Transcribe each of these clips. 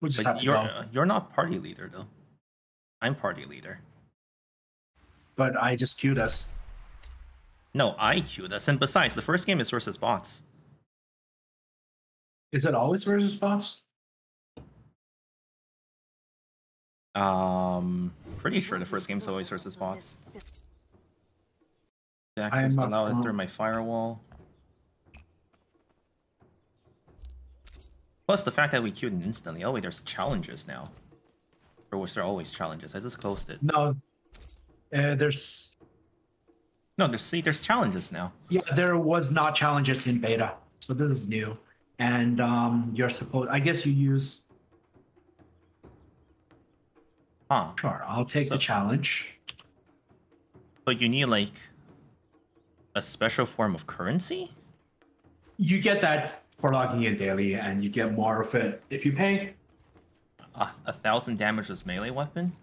We just But have to you're go. uh, you're not party leader though. I'm party leader. But I just queued us. No, I queued us, and besides, the first game is versus bots. Is it always versus bots? Um, pretty sure the first game's always versus bots. Access I'm allowed from- through my firewall. Plus the fact that we queued instantly. Oh wait, there's challenges now. Or was there always challenges? I just closed it. No. Uh, there's No, there's see, there's challenges now. yeah, there was not challenges in beta, so this is new. And um, you're supposed. I guess you use. Huh. Sure, I'll take So- the challenge. But you need like a special form of currency? You get that for logging in daily, and you get more of it if you pay. A, a thousand damage with melee weapon?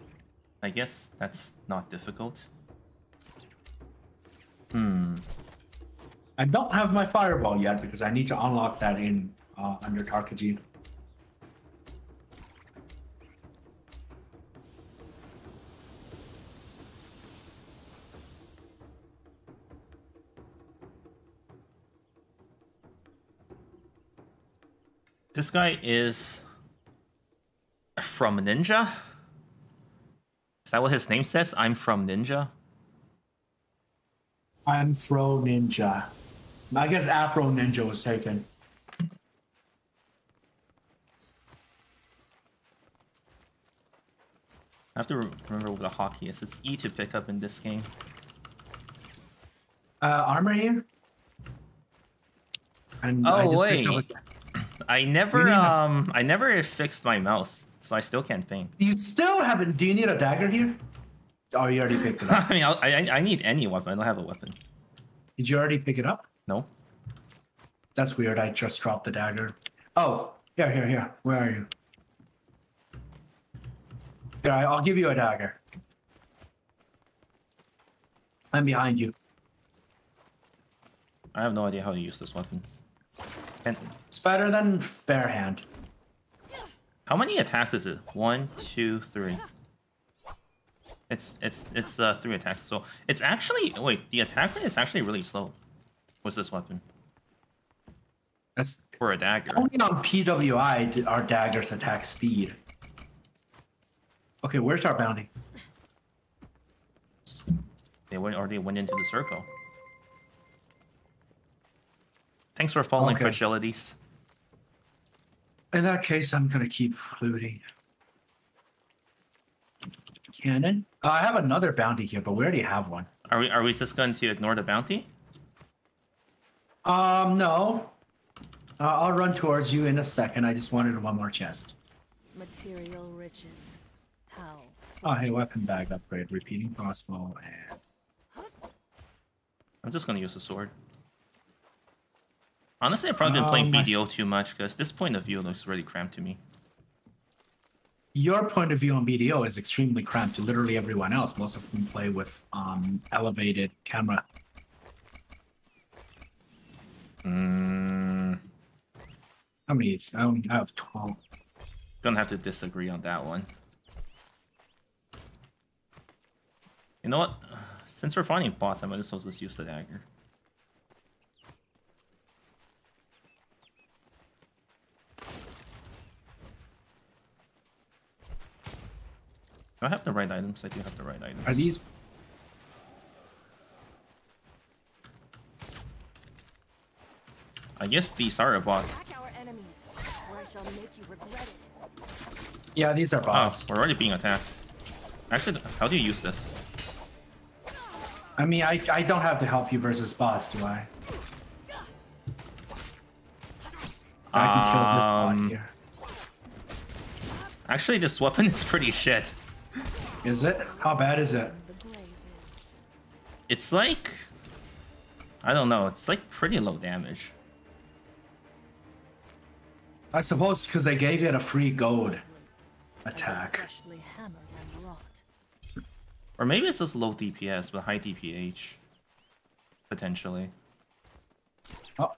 I guess that's not difficult. Hmm. I don't have my fireball yet because I need to unlock that in uh, under Tarka Ji. This guy is from Ninja? Is that what his name says? I'm from Ninja? I'm Fro Ninja. I guess Afro Ninja was taken. I have to re- remember what the hotkey is. It's E to pick up in this game. Uh, armor here. And I Oh just picked up wait, I never um I never fixed my mouse, so I still can't paint. You still haven't. Do you need a dagger here? Oh, you already picked it up. I mean, I'll- I I I need any weapon. I don't have a weapon. Did you already pick it up? No. That's weird. I just dropped the dagger. Oh, here, here, here. Where are you? Here, I- I'll give you a dagger. I'm behind you. I have no idea how to use this weapon. And It's better than bare hand. how many attacks is it? One, two, three. It's it's it's uh three attacks. So it's actually wait the attack rate is actually really slow. What's this weapon That's for a dagger? only on PWI do our daggers attack speed. Okay, where's our bounty? They went already went into the circle. Thanks for following Okay. fragilities. In that case, I'm gonna keep looting. Cannon? Uh, I have another bounty here, but we already have one. Are we are we just going to ignore the bounty? Um, no. Uh, I'll run towards you in a second. I just wanted one more chest. Material riches. How? Oh, hey, weapon bag upgrade, repeating crossbow, and I'm just gonna use the sword. Honestly, I've probably been playing Um, I s- BDO too much because this point of view looks really cramped to me. your point of view on BDO is extremely cramped to literally everyone else. Most of them play with um elevated camera. Mm, How many? I only have twelve. gonna have to disagree on that one. You know what? Since we're finding bots, I might as well just use the dagger. Do I have the right items? I do have the right items. Are these? I guess these are a bot. Attack our enemies, or I shall make you regret it. Yeah, these are Oh, boss. we're already being attacked. Actually, how do you use this? I mean, I I don't have to help you versus boss, do I? I can kill this bot Um, here. Actually, this weapon is pretty shit. Is it? How bad is it? The grave is. It's like... I don't know, it's like pretty low damage. I suppose because they gave it a free gold attack. Freshly hammered and wrought. Or maybe it's just low DPS, but high DPH. Potentially. Oh.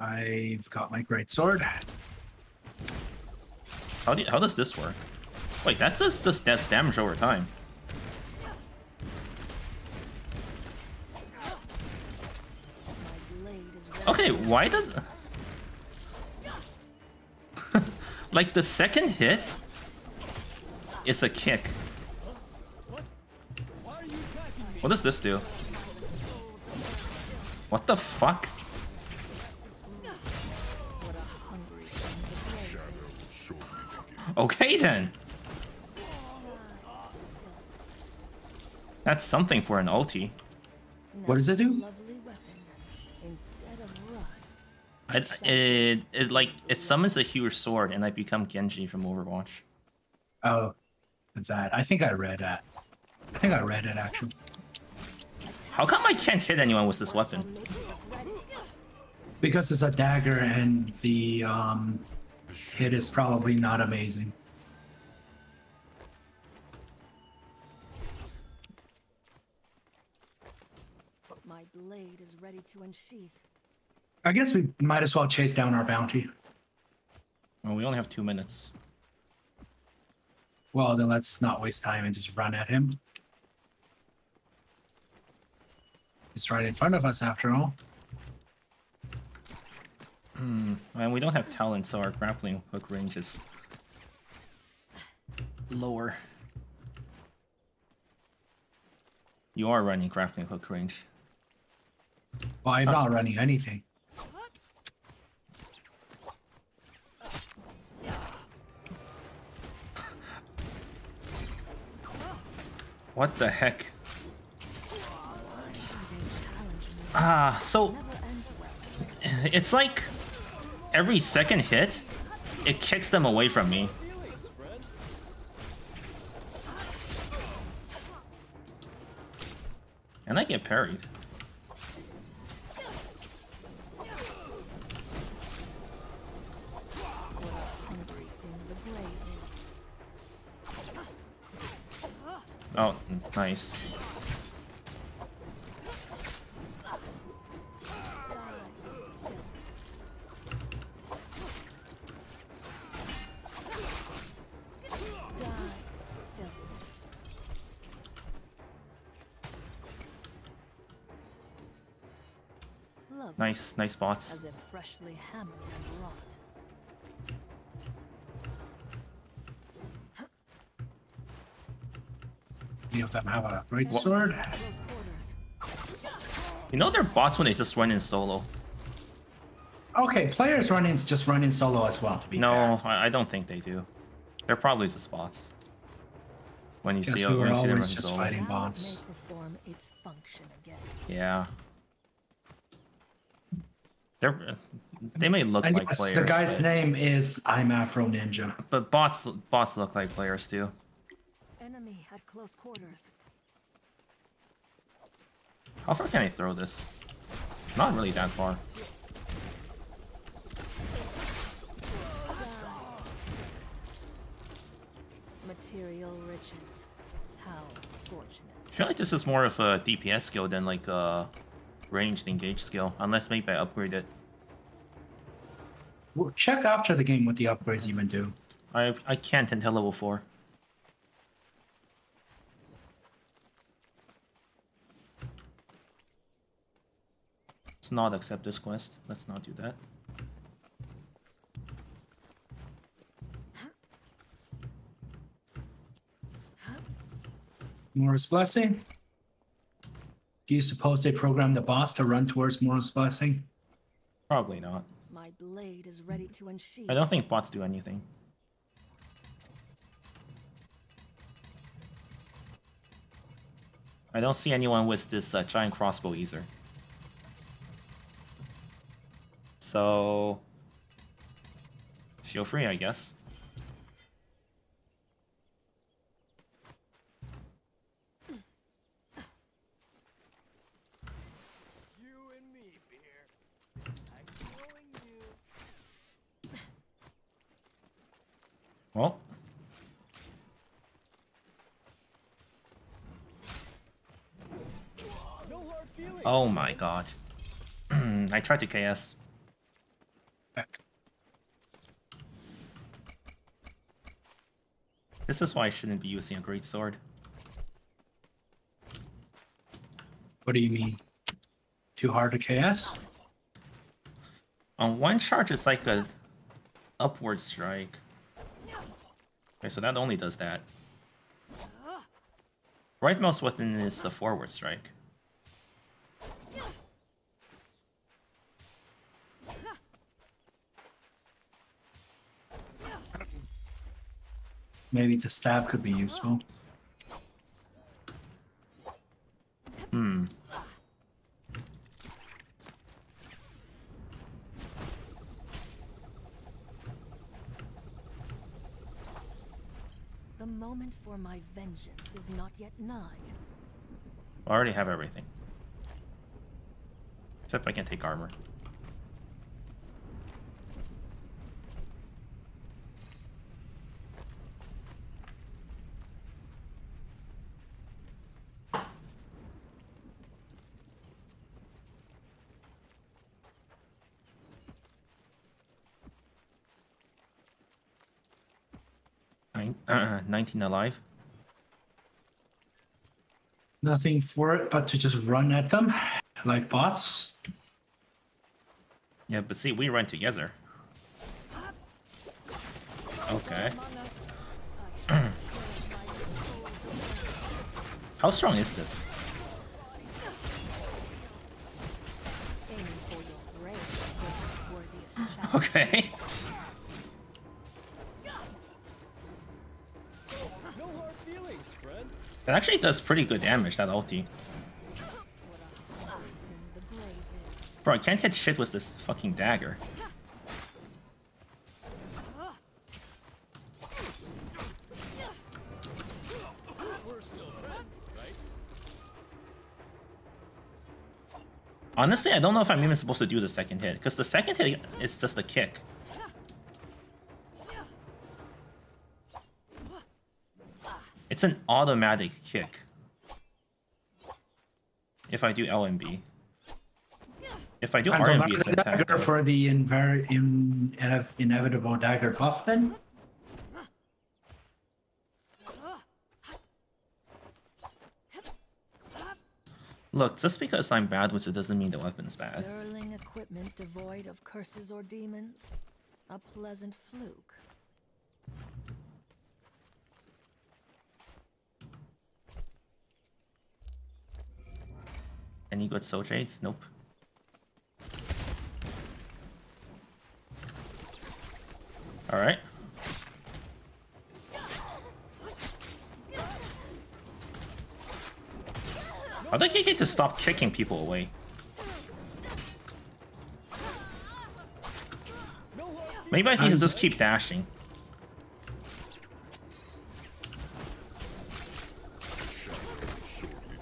I've got my great sword. How do you, how does this work? Wait, that's just just that's damage over time. My blade is ready. Okay, why does like the second hit is a kick? What does this do? What the fuck? What a hungry thing the blade is. Okay then. That's something for an ulti. What does it do? Instead of rust. I, it, it like it summons a huge sword and I become Genji from Overwatch. Oh, that. I think I read that. I think I read it actually. How come I can't hit anyone with this weapon? Shall make you regret it. Because it's a dagger and the um, hit is probably not amazing. Blade is ready to unsheath. I guess we might as well chase down our bounty. Well, we only have two minutes. Well, then let's not waste time and just run at him. He's right in front of us after all. Hmm. And we don't have talent, so our grappling hook range is lower. You are running grappling hook range. Well, I'm not running anything. What the heck? Ah, so it's like every second hit, it kicks them away from me. And I get parried. Oh, nice. Die, filth. Lovely, Nice, nice bots. as if freshly hammered and wrought. Any of them have a great What? sword? You know they're bots when they just run in solo. Okay, players running just running solo as well. To be. No, I, I don't think they do. They're probably just bots. When you Guess see, we when were you see them run just solo. fighting bots. may perform its function again. Yeah. They're they may look And like yes, players. the guy's but, name is I'm Afro Ninja. but bots bots look like players too. Enemy at close quarters. How far can I throw this? Not really that far. Material riches. How fortunate. I feel like this is more of a DPS skill than like a ranged engage skill, unless maybe I upgrade it. Well, Check after the game what the upgrades even do. I I can't until level four. Let's not accept this quest. Let's not do that. Morris Blessing? Do you suppose they programmed the boss to run towards Morris Blessing? Probably not. My blade is ready to unsheath. I don't think bots do anything. I don't see anyone with this uh, giant crossbow either. So, feel free, I guess. You and me, beer. I'm knowing you. Well, oh my god. I tried to KS. Heck. This is why I shouldn't be using a great sword. What do you mean? Too hard to KS? On one charge, it's like a upward strike. Okay, so that only does that. Right Rightmost weapon is a forward strike. Maybe the stab could be useful. Hmm. The moment for my vengeance is not yet nigh. I already have everything. Except I can take armor. Nine, uh, 19 alive. Nothing for it but to just run at them like bots. Yeah, but see, we run together. Okay. Among us, I shall purge my souls away. How strong is this? Aiming That actually does pretty good damage, that ulti. Bro, I can't hit shit with this fucking dagger. Honestly, I don't know if I'm even supposed to do the second hit, because the second hit is just a kick. It's an automatic kick. If I do LMB. If I do And from RMB, it's the an attack. dagger for the inver- in- inev- inevitable dagger buff then? Look, just because I'm bad with it doesn't mean the weapon's bad. Sterling equipment devoid of curses or demons. A pleasant fluke. Any good soul trades? Nope. Alright. How did I get to stop kicking people away? Maybe I need to just keep dashing.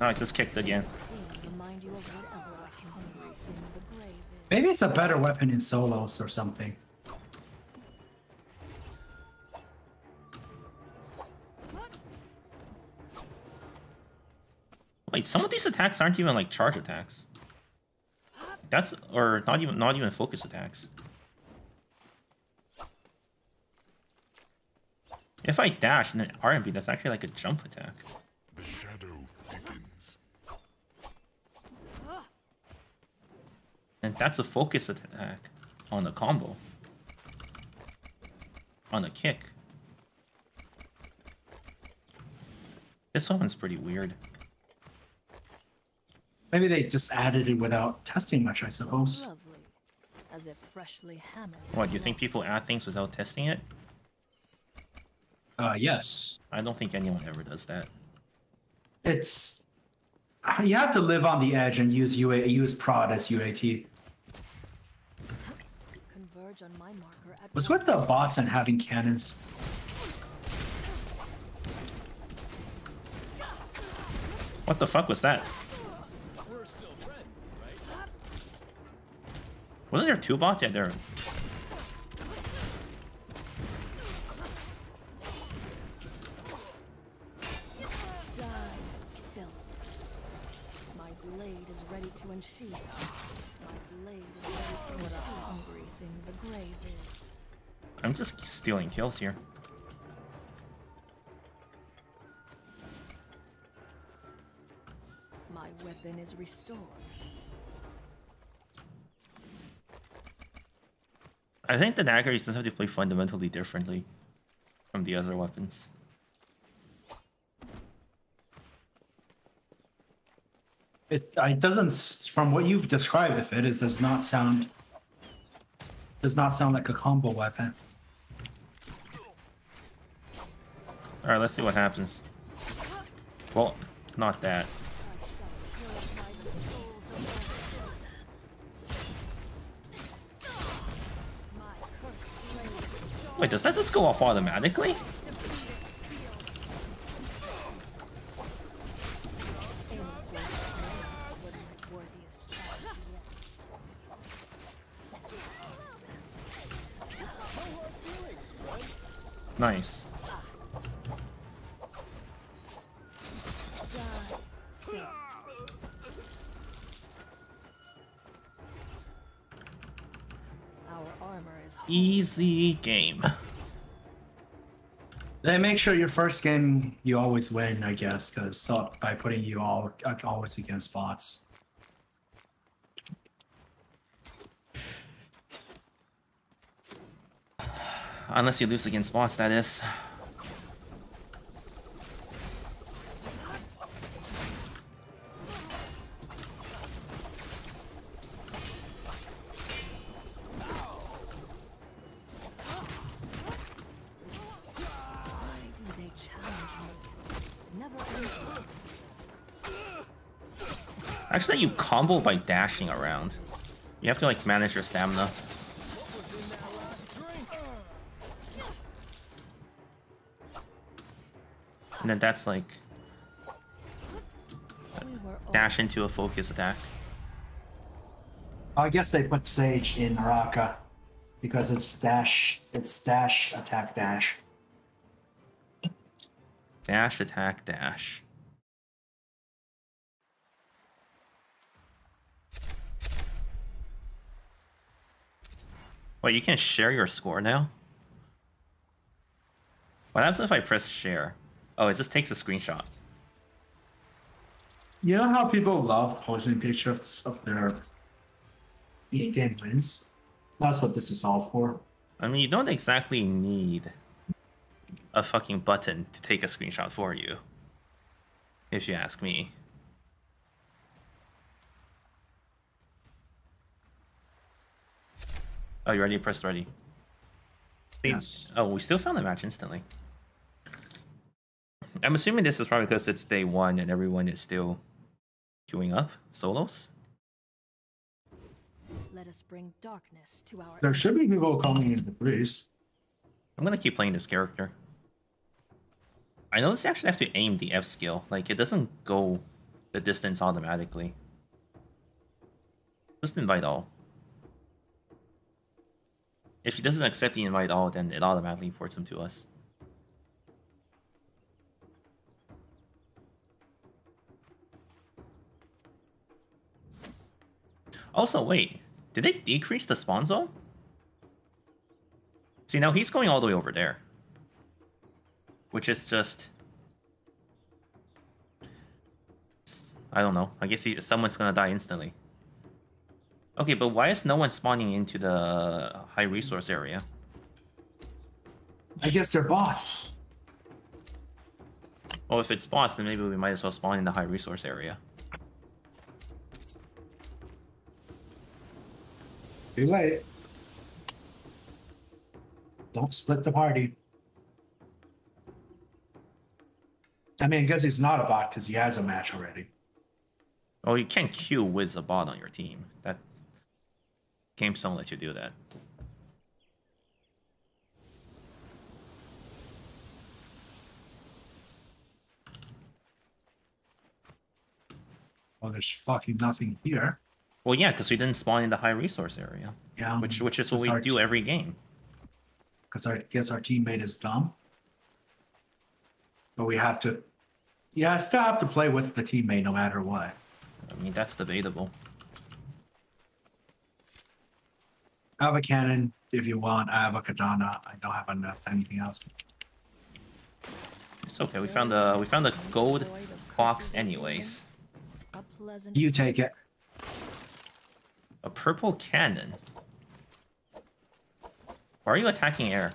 Oh, I just kicked again. Thing remind you of what else I can do within the grave is. Maybe it's a better weapon in solos or something. Wait, some of these attacks aren't even like charge attacks. That's or not even not even focus attacks. If I dash and then RMB, that's actually like a jump attack. The shadow thickens. And that's a focus attack on a combo. On a kick. This one's pretty weird. Maybe they just added it without testing much, I suppose. Lovely. As if freshly hammered. What, do you think people add things without testing it? Uh, yes. I don't think anyone ever does that. It's you have to live on the edge and use UA use prod as UAT. Converge on my marker at What's with the bots and having cannons? What the fuck was that? We're still friends, right? Wasn't there two bots? Yeah, there. stealing kills here. My weapon is restored. I think the dagger you just have to play fundamentally differently from the other weapons. It, it doesn't, from what you've described of it, it does not sound, does not sound like a combo weapon. All right, let's see what happens. Well, not that. Wait, does that just go off automatically? Defeated Easy game. Then make sure your first game you always win, I guess, because so, by putting you all always against bots. Unless you lose against bots, that is. Combo by dashing around. You have to like manage your stamina. What was in that last drink? And then that's like We were all dash into a focus attack. I guess they put Sage in Naraka because it's dash, it's dash, attack, dash. Dash, attack, dash. Wait, you can share your score now? What happens if I press share? Oh, it just takes a screenshot. You know how people love posting pictures of their in-game wins? That's what this is all for. I mean, you don't exactly need a fucking button to take a screenshot for you. If you ask me. Oh, you already pressed ready. Yes. Oh, we still found the match instantly. I'm assuming this is probably because it's day one and everyone is still queuing up solos. Let us bring darkness to our There should be enemies. people coming in the breeze. I'm gonna keep playing this character. I noticed you actually have to aim the F skill. Like, it doesn't go the distance automatically. Just invite all. If he doesn't accept the invite all, then it automatically ports him to us. Also, wait. Did they decrease the spawn zone? See, now he's going all the way over there. Which is just... I don't know. I guess he, someone's gonna die instantly. Okay, but why is no one spawning into the high resource area? I guess they're bots. Well, if it's boss, then maybe we might as well spawn in the high resource area. Too late. Don't split the party. I mean, I guess he's not a bot because he has a match already. Oh, you can't queue with a bot on your team. That games don't let you do that. Well, there's fucking nothing here. Well, yeah, because we didn't spawn in the high resource area, Yeah, which which is what we do every game. Because I guess our teammate is dumb. But we have to. Yeah, I still have to play with the teammate no matter what. I mean, that's debatable. I have a cannon if you want. I have a katana. I don't have enough anything else. It's okay. We found a we found a gold box anyways. demons, A pleasant. You take it. A purple cannon. Why are you attacking air?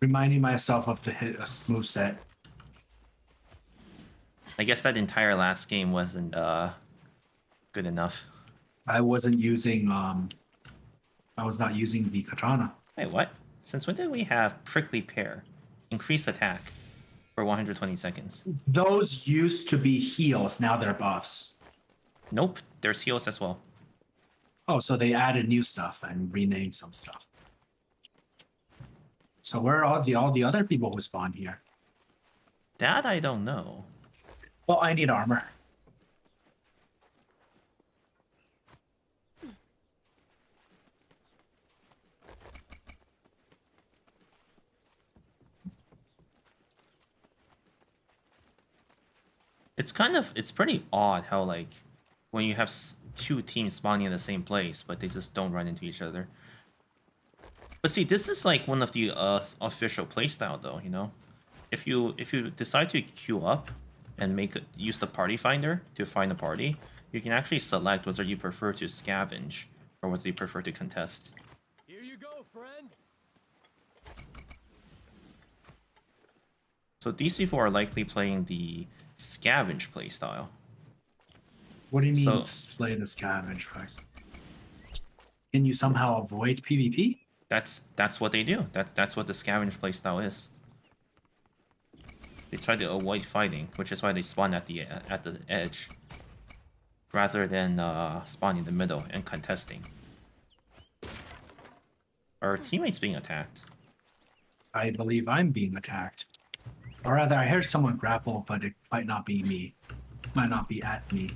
Reminding myself of the hit a move set. I guess that entire last game wasn't uh good enough. I wasn't using um I was not using the katana. Wait, what? Since when did we have prickly pear? Increase attack for 120 seconds. Those used to be heals, now they're buffs. Nope, there's heals as well. Oh, so they added new stuff and renamed some stuff. So where are all the all the other people who spawn here? That I don't know. Well, I need armor. It's kind of it's pretty odd how like when you have two teams spawning in the same place, but they just don't run into each other. But see, this is like one of the uh, official playstyle, though. You know, if you if you decide to queue up and make it, use the party finder to find a party, you can actually select whether you prefer to scavenge or whether you prefer to contest. Here you go, friend. So these people are likely playing the scavenge playstyle. What do you mean So- slay the scavenge price? Can you somehow avoid PvP? That's that's what they do. That's that's what the scavenge playstyle is. They try to avoid fighting, which is why they spawn at the at the edge, rather than uh, spawn in the middle and contesting. Our teammates being attacked. I believe I'm being attacked. Or rather, I heard someone grapple, but it might not be me. Might not be at me.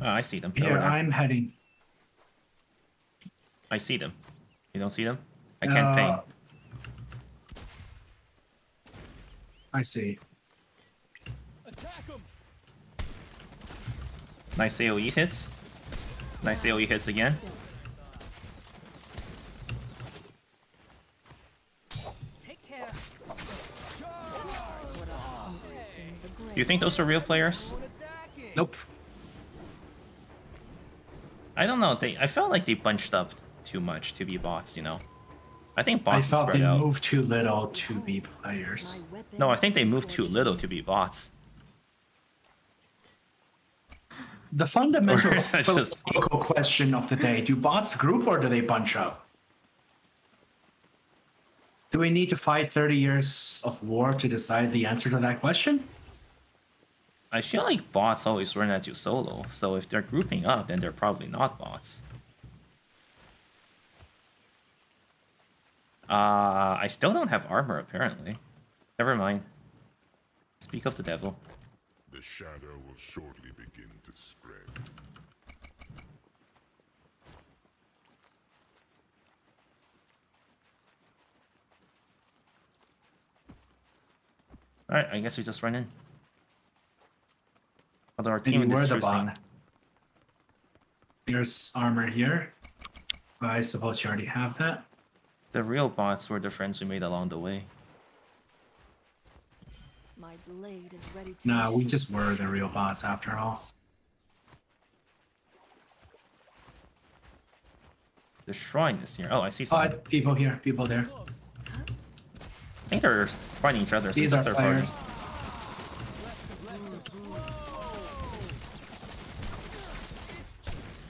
Oh, I see them. Here, there. I'm heading. I see them. You don't see them? I can't ping. Uh, I see. Attack him. Nice AoE hits. Nice AoE hits again. Do you think those are real players? Nope. I don't know. They I felt like they bunched up too much to be bots. You know. I think I bots felt spread they out. moved too little to be players. No, I think they moved too little to be bots. The fundamental that just- philosophical question of the day do bots group or do they bunch up? Do we need to fight 30 years of war to decide the answer to that question? I feel like bots always run at you solo, so if they're grouping up, then they're probably not bots. Uh, I still don't have armor, apparently. Never mind. Speak of the devil. The shadow will shortly begin to spread. Alright, I guess we just run in. Although our Maybe team we're is the interesting. bot. There's armor here. I suppose you already have that. The real bots were the friends we made along the way. My blade is ready to Nah, we just were the real bots after all. The shrine is here. Oh, I see Oh, some. I- people here, people there. I think they're fighting each other. So These that's are their party. players.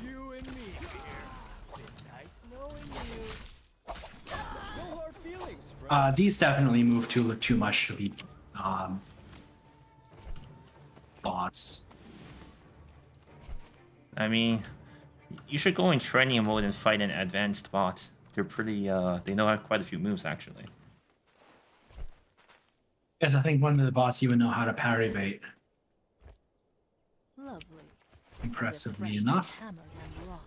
You and me here. Been nice knowing you. No hard feelings, friend. Uh, these definitely move too too much to be um, bots. I mean, you should go in training mode and fight an advanced bot. They're pretty. Uh, they know quite a few moves actually. Yes, I think one of the bots even know how to parry bait. Lovely. Impressively enough. hammered and wrought.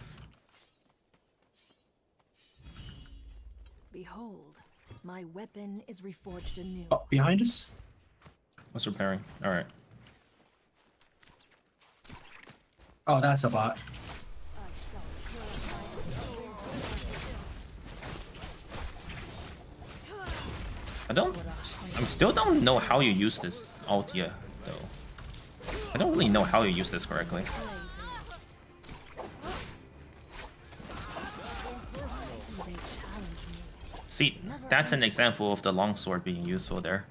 Behold, my weapon is reforged anew. Oh, behind us? What's repairing? All right. Oh, that's a bot. I shall purify the souls of I don't. I still don't know how you use this Altia though. I don't really know how you use this correctly. See, that's an example of the longsword being useful there.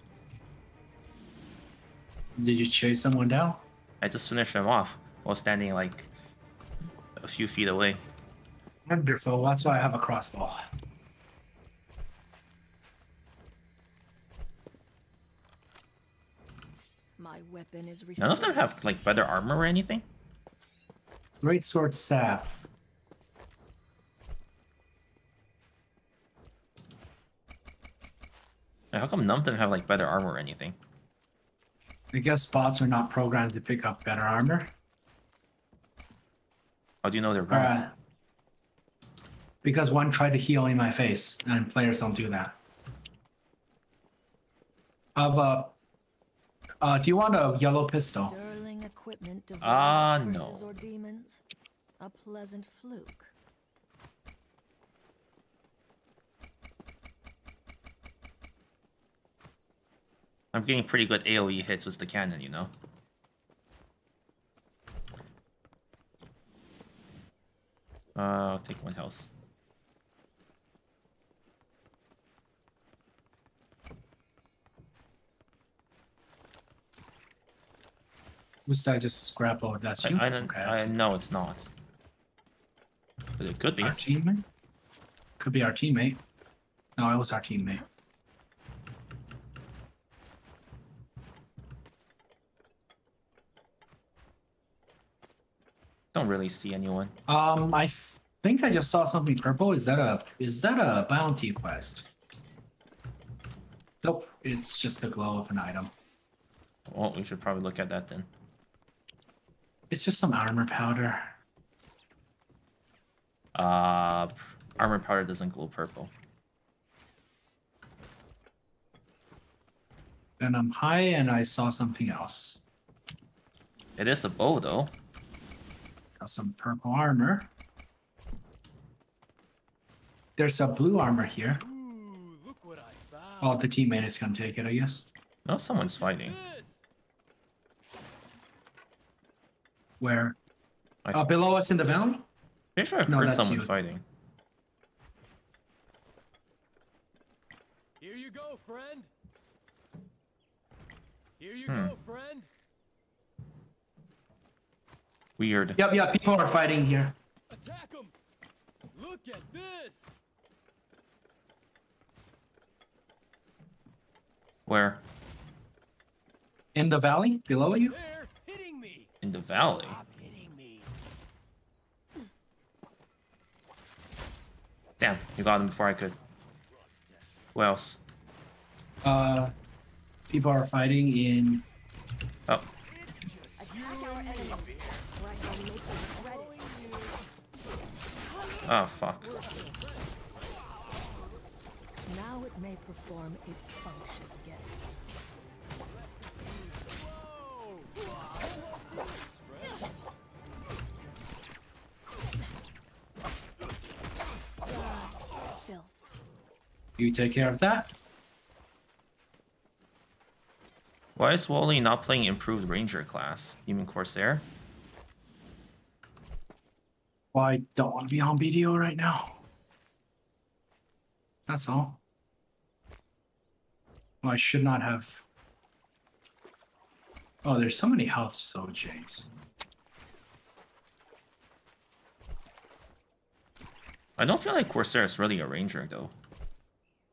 Did you chase someone down? I just finished him off while standing like a few feet away. Wonderful. That's why I have a crossbow. My weapon is restored. None of them have like better armor or anything. Great sword staff. How come none of them have like better armor or anything? I guess bots are not programmed to pick up better armor. How do you know they're bots? Uh, because one tried to heal in my face, and players don't do that. Of uh, uh, do you want a yellow pistol? Sterling equipment devoid Ah, of curses no. A pleasant fluke. I'm getting pretty good AoE hits with the cannon, you know. Uh, I'll take one health. Who's that just grapple? That's you. I, I don't. Okay, I know it's not. But it could be. Our teammate? Could be our teammate. No, it was our teammate. Don't really see anyone. Um, I think I just saw something purple. Is that a is that a bounty quest? Nope, it's just the glow of an item. Well, we should probably look at that then. It's just some armor powder. Uh, armor powder doesn't glow purple. And I'm high, and I saw something else. It is a bow though. Got some purple armor. There's a blue armor here. Ooh, look what I found. Oh, the teammate is gonna take it, I guess. No, someone's fighting. Where? I- Uh, below us in the valley? Pretty sure I've No, heard that's someone you. fighting. Here you go, friend. Here you Hmm. go, friend. Weird. Yep, yeah, people are fighting here. Attack him. Look at this. Where? In the valley? Below you? They're hitting me. In the valley. Stop hitting me. Damn, you got him before I could. Who else? Uh, people are fighting in. Oh, oh fuck. Now it may perform its function again. You take care of that. Why is Wally not playing improved ranger class? You mean Corsair? Well, I don't want to be on video right now. That's all. Well, I should not have. Oh, there's so many health so James. I don't feel like Corsair is really a ranger though.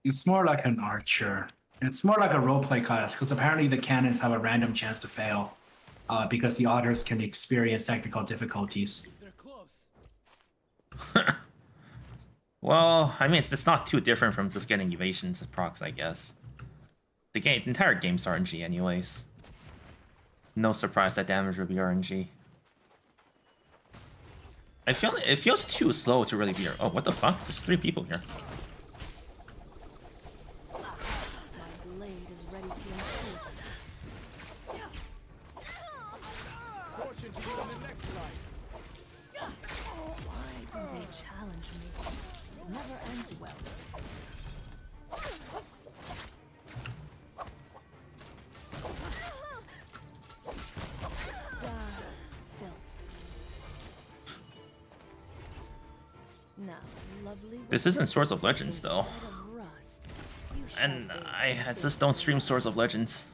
It's more like an archer. It's more like a roleplay class because apparently the cannons have a random chance to fail uh, because the otters can experience technical difficulties. Well, I mean, it's, it's not too different from just getting evasions procs, I guess. The game, the entire game's RNG, anyways. No surprise that damage would be RNG. I feel it feels too slow to really be. Oh, what the fuck? There's three people here. This isn't Swords of Legends though. And I, I just don't stream Swords of Legends.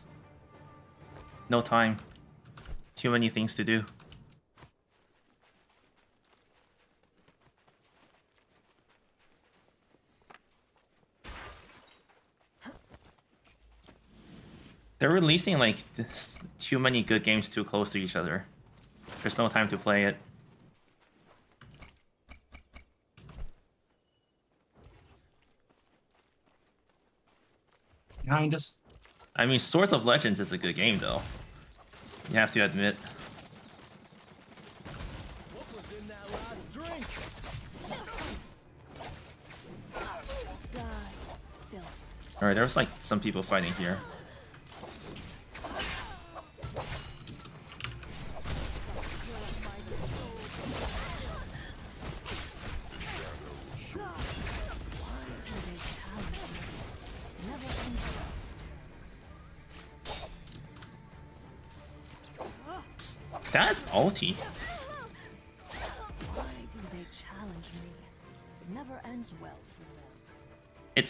No time. Too many things to do. They're releasing like too many good games too close to each other. There's no time to play it. Behind us. I mean, Swords of Legends is a good game though. You have to admit. What was in that last drink? Die, filth. Alright, there was like some people fighting here.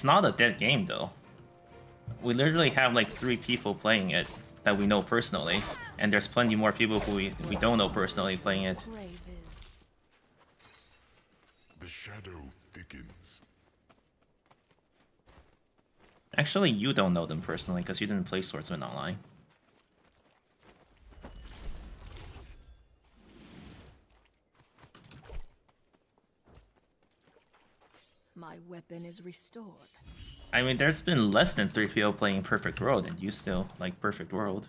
It's not a dead game though. We literally have like three people playing it that we know personally, and there's plenty more people who we, we don't know personally playing it. The shadow thickens. Actually, you don't know them personally because you didn't play Swordsman online. my weapon is restored. I mean, there's been less than three people playing Perfect World, and you still like Perfect World.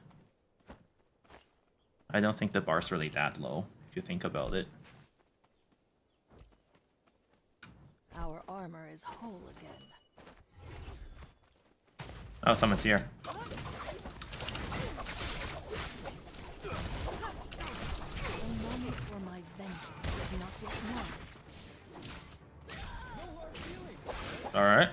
I don't think the bar's really that low if you think about it. Our armor is whole again. Oh, someone's here. The moment for my vengeance is not yet known. Alright.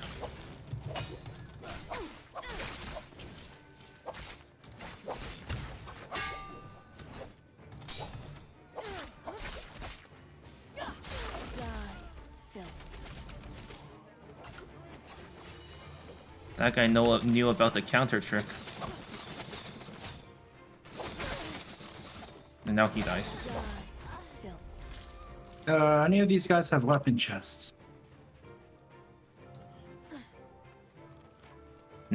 That guy know, knew about the counter trick. And now he dies. Uh, any of these guys have weapon chests?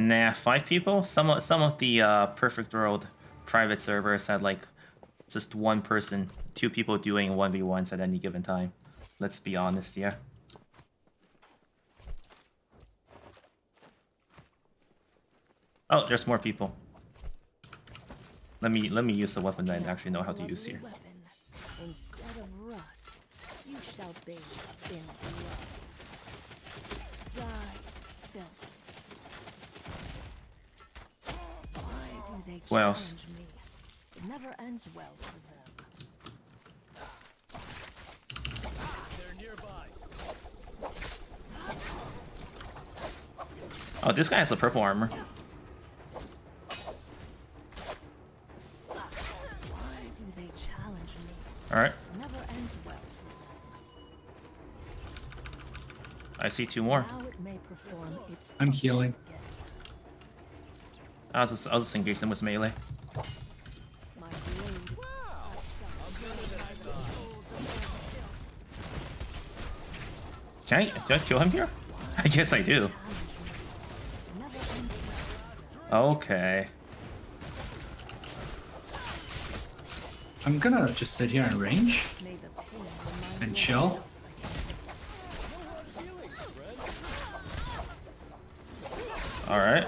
Nah, five people? Some of, some of the uh, Perfect World private servers had like just one person, two people doing 1v1s at any given time. Let's be honest, yeah. Oh, there's more people. Let me let me use the weapon that I actually know how to use here. Instead of rust, you shall bathe in blood. Die, filth. Why do they What else? me? It never ends well for them. They're nearby. Oh, this guy has a purple armor. Why do they challenge me? Alright, never ends well for them. I see two more. Now it may perform its I'm function healing. again. I'll just, I'll just engage them with melee. My. I shall Can I, do I kill him here? I guess I do. challenge me. It never ends well. Okay. I'm gonna just sit here and range. May the pain remind And chill? what else I can Alright.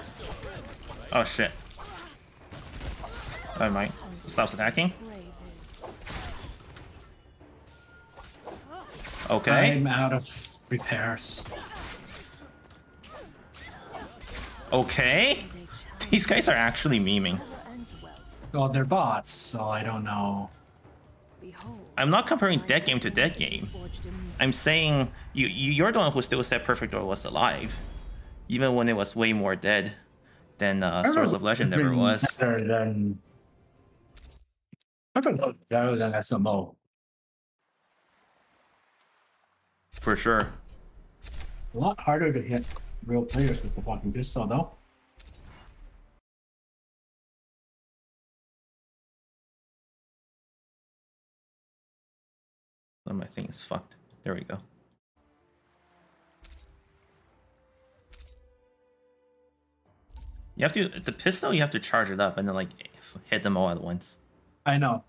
Oh shit. Oh mind. Stops attacking. Okay. I'm out of repairs. Okay. These guys are actually memeing. well they're bots, so I don't know. I'm not comparing my dead game to dead game. I'm saying you, you you're the one who still said Perfect World was alive, even when it was way more dead than uh, Swords of Legend ever was. Better than. I like better than SMO. For sure. A lot harder to hit real players with the fucking pistol, though. My thing is fucked. There we go. You have to the pistol. You have to charge it up and then like hit them all at once. I know.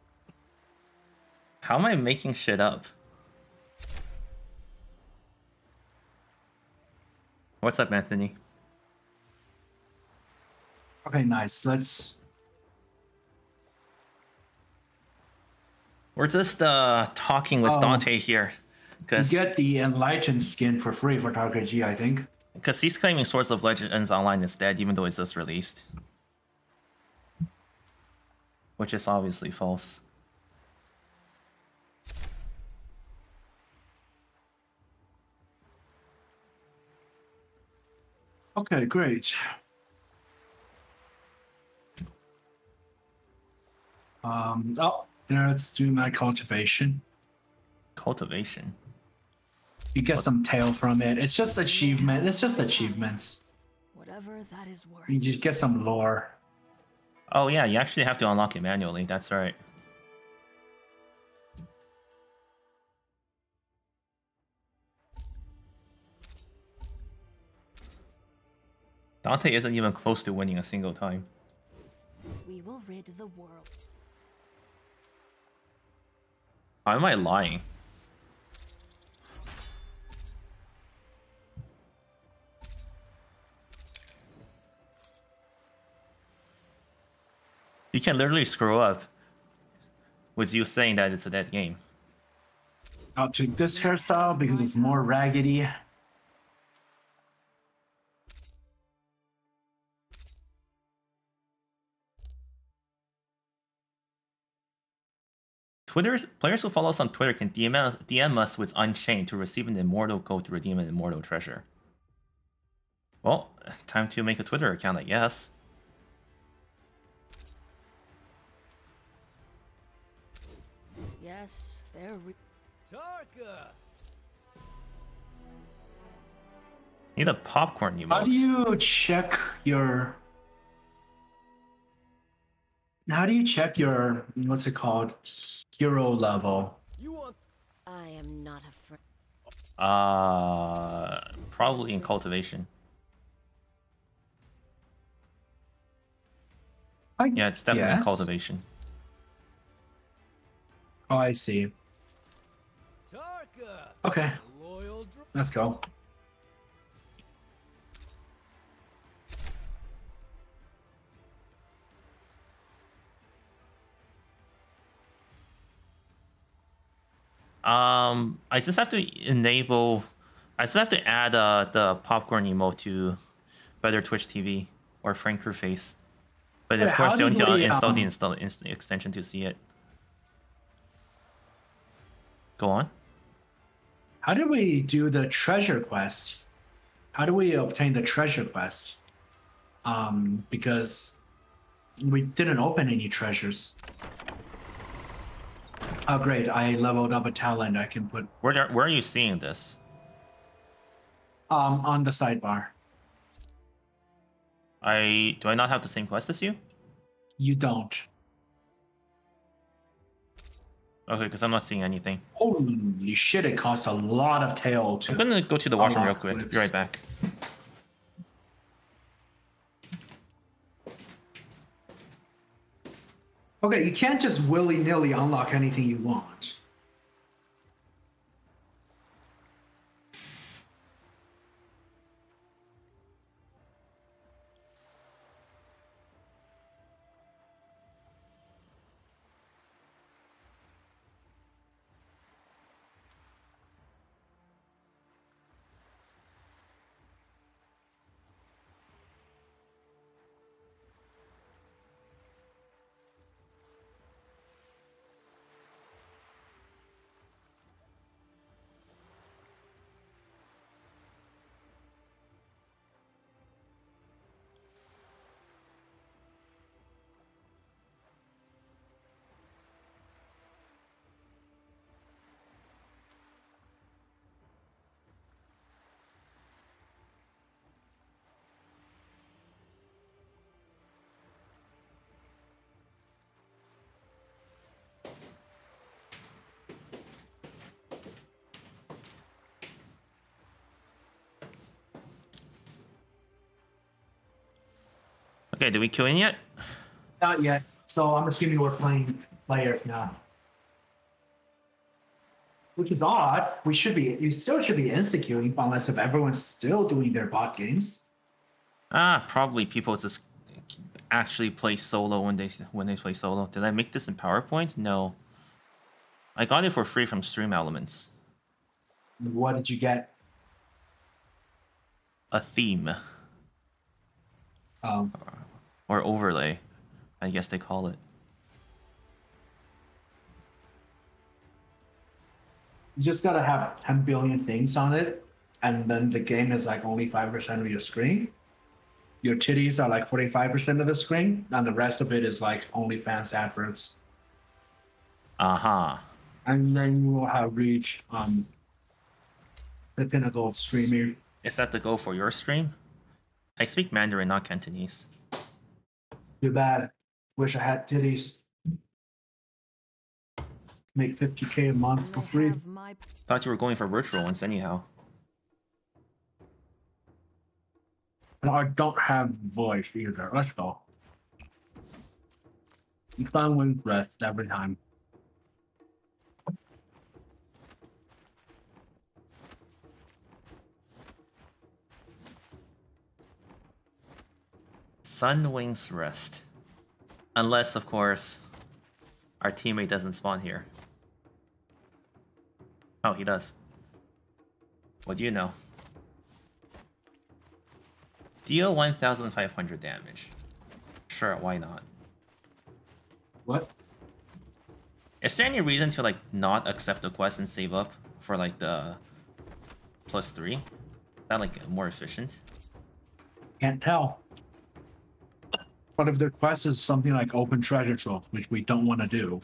How am I making shit up? What's up, Anthony? Okay, nice. Let's. We're just uh talking with Oh. Dante here, You because get the enlightened skin for free for Tarka Ji, I think. Because he's claiming Swords of Legends Online is dead, even though it's just released, which is obviously false. Okay, great. Um, oh, there, let's do my cultivation. Cultivation. You get some tail from it. It's just achievement. It's just achievements. Whatever that is worth. You just get some lore. Oh yeah, you actually have to unlock it manually. That's right. Dante isn't even close to winning a single time. We will rid the world. How am I lying? You can literally screw up with you saying that it's a dead game. I'll take this hairstyle because it's more raggedy. Twitter's players who follow us on Twitter can DM us, DM us with Unchained to receive an immortal code to redeem an immortal treasure. Well, time to make a Twitter account, I guess. Yes, they're. Re- Tarka! Need a popcorn emote. How do you check your? How do you check your what's it called hero level? You want I am not afraid. Uh, probably in cultivation. I Yeah, it's definitely in guess. cultivation. Oh, I see. Okay, let's go. Um, I just have to enable. I just have to add uh, the popcorn emote to Better Twitch TV or FrankerFaceZ. But of Wait, course, need to we, install the um, install extension to see it. Go on. How did we do the treasure quest? How do we obtain the treasure quest? Um, because we didn't open any treasures. Oh, great! I leveled up a talent. I can put Where are- where are you seeing this? um on the sidebar. I do I not have the same quest as you? You don't. Okay, because I'm not seeing anything. Holy shit! It costs a lot of tail I'm gonna go to the washroom real quick. clips. Be right back. Okay, you can't just willy nilly unlock anything you want. Okay, did we kill in yet? Not yet. So I'm assuming we're playing players now. Which is odd. We should be. You still should be instituting, unless if everyone's still doing their bot games. Ah, probably people just actually play solo when they when they play solo. Did I make this in PowerPoint? No. I got it for free from Stream Elements. What did you get? A theme Um, or overlay, I guess they call it. you just gotta have 10 billion things on it, and then the game is like only 5% of your screen. Your titties are like 45% of the screen, and the rest of it is like OnlyFans adverts. Uh huh. And then you will have reached um, the pinnacle of streaming. Is that the goal for your stream? I speak Mandarin, not Cantonese. Too bad. Wish I had titties. Make 50k a month for free. my Thought you were going for virtual ones anyhow. And I don't have voice either. Let's go. Fun with rest every time. Sunwing's Rest. Unless, of course, our teammate doesn't spawn here. Oh, he does. What do you know? Deal 1,500 damage. Sure, why not? What? Is there any reason to like not accept the quest and save up for like the plus three? Is that like more efficient? Can't tell. But if the quest is something like open treasure trove, which we don't want to do,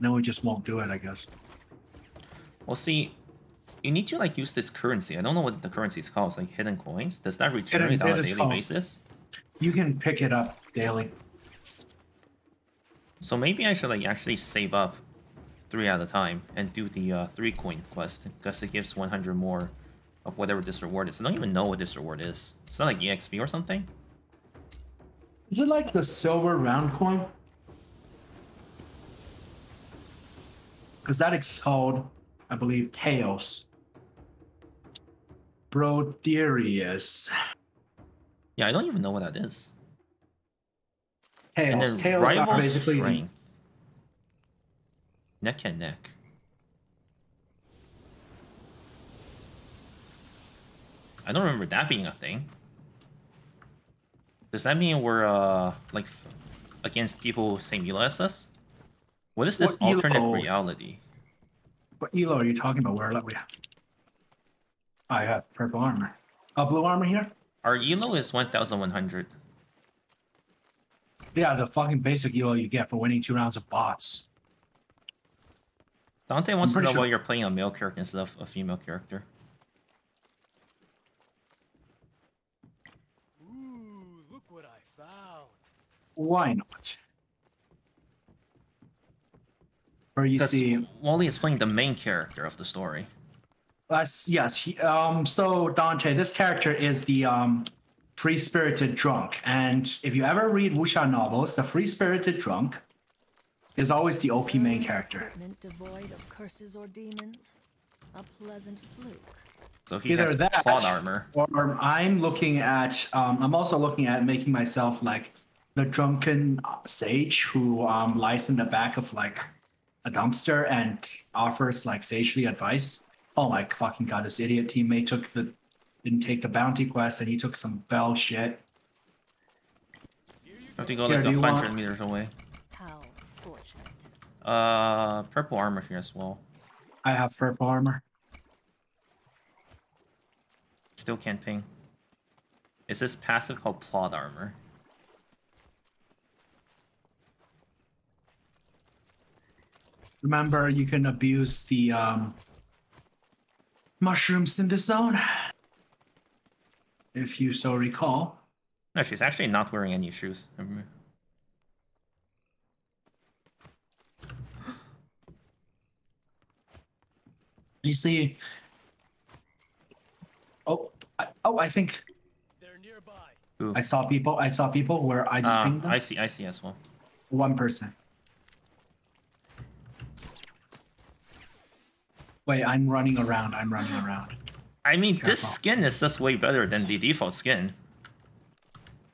then we just won't do it, I guess. Well, see, you need to like use this currency. I don't know what the currency is called. It's like hidden coins. Does that return Hidden- it on a daily called- basis? You can pick it up daily. So maybe I should like actually save up three at a time and do the uh, three coin quest because it gives 100 more of whatever this reward is. I don't even know what this reward is. It's not like EXP or something. Is it like the silver round coin? Because that is called, I believe, Chaos. Broderius. Yeah, I don't even know what that is. Chaos. Chaos are basically the. Neck and neck. I don't remember that being a thing. Does that mean we're uh like against people same elo as us? What is this What elo? alternate reality? What elo are you talking about? Where are we? I have purple armor. Uh, blue armor here? Our elo is 1100. Yeah, the fucking basic elo you get for winning two rounds of bots. Dante wants to know sure- why you're playing a male character instead of a female character. Ooh, look what I found. Why not? Or you Because see, Wally is playing the main character of the story. Yes, yes. He, um. So Dante, this character is the um, free-spirited drunk, and if you ever read wuxia novels, the free-spirited drunk is always the OP main character. devoid of curses or demons. A pleasant fluke. So he Either has that, plot armor. or I'm looking at. Um, I'm also looking at making myself like the drunken sage who um, lies in the back of like a dumpster and offers like sagely advice. Oh my fucking god! This idiot teammate took the didn't take the bounty quest and he took some bell shit. have to go Here, like do you 100 meters away. How fortunate. Uh, purple armor here as well. I have purple armor. Still can't ping. Is this passive called plot armor? Remember, you can abuse the um, mushrooms in the zone, if you so recall. No, she's actually not wearing any shoes. You see. Oh, I, oh, I think They're nearby. Ooh. I saw people. I saw people where I just Ah, pinged them. I see. I see as well. One person. Wait, I'm running around. I'm running around. I mean, this skin is just way better than the default skin.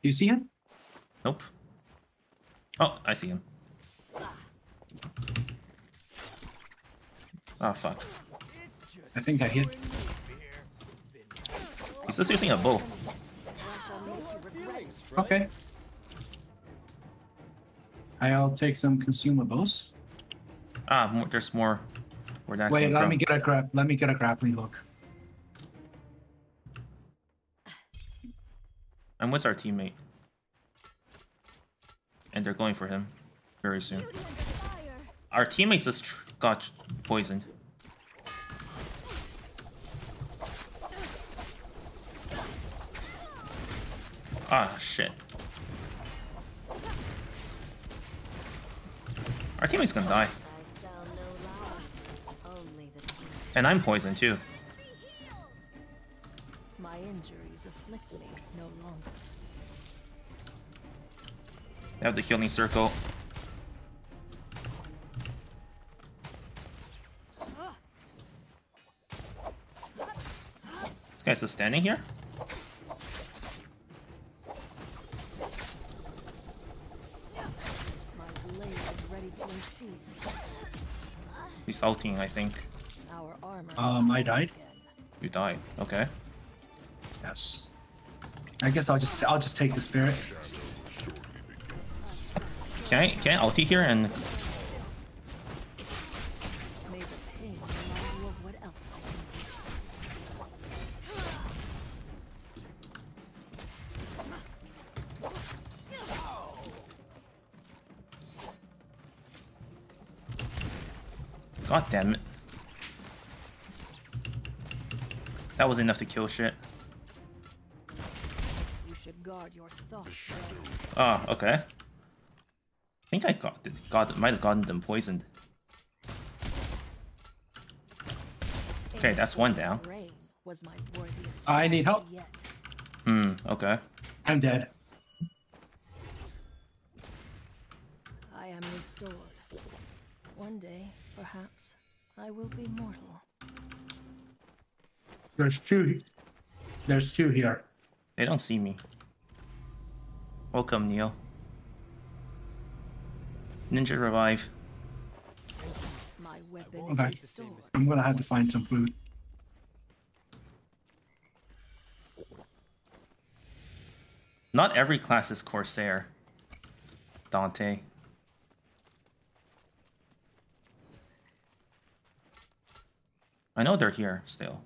Do you see him? Nope. Oh, I see him. Oh fuck. I think I hit. He's just using a bow. I shall make you regret it. Feelings, right? Okay. I'll take some consumables. Ah, there's more. Where that Wait, came let from. me get a grab. Let me get a grappling hook. And what's our teammate? And they're going for him very soon. Beauty under fire. Our teammate just tr- got poisoned. Ah, shit. Our teammate's gonna die. And I'm poisoned too. My injuries afflict me no longer. They have the healing circle. This guy's just standing here? My blade is ready to unsheath. He's ulting, I think. Our armor. is Um, I died. You died. Okay. Yes. I guess I'll just I'll just take the spirit. Can I can I ulti here and May the pain remind you of what else I can do. God damn it. That was enough to kill shit. You should guard your thoughts. though. Ah, okay. I think I got got might have gotten them poisoned. Okay, that's one down. Was my I need help. Yet. Hmm, okay. I'm dead. I am restored. One day, perhaps, I will be mortal. There's two. There's two here. They don't see me. Welcome, Neil. Ninja revive. My weapon Okay. is restored. I'm gonna have to find some food. Not every class is Corsair. Dante. I know they're here still.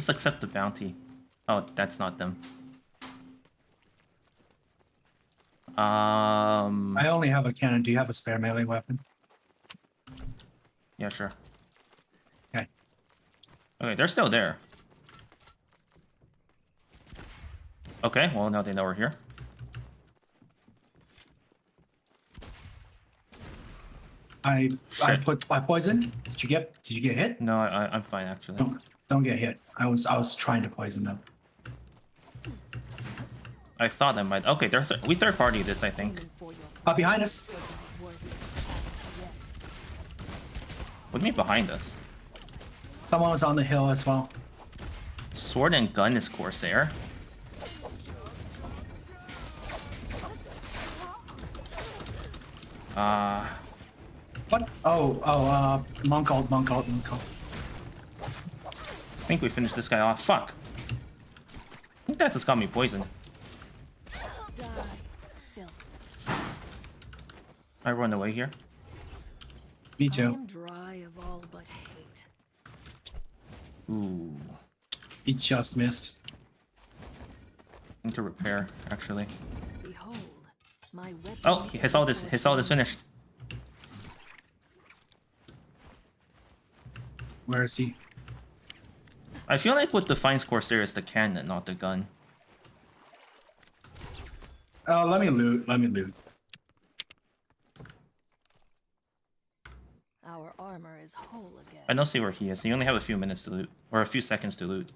Let's accept the bounty. Oh, that's not them. Um. I only have a cannon. Do you have a spare melee weapon? Yeah, sure. Okay. Okay, they're still there. Okay, well now they know we're here. I I put I poisoned. Did you get Did you get hit? No, I, I'm fine actually. Don't get hit. I was I was trying to poison them. I thought I might. Okay, they're th- we third party this, I think. Your Uh, behind us. was my worthiest child yet. What do you mean behind us? Someone was on the hill as well. Sword and gun is Corsair. Uh, What? Oh oh uh monk ult monk ult monk ult. I think we finished this guy off. Fuck. I think that's just got me poisoned. I run away here. Me I too. am dry of all but hate. Ooh. He just missed. Need to repair, actually. Behold, my weapon. Oh, is his ult is his ult is finished. Where is he? I feel like what defines Corsair is the cannon, not the gun. Uh, let me loot. Let me loot. Our armor is whole again. I don't see where he is. You only have a few minutes to loot, or a few seconds to loot.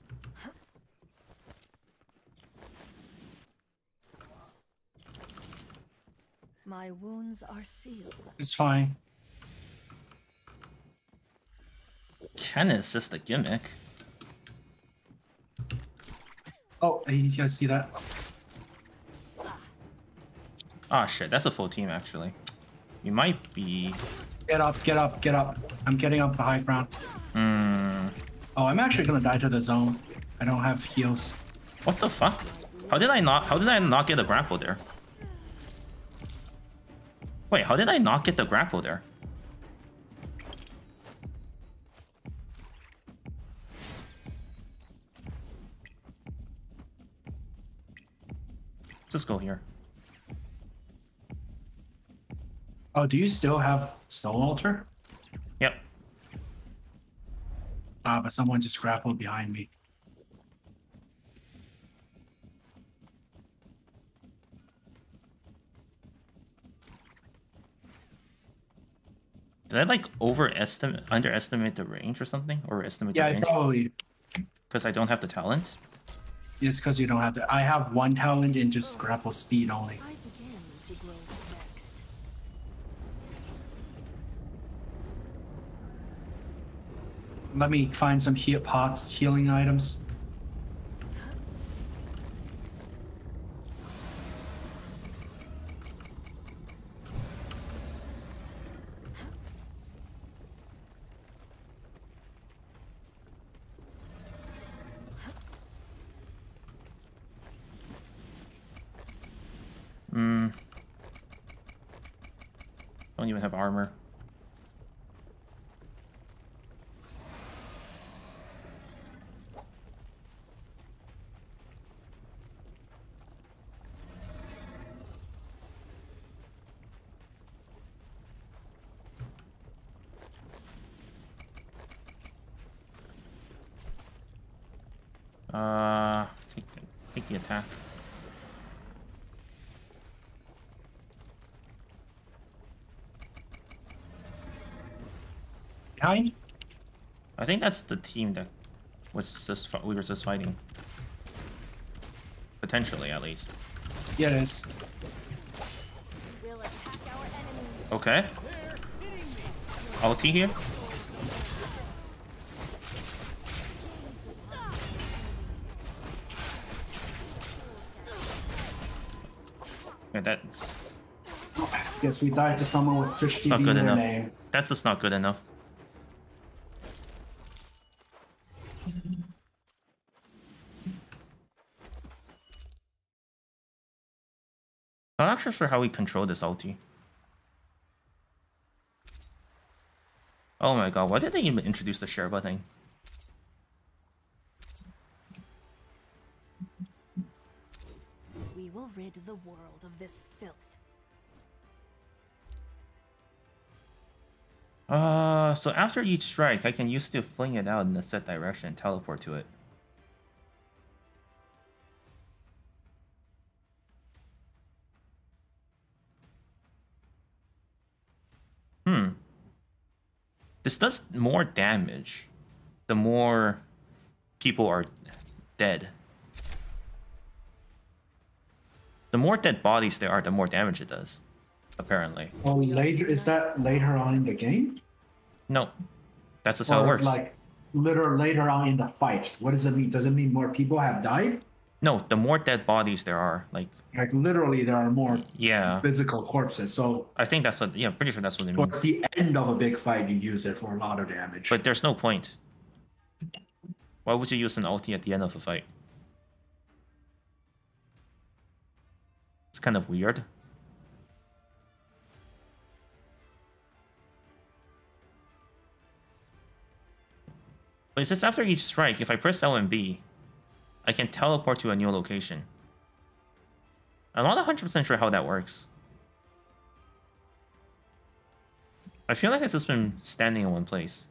My wounds are sealed. It's fine. Ken is just a gimmick. Oh, you guys see that? Ah, shit, that's a full team, actually. You might be... Get up, get up, get up. I'm getting up the high ground. Hmm... Oh, I'm actually gonna die to the zone. I don't have heals. What the fuck? How did I not... How did I not get a grapple there? Wait, how did I not get the grapple there? Just go here. Oh, do you still have Soul Altar? Yep. Ah, but someone just grappled behind me. Did I like overestimate, underestimate the range or something? Or estimate Yeah, the I range? probably. Because I don't have the talent? It's because you don't have the. I have one talent and just grapple speed only. I begin to grow vexed. Let me find some heal pots, healing items. Hmm. Don't even have armor. Uh, take the, take the attack. Behind? I think that's the team that was just we were just fighting. Potentially, at least. Yeah, it is. We'll attack our. Okay. Ulti here. Yeah, that's Guess we died to someone with just not TV good in their enough. name. That's just not good enough. Sure sure how we control this ulti. Oh my god, why did they even introduce the share button? We will rid the world of this filth. Uh, so after each strike, I can use to fling it out in a set direction and teleport to it. This does more damage the more people are dead. The more dead bodies there are, the more damage it does. Apparently. Oh, later is that later on in the game? No. That's just how it works. Like later later on in the fight. What does it mean? Does it mean more people have died? No, the more dead bodies there are, like Like literally there are more yeah, physical corpses. So I think that's what yeah, pretty sure that's what it mean. towards the end of a big fight you use it for a lot of damage. But there's no point. Why would you use an ulti at the end of a fight? It's kind of weird. But it says after each strike, if I press L and B, I can teleport to a new location. I'm not 100% sure how that works. I feel like it's just been standing in one place.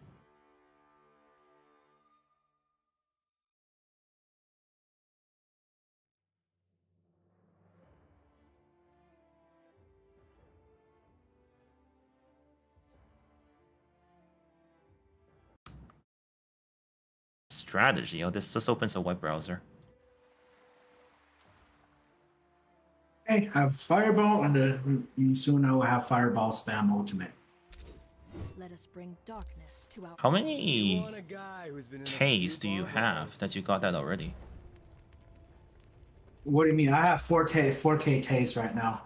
Strategy. Oh, this just opens a web browser. Okay, have fireball, and uh, soon I will have fireball spam ultimate. Let us bring darkness to our How many want a guy who's been in a Ks do you have that you got that already? What do you mean? I have 4K 4K taste right now.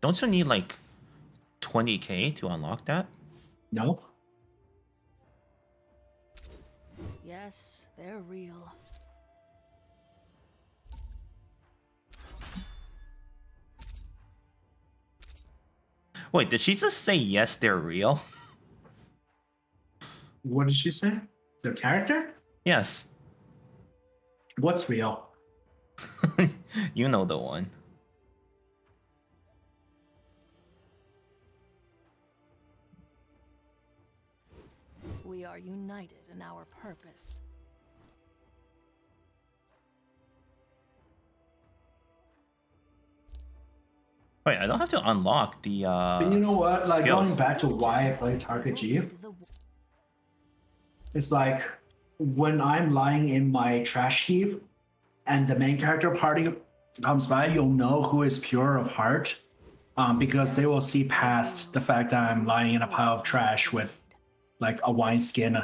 Don't you need like 20k to unlock that? No. Yes, they're real. Wait, did she just say yes, they're real? What did she say? The character? Yes. What's real? you know the one. We are united in our purpose. Wait, I don't have to unlock the uh But you know what? Like skills. going back to why I play Tarka Ji, into the w- it's like when I'm lying in my trash heap and the main character party comes by, you'll know who is pure of heart. Um, because they will see past the fact that I'm lying in a pile of trash with like a wine skin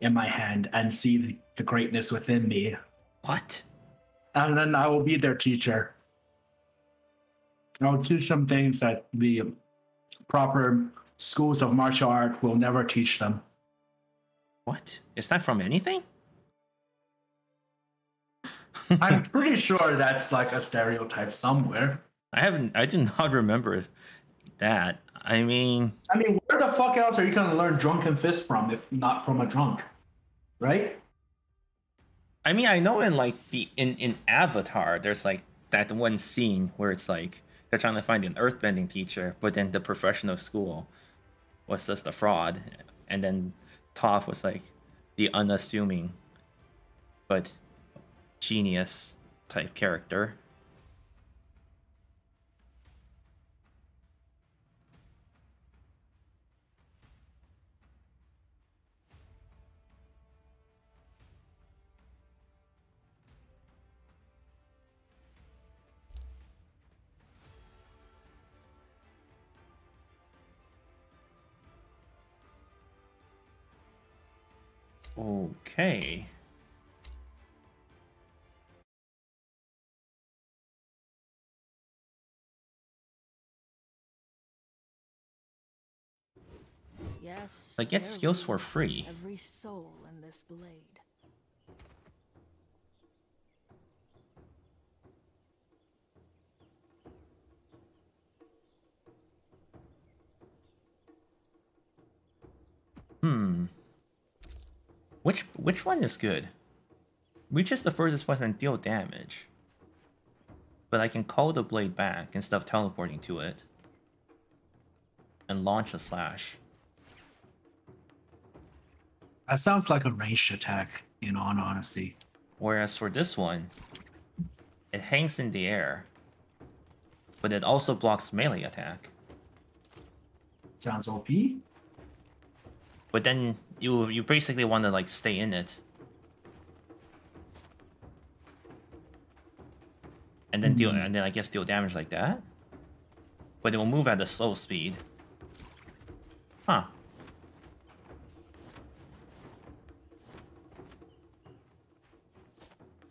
in my hand and see the, the greatness within me. What? And then I will be their teacher. I'll teach them things that the proper schools of martial art will never teach them. What? Is that from anything? I'm pretty sure that's like a stereotype somewhere. I haven't I do not remember that. I mean I mean, where the fuck else are you gonna learn drunken fist from if not from a drunk? Right? I mean I know in like the in, in Avatar there's like that one scene where it's like they're trying to find an earthbending teacher, but then the professional school was just a fraud. And then Toph was like the unassuming but genius type character. Okay. Yes. Like get skills for free. Every soul in this blade. Hmm. Which which one is good? Reaches the furthest point and deal damage. But I can call the blade back instead of teleporting to it. And launch a slash. That sounds like a ranged attack, in all honesty. Whereas for this one, it hangs in the air. But it also blocks melee attack. Sounds OP. But then you you basically want to like stay in it. And then deal Hmm. and then I guess deal damage like that. But it will move at a slow speed. Huh.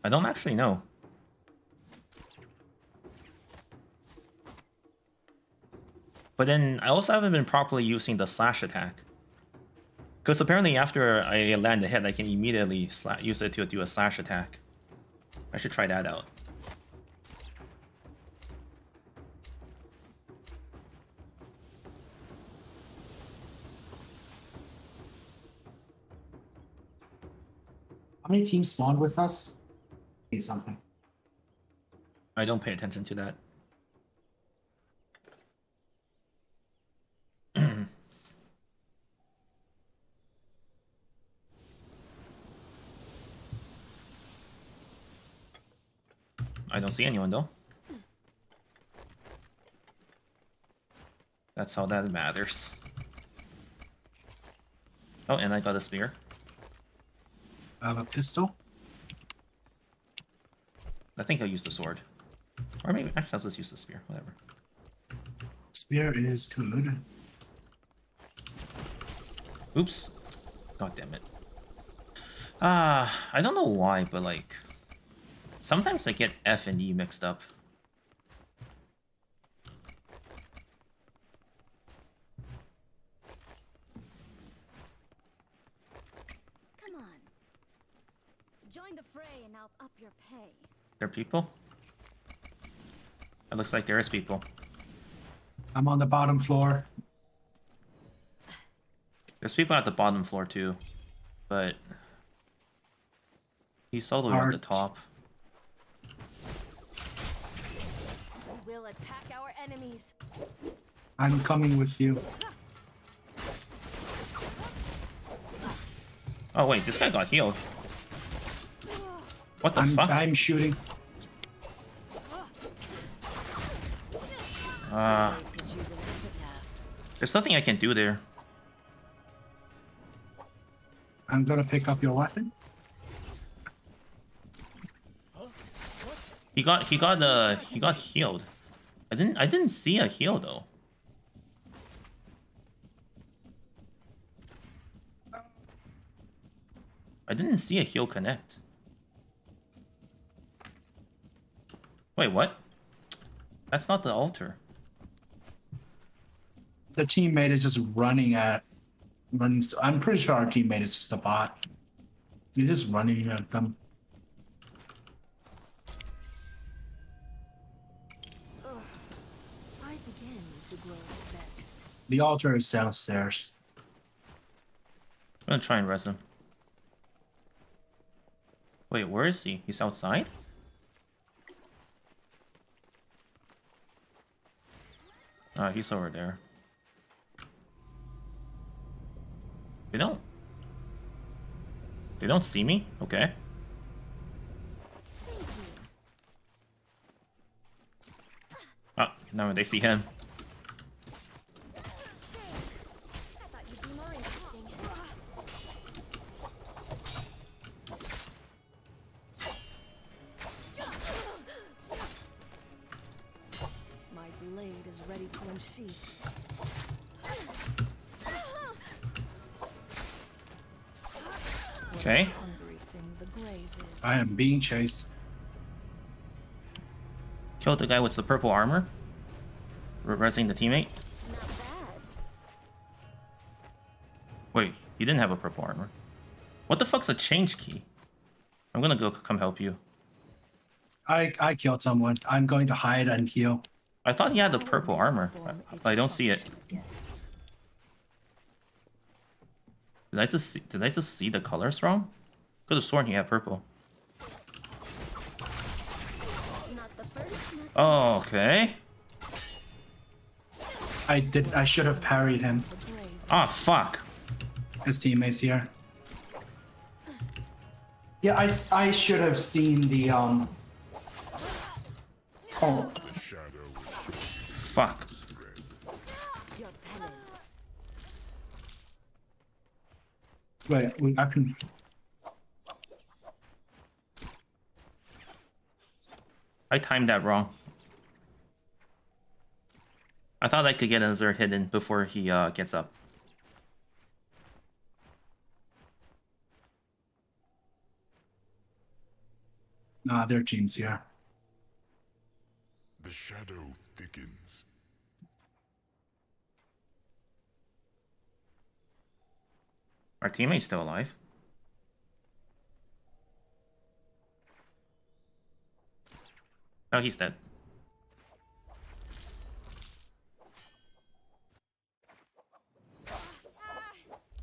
I don't actually know. But then I also haven't been properly using the slash attack. Because apparently after I land a hit, I can immediately use it to do a slash attack. I should try that out. How many teams spawned with us? Need something. I don't pay attention to that. I don't see anyone though. That's how that matters. Oh, and I got a spear. I have a pistol. I think I'll use the sword. Or maybe actually I'll just use the spear. Whatever. Spear is good. Oops. God damn it. Ah, I don't know why, but like sometimes I get F and E mixed up. Come on. Join the fray and I'll up your pay. There are people? It looks like there is people. I'm on the bottom floor. There's people at the bottom floor too, but he's all the way at the top. We will attack our enemies. I'm coming with you. Oh wait, this guy got healed. What the I'm fuck? I'm shooting. Ah, Could use an epitaph. there's nothing I can do there. I'm gonna pick up your weapon. He got he got uh he got healed. I didn't I didn't see a heal though. I didn't see a heal connect. Wait, what? That's not the altar. The teammate is just running at running. st- I'm pretty sure our teammate is just a bot. He's just running at them. The altar is downstairs. I'm gonna try and res him. Wait, where is he? He's outside? Ah, he's over there. They don't. They don't see me? Okay. Ah, now they see him. Being chased. Killed the guy with the purple armor. Reversing the teammate. Wait, he didn't have a purple armor. What the fuck's a change key? I'm gonna go come help you. I I killed someone. I'm going to hide and heal. I thought he had the purple armor, but I don't see it. Did I just see, did I just see the colors wrong? Could have sworn he had purple. Not the first, not Oh, okay. I did. I should have parried him. Ah, fuck. His teammates here. Yeah, I, I should have seen the um. Oh, shadow Fuck. wait. we- I can. I timed that wrong. I thought I could get another hidden before he uh, gets up. Nah, their team's here. The shadow thickens. Our teammate's still alive. Oh, he's dead.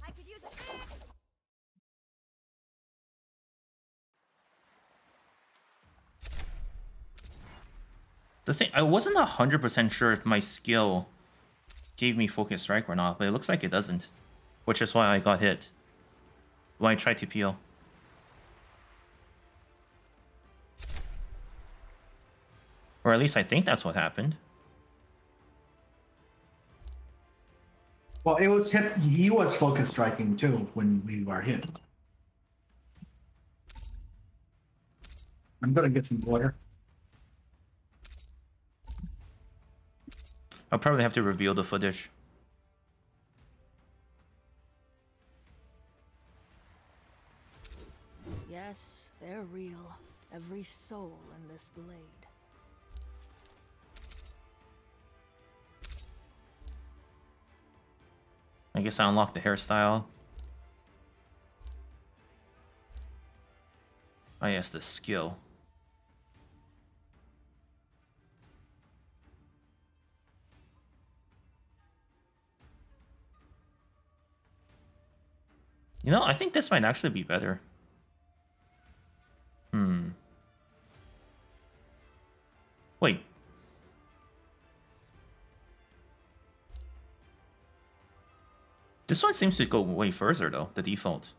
I could use a fix. The thing, I wasn't hundred percent sure if my skill gave me focus strike or not, but it looks like it doesn't, which is why I got hit when I tried to peel. Or at least I think that's what happened. Well, it was hit. He was focus striking too when we were hit. I'm gonna get some water. I'll probably have to reveal the footage. Yes, they're real. Every soul in this blade. I guess I unlocked the hairstyle. Oh yes, the skill. You know, I think this might actually be better. Hmm. Wait. This one seems to go way further though, the default.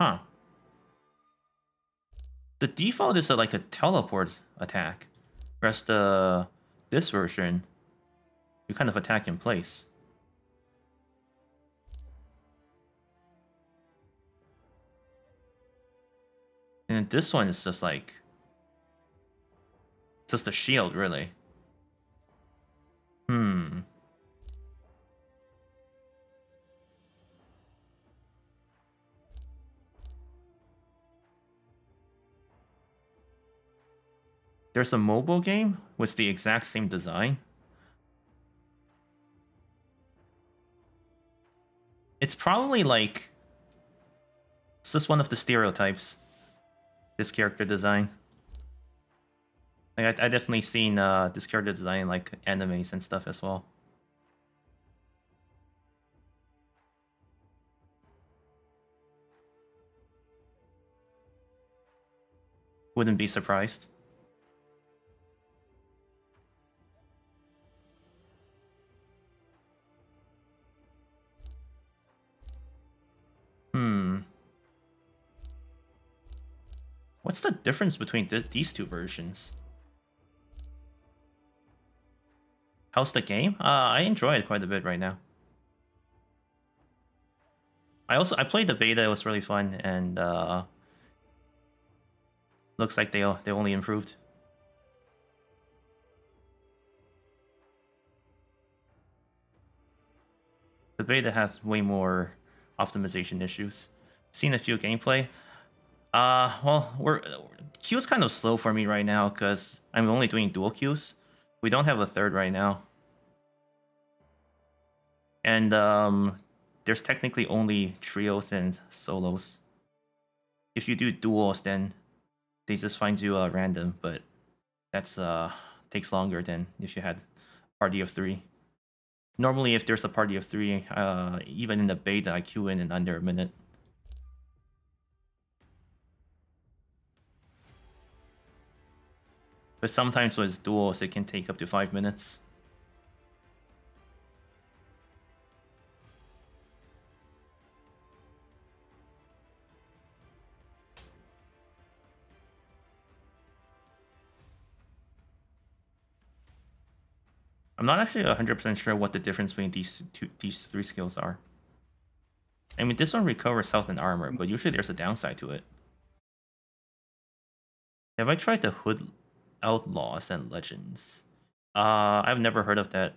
Huh. The default is a, like a teleport attack. Whereas the this version, you kind of attack in place. And this one is just like it's just a shield, really. Hmm. There's a mobile game with the exact same design. It's probably like... It's just one of the stereotypes. This character design. Like, I, I definitely seen uh, this character design like animes and stuff as well. Wouldn't be surprised. What's the difference between th these two versions? How's the game? Uh, I enjoy it quite a bit right now. I also I played the beta. It was really fun, and uh, looks like they they only improved. The beta has way more optimization issues. Seen a few gameplay. Uh, well, we're queue's kind of slow for me right now because I'm only doing dual queues. We don't have a third right now. And um, there's technically only trios and solos. If you do duos, then they just find you uh, random, but that's uh takes longer than if you had party of three. Normally, if there's a party of three, uh, even in the beta, I queue in in under a minute. But sometimes with duos, it can take up to five minutes. I'm not actually 100% sure what the difference between these two, these three skills are. I mean, this one recovers health and armor, but usually there's a downside to it. Have I tried the Hood Outlaws and Legends? Uh, I've never heard of that.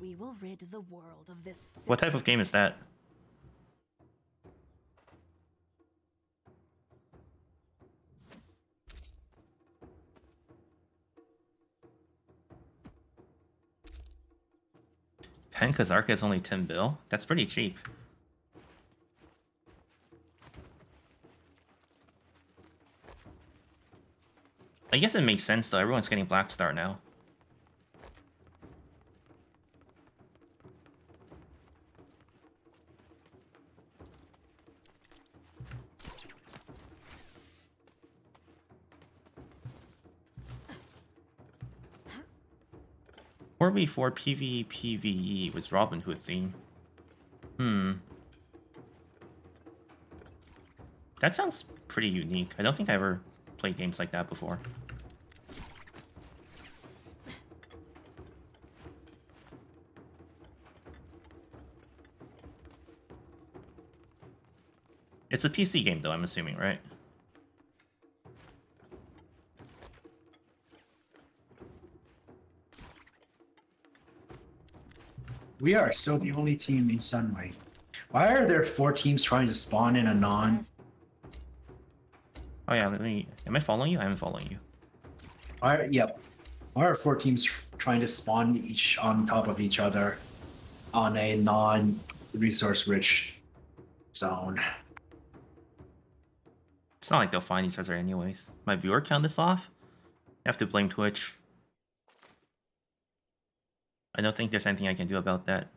We will rid the world of this. What type of game is that? Pen Kzarka is only 10 bill? That's pretty cheap. I guess it makes sense though, everyone's getting Black Star now. Four v four PvE PvE with Robin Hood theme. Hmm. That sounds pretty unique. I don't think I ever played games like that before. It's a PC game, though. I'm assuming, right? We are still the only team in Sunlight. Why are there four teams trying to spawn in a non? Oh yeah. Let me. Am I following you? I am following you. Why? Yep. Why are four teams trying to spawn each on top of each other on a non-resource-rich zone? It's not like they'll find each other anyways. My viewer count is off. I have to blame Twitch. I don't think there's anything I can do about that.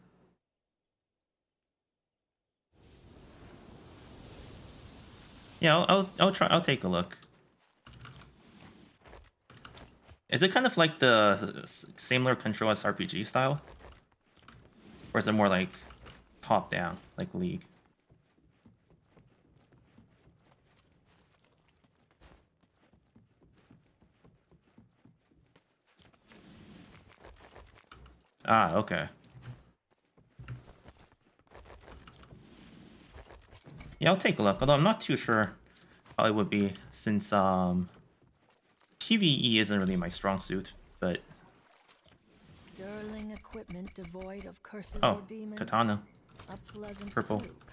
Yeah, I'll, I'll, I'll try. I'll take a look. Is it kind of like the similar control as RPG style, or is it more like top down, like League? Ah, okay. Yeah, I'll take a look. Although I'm not too sure how it would be since um PvE isn't really my strong suit, but Sterling equipment devoid of curses oh, or demons. katana. A pleasant Purple. fluke.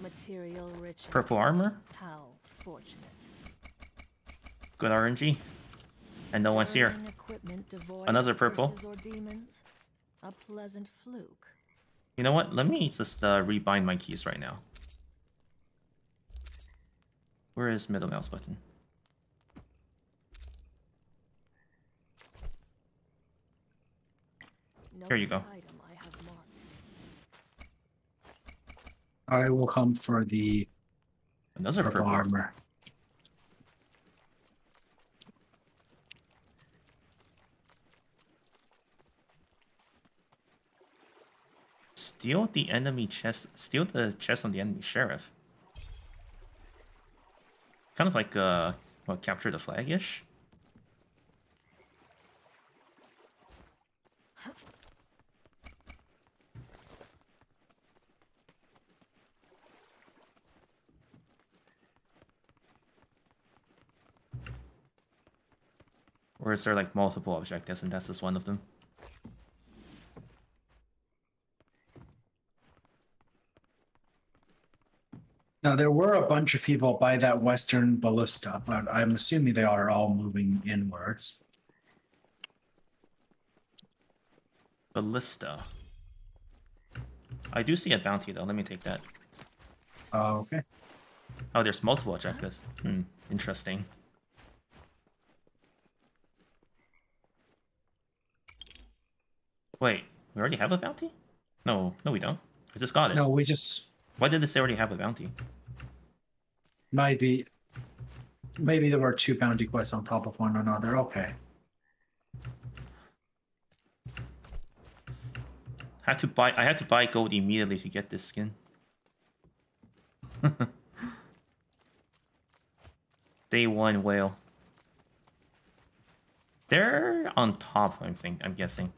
Material riches. Purple armor, How fortunate. good RNG. And no one's here. Sterling equipment devoid Another purple. or demons. A pleasant fluke. You know what? Let me just uh, rebind my keys right now. Where is middle mouse button? No Here you go. I have marked. I will come for the Another purple purple. armor. Steal the enemy chest. Steal the chest on the enemy sheriff. Kind of like uh, what capture the flag ish. Or is there like multiple objectives and that's just one of them? Now there were a bunch of people by that western ballista, but I'm assuming they are all moving inwards. Ballista. I do see a bounty though. Let me take that. Uh, okay. Oh, there's multiple objectives. Hmm, interesting. Wait, we already have a bounty? No, no, we don't. I just got it. No, we just Why did this already have a bounty? Might be. Maybe there were two bounty quests on top of one another. Okay. Had to buy. I had to buy gold immediately to get this skin. Day one whale. They're on top. I'm think. I'm guessing.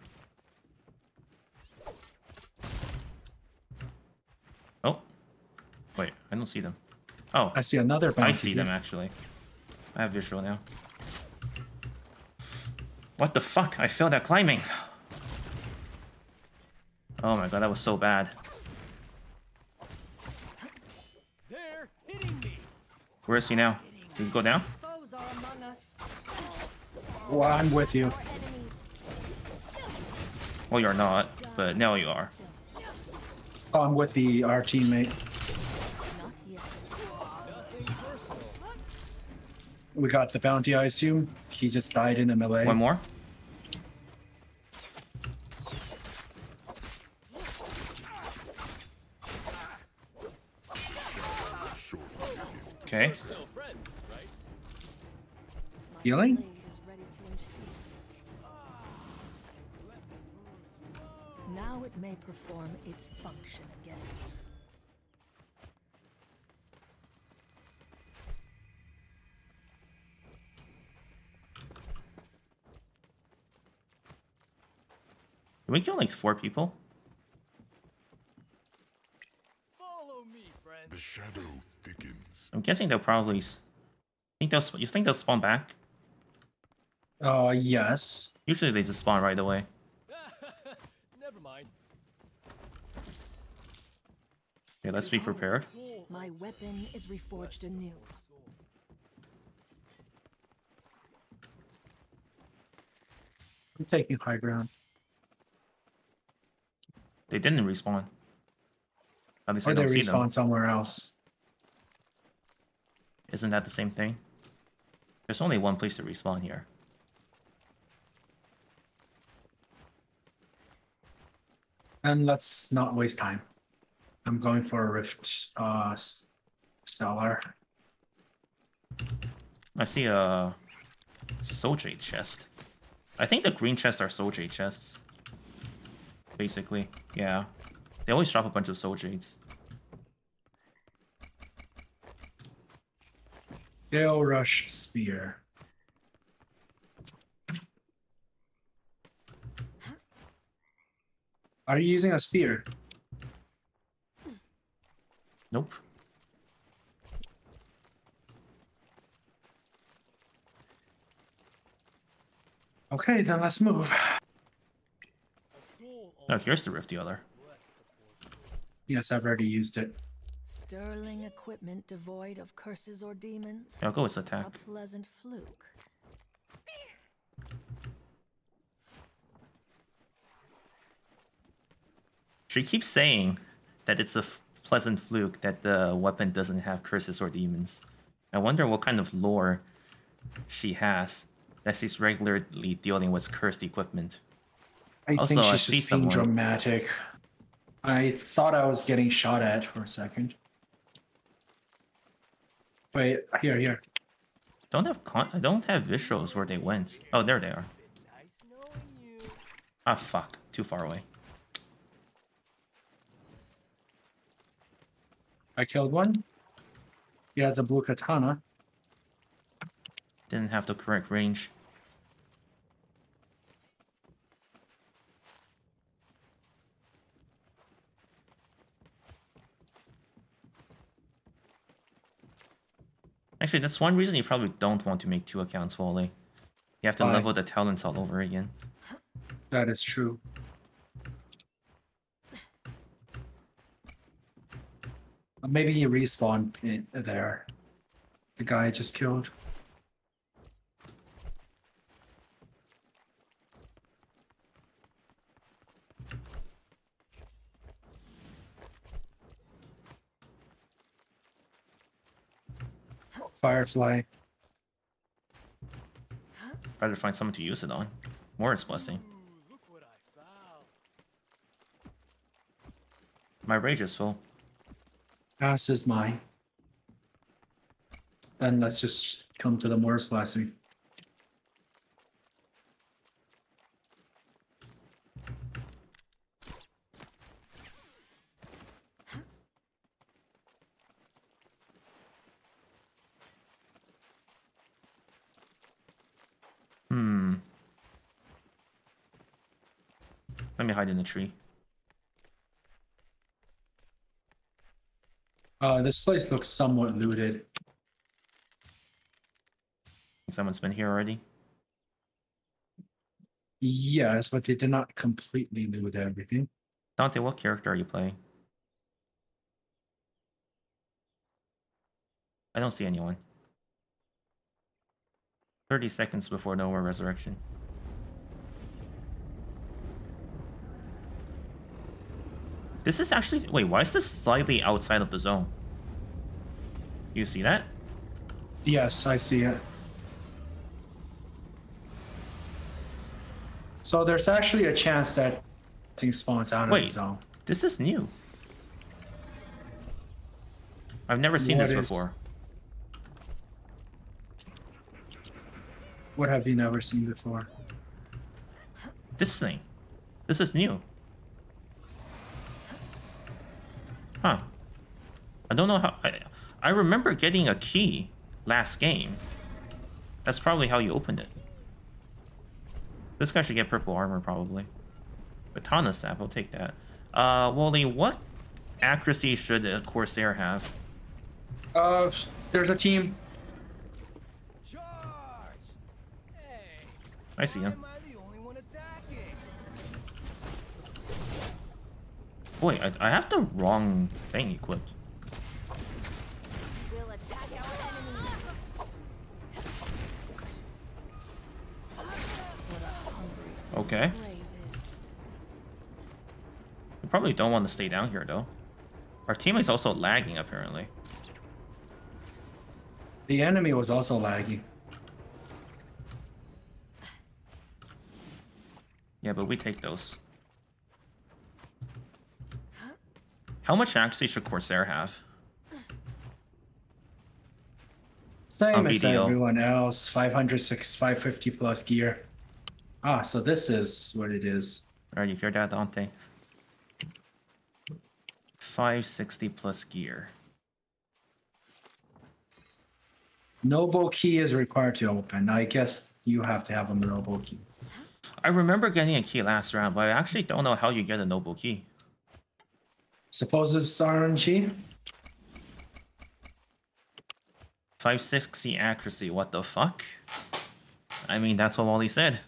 Oh, wait. I don't see them. Oh, I see another bounty. I see them actually. I have visual now. What the fuck? I failed at climbing. Oh my god, that was so bad. They're hitting me. Where is he now? Did he go down? Foes are among us. Well, I'm with you. Well, you're not, but now you are. Oh, I'm with the our teammate. Not yet. Nothing personal. We got the bounty, I assume. He just died in the melee. One more? Okay. Still friends, right? My Healing? blade is ready to unsheath. Now it may perform its function again. Did we kill like four people? Follow me, friend. The shadow thickens. I'm guessing they'll probably. Think they'll. You think they'll spawn back? Uh, yes. Usually they just spawn right away. Never mind. Okay, let's be prepared. My weapon is reforged anew. I'm taking high ground. They didn't respawn. At least Or they don't see respawn them. somewhere else. Isn't that the same thing? There's only one place to respawn here. And let's not waste time. I'm going for a rift uh cellar. I see a soul jade chest. I think the green chests are soul jade chests. Basically, yeah. They always drop a bunch of soul jades. Gale rush spear. Are you using a spear? Nope. Okay, then let's move. A goal Oh, here's the rift dealer. Yes, I've already used it. Sterling equipment devoid of curses or demons. I'll go with A pleasant fluke. She keeps saying that it's a pleasant fluke that the weapon doesn't have curses or demons. I wonder what kind of lore she has that she's regularly dealing with cursed equipment. I think Also, I she's see just being someone- dramatic. I thought I was getting shot at for a second. Wait, here, here. Don't have con- I don't have visuals where they went. Oh, there they are. Ah, fuck. Too far away. I killed one. He has a blue katana. Didn't have the correct range. Actually, that's one reason you probably don't want to make two accounts, Wally. You have to Why? level the talents all over again. That is true. Maybe he respawned there. The guy I just killed. Firefly. To find someone to use it on. Morris blessing. Ooh, look what I found. My rage is full. Pass is mine. Then let's just come to the Morris blessing. Hmm. Let me hide in the tree. Uh, this place looks somewhat looted. Someone's been here already. Yes, but they did not completely loot everything. Dante, what character are you playing? I don't see anyone. 30 seconds before Nowhere Resurrection. This is actually... Wait, why is this slightly outside of the zone? You see that? Yes, I see it. So there's actually a chance that thing spawns out of the zone. This is new. I've never seen What this is- before. What have you never seen before? This thing. This is new. Huh. I don't know how. I, I remember getting a key last game. That's probably how you opened it. This guy should get purple armor, probably. Katana sap, I'll take that. Uh, Wally, what accuracy should a Corsair have? Uh, there's a team. Charge! Hey, I see him. Boy, I, I have the wrong thing equipped. We'll attack our enemies. What a hungry Okay. We probably don't want to stay down here, though. Our teammate's also lagging, apparently. The enemy was also lagging. Yeah, but we take those. How much accuracy should Corsair have? Same On as BDO. everyone else. 500, 550 plus gear. Ah, so this is what it is. Alright, you hear that, Dante? 560 plus gear. Noble key is required to open. I guess you have to have a noble key. I remember getting a key last round, but I actually don't know how you get a noble key. Suppose it's RNG. 560 accuracy, what the fuck? I mean, that's what Wally said.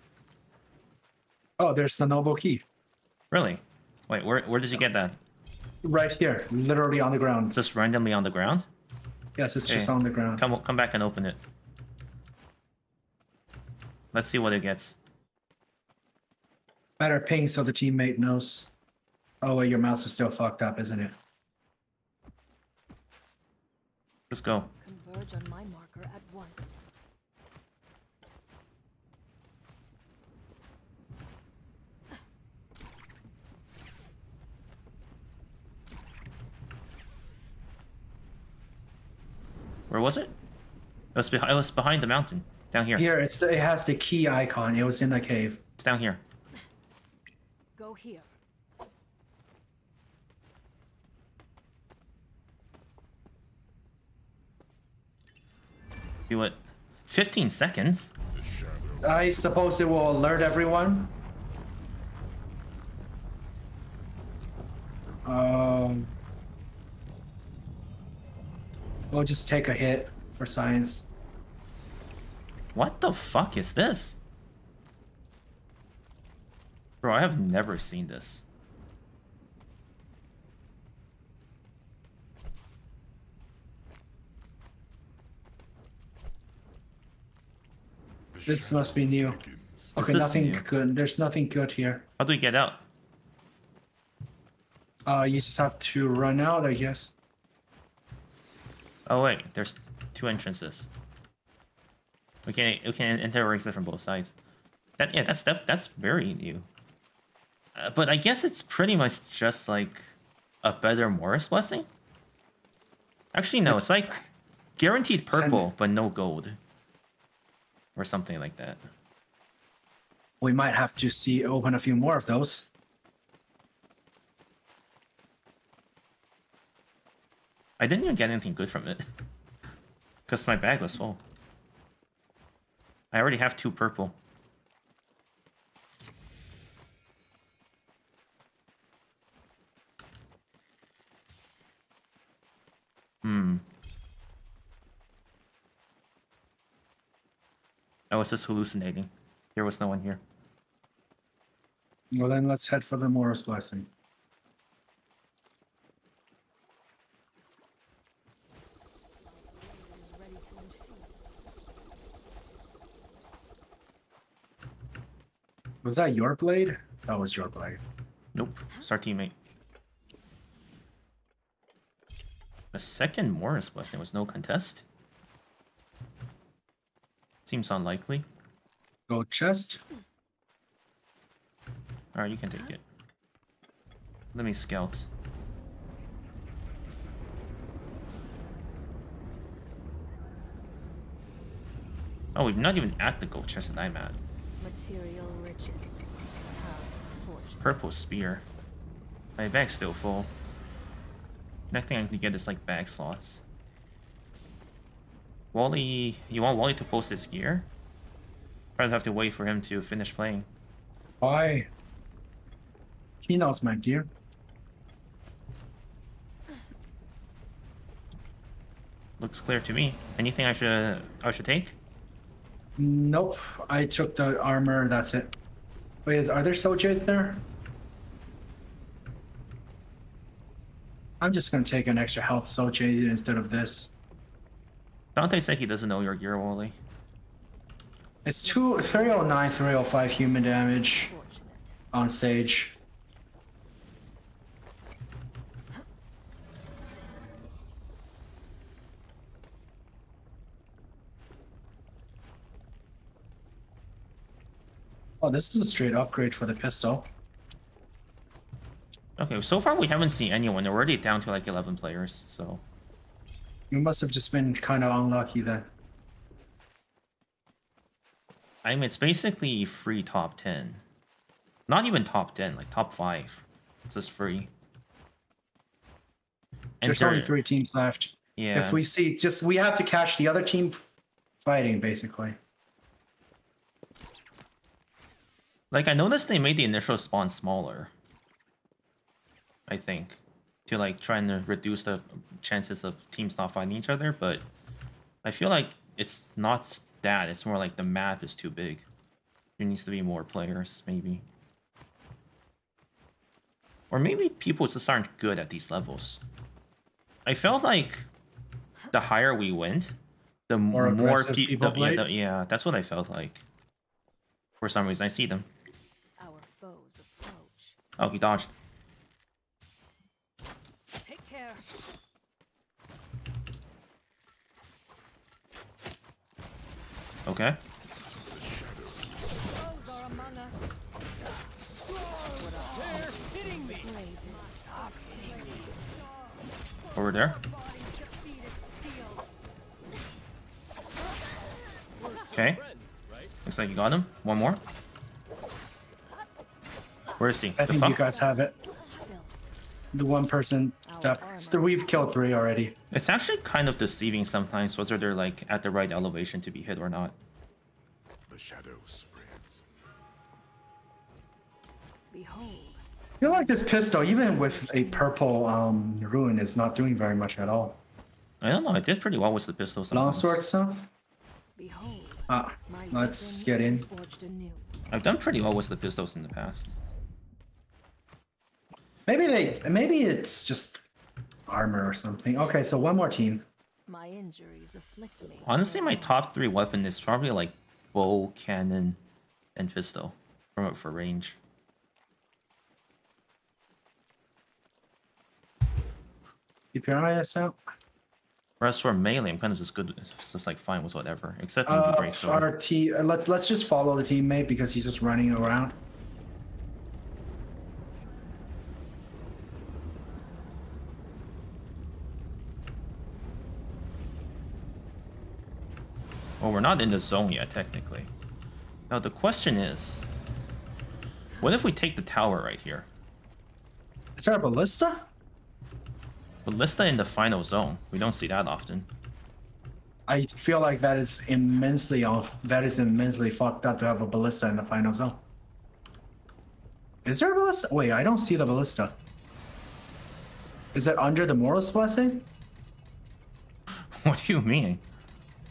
Oh, there's the noble key. Really? Wait, where, where did you get that? Right here, literally on the It's ground. just randomly on the ground? Yes, it's just on the ground. Come, come back and open it. Let's see what it gets. Better ping so the teammate knows. Oh, wait, your mouse is still fucked up, isn't it? Let's go. Converge on my marker at once. Where was it? It was, behind, it was behind the mountain. Down here. Here, it's the, it has the key icon. It was in the cave. It's down here. Go here. Do it. 15 seconds? I suppose it will alert everyone. Um, we'll just take a hit for science. What the fuck is this? Bro, I have never seen this. This must be new. Okay, nothing new? good. There's nothing good here. How do we get out? Uh, you just have to run out, I guess. Oh wait, there's two entrances. We can we can enter or exit from both sides. That yeah, that's that, that's very new. Uh, but I guess it's pretty much just like a better Morris blessing. Actually, no, it's, It's- like guaranteed purple but no gold, or something like that. We might have to see open a few more of those. I didn't even get anything good from it because my bag was full. I already have two purple. Hmm. I was just hallucinating. There was no one here. Well, then let's head for the Morris blessing. Is ready to infuse. Was that your blade? That was your blade. Nope. It's our teammate. A second Morris blessing was no contest. Seems unlikely. Gold chest. Alright, you can take it. Let me scout. Oh, we're not even at the gold chest that I'm at. Material riches. Purple spear. My bag's still full. Next thing I can get is like bag slots. Wally, you want Wally to post his gear? Probably have to wait for him to finish playing. Why? He knows my gear. Looks clear to me. Anything I should I should take? Nope. I took the armor. That's it. Wait, is, are there soldiers there? I'm just gonna take an extra health soldier instead of this. Dante said he doesn't know your gear, Wally. It's two 309, 305 human damage on Sage. Oh, this is a straight upgrade for the pistol. Okay, so far we haven't seen anyone. We're already down to like 11 players, so You must have just been kind of unlucky then. I mean it's basically free top 10. Not even top 10, like top 5. It's just free. And There's only three teams left. Yeah. If we see, just we have to catch the other team fighting, basically. Like I noticed they made the initial spawn smaller. I think. To like trying to uh, reduce the chances of teams not fighting each other, but I feel like it's not that, it's more like the map is too big. There needs to be more players, maybe. Or maybe people just aren't good at these levels. I felt like the higher we went, the More more, pe- people the- yeah, the- yeah, that's what I felt like. For some reason, I see them. Our foes approach. Oh, he dodged. Take care. Okay. Foes are among us. They're hitting me. Brave is Over there. Okay. Looks like you got him. One more. Where is he? I the think fuck? you guys have it. The one person that we've killed three already. It's actually kind of deceiving sometimes whether they're like at the right elevation to be hit or not. The shadow spreads. Behold, I feel like this pistol, even with a purple um ruin, is not doing very much at all. I don't know. I did pretty well with the pistol. sometimes. Longsword stuff. behold. Ah, let's get in. I've done pretty well with the pistols in the past. Maybe they, maybe it's just armor or something. Okay, so one more team. My injuries afflict me. Honestly, my top three weapon is probably like bow, cannon, and pistol from for range. Keep your eyes out. Whereas for melee, I'm kind of just good, it's just like fine with whatever, except maybe Uh, great our team. uh, Let's let's just follow the teammate because he's just running around. Well, we're not in the zone yet, technically. Now the question is, what if we take the tower right here? Is there a ballista? Ballista in the final zone. We don't see that often. I feel like that is immensely off. That is immensely fucked up to have a ballista in the final zone. Is there a ballista? Wait, I don't see the ballista. Is it under the Moral's blessing? what do you mean?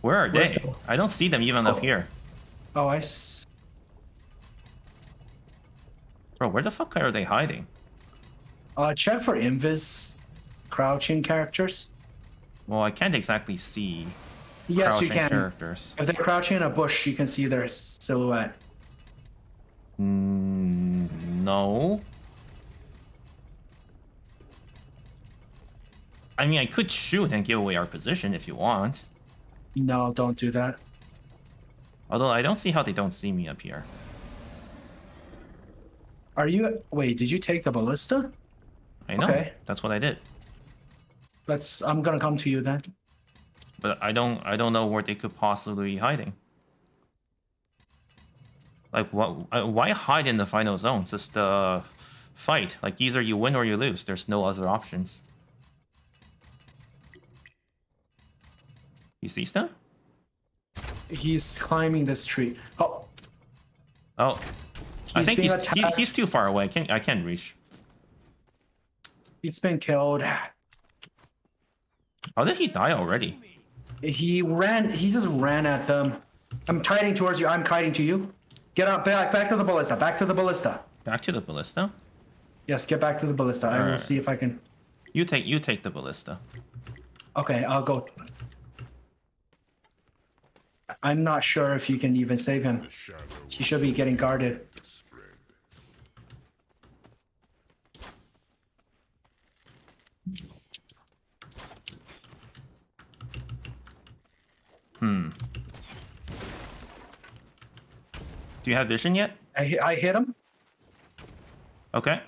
Where are Where's they? the- I don't see them even up Oh. here. Oh, I. S- Bro, where the fuck are they hiding? uh, check for invis, crouching characters. Well, I can't exactly see Yes, you can. characters. If they're crouching in a bush, you can see their silhouette. Mm, no. I mean, I could shoot and give away our position if you want. No, don't do that. Although I don't see how they don't see me up here. Are you? Wait, did you take the ballista? I know. Okay. That's what I did. Let's. I'm gonna come to you then. But I don't I don't know where they could possibly be hiding. Like what uh, why hide in the final zone? Just uh fight. Like either you win or you lose. There's no other options. You see them? He's climbing this tree. Oh, Oh. I think he's he, he's too far away. I can't I can't reach. He's been killed. How did he die already? He ran. He just ran at them. I'm kiting towards you. I'm kiting to you. Get up back. Back to the ballista. Back to the ballista. Back to the ballista. Yes, get back to the ballista. I will Alright. see if I can. You take you take the ballista. Okay, I'll go. I'm not sure if you can even save him. He should be getting guarded. Hmm. Do you have vision yet? I, I hit him. Okay.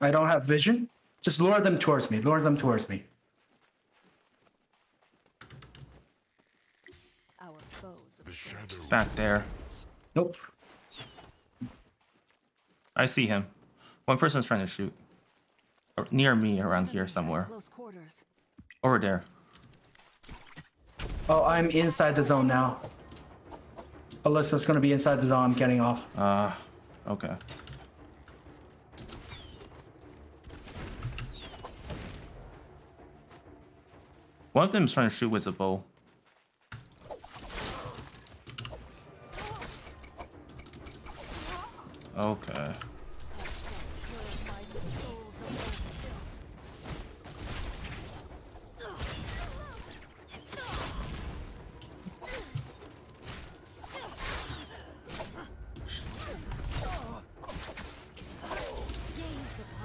I don't have vision. Just lure them towards me. Lure them towards me. Our foes The of Back there. Nope. I see him. One person's trying to shoot. Or near me around here somewhere. Over there. Oh, I'm inside the zone now. Alyssa's gonna be inside the zone. I'm getting off. Uh okay. One of them is trying to shoot with a bow. Okay.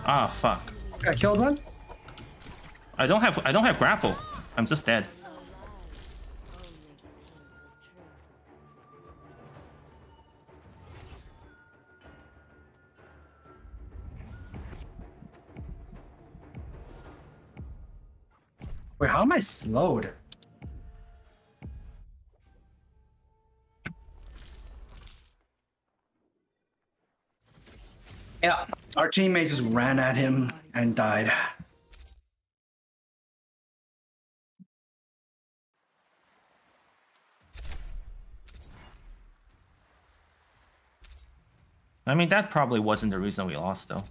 Ah, fuck. I killed one. I don't have I don't have grapple. I'm just dead. Am I slowed? Yeah, our teammates just ran at him and died. I mean that probably wasn't the reason we lost though.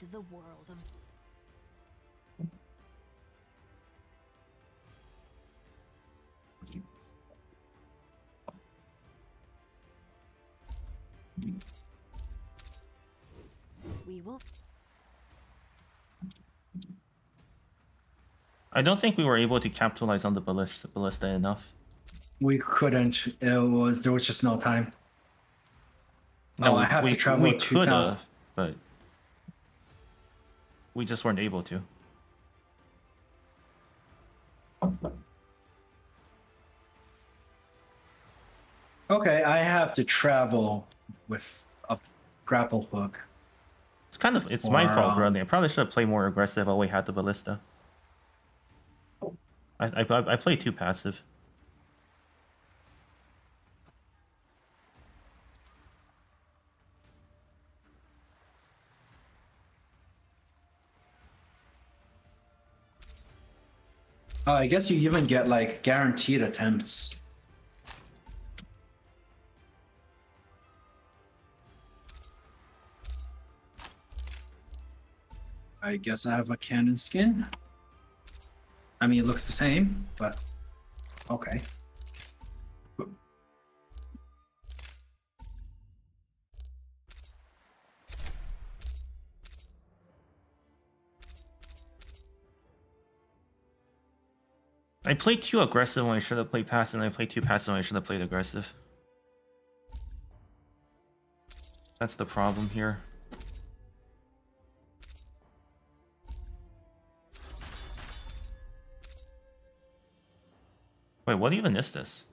Rid the world of We will I don't think we were able to capitalize on the ballista, ballista enough. We couldn't. It was there was just no time. Oh, I have we, to travel We 2,000. could have, but we just weren't able to. Okay, I have to travel with a grapple hook. It's kind of it's my fault, um, really. I probably should have played more aggressive while we had the ballista. I I, I I played too passive. Uh, I guess you even get like guaranteed attempts. I guess I have a cannon skin. I mean, it looks the same, but okay. I play too aggressive when I should have played passive, and I play too passive when I should have played aggressive. That's the problem here. Wait, what even is this?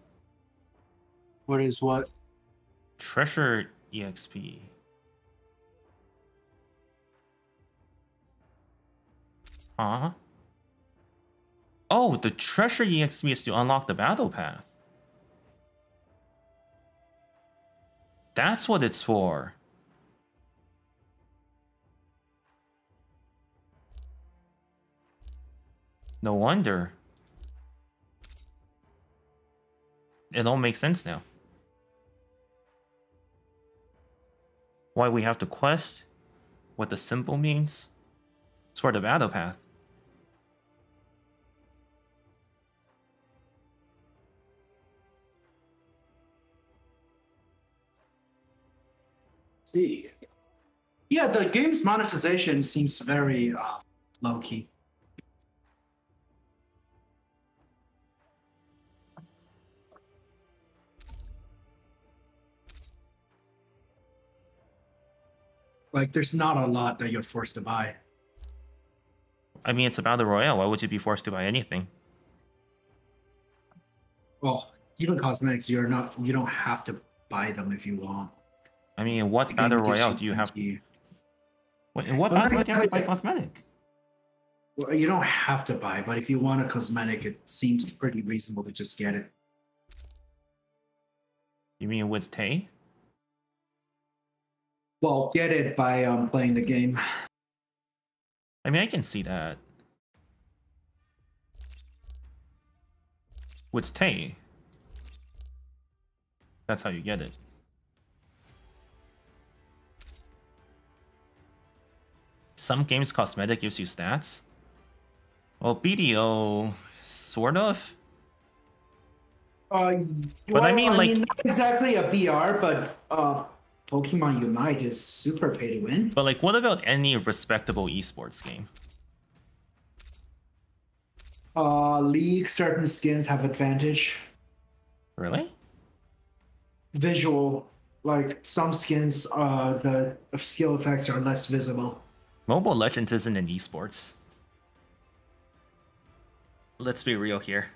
What is what? Treasure EXP. Huh? Oh, the treasure EXP is to unlock the battle pass. That's what it's for. No wonder. It all makes sense now. Why we have to quest? What the symbol means? It's for the battle pass. See. Yeah, the game's monetization seems very uh, low key. Like, there's not a lot that you're forced to buy. I mean, it's about the royale. Why would you be forced to buy anything? Well, even cosmetics, you're not. You don't have to buy them if you want. I mean, what The battle game royale do you have? plenty. What, in what Well, battle royale do you have to buy cosmetic? Well, you don't have to buy, but if you want a cosmetic, it seems pretty reasonable to just get it. You mean with Tay? Well, get it by um, playing the game. I mean, I can see that. With Tay. That's how you get it. Some games cosmetic gives you stats. Well, BDO sort of. Uh, But I mean, like- not exactly a BR, but uh, Pokemon Unite is super pay to win. But like, what about any respectable esports game? Uh, League certain skins have advantage. Really? Visual, like some skins, uh, the skill effects are less visible. Mobile Legends isn't an esports. Let's be real here.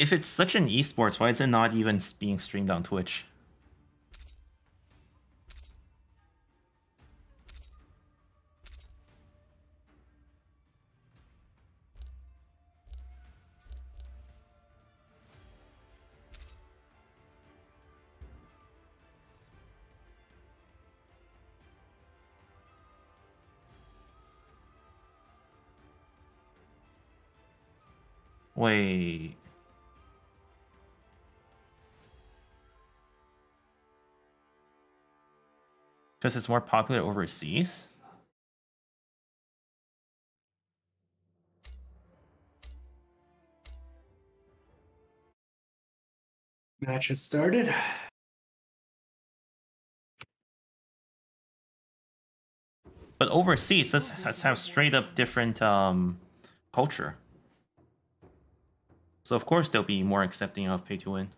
If it's such an esports, why is it not even being streamed on Twitch? Wait. Because it's more popular overseas? Match has started. But overseas, let's, let's have straight up different um, culture. So of course they'll be more accepting of pay to win.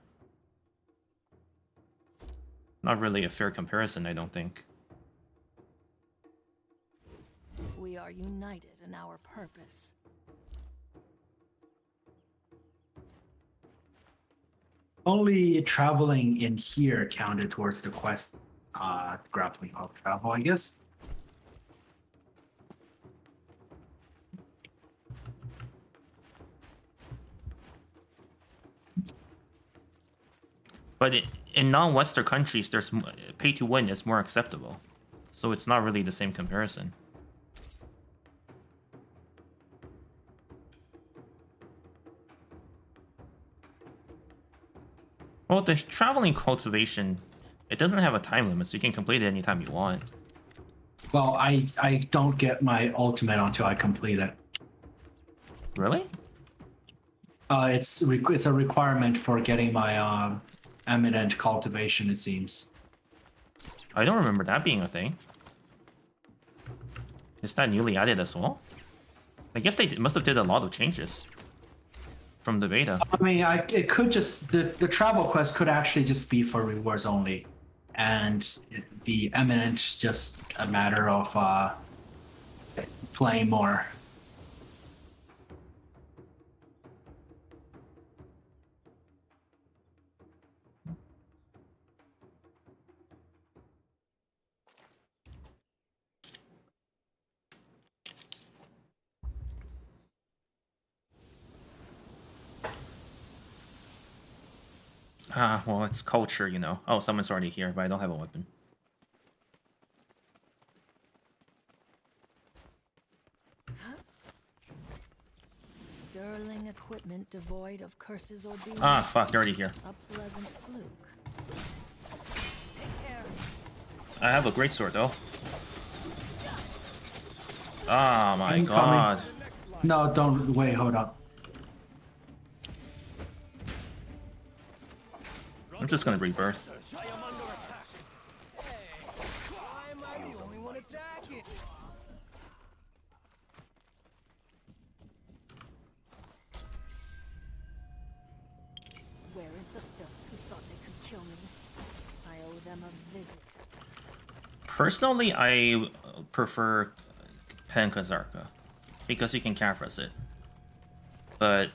Not really a fair comparison, I don't think. We are united in our purpose. Only traveling in here counted towards the quest uh, grappling of travel, I guess. But in non-Western countries, there's pay to win is more acceptable, so it's not really the same comparison. Well, the traveling cultivation, it doesn't have a time limit, so you can complete it anytime you want. Well, I I don't get my ultimate until I complete it. Really? Uh, it's it's a requirement for getting my um, eminent cultivation. It seems. I don't remember that being a thing. Is that newly added as well? I guess they must have did a lot of changes from the beta. I mean, I it could just the the travel quest could actually just be for rewards only, and it, the eminent just a matter of uh, playing more. Ah, well, it's culture, you know. Oh, someone's already here, but I don't have a weapon. Sterling equipment devoid of curses or demons. Ah, fuck, already here. A pleasant fluke. Take care. I have a great sword, though. Ah, oh, my god. Coming. No, don't. Wait, hold up. I'm just gonna rebirth. I am under attack. Hey, why am I the only one attacking? Where is the filth who thought they could kill me? I owe them a visit. Personally, I prefer Pen Kzarka because you can Caphras it. But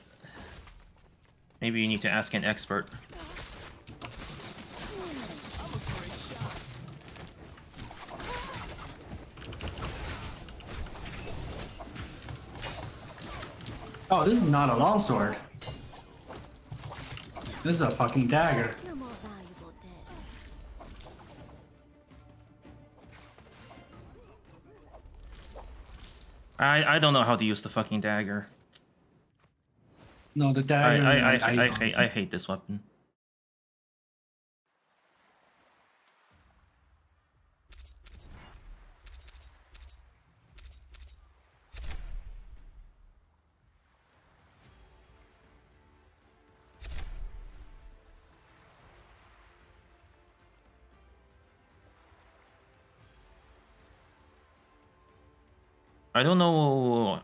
maybe you need to ask an expert. Oh, this is not a longsword. This is a fucking dagger. You're more valuable dead. I I don't know how to use the fucking dagger. No, the I dagger. I I, like, I, I, hate I hate this weapon. I don't know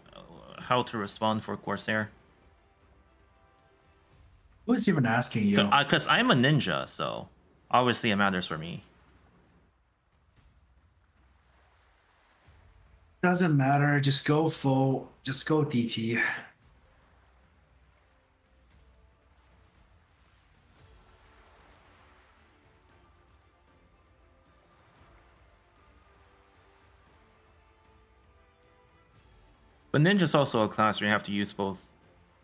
how to respond for Corsair. Who's even asking you? Because uh, I'm a ninja, so obviously it matters for me. Doesn't matter. Just go full. Just go DP. But ninja's also a class where you have to use both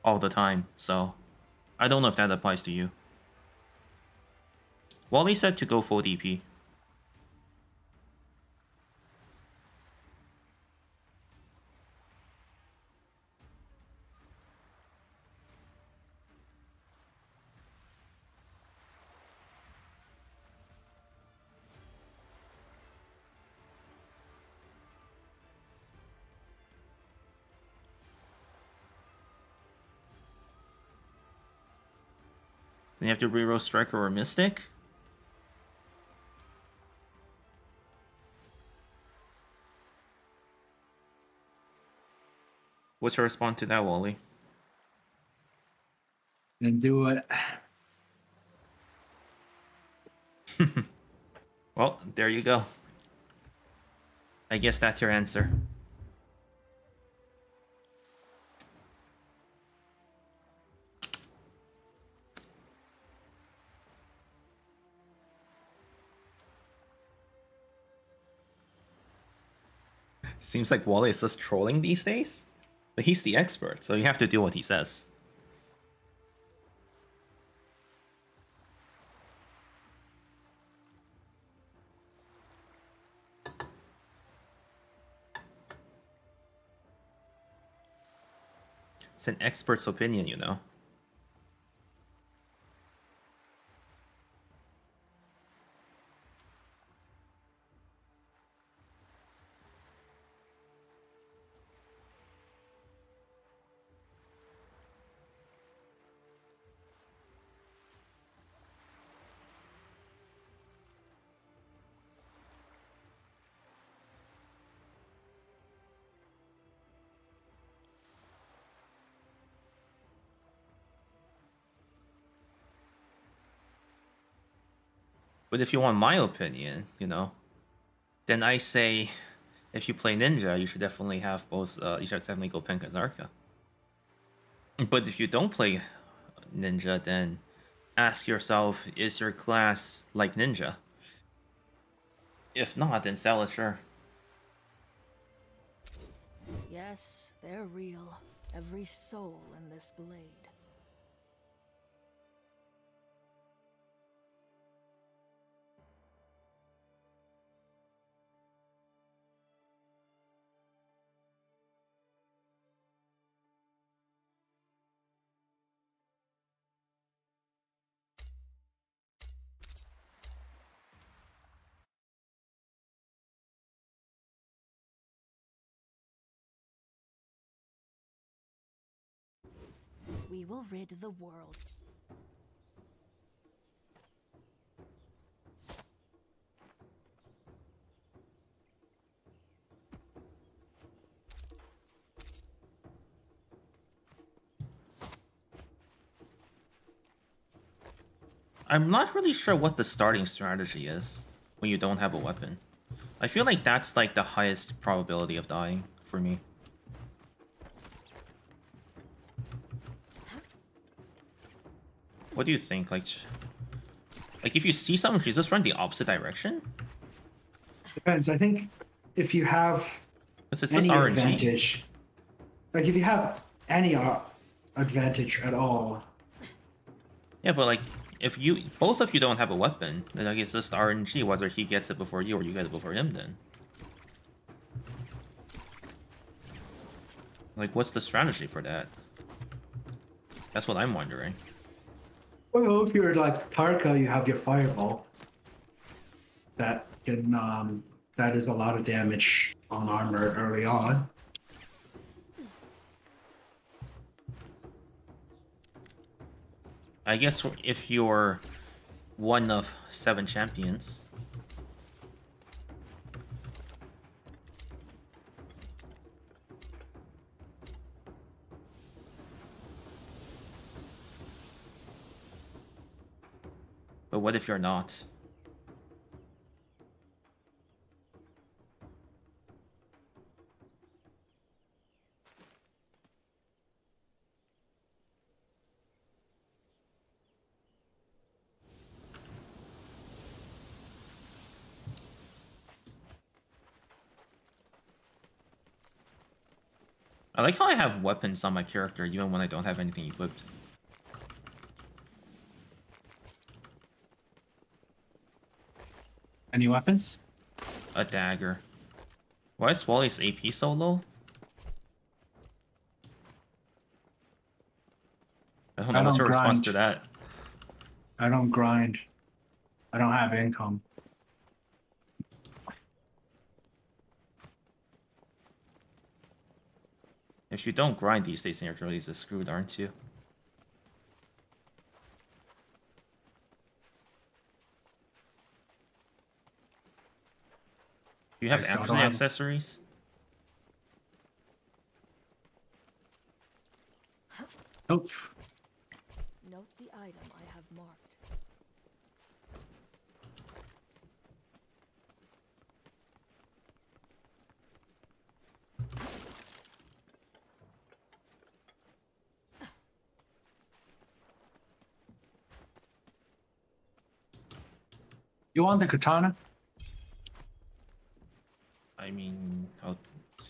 all the time, so I don't know if that applies to you. Wally said to go full DP. You have to reroll Striker or Mystic. What's your response to that, Wally? And do it. Well, there you go. I guess that's your answer. Seems like Wally is just trolling these days. But he's the expert, so you have to do what he says. It's an expert's opinion, you know. But if you want my opinion, you know, then I say if you play ninja, you should definitely have both. Uh, you should definitely go Pen Kzarka. But if you don't play ninja, then ask yourself: Is your class like ninja? If not, then sell it, sure. Yes, they're real. Every soul in this blade. We will rid the world. I'm not really sure what the starting strategy is when you don't have a weapon. I feel like that's like the highest probability of dying for me. What do you think? Like, like if you see someone, should you just run the opposite direction? Depends. I think if you have it's any advantage, like if you have any uh, advantage at all, Yeah, but like if you both of you don't have a weapon, then like it's just RNG whether he gets it before you or you get it before him. Then, like, what's the strategy for that? That's what I'm wondering. Well, if you're like Tarka, you have your fireball. That can um, that is a lot of damage on armor early on. I guess if you're one of seven champions, but what if you're not? I like how I have weapons on my character even when I don't have anything equipped. Any weapons? A dagger. Why is Wally's AP so low? I don't know I what's don't your response grind. to that. I don't grind. I don't have income. If you don't grind these days, then you're really screwed, aren't you? Do you have I still actually don't have- accessories? Nope. Note the item I have marked. You want the katana? I mean, oh,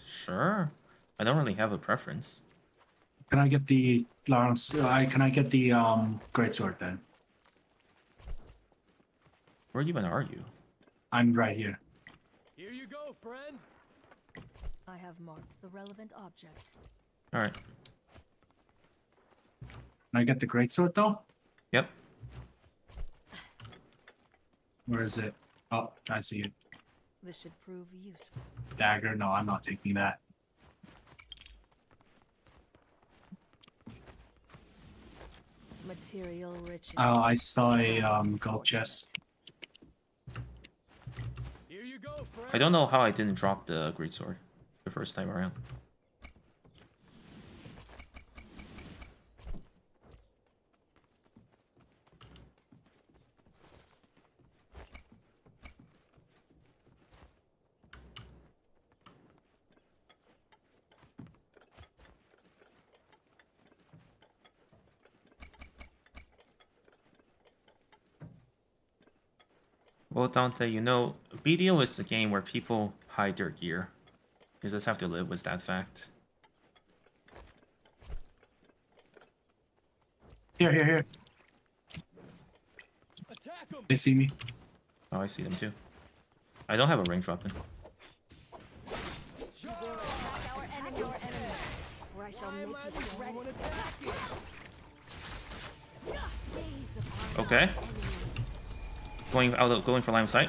sure. I don't really have a preference. Can I get the Lawrence? I can I get the um greatsword then? Where even are you? I'm right here. Here you go, friend. I have marked the relevant object. All right. Can I get the greatsword though? Yep. Where is it? Oh, I see it. This should prove useful. Dagger. No, I'm not taking that. Material riches. Oh, I saw a um gold chest. Here you go, friend. I don't know how I didn't drop the greatsword the first time around. Well, Dante, you know, BDO is a game where people hide their gear. You just have to live with that fact. Here, here, here. They see me. Oh, I see them too. I don't have a range weapon. Our enemy, our enemies. Or I shall make you regret Everyone it. attacking. Okay. Going out, of- going for line of sight.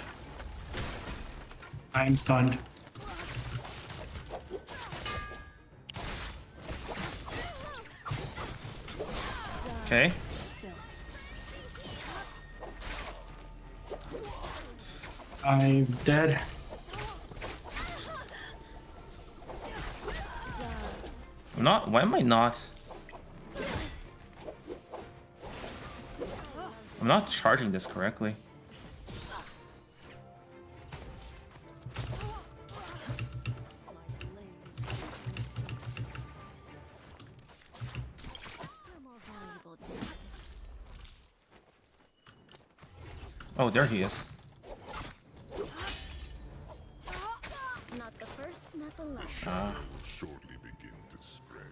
I'm stunned. Okay. I'm dead. I'm not. Why am I not? I'm not charging this correctly. Oh, there he is. Not the first, not the last. Ah. Shortly begin to spread.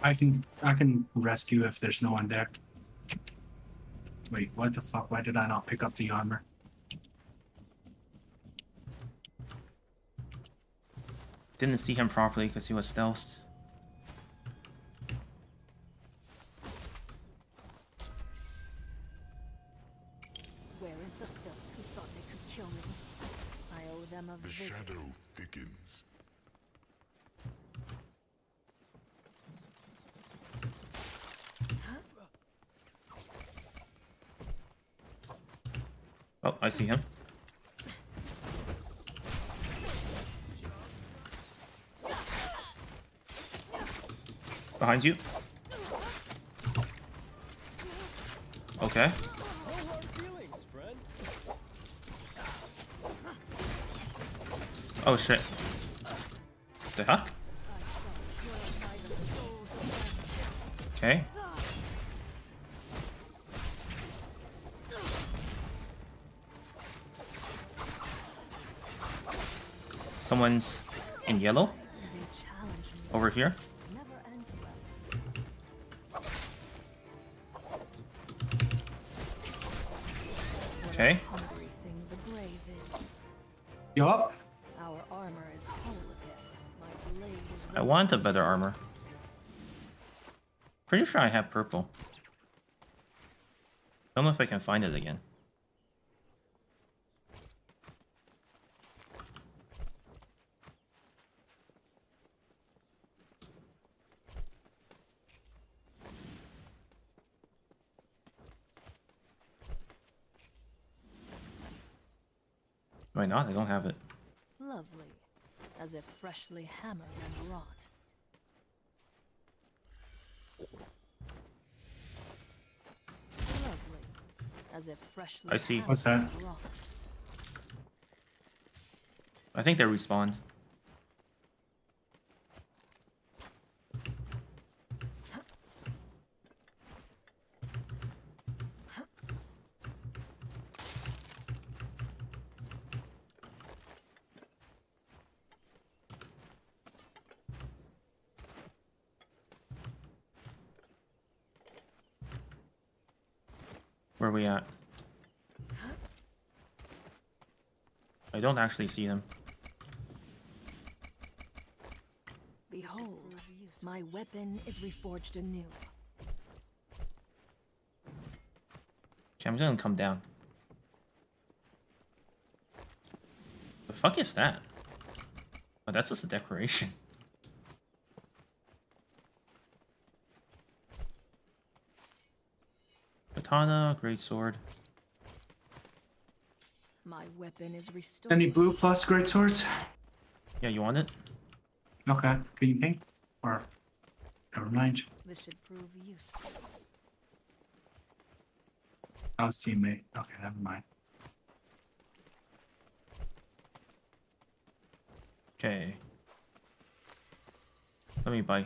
I can I can rescue if there's no one there. Wait, what the fuck? Why did I not pick up the armor? Didn't see him properly because he was stealthed. Where is the filth who thought they could kill me? I owe them a The visit. shadow thickens. Oh, I see him. Behind you. Okay. Oh shit. The heck? Okay. Someone's in yellow over here. Blade is I want a better armor. Pretty sure I have purple. Don't know if I can find it again. Why not? I don't have it. Lovely. As if freshly hammered and wrought. Lovely. As if freshly I see. What's that? I think they respawn. Don't actually see them. Behold, my weapon is reforged anew. Okay, I'm gonna come down. The fuck is that? Oh, that's just a decoration. Katana, great sword. My weapon is restored. Any blue plus great swords? Yeah, you want it? Okay. Can you ping? Or never mind. This should prove useful. I was teammate. Okay, never mind. Okay. Let me buy.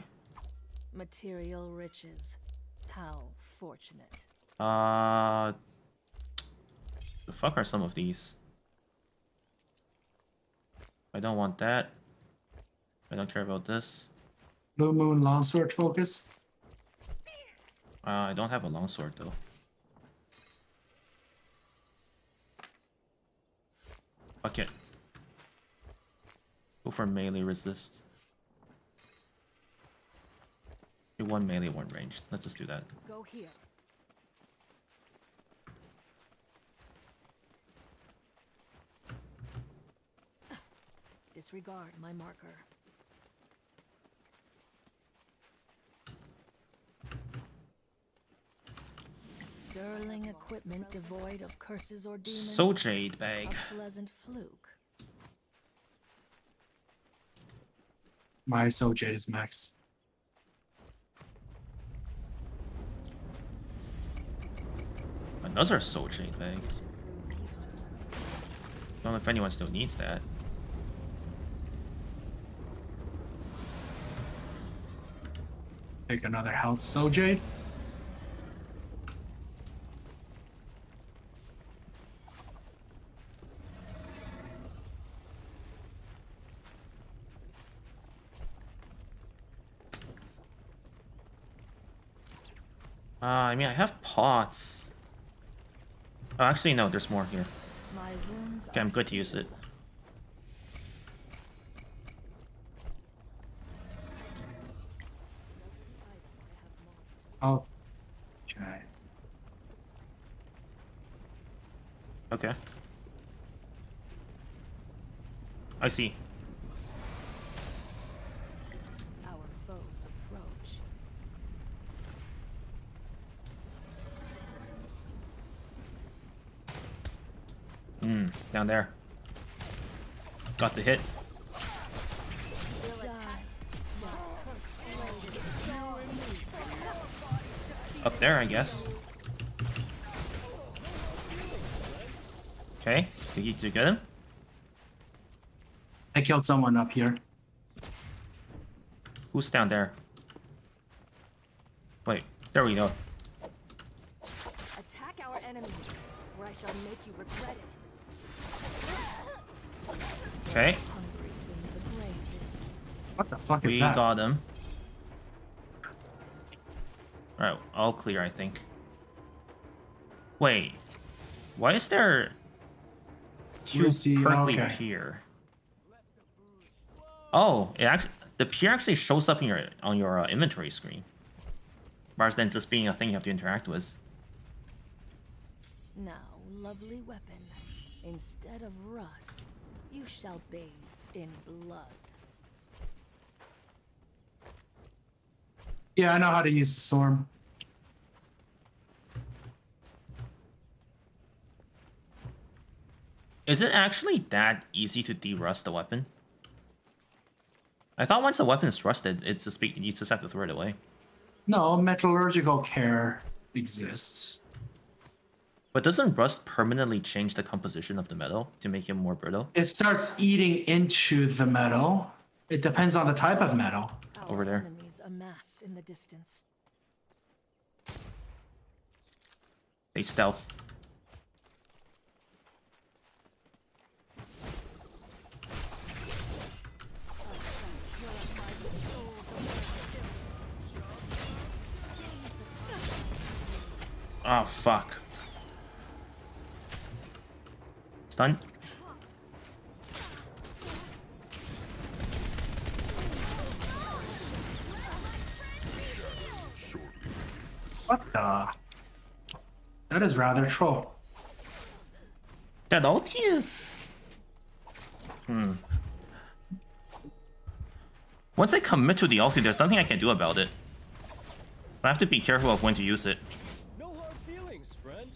Material riches. How fortunate. Uh, the fuck are some of these? I don't want that. I don't care about this. Blue moon longsword focus. Uh, I don't have a longsword though. Fuck it. Go for melee resist. Do one melee, one ranged. Let's just do that. Go here. disregard my marker. Sterling equipment devoid of curses or demons. Soul jade bag. A pleasant fluke. My soul jade is maxed. Another soul jade bag. Don't know if anyone still needs that. Take another health Soul Jade. Uh, I mean, I have pots. Oh, actually, no, there's more here. My Okay, I'm good to use it. Oh. try. Okay. I see. Our foes approach. Hmm, down there. Got the hit. Up there, I guess. Okay, did you, did you get him? I killed someone up here. Who's down there? Wait, there we go. Attack our enemies, or I shall make you regret it. Okay, Hungry thing the great is. What the fuck is we that? got him. Alright, all clear, I think. Wait, why is there two Where's he? purpley Okay. pier? Oh, it actually the pier actually shows up in your on your uh, inventory screen, rather than just being a thing you have to interact with. Now, lovely weapon. Instead of rust, you shall bathe in blood. Yeah, I know how to use the storm. Is it actually that easy to de-rust a weapon? I thought once a weapon is rusted, it's just be, you just have to throw it away. No, metallurgical care exists. But doesn't rust permanently change the composition of the metal to make it more brittle? It starts eating into the metal. It depends on the type of metal. Over there. Enemies amass in the distance. They stealth. Oh fuck. Stun. What the? That is rather troll. That ulti is. Hmm. Once I commit to the ulti, there's nothing I can do about it. I have to be careful of when to use it. No hard feelings, friend.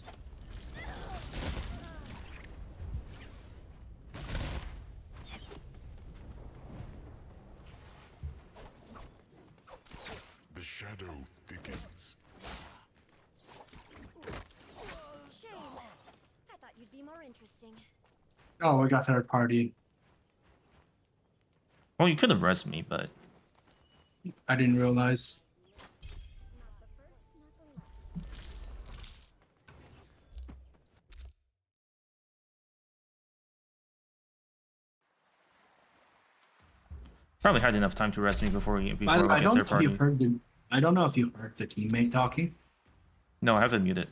The shadow thickens. Shame. I thought you'd be more interesting. Oh, we got third party. Well, you could have res me, but I didn't realize. Not the first, not the last. probably had enough time to rest me before we before I, we I don't if you party. heard the. I don't know if you heard the teammate talking. No, I haven't muted.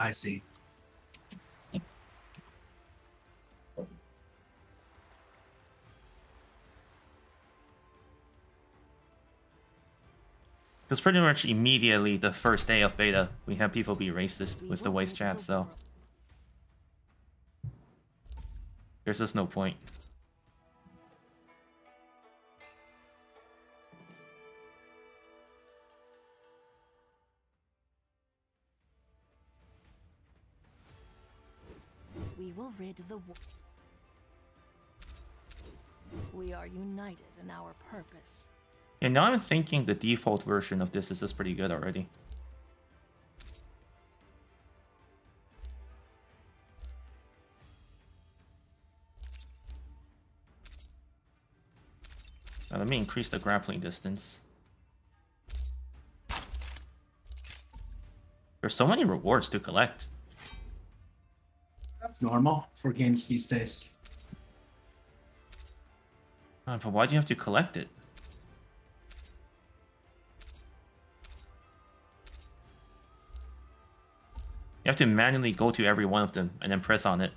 I see. Because pretty much immediately the first day of beta, we had people be racist with the voice chat, so... There's just no point. We will rid the. We are united in our purpose. And now I'm thinking the default version of this is just pretty good already. Now let me increase the grappling distance. There's so many rewards to collect. That's normal for games these days. Uh, but why do you have to collect it? You have to manually go to every one of them and then press on it.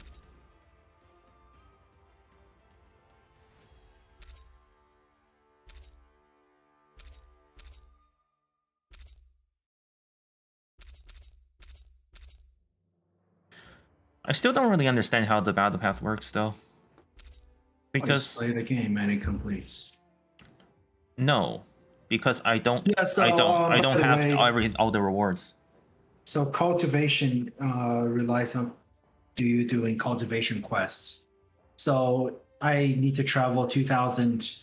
I still don't really understand how the battle pass works though. Because Because play the game and it completes. no, because I don't Yeah, so, I don't um, I don't have way- every all the rewards. So cultivation uh, relies on do you doing cultivation quests. So I need to travel two thousand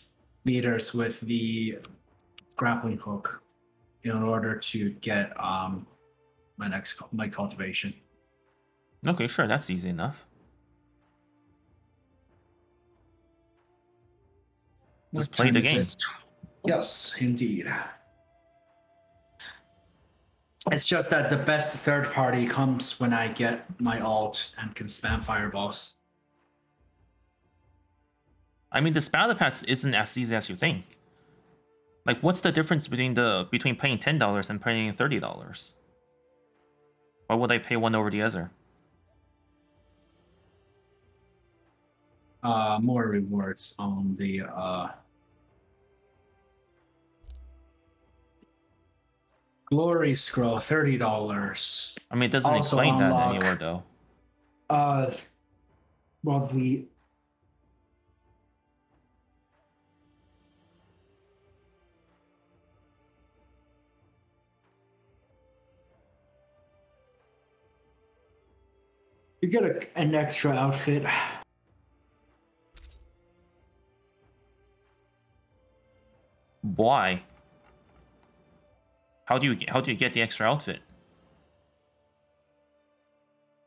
meters with the grappling hook in order to get um my next my cultivation. Okay, sure, that's easy enough. Just What play the game. Yes, indeed. It's just that the best third party comes when I get my alt and can spam fireballs. I mean, this battle pass isn't as easy as you think. Like, what's the difference between the between paying ten dollars and paying thirty dollars? Why would I pay one over the other? uh more rewards on the uh glory scroll thirty dollars I mean, it doesn't Also explain that unlock- anywhere though. uh well the you get a, an extra outfit Why? How do you get, how do you get the extra outfit?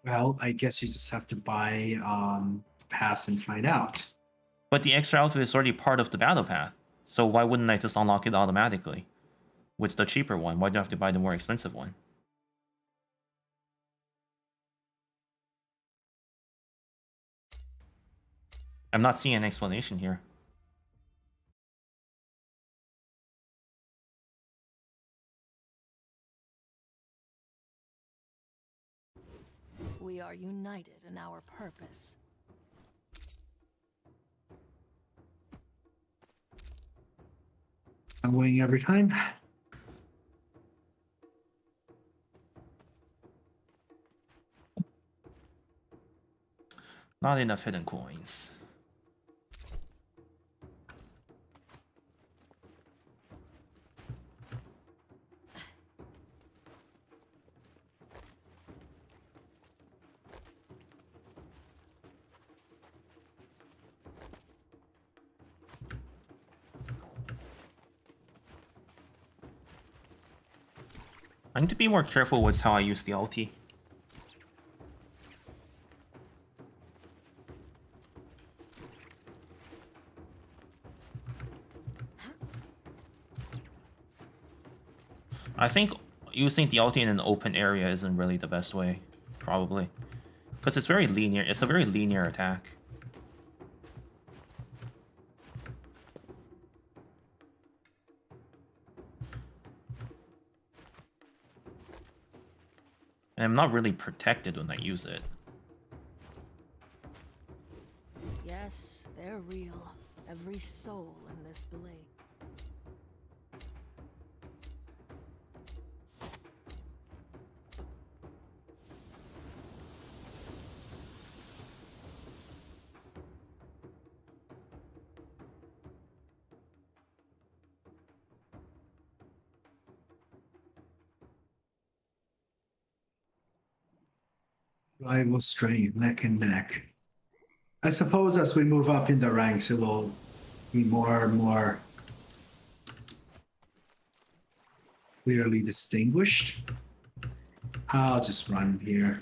Well, I guess you just have to buy um pass and find out. But the extra outfit is already part of the battle pass. So why wouldn't I just unlock it automatically? With the cheaper one, why do I have to buy the more expensive one? I'm not seeing an explanation here. Are united in our purpose. I'm winning every time. Not enough hidden coins. I need to be more careful with how I use the ulti. I think using the ulti in an open area isn't really the best way, probably. Because it's very linear, it's a very linear attack. And I'm not really protected when I use it. Yes, they're real. Every soul in this blade. Rival strain neck and neck. I suppose as we move up in the ranks, it will be more and more clearly distinguished. I'll just run here.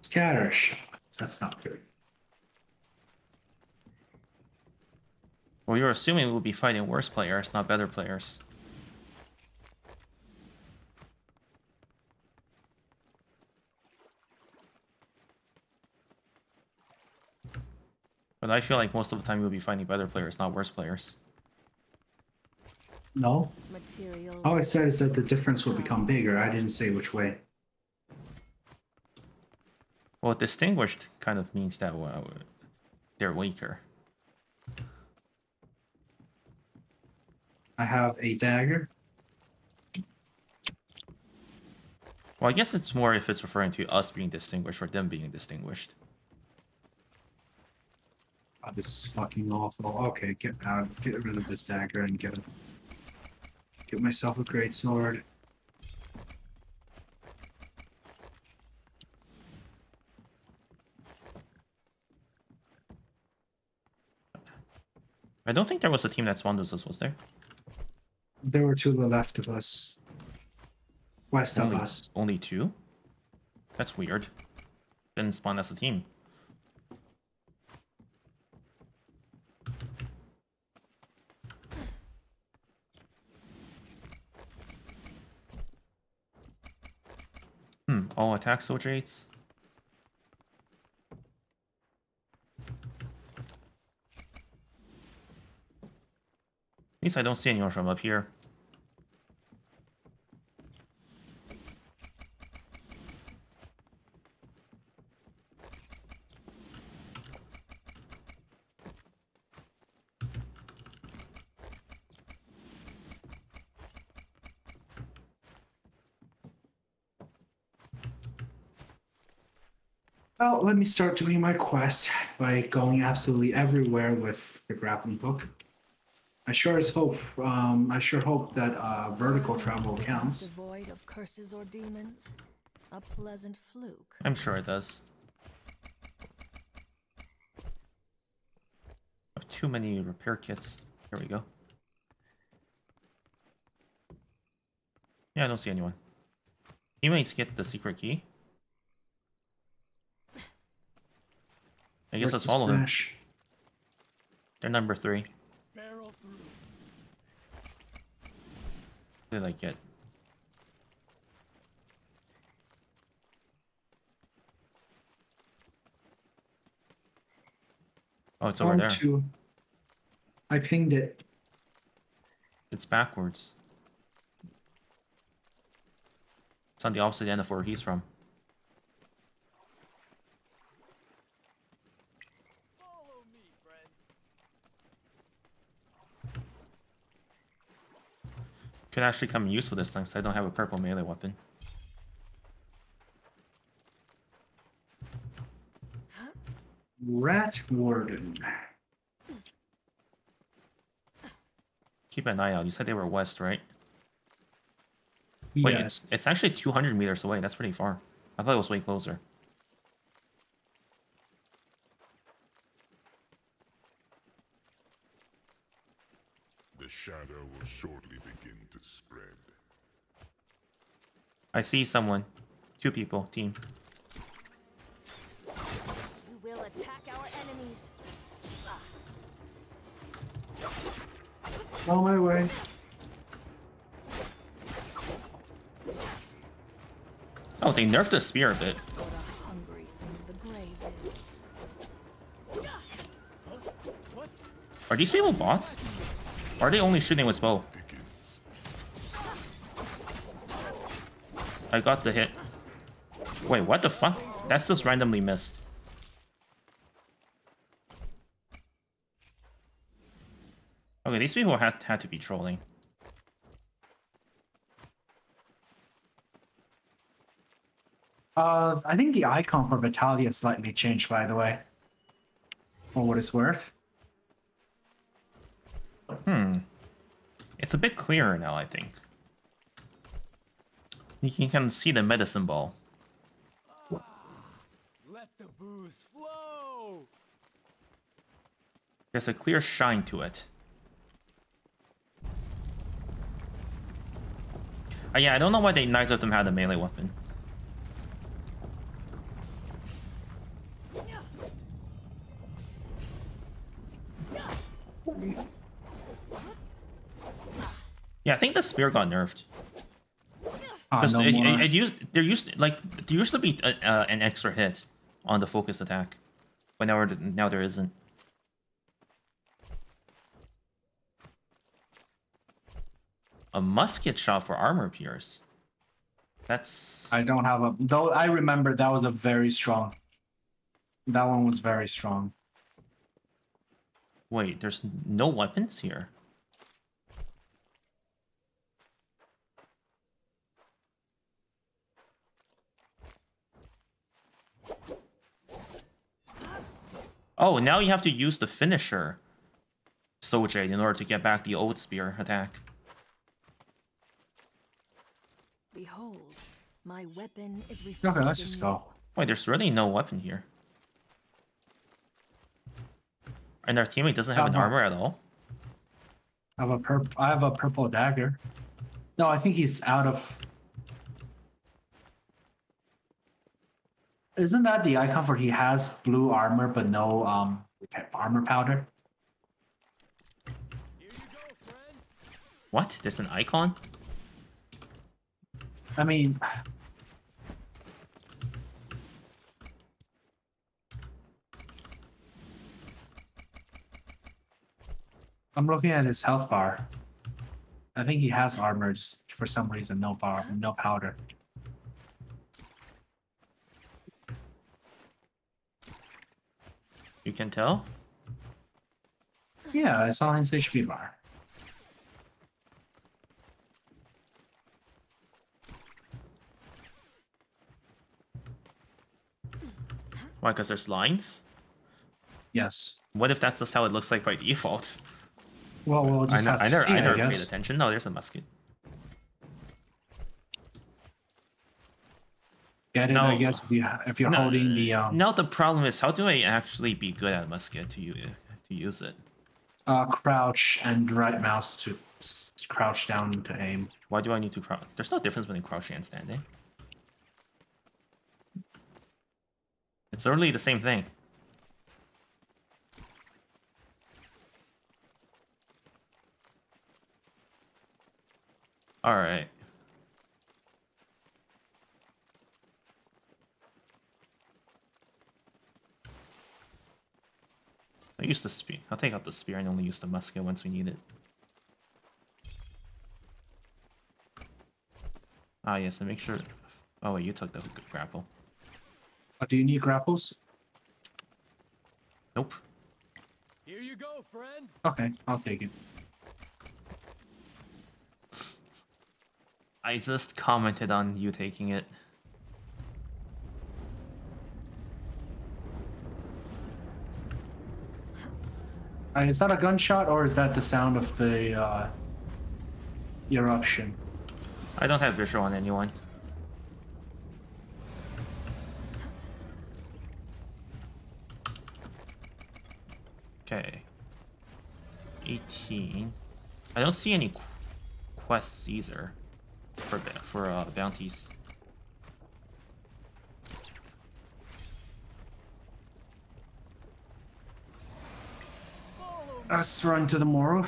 Scatter shot. That's not good. Well, you're assuming we'll be fighting worse players, not better players. But I feel like most of the time you'll be finding better players, not worse players. No. Material. All I said is that the difference will become bigger. I didn't say which way. Well, distinguished kind of means that well, they're weaker. I have a dagger. Well, I guess it's more if it's referring to us being distinguished or them being distinguished. Oh, this is fucking awful. Okay, get out. Get rid of this dagger and get a, get myself a great sword. I don't think there was a team that spawned with us, was there? There were two to the left of us. West of us. only two? That's weird. Didn't spawn as a team. Hmm, all attack soldier rates. At least I don't see anyone from up here. Well, let me start doing my quest by going absolutely everywhere with the grappling hook. I sure as hope. Um, I sure hope that uh, vertical travel counts. Devoid of curses or demons. A pleasant fluke. I'm sure it does. Too many repair kits. Here we go. Yeah, I don't see anyone. Teammates get the secret key. I guess Where's let's the follow them. stash? They're number three. Barrel through. They like it. Oh, it's over One, there. two. I pinged it. It's backwards. It's on the opposite end of where he's from. Could actually come in useful this time because I don't have a purple melee weapon. Rat Warden. Keep an eye out. You said they were west, right? Wait, Yes. it's, it's actually 200 meters away. That's pretty far. I thought it was way closer. The shadow will shortly begin to spread. I see someone. Two people. Team. We will attack our enemies. On my way. Oh, they nerfed the spear a bit. What a hungry thing the grave is. What? Are these people bots? Or are they only shooting with bow? I got the hit. Wait, what the fuck? That's just randomly missed. Okay, these people had, had to be trolling. Uh, I think the icon for Battalion slightly changed, by the way. For what it's worth. Hmm. It's a bit clearer now, I think. You can kind of see the medicine ball. Let the booze flow. There's a clear shine to it. Uh, yeah, I don't know why they neither of them had a melee weapon. Yeah, I think the spear got nerfed. Ah, Because no it, it, it used there used like there used to be a, uh, an extra hit on the focused attack, but now now there isn't. A musket shot for armor pierce. That's I don't have a though. I remember that was a very strong. That one was very strong. wait. There's no weapons here. Oh, now you have to use the finisher, Soul jade, in order to get back the old spear attack. Behold, my weapon is Okay, let's just go. Wait, there's really no weapon here. And our teammate doesn't have an Uh-huh. armor at all? I have a purp. I have a purple dagger. No, I think he's out of. Isn't that the icon for he has blue armor but no um armor powder? Here you go, friend. What? There's an icon? I mean, I'm looking at his health bar. I think he has armor, just for some reason, no bar, no powder. You can tell? Yeah, I saw his HP bar. Why? Because there's lines? Yes. What if that's just how it looks like by default? Well, we'll I, just ne- have to I never, see, I I, never paid attention. No, there's a musket. No. I guess, if, you, if you're No, holding the um, Now the problem is, how do I actually be good at musket to use, to use it? uh, crouch and right mouse to crouch down to aim. Why do I need to crouch? There's no difference between crouching and standing. It's literally the same thing. All right. I use the spear. I'll take out the spear and only use the musket once we need it. Ah, yes, and make sure. Oh, wait, you took the grapple. Uh, do you need grapples? Nope. Here you go, friend. Okay, I'll take it. I just commented on you taking it. Is that a gunshot or is that the sound of the uh, eruption? I don't have visual on anyone. Okay. 18. I don't see any qu- quests either for for uh, bounties. Let's run to the Moro.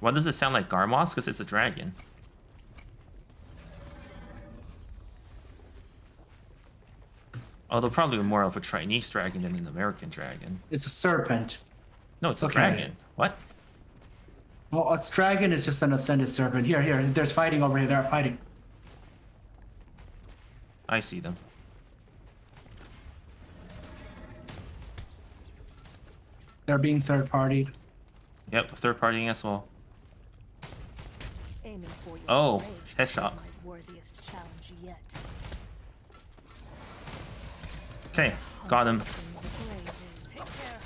Why does it sound like Garmoth? Because it's a dragon. Oh, Although probably more of a Chinese dragon than an American dragon. It's a serpent. No, it's a Okay. dragon. What? Well, a dragon is just an ascended serpent. Here, here. There's fighting over here. They're fighting. I see them. They're being third partied. Yep, third partying as well. oh, headshot. Okay, got him. Take care.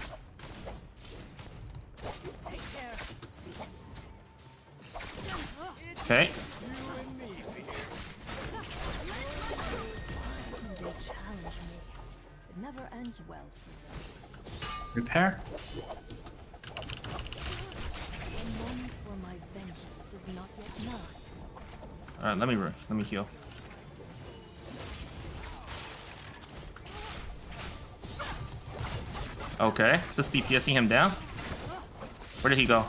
Take care. Okay. Repair? Vengeance is not yet nigh. All right, let me re- let me heal. Okay, is this DPSing him down? Where did he go?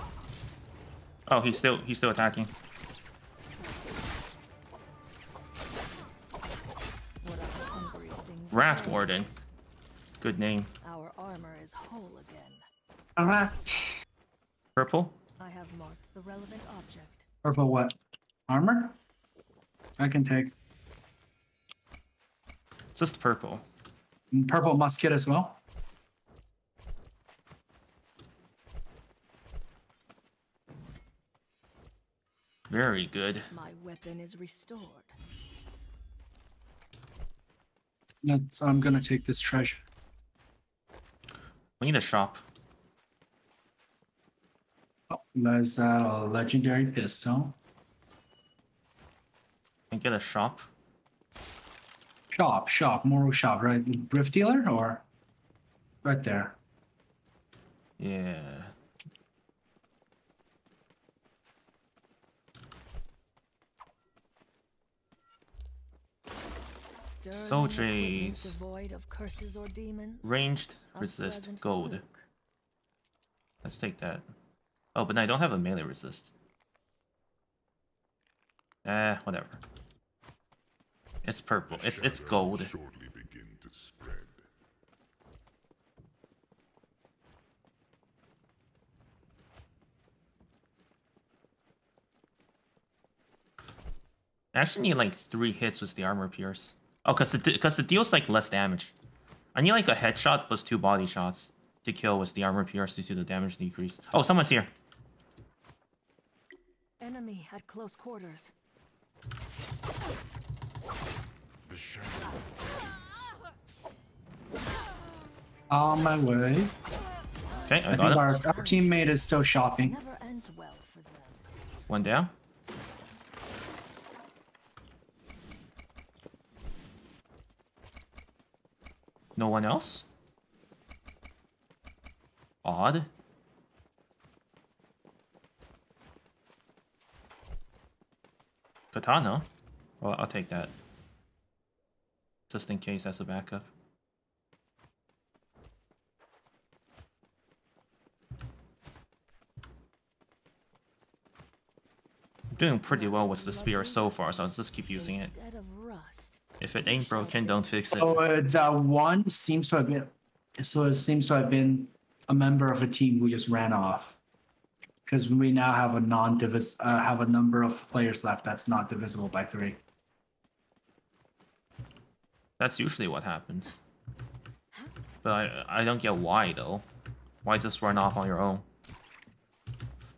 Oh, he's still he's still attacking. What a hungry thing. Raft craves. Warden. Good name. Our armor is whole again. Alright. Purple. I have marked the relevant object. Purple what? Armor? I can take. Just purple. And Purple musket as well. Very good. My weapon is restored. That's, I'm gonna take this treasure. We need a shop. There's a legendary pistol. And get a shop. Shop, shop, Moro shop, right? Rift dealer or right there. Yeah. Stir Soul in equipment of curses or demons. Ranged resist gold. fluke. Let's take that. Oh, but I don't have a melee resist. Eh, whatever. It's purple. It's it's gold. begin to spread. I actually need like three hits with the armor pierce. Oh, cause it because it deals like less damage. I need like a headshot plus two body shots to kill with the armor pierce due to the damage decrease. Oh, someone's here. Enemy at close quarters. The shadow On my way. Okay, I I got think it. our, our teammate is still shopping. Never ends well for them. One down. No one else? Odd. Katana? Well, I'll take that. Just in case as a backup. I'm doing pretty well with the spear so far, so I'll just keep using it. Instead of rust. If it ain't broken, don't fix it. Oh, uh, the one seems to have been. So it seems to have been a member of a team who just ran off. Because we now have a non-divis uh, have a number of players left that's not divisible by three. That's usually what happens. But I, I don't get why though. Why just run off on your own?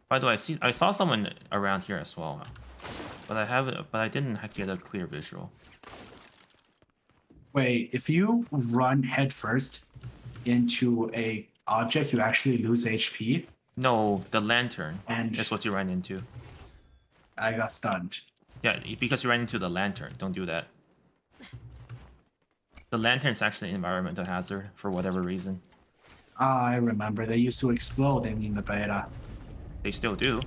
By the way, I see I saw someone around here as well, but I haven't. But I didn't get a clear visual. Wait, if you run headfirst into a object, you actually lose HP. No, the lantern And- is what you ran into. I got stunned. Yeah, because you ran into the lantern. Don't do that. The lantern is actually an environmental hazard for whatever reason. Ah, I remember they used to explode in, in the beta. They still do.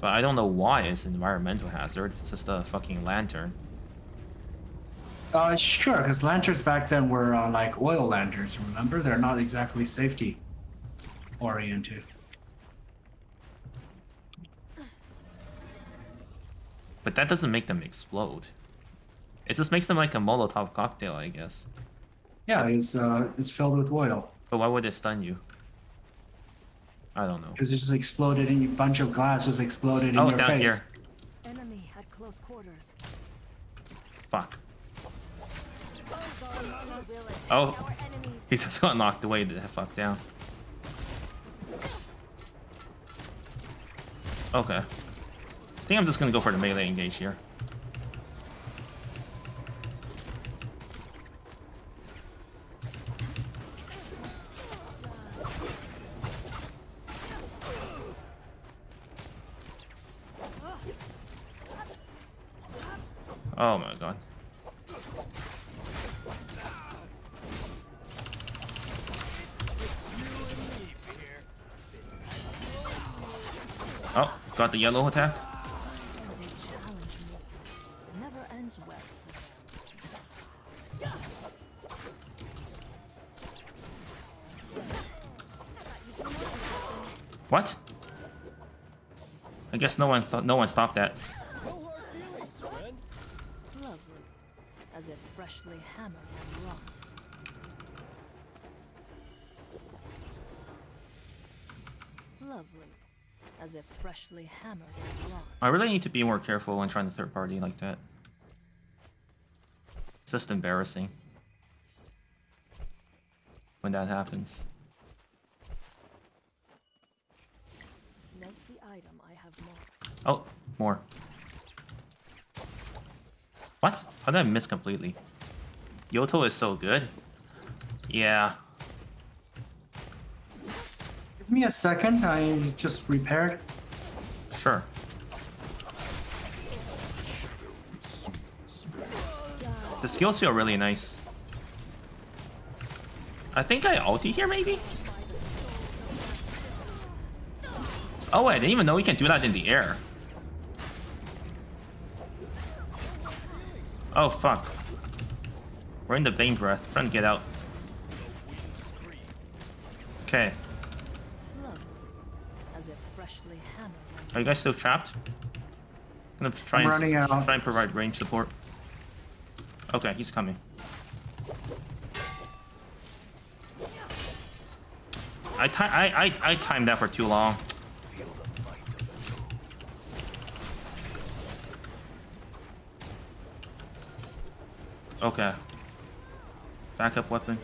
But I don't know why it's an environmental hazard. It's just a fucking lantern. Uh, sure, because lanterns back then were uh, like oil lanterns. Remember, they're not exactly safety oriented. But that doesn't make them explode. It just makes them like a Molotov cocktail, I guess. Yeah, it's uh, it's filled with oil But why would it stun you? I don't know. because it just exploded in a bunch of glass just exploded in Oh, your down face. here. Enemy at close quarters. Fuck. Oh. He just got knocked away to the fuck down. Okay. I think I'm just gonna go for the melee engage here. Oh my god. Oh, got the yellow attack. And they challenge me. It never ends well for them. What? I guess no one thought no one stopped that. No hard feelings, friend. Lovely. As if freshly hammered As if freshly hammered. I really need to be more careful when trying to third party like that. It's just embarrassing when that happens. Note the item I have marked. Oh, more. What? How did I miss completely? Yoto is so good. Yeah. Give me a second. I just repaired. Sure. The skills feel really nice. I think I ulti here, maybe? Oh, I didn't even know we can do that in the air. Oh, fuck. We're in the Bane Breath. Trying to get out. Okay. Lovely. As if freshly hammered and Are you guys still trapped? gonna try I'm and running out. try and provide range support. Okay, he's coming. I ti I I I timed that for too long. Okay. Backup weapon.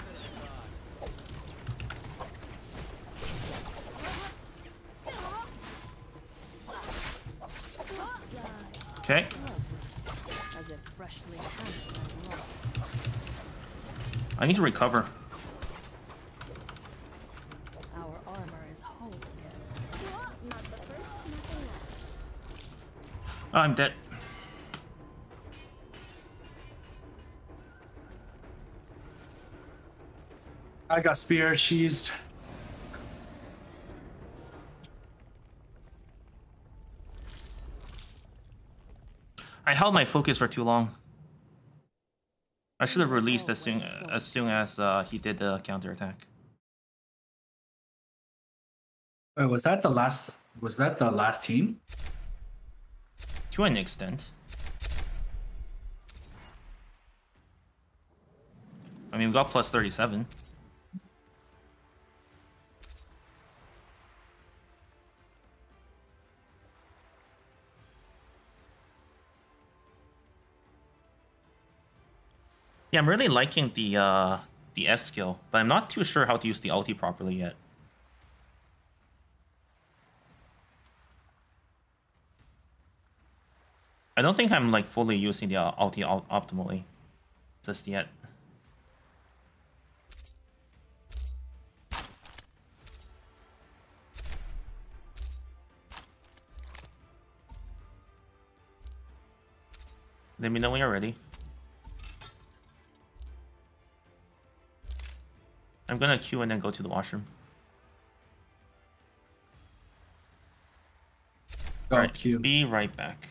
Okay. As if freshly hammered and wrought. I need to recover. Our armor is whole again. Not the first, nothing less. I'm dead. I got spear cheesed. Held my focus for too long. I should have released as soon as soon as uh, he did the counterattack. Wait, was that the last? Was that the last team? To an extent. I mean, we got plus 37. Yeah, I'm really liking the uh, the F skill, but I'm not too sure how to use the ulti properly yet. I don't think I'm like fully using the uh, ulti op- optimally just yet. Let me know when you're ready. I'm gonna queue and then go to the washroom. Got Alright, Q. be right back.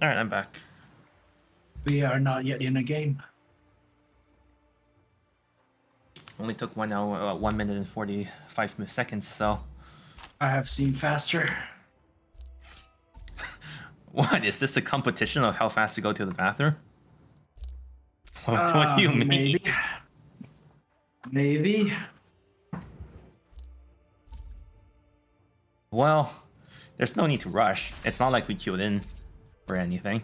All right, I'm back. We are not yet in a game. Only took one hour, uh, one minute and forty-five seconds. So, I have seen faster. what is this a competition of how fast to go to the bathroom? What, what do you Uh, mean? Maybe. Maybe. Well, there's no need to rush. It's not like we queued in or anything.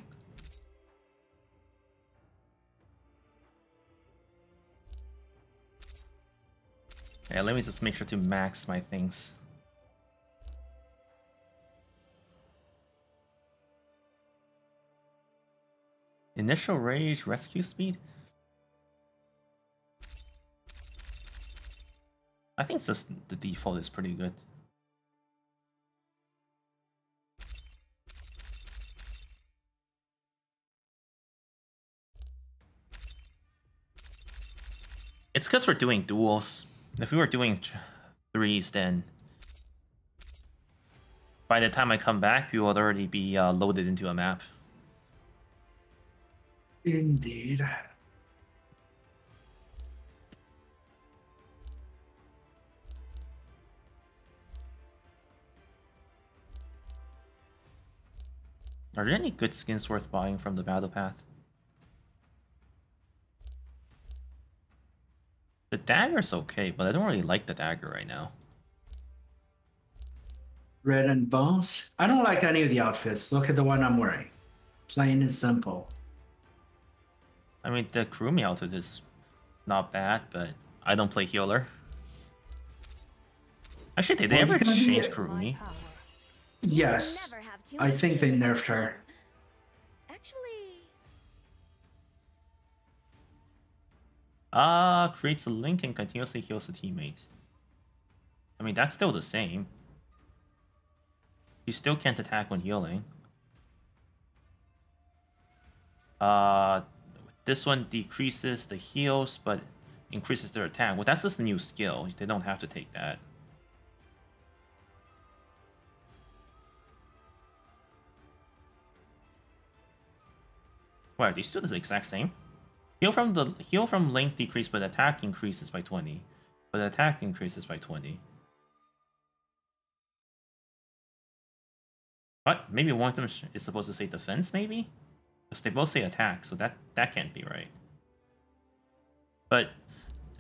Yeah, let me just make sure to max my things. Initial rage, rescue speed? I think just the default is pretty good. It's because we're doing duels. If we were doing threes, then by the time I come back, we would already be uh, loaded into a map. Indeed. Are there any good skins worth buying from the battle pass? The dagger's okay, but I don't really like the dagger right now. Red and bones. I don't like any of the outfits. Look at the one I'm wearing. Plain and simple. I mean, the Kurumi outfit is not bad, but I don't play healer. Actually, did they Well, ever can be- change My Kurumi? Yes. Never have too I think they nerfed her. Ah, creates a link and continuously heals the teammates. I mean, that's still the same. You still can't attack when healing. Uh, this one decreases the heals, but increases their attack. Well, that's just a new skill. They don't have to take that. Wait, these two do the exact same? Heal from the heal from length decrease, but attack increases by 20. But attack increases by 20. What? Maybe one of them is supposed to say defense, maybe? Because they both say attack, so that that can't be right. But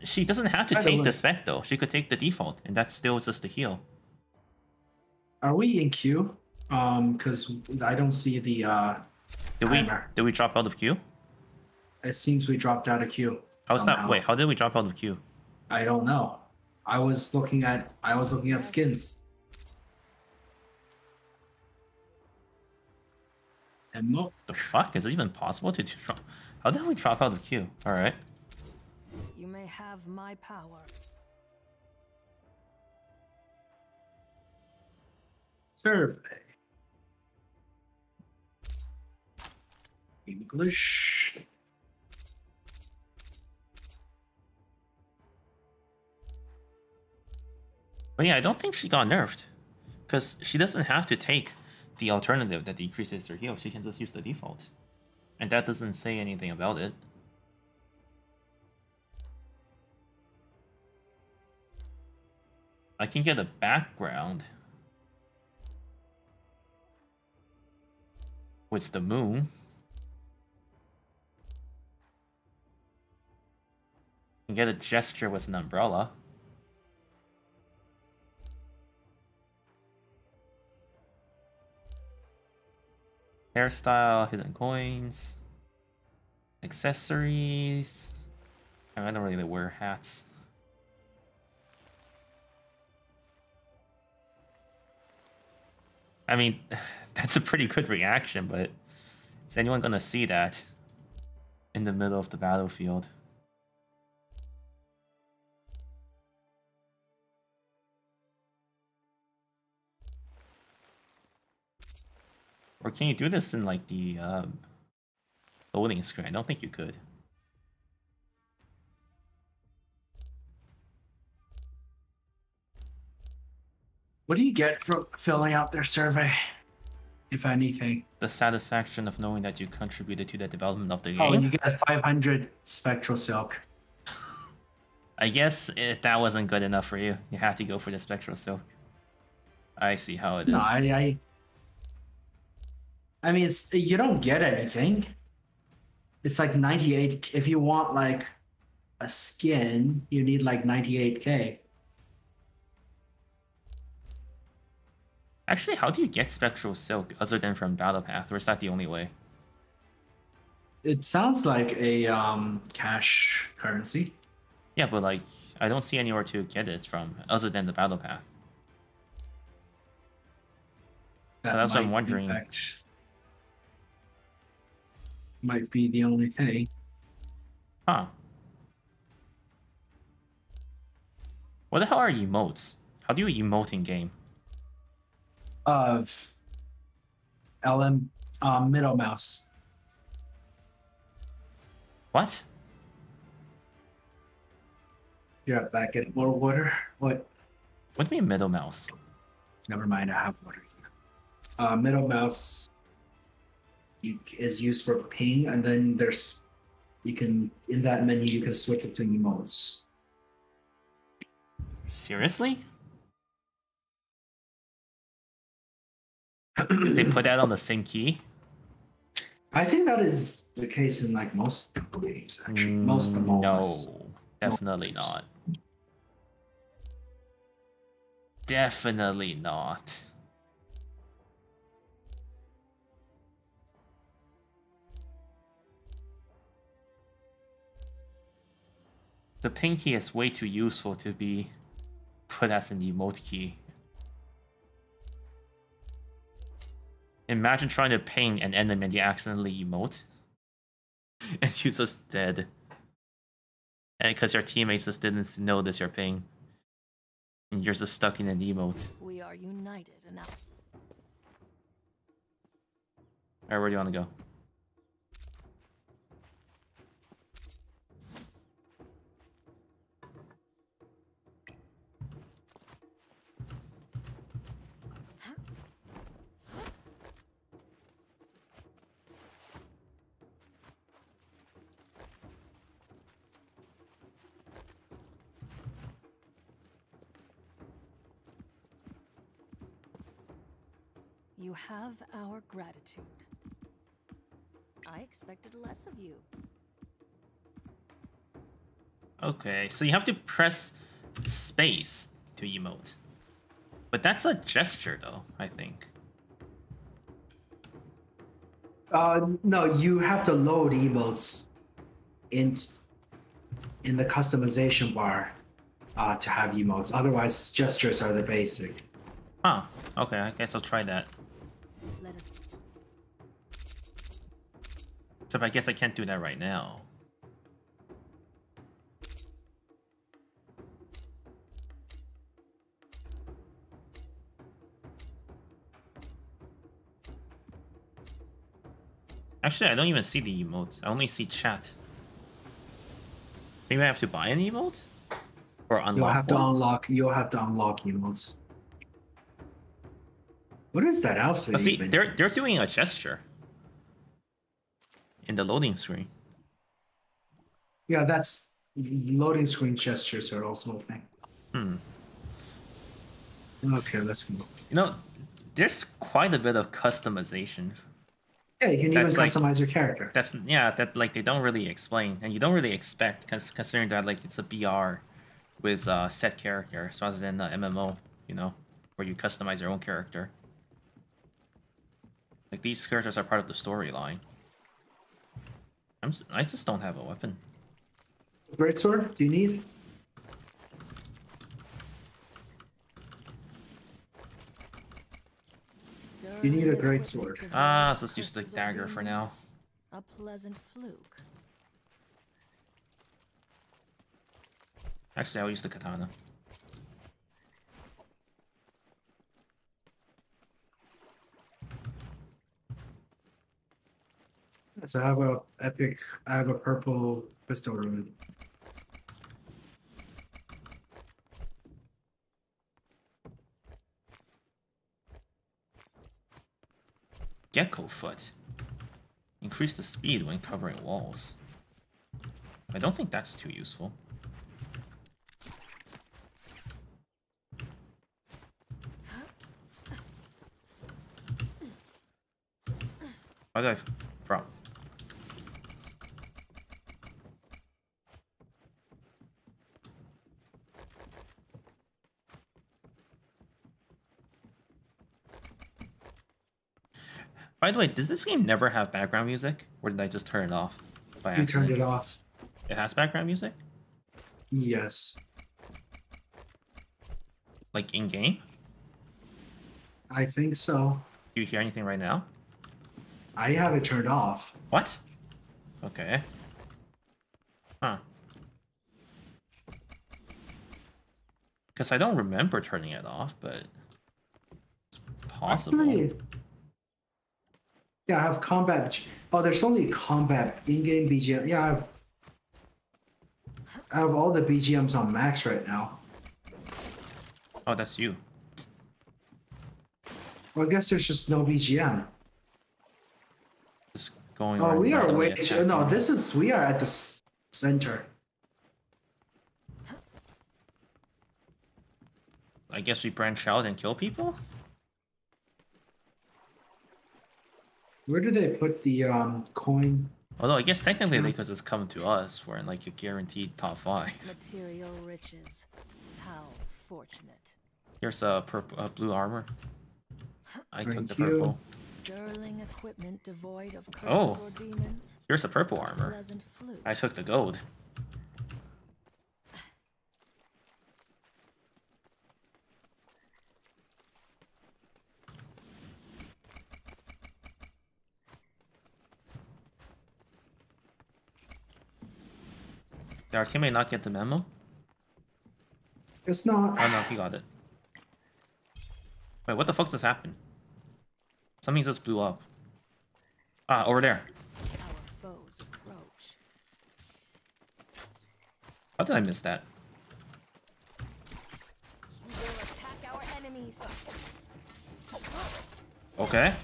she doesn't have to take the spec though. She could take the default, and that's still just a heal. Are we in queue? Um, because I don't see the. uh Did we Timer. did we drop out of queue? It seems we dropped out of queue. How's that? Wait, how did we drop out of queue? I don't know. I was looking at. I was looking at skins. And mo- The fuck? Is it even possible to drop? How did we drop out of queue? All right. You may have my power. survey. English. But yeah, I don't think she got nerfed. Because she doesn't have to take the alternative that decreases her heal. She can just use the default. And that doesn't say anything about it. I can get a background. With the moon. can get a gesture with an umbrella. Hairstyle, hidden coins, accessories. I don't really wear hats. I mean, that's a pretty good reaction, but is anyone gonna see that in the middle of the battlefield? Or can you do this in like the um, loading screen? I don't think you could. What do you get for filling out their survey, if anything? The satisfaction of knowing that you contributed to the development of the game. Oh, you get 500 spectral silk. I guess it, that wasn't good enough for you. You had to go for the spectral silk. I see how it is. No, I, I, I mean, it's you don't get anything. It's like 98. If you want like a skin, you need like 98k. Actually, how do you get spectral silk other than from battle pass, or is that the only way? It sounds like a um cash currency. Yeah, but like I don't see anywhere to get it from other than the battle pass. That that's what I'm wondering. Might be the only thing. Huh. What the hell are emotes? How do you emote in game? Of LM um, middle mouse. What? You're back at more water. What? What do you mean middle mouse? Never mind. I have water here. Uh, middle mouse is used for ping, and then there's you can in that menu you can switch between emotes. Seriously? they put that on the same key? I think that is the case in like most games. Actually, mm, most of. No, definitely not. Definitely not. The ping key is way too useful to be put as an emote key. Imagine trying to ping an enemy and you accidentally emote. and you just dead. And because your teammates just didn't notice your ping. And you're just stuck in an emote. We are united enough. Alright, where do you want to go? You have our gratitude. I expected less of you. Okay, so you have to press space to emote. But that's a gesture though, I think. Uh, no, you have to load emotes in in the customization bar uh, to have emotes. Otherwise, gestures are the basic. Huh. Okay, I guess I'll try that. Except I guess I can't do that right now. Actually, I don't even see the emotes. I only see chat. Maybe I have to buy an emote? Or unlock You'll have to unlock. You'll have to unlock emotes. What is that outfit? Oh, see, they're they're doing a gesture in the loading screen. Yeah, that's loading screen gestures are also a thing. Hmm. Okay, let's go. You know, there's quite a bit of customization. Yeah, you can even That's like- customize your character. That's yeah, that like they don't really explain, and you don't really expect, cons- considering that like it's a BR with uh, set characters rather than a MMO, you know, where you customize your own character. Like these characters are part of the storyline. I'm s- I just don't have a weapon. Greatsword? Do you need? You need a that great sword. devour Ah, let's just use the dagger for now. A pleasant fluke. Actually, I'll use the katana. So I have a epic. I have a purple pistol rune. Gecko foot. Increase the speed when covering walls. I don't think that's too useful. Why did I f- drop? By the way, does this game never have background music? Or did I just turn it off? By You turned it off. It has background music? Yes. Like in game? I think so. Do you hear anything right now? I have it turned off. What? Okay. Huh. Because I don't remember turning it off, but it's possible. Actually, yeah, I have combat. Oh, there's only combat in-game BGM. Yeah, I have. I have all the BGMs on max right now. Oh, that's you. Well, I guess there's just no BGM. Just going. Oh, we are way. No, this is we are at the center. I guess we branch out and kill people. Where did they put the um coin? Although I guess technically, Yeah. because it's coming to us, we're in like a guaranteed top five. Material riches. How fortunate. Here's a purple, uh, blue armor. I took Thank the you. purple. Sterling equipment devoid of curses Oh. or demons. Here's a purple armor. I took the gold. Did our teammate not get the memo? It's not. Oh no, he got it. Wait, what the fuck just happened? Something just blew up. Ah, over there. Our foes approach. How did I miss that? We will attack our enemies. Okay.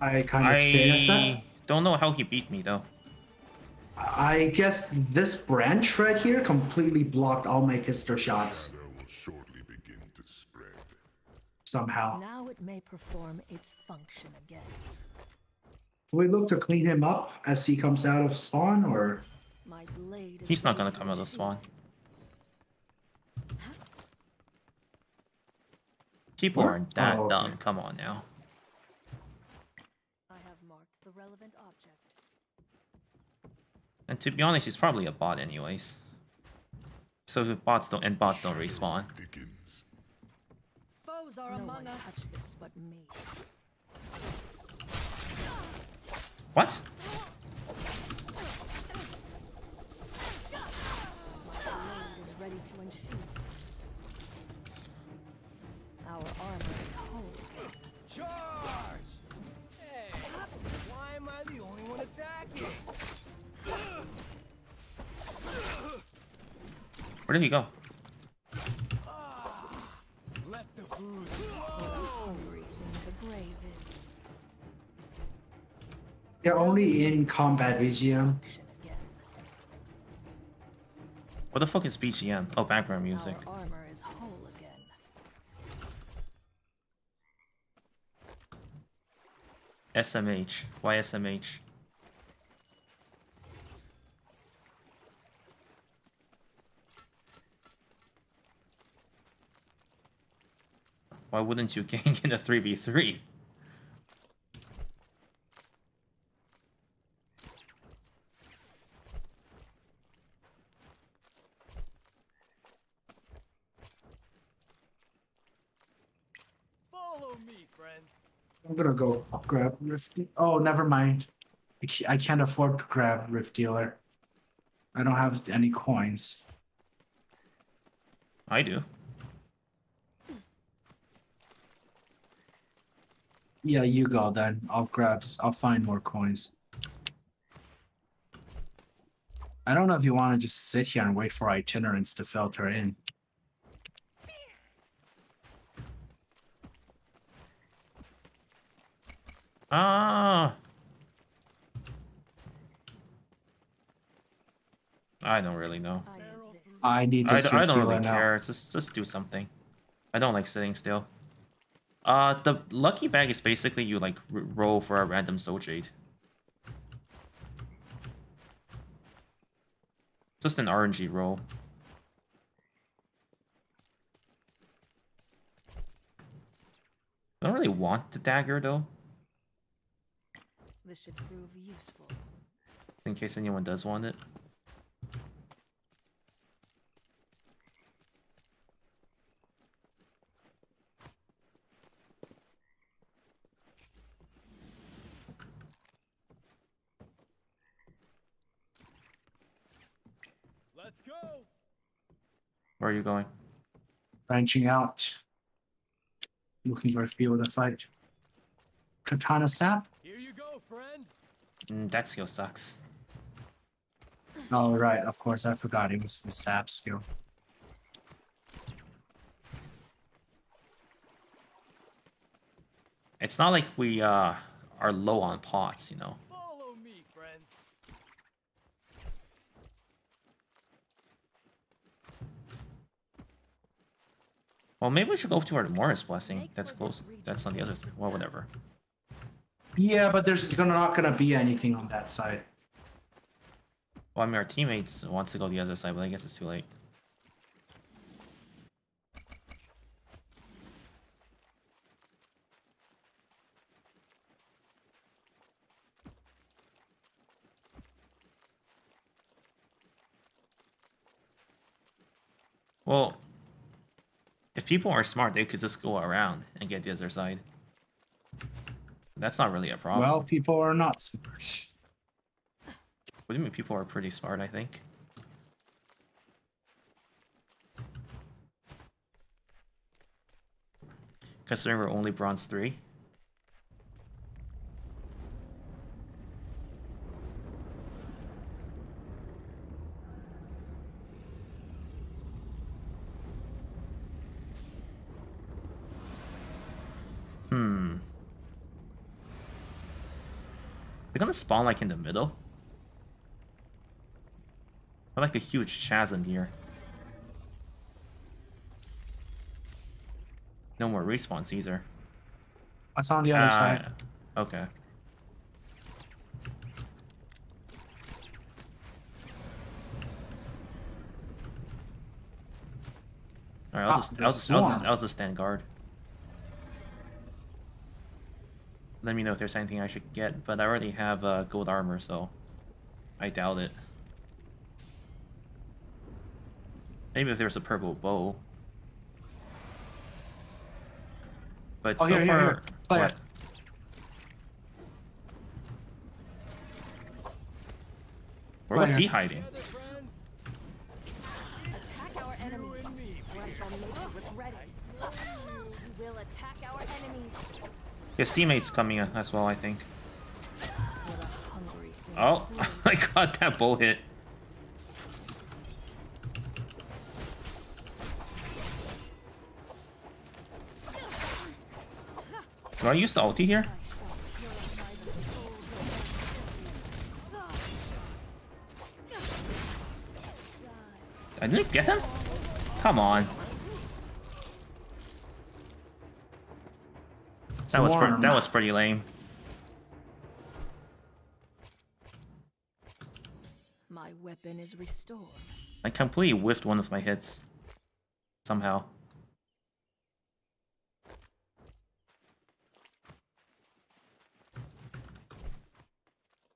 I kind of experienced that. I don't know how he beat me though. I guess this branch right here completely blocked all my pistol shots Shadow will shortly begin to spread. somehow. Now it may perform its function again. Do we look to clean him up as he comes out of spawn, or My blade He's not gonna to come out of spawn. People What? aren't that Oh, okay. dumb. Come on now. I have marked the relevant object. And to be honest, he's probably a bot anyways. So the bots don't and bots don't respawn. Foes are No among one us. this but me. What? My blade is ready to unsheath. Our armor is whole. Charge! Hey, why am I the only one attacking? Where did he go? Let the booze Hungry thing the grave is. they're only in combat BGM? What the fuck is BGM? Oh, background music. Armor is whole again. SMH. Why SMH? Why wouldn't you gang in a 3v3? Follow me, friends. I'm gonna go grab Rift. De- oh, never mind. I I can't afford to grab Rift Dealer. I don't have any coins. I do. Yeah, you go then. I'll grab. I'll find more coins. I don't know if you want to just sit here and wait for itinerants to filter in. Ah. I don't really know. I need to. I I, this d- I don't really right now. care. Just just do something. I don't like sitting still. Uh, the lucky bag is basically you like r- roll for a random soul jade. Just an RNG roll. I don't really want the dagger though, This should prove useful. in case anyone does want it. Let's go. Where are you going? branching out, looking for a field of fight. Katana sap? Here you go, friend. Mm, that skill sucks. Oh, right, of course, I forgot it was the sap skill. It's not like we uh are low on pots, you know. Follow me, friend. Well, maybe we should go to our Morris Blessing. That's close. That's on the other side. Well, whatever. Yeah, but there's not gonna be anything on that side. Well, I mean, our teammates wants to go the other side, but I guess it's too late. Well, if people are smart, they could just go around and get the other side. That's not really a problem. Well, people are not smart. What do you mean people are pretty smart, I think? Considering we're only bronze 3. They're gonna spawn like in the middle. I like a huge chasm here. No more respawns either. What's on the other Ah, side? Okay. Alright, I'll Ah, just I'll I'll just. I'll just stand guard. Let me know if there's anything I should get, but I already have uh, gold armor, so I doubt it. Maybe if there's a purple bow. But Oh, so here, here, far, here. Player. what? Where was Player. he hiding? Attack our enemies. Or I shall meet you with Reddit. You will attack our enemies. His teammates coming in as well, I think. What a hungry thing. Oh, I got that bow hit. Do I use the ulti here? I shall purify the souls of I didn't get him? Come on. That was pre- Swarm. that was pretty lame. My weapon is restored. I completely whiffed one of my hits. Somehow.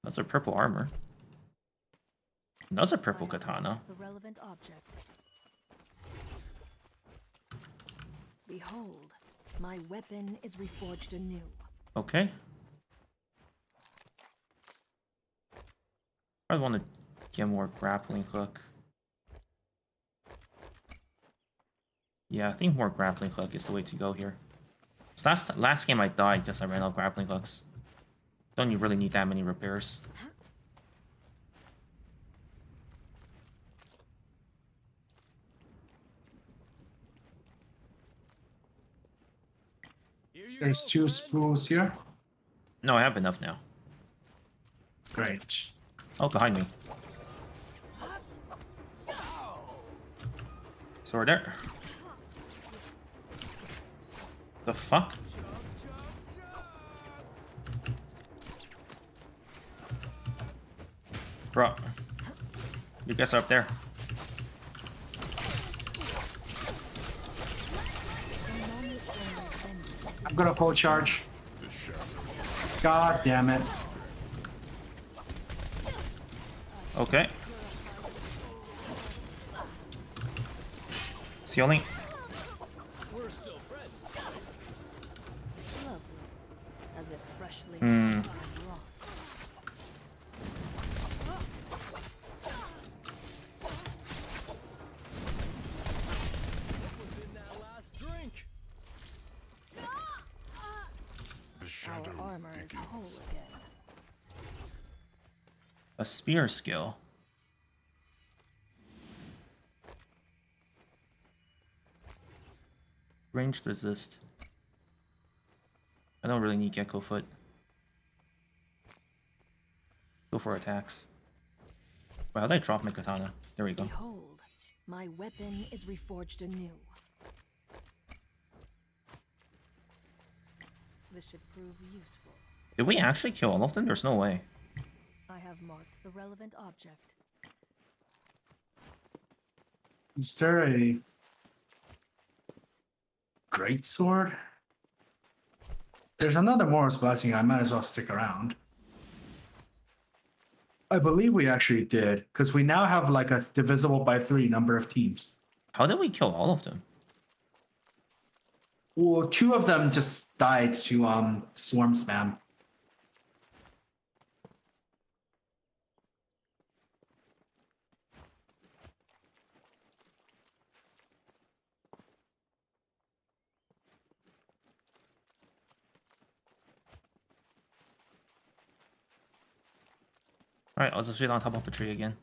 That's a purple armor. Another purple katana. The relevant object. Behold, my weapon is reforged anew. Okay. I want to get more grappling hook. Yeah, I think more grappling hook is the way to go here. 'Cause last last game I died because I ran out of grappling hooks. Don't you really need that many repairs? There's two spools here. No, I have enough now. Great. Oh, behind me. Sword there. The fuck? Bro. You guys are up there. I'm gonna full charge. God damn it. Okay. Ceiling. We're still friends. Lovely. As if freshly Hmm. and wrought. What's in that last drink? The shadow Our armor is begins. whole again. A spear skill. Ranged resist. I don't really need Gecko Foot. Go for attacks. Wow, how did I drop my katana? There we go. Behold, my weapon is reforged anew. This should prove useful. Did we actually kill all of them? There's no way. I have marked the relevant object. Is there a great sword? There's another Morris blessing. I might as well stick around. I believe we actually did because we now have like a divisible by three number of teams. How did we kill all of them? Well, two of them just died to um swarm spam. Alright, I'll just wait on top of a tree again.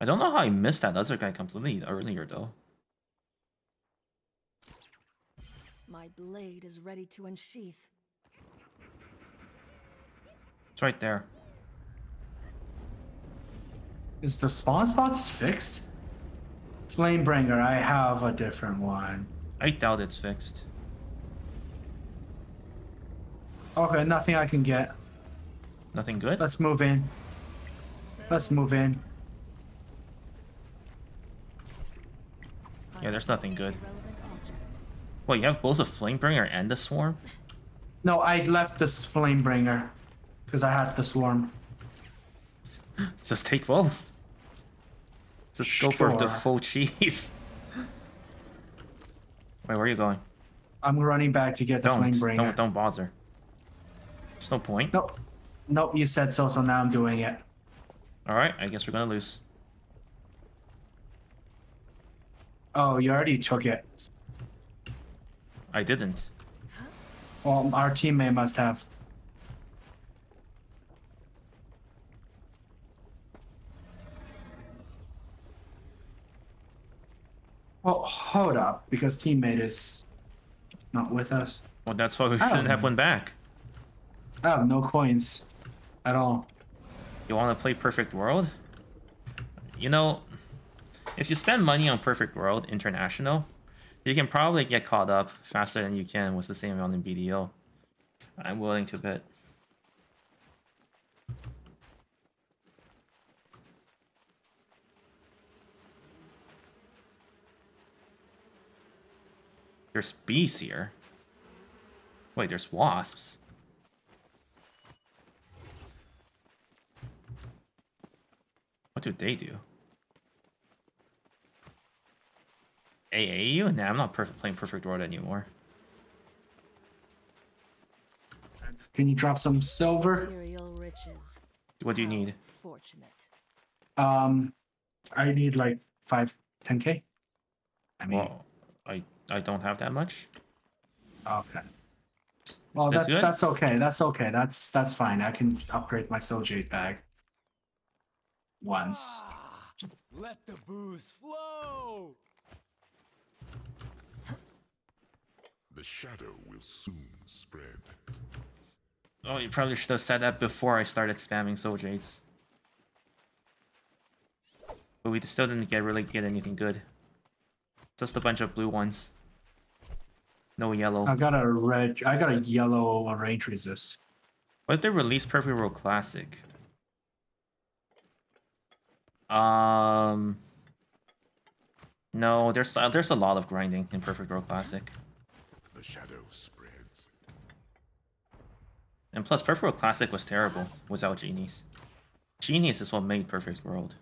I don't know how I missed that other guy completely earlier though. My blade is ready to unsheath. It's right there. Is the spawn spots fixed? Flamebringer, I have a different one. I doubt it's fixed. Okay, nothing I can get. Nothing good? Let's move in. Let's move in. Yeah, there's nothing good. Wait, you have both a Flamebringer and a Swarm? No, I left this Flamebringer because I had the swarm. Just take both. Just go for the Sure. full cheese. Wait, where are you going? I'm running back to get the Don't, Flamebringer. don't, don't bother. There's no point. Nope. Nope, you said so, so now I'm doing it. Alright, I guess we're gonna lose. Oh, you already took it. I didn't. Well, our teammate must have. Well, hold up, because teammate is not with us. Well, that's why we shouldn't have one back. I have no coins at all. You want to play Perfect World? You know, if you spend money on Perfect World International, you can probably get caught up faster than you can with the same amount in BDO. I'm willing to bet. There's bees here. Wait, there's wasps. What do they do? AAU? Nah, I'm not perfect playing Perfect World anymore. Can you drop some silver? Riches. What do you How need? Fortunate. Um, I need like five, ten k. I mean, Well, I I don't have that much. okay. Well, that's good? that's okay. That's okay. That's that's fine. I can upgrade my soul jade bag once. Ah, let the booze flow. The shadow will soon spread. Oh, you probably should have said that before I started spamming soul jades. But we still didn't get really get anything good. Just a bunch of blue ones. No yellow. I got a red. I got a yellow range resist. What if they release Perfect World Classic? Um. No, there's uh, there's a lot of grinding in Perfect World Classic, The shadow spreads. and plus Perfect World Classic was terrible without genies. Genius is what made Perfect World.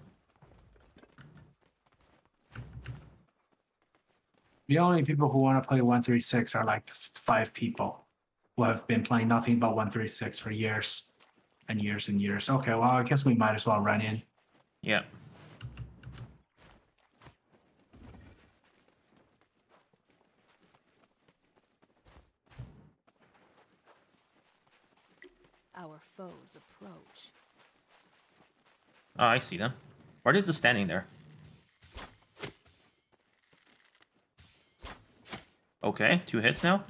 The only people who want to play 136 are like five people who have been playing nothing but 136 for years and years and years. Okay, well, I guess we might as well run in. Yeah. Our foes approach. Oh, I see them. Why are they just standing there? Okay, two hits now.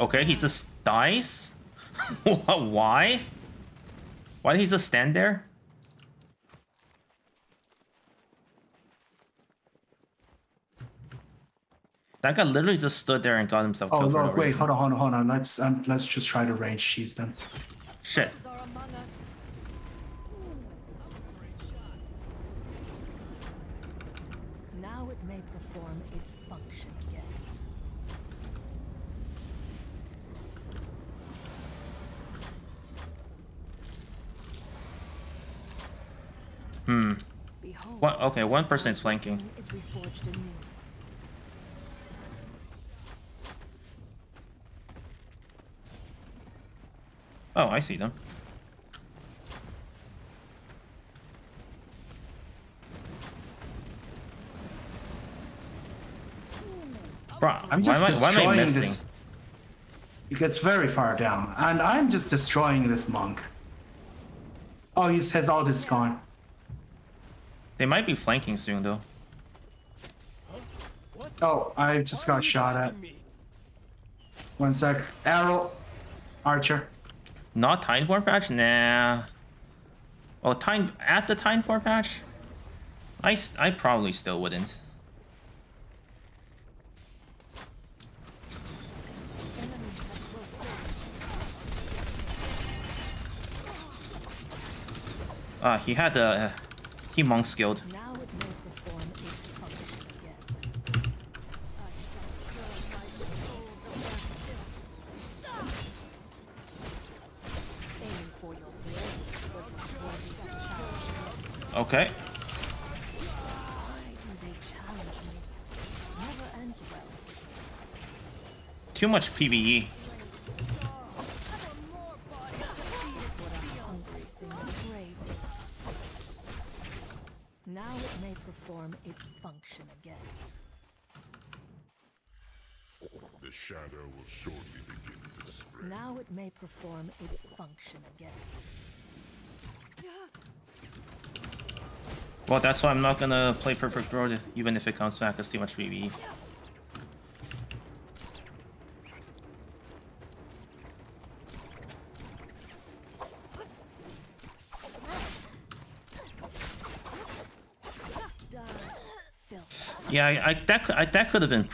Okay, he just dies? Why? Why did he just stand there? That guy literally just stood there and got himself Oh, killed for no wait, reason. hold on, hold on, hold on. Let's um, let's just try to range cheese them. Shit. Foes are among us. Now it may perform its function again. Hmm. What? Okay, one person is flanking. Oh, I see them. Bro, I'm just why am I, why am I missing? this. It gets very far down, and I'm just destroying this monk. Oh, he his all this gone. They might be flanking soon, though. Oh, I just got shot at. One sec. Arrow. Archer. Not Tideborn patch? Nah. Oh, time at the Tideborn patch? I, I probably still wouldn't. Quarters. Uh, he had the... he monk skilled. Well. Too much PvE. What a hungry thing the grave is. Now it may perform its function again. The shadow will shortly begin to spread. Now it may perform its function again. Well, that's why I'm not gonna play Perfect World, even if it comes back as too much PvE. Yeah, I, I that I, that could have been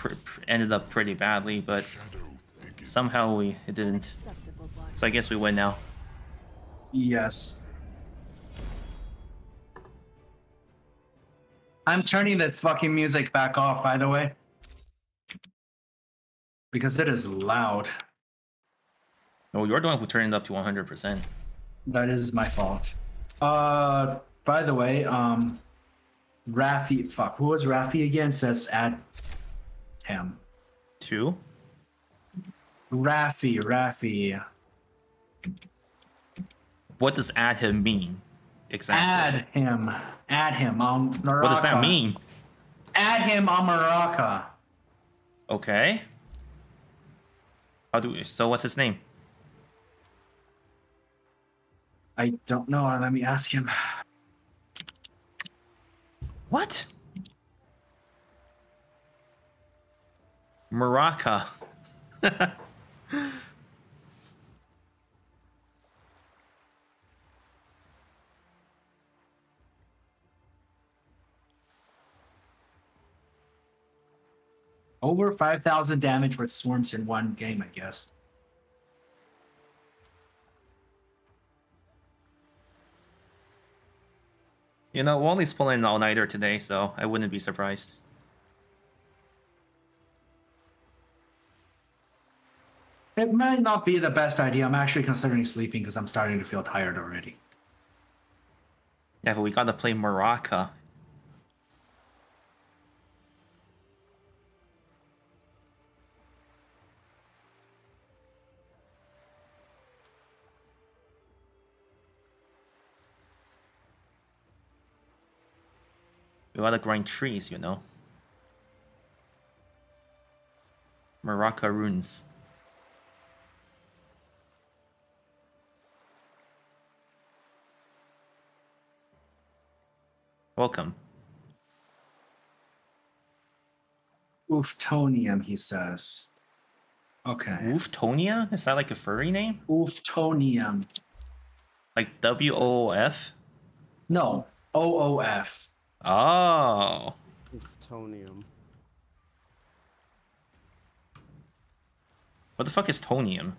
ended up pretty badly, but somehow we it didn't. So I guess we win now. Yes. I'm turning the fucking music back off, by the way. Because it is loud. Oh, you're the one who turned it up to 100%. That is my fault. Uh, by the way, um, Rafi, fuck, who was Rafi again? Says add him. Two? Rafi, Rafi. What does add him mean? Exactly. Add him. Add him on Naraka. What does that mean? Add him on Maraka. Okay. How do we, so what's his name? I don't know. Let me ask him. What? Maraka. Over 5,000 damage with swarms in one game, I guess. You know, Wally's pulling an all-nighter today, so I wouldn't be surprised. It might not be the best idea. I'm actually considering sleeping because I'm starting to feel tired already. Yeah, but we gotta play Maraca. We gotta grind trees, you know. Maraca runes. Welcome. Ooftonium, he says. Okay. Wooftonia? Is that like a furry name? Ooftonium. Like W O O F? No, OOF. Oh. Plutonium. What the fuck is tonium?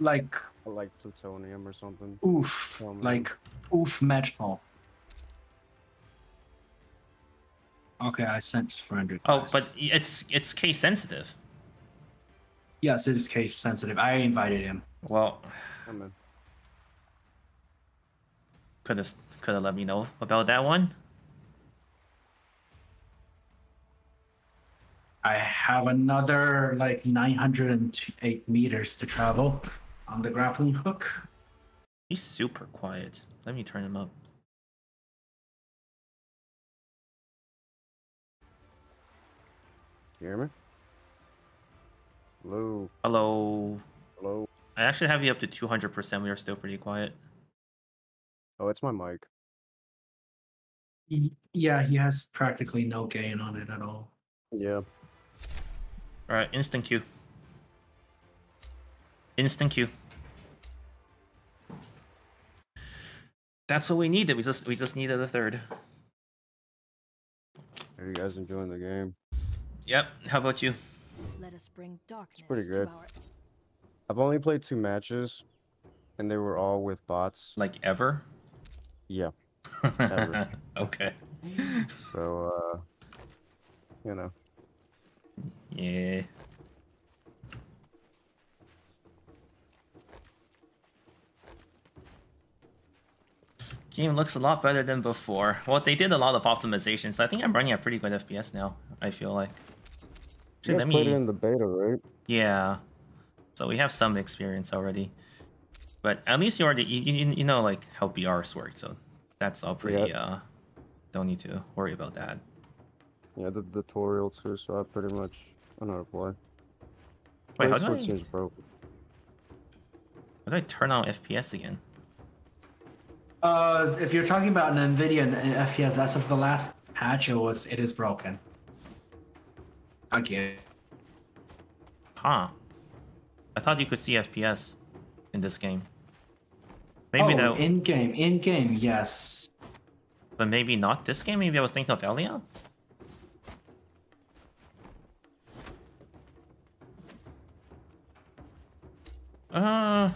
Like like plutonium or something. oof. Tell. Like oof metal. Okay, I sent friend Oh, but it's it's case sensitive. yes, it is case sensitive. I invited him. Well, I'm in. could have could have let me know about that one. I have another like 908 meters to travel on the grappling hook. He's super quiet. Let me turn him up. You hear me? Hello. Hello. Hello. I actually have you up to 200%. We are still pretty quiet. Oh, it's my mic. Y- Yeah, he has practically no gain on it at all. Yeah. All right, instant Q. Instant Q. That's all we needed. We just we just needed a third. Are you guys enjoying the game? Yep. How about you? Let us bring darkness pretty to good. our I've only played two matches, and they were all with bots. Like ever? Yeah. Okay. So, uh, you know. Yeah. Game looks a lot better than before. Well, they did a lot of optimization, so I think I'm running at pretty good FPS now. I feel like. You Actually, guys let played it in the beta, right? Yeah. So we have some experience already. But at least you already you, you, you know like how BRs work, so that's all pretty Yeah. uh don't need to worry about that. Yeah, the tutorial too, so I pretty much I know how to play. Wait, how Blade do, sword I, seems broken. how do I turn on FPS again? Uh, if you're talking about an Nvidia and FPS, as of the last patch, it was it is broken. Again. Huh. I thought you could see FPS in this game. Maybe oh, no, in game, in game, yes. but maybe not this game. Maybe I was thinking of Elia. Uh,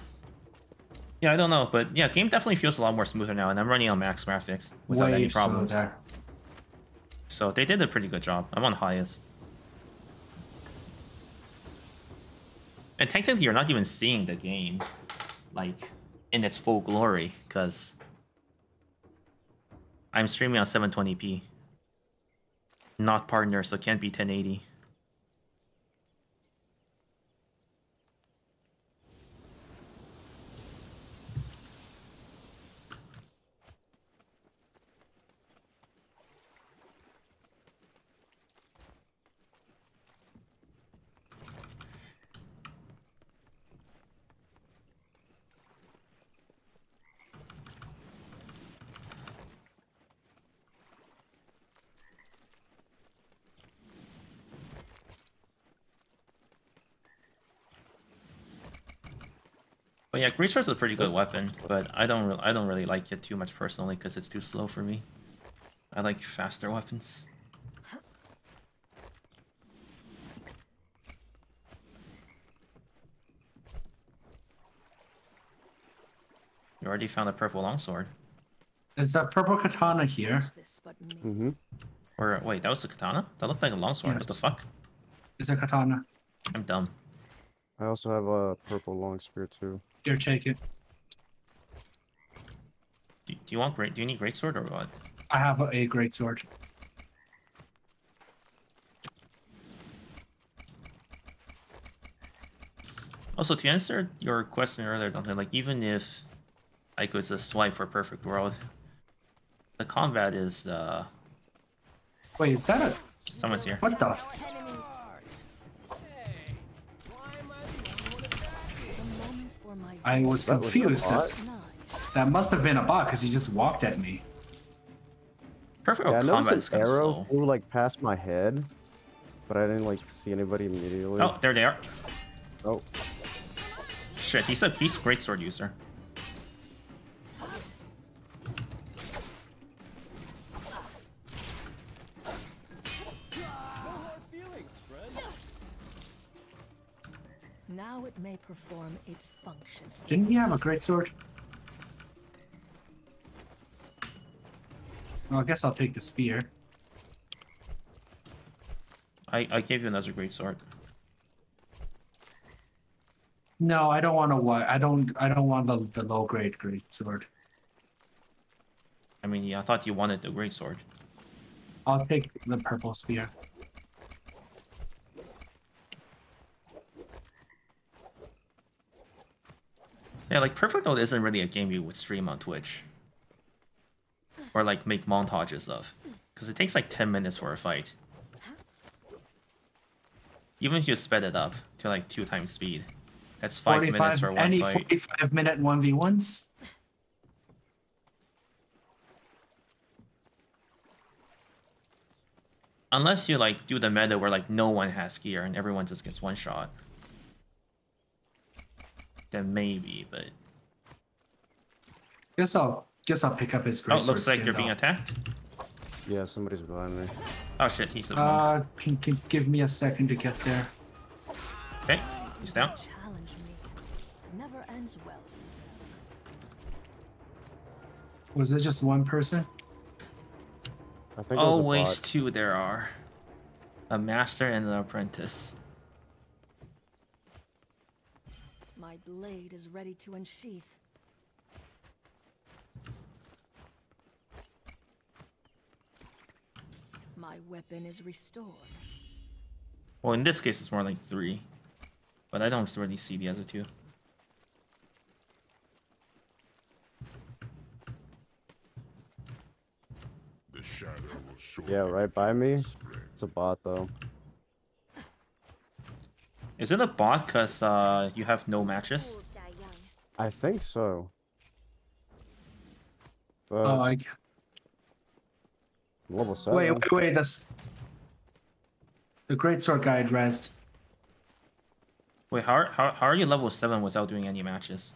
yeah, I don't know, but yeah, game definitely feels a lot more smoother now, and I'm running on max graphics without any problems. smoother. So they did a pretty good job. I'm on highest. And technically, you're not even seeing the game, like, in its full glory, because I'm streaming on 720p. Not partner, so can't be 1080. Yeah, Greatsword's a pretty good weapon, but I don't re- I don't really like it too much personally because it's too slow for me. I like faster weapons. You already found a purple longsword. Is that purple katana here? Touch this but me. Mm-hmm. Or wait, that was a katana? That looked like a longsword. What the fuck? Is a katana? I'm dumb. I also have a purple long spear too. Here, take it. Do, do you want great? Do you need great sword or what? I have a, a great sword. Also, to answer your question earlier, Dante, like even if I could just swipe for perfect world, the combat is uh Wait, is that a someone's here. what the? I was That confused. bot? This, nice. that must have been a bot because he just walked at me. Perfect Yeah, oh, I noticed combat an is kind of arrow slow. flew like past my head, but I didn't like see anybody immediately. Oh, there they are. Oh, Shit, he's a he's a greatsword user. Now it may perform its function. Didn't he have a great sword? Well, I guess I'll take the spear. I I gave you another great sword. No, I don't want to. What? I don't. I don't want the, the low grade great sword. I mean, yeah, I thought you wanted the great sword. I'll take the purple spear. Yeah, like Perfect World isn't really a game you would stream on Twitch. Or like make montages of. Because it takes like 10 minutes for a fight. Even if you sped it up to like two times speed. That's five minutes for one any fight. 45 minute 1v1s? Unless you like do the meta where like no one has gear and everyone just gets one shot. Then maybe, but Guess I'll guess I'll pick up his Oh, great it looks like you're being though. attacked. yeah, somebody's behind me. Oh shit, he's a monk. Uh, can, can give me a second to get there. Okay, he's down. Challenge me. Never ends well. Was it just one person? I think it was a Always two there are. A master and an apprentice. My blade is ready to unsheath. My weapon is restored. Well, in this case, it's more like three. But I don't really see the other two. The shadow will Yeah, right by me. spread. It's a bot though. Is it a bot because uh, you have no matches? Fools die young. I think so. But oh, I level seven. wait, wait, wait. That's the great sword guide rest. Wait, how, are- how, how are you level 7 without doing any matches?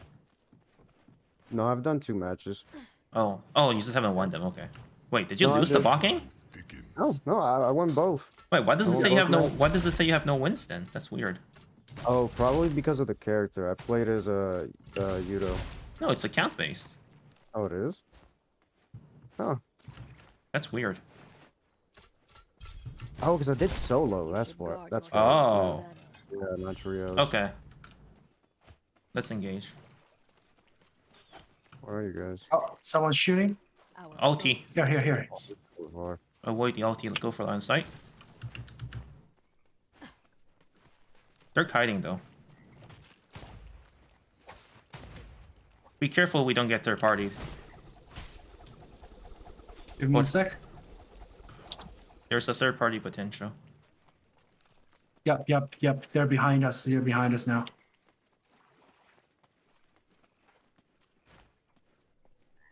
No, I've done two matches. Oh, oh, you just haven't won them, okay. Wait, did you No, lose the did. bot game? Begins. Oh no, I, I won both. Wait, why does it say you have no, why does it say you have no wins then? That's weird. Oh, probably because of the character. I played as a uh, Yudo. No, it's account based. Oh, it is. Huh. That's weird. Oh, because I did solo. That's Should what. That's your why. Oh. Yeah, not trios. Okay. Let's engage. Where are you guys? Oh, someone's shooting. Our Ulti. foes Here, here, here. So. Avoid the ulti, go for line of sight. They're kiting though. Be careful we don't get third party. Give me a sec. There's a third party potential. Yep, yep, yep. They're behind us. They're behind us now.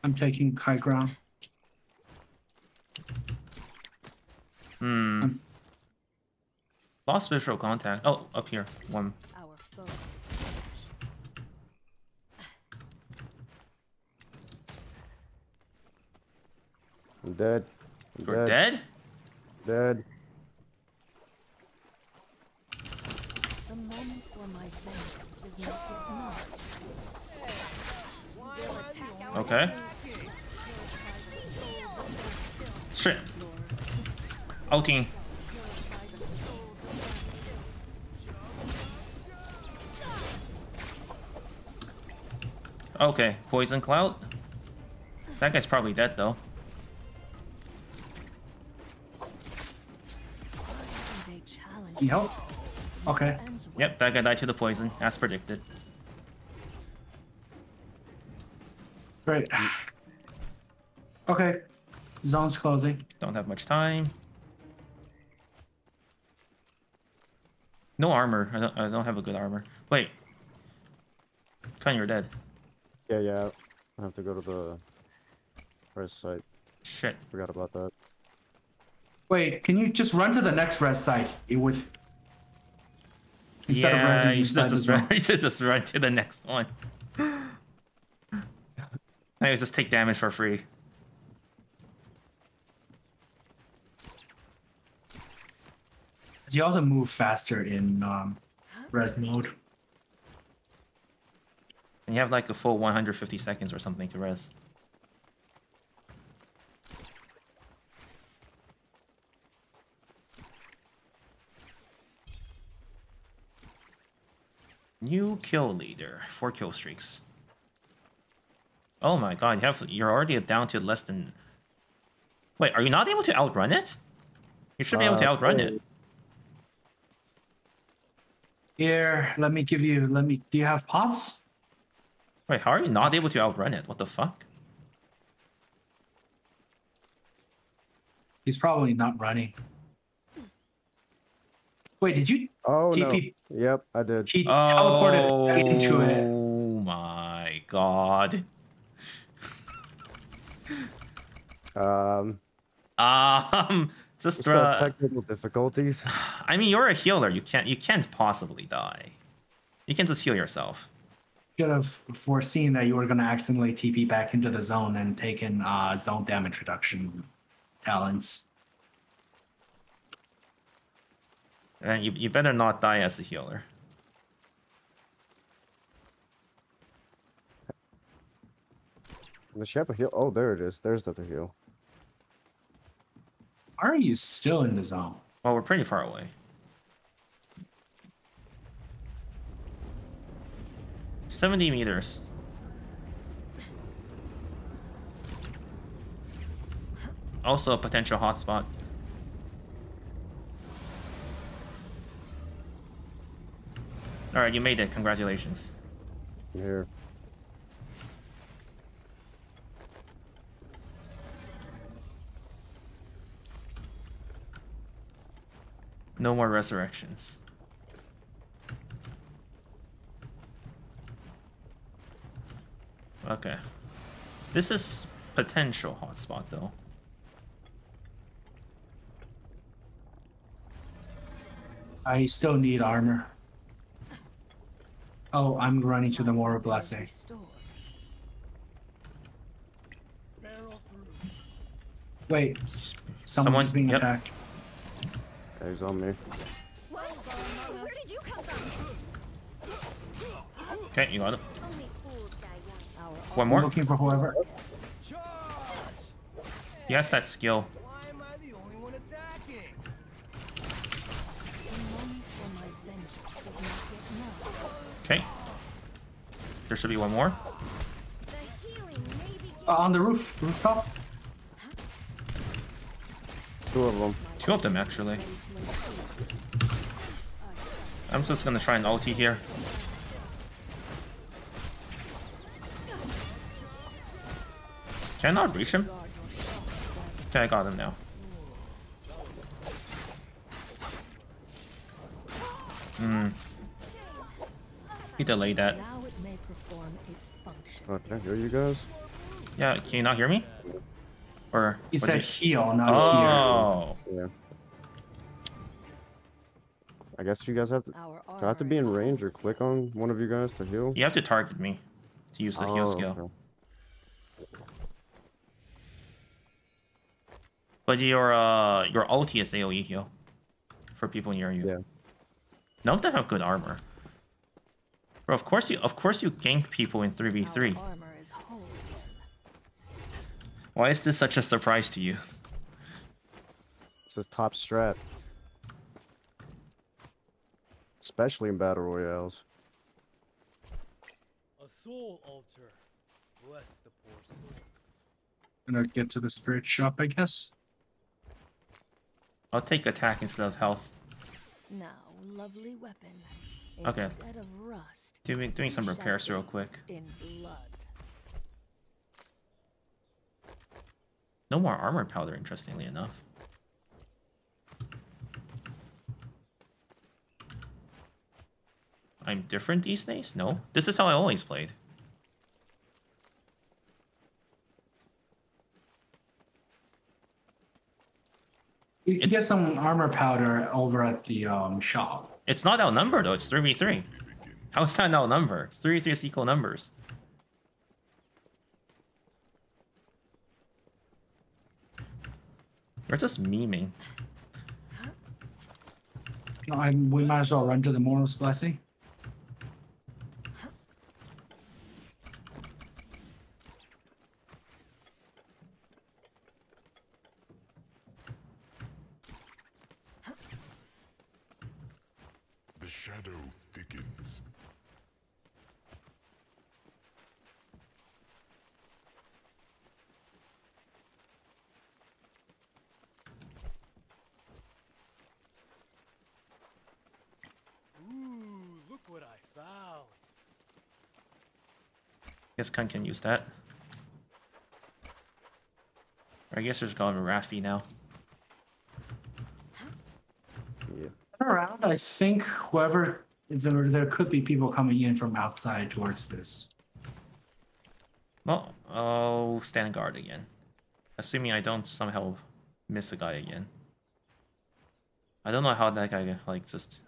I'm taking high ground. Hmm. Um, Lost visual contact. Oh, up here. One. I'm dead. I'm You're dead. dead? Dead. The moment for my is not. Okay. Shit. Outing. Okay, poison cloud. That guy's probably dead though. challenge Okay. Yep, that guy died to the poison, as predicted. Great. Okay. Zone's closing. Don't have much time. No armor. I don't, I don't have a good armor. Wait. Con, you're dead. Yeah, yeah. I have to go to the rest site. Shit. Forgot about that. Wait, can you just run to the next res site with instead of yeah, resing you inside should the just zone? run, you should just run to the next one. Anyways, just take damage for free. You also move faster in um, res mode. And you have like a full 150 seconds or something to res. New kill leader, four kill streaks. Oh my god, you have you're already down to less than. Wait, are you not able to outrun it? You should be able to Uh, outrun it. Here, let me give you. Let me. Do you have pots? Wait, how are you not able to outrun it? What the fuck? He's probably not running. Wait, did you? Oh TP. no. Yep, I did. He teleported back into it. Oh my god. Um, Um, just still uh, technical difficulties. I mean, you're a healer. You can't. You can't possibly die. You can just heal yourself. Should have foreseen that you were gonna accidentally TP back into the zone and taken uh, zone damage reduction talents. And you, you better not die as a healer. Does she have a heal? Oh, there it is. There's the other heal. Why are you still in the zone? Well, we're pretty far away. Seventy meters. Also a potential hotspot. Alright, you made it. Congratulations. Here. No more resurrections. Okay. This is potential hotspot though. I still need armor. Oh, I'm running to the Moral Blessing. Restored. Barrel through. Wait, someone's Someone's- being yep. attacked. Yeah, he's on me. Where did you come from? Okay, you got it. Only fools die young. Our One I'm more. looking for whoever. Yes, that skill. Why am I the only one attacking? the moment for my vengeance is not yet nigh. Okay. There should be one more. The healing may be Uh, on the roof, rooftop. Two of them. Two of them actually. I'm just gonna try an ulti here. Can I not reach him? Okay, I got him now. Hmm. He delayed that. Now it may perform its function. Oh, can I hear you guys? Yeah, can you not hear me? Or He said heal, not Oh, Yeah. I guess you guys have to. Do I have to be in range or click on one of you guys to heal? you have to target me to use the heal Oh, skill. okay. But your uh your ulti is AoE heal for people near you. Yeah. None of them have good armor. Bro, of course you of course you gank people in 3v3. Armor is whole. Why is this such a surprise to you? It's his top strat. Especially in battle royales. A soul altar. Bless the poor soul. Gonna get to the spirit shop, I guess. I'll take attack instead of health. Now, lovely weapon. Okay. Instead of rust, Doing doing some repairs real quick. No more armor powder, interestingly enough. I'm different these days? No. This is how I always played. You can It's- get some armor powder over at the um, shop. It's not outnumbered though, it's 3v3. How is that outnumbered? 3v3 is equal numbers. We're just memeing. I, we might as well run to the Moral's Blessing. The shadow thickens. Ooh, look what I found. Guess Kunn can use that. Or I guess there's going to Raffi now. Yeah. Around, I think whoever there, there could be people coming in from outside towards this. Well, oh, stand guard again. Assuming I don't somehow miss a guy again. I don't know how that guy like just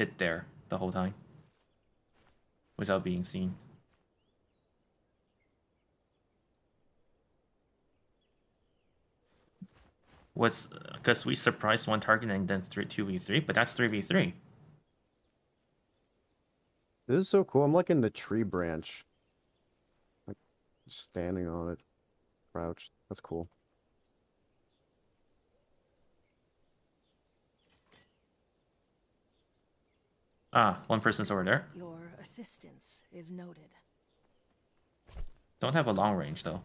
hit there the whole time without being seen. Was because we surprised one target and then three two v three, but that's three v three. This is so cool. I'm like in the tree branch. Like standing on it. Crouched. That's cool. Ah, one person's over there. Your assistance is noted. Don't have a long range though.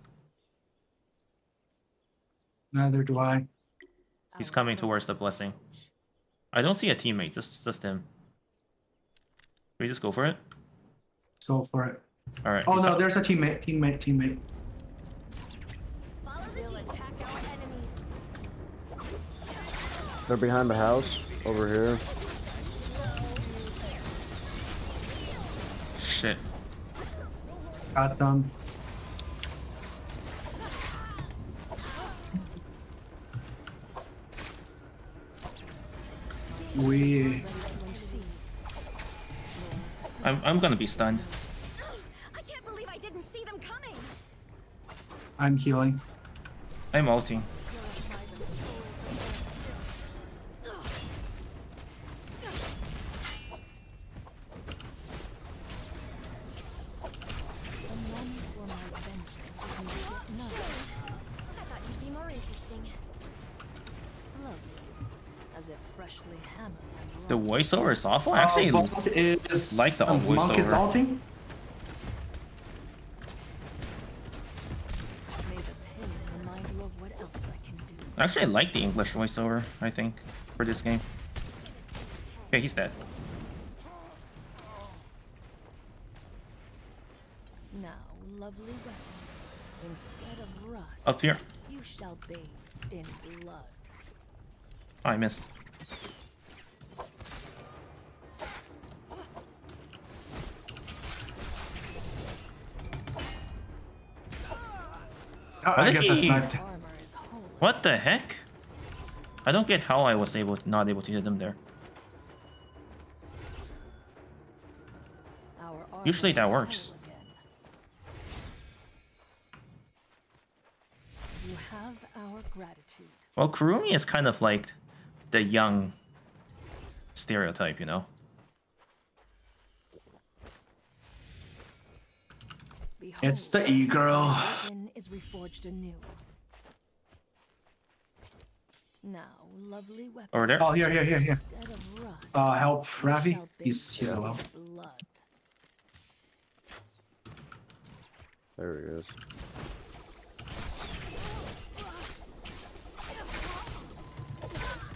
Neither do I. He's coming towards the blessing. I don't see a teammate, just just him. Can we just go for it? Go for it. All right. Oh no, up. there's a teammate, teammate, teammate. Follow the We'll attack our enemies. They're behind the house over here. Shit. Got them. We Ready to receive. Your I'm I'm gonna be stunned. I can't believe I didn't see them coming. I'm healing. I'm ulting. The voiceover is awful. Actually, uh, Vault is like the um, monk is voiceover. salting. May the pain remind you of what else I can do. actually, I like the English voiceover. I think for this game. Okay, he's dead. Now, lovely weapon. Instead of rust, Up here. you shall bathe in blood. Oh, I missed. Oh, I guess I sniped. Armor is whole. What the heck? I don't get how I was able not able to hit them there. Usually that works. You have have our gratitude. Well, Kurumi is kind of like the young stereotype, you know? It's the e-girl. the weapon is reforged anew. Now, lovely weapon. Over there. Oh, here, here, here, here. Instead of rust, Uh, help Ravi. He's he's bathe alone. in Blood. There he is.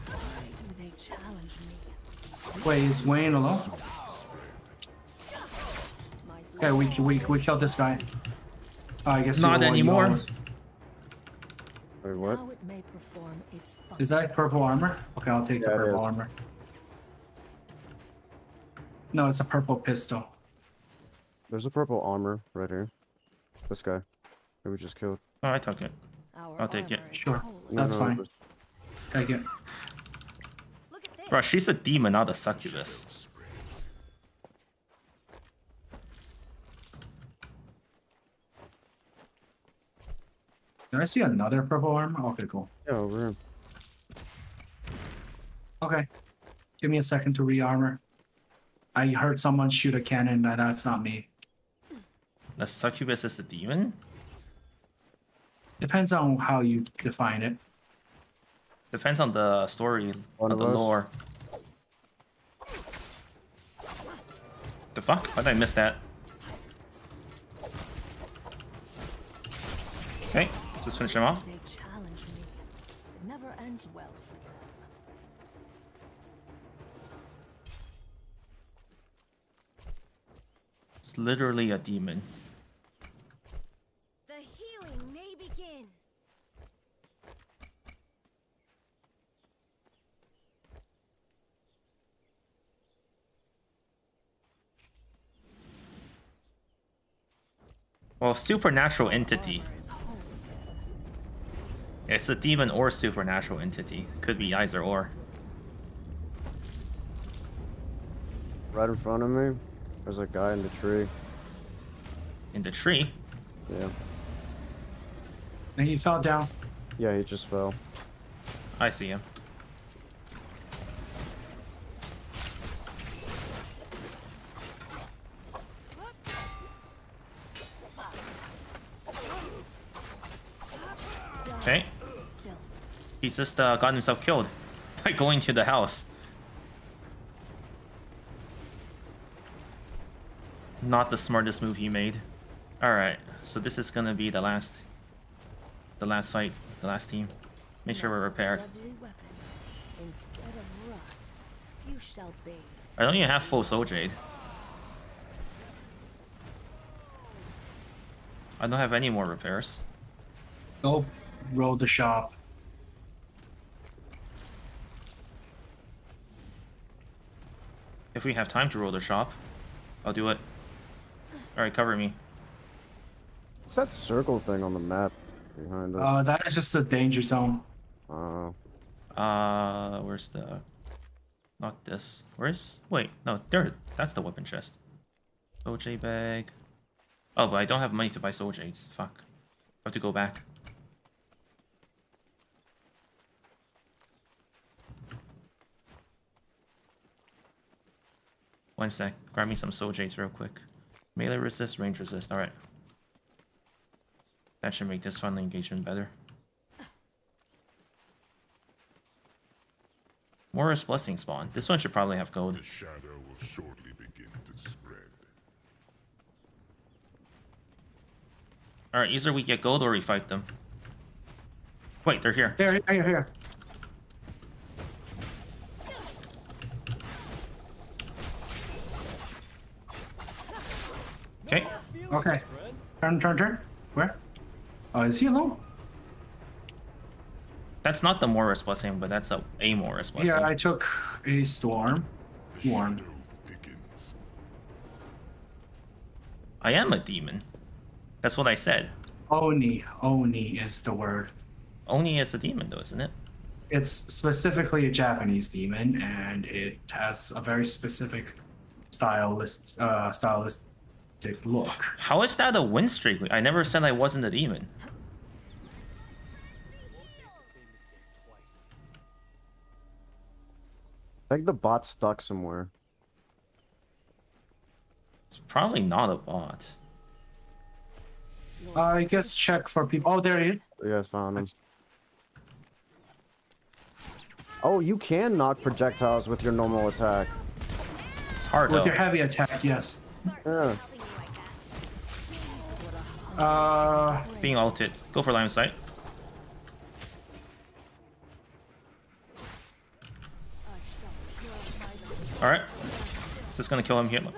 Why do they challenge me? Wait, is Wayne alone? My Okay, we we we killed this guy. Oh, I guess Not you- you anymore. Wait, what? Now it may perform its Is that purple armor? Okay, I'll take the Yeah, it purple armor. No, it's a purple pistol. There's a purple armor right here. This guy. That we just killed. Oh, I took it. Our I'll take it. Sure. holy. No, That's no, fine. there's- Take it. Look at this. Bro, she's a demon, not a succubus. Did I see another purple armor? Okay, cool. Yeah, over here. Okay. Give me a second to re-armor. I heard someone shoot a cannon. and That's not me. The succubus is a demon? Depends on how you define it. Depends on the story One of the us. lore. The fuck? Why did I miss that? Okay, just finish him off. They challenge me. It never ends well for them. It's literally a demon. The healing may begin. Well, supernatural entity. Armor is holy. It's a demon or supernatural entity. Could be either or. Right in front of me, there's a guy in the tree. In the tree. Yeah. And he fell down. Yeah, he just fell. I see him. He just uh, got himself killed by going to the house. Not the smartest move he made. Alright, so this is gonna be the last the last fight, the last team. Make sure we're repaired. Instead of rust, you shall bathe. I don't even have full soul jade. I don't have any more repairs. Go roll the shop. If we have time to roll the shop, I'll do it. Alright, cover me. What's that circle thing on the map behind Uh, us? that is just the danger zone. Uh, Uh, where's the... Not this. Where's... Wait, no, there. That's the weapon chest. Soul Jade bag. Oh, but I don't have money to buy Soul Jades. Fuck. I have to go back. One sec. Grab me some Soul Jades real quick. Melee resist, range resist. Alright. That should make this final engagement better. Morris Blessing spawn. This one should probably have gold. The shadow will shortly begin to spread. Alright, either we get gold or we fight them. Wait, they're here. Here, here, here. Okay. Okay. Turn, turn, turn. Where? Oh, is he alone? That's not the Morris Blessing, but that's a, a Morris Blessing. Here, I took a storm. The Warm. I am a demon. That's what I said. Oni. Oni is the word. Oni is a demon, though, isn't it? It's specifically a Japanese demon, and it has a very specific stylist, uh, Take a look. How is that a win streak? I never said I wasn't a demon. I think the bot stuck somewhere. It's probably not a bot. Uh, I guess check for people. Oh, there he is. Yes, found him. Oh, you can knock projectiles with your normal attack. It's hard. With though. your heavy attack, yes. Yeah. Uh, Being ulted. Go for line of sight. I shall Alright. Is this gonna kill him here? Why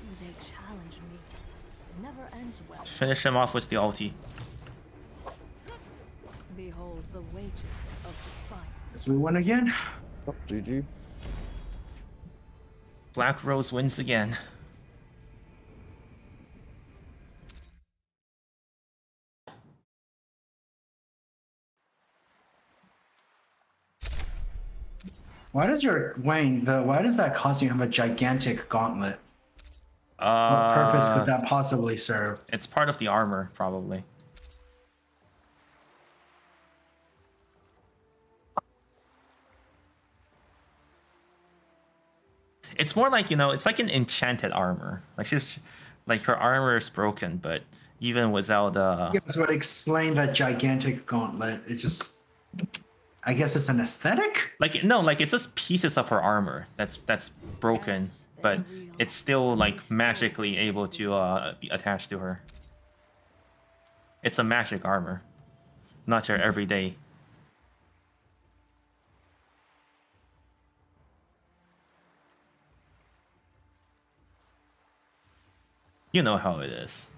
do they challenge me? It never ends well. Finish him off with the ulti. Behold the wages of defiance. so we win again. Oh, GG. Black Rose wins again. Why does your Wayne the why does that costume have a gigantic gauntlet? What Uh, purpose could that possibly serve? It's part of the armor, probably. It's more like you know, it's like an enchanted armor. Like she's, like her armor is broken, but even without uh, Yes, what explain that gigantic gauntlet? It's just I guess it's an aesthetic? like no, like it's just pieces of her armor that's that's broken, Yes, but it's still like magically able to uh be attached to her. It's a magic armor, not your everyday. You know how it is.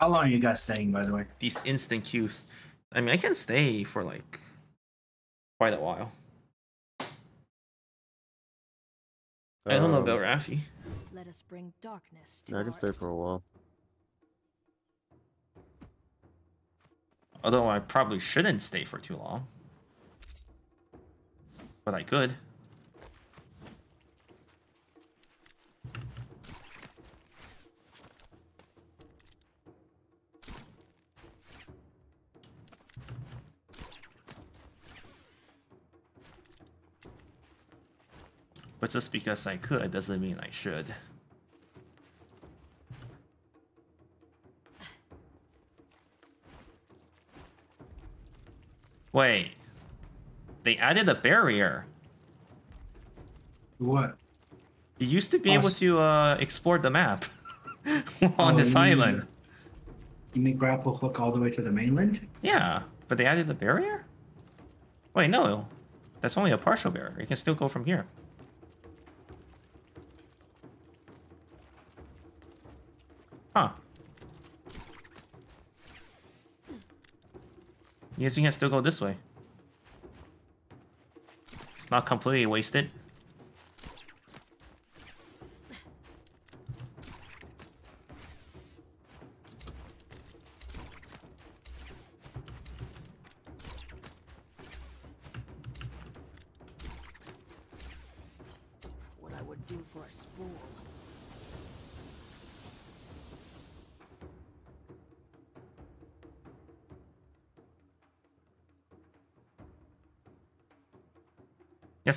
How long are you guys staying, by the way? These instant queues. I mean, I can stay for like quite a while. I don't know Um, about Rafi. Let us bring darkness to Yeah, I can stay for a while. Although I probably shouldn't stay for too long. But I could. But just because I could doesn't mean I should. Wait. They added a barrier. What? You used to be able to uh, explore the map on Oh, this you mean- island. You mean grapple hook all the way to the mainland? Yeah, but they added the barrier? Wait, no. That's only a partial barrier. You can still go from here. Yes, you can still go this way. It's not completely wasted.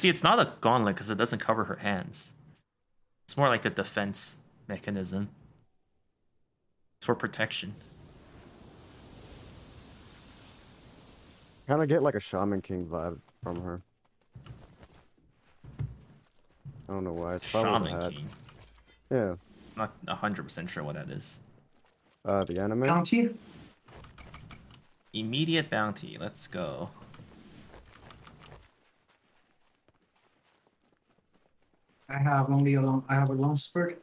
See, it's not a gauntlet because it doesn't cover her hands. It's more like a defense mechanism. It's for protection. Kind of get like a Shaman King vibe from her. I don't know why. It's probably the Shaman hat. King. Yeah. Not 100% sure what that is. Uh, the anime. Bounty? Immediate bounty. Let's go. I have only a long I have a long spurt.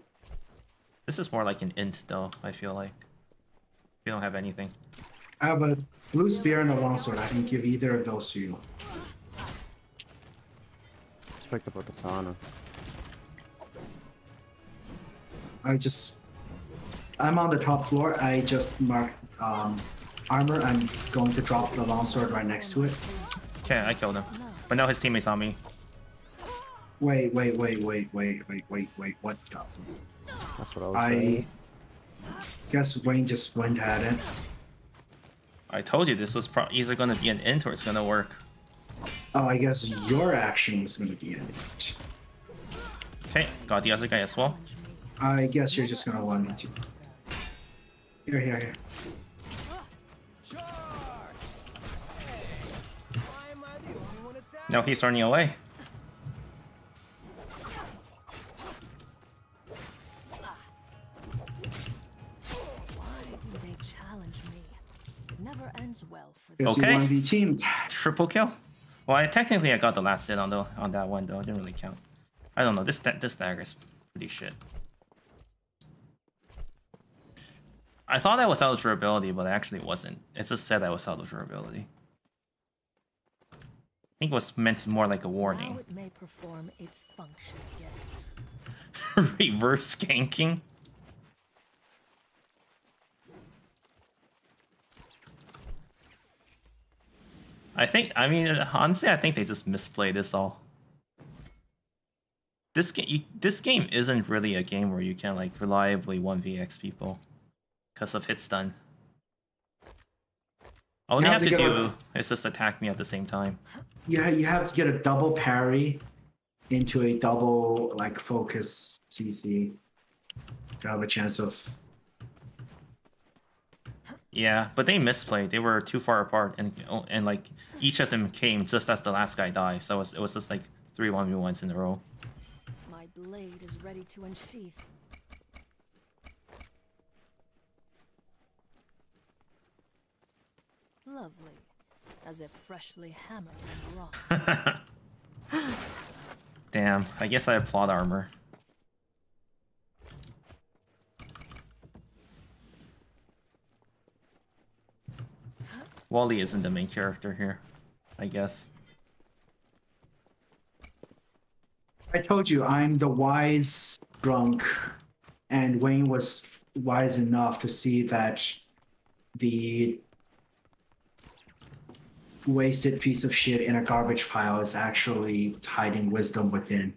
This is more like an int, though, I feel like. You don't have anything. I have a blue spear and a longsword. I can give either of those to you. Picked up a katana. I just I'm on the top floor. I just marked um, armor. I'm going to drop the longsword right next to it. Okay, I killed him. But now his teammates on me. Wait, wait, wait, wait, wait, wait, wait, wait. What the? f- That's what I was I saying. guess Wayne just went at it. I told you this was pro- either gonna be an int or it's gonna work. Oh, I guess your action was gonna be an it. Okay, got the other guy as well. I guess you're just gonna want me to. Here, here, here. Charge! Hey, why am I the only one attacking? Now he's running away. Guess Okay. you one v team. Triple kill. Well, I, technically I got the last hit on the on that one though. It didn't really count. I don't know. This this dagger is pretty shit. I thought that was out of durability, but it actually wasn't. It just said that was out of durability. I think it was meant more like a Now warning. it may perform its function again. Reverse ganking. I think. I mean, honestly, I think they just misplay this all. This game, this game isn't really a game where you can like reliably one vx people, because of hit stun. All you, have, to, get do a- is just attack me at the same time. You you have to get a double parry into a double like focus CC to have a chance of. Yeah, but they misplayed. They were too far apart, and and like each of them came just as the last guy died. So it was, it was just like three one v ones in a row. My blade is ready to unsheath. Lovely. As if freshly hammered and wrought. Damn, I guess I have plot armor. Wally isn't the main character here, I guess. I told you I'm the wise drunk, and Wayne was wise enough to see that the wasted piece of shit in a garbage pile is actually hiding wisdom within.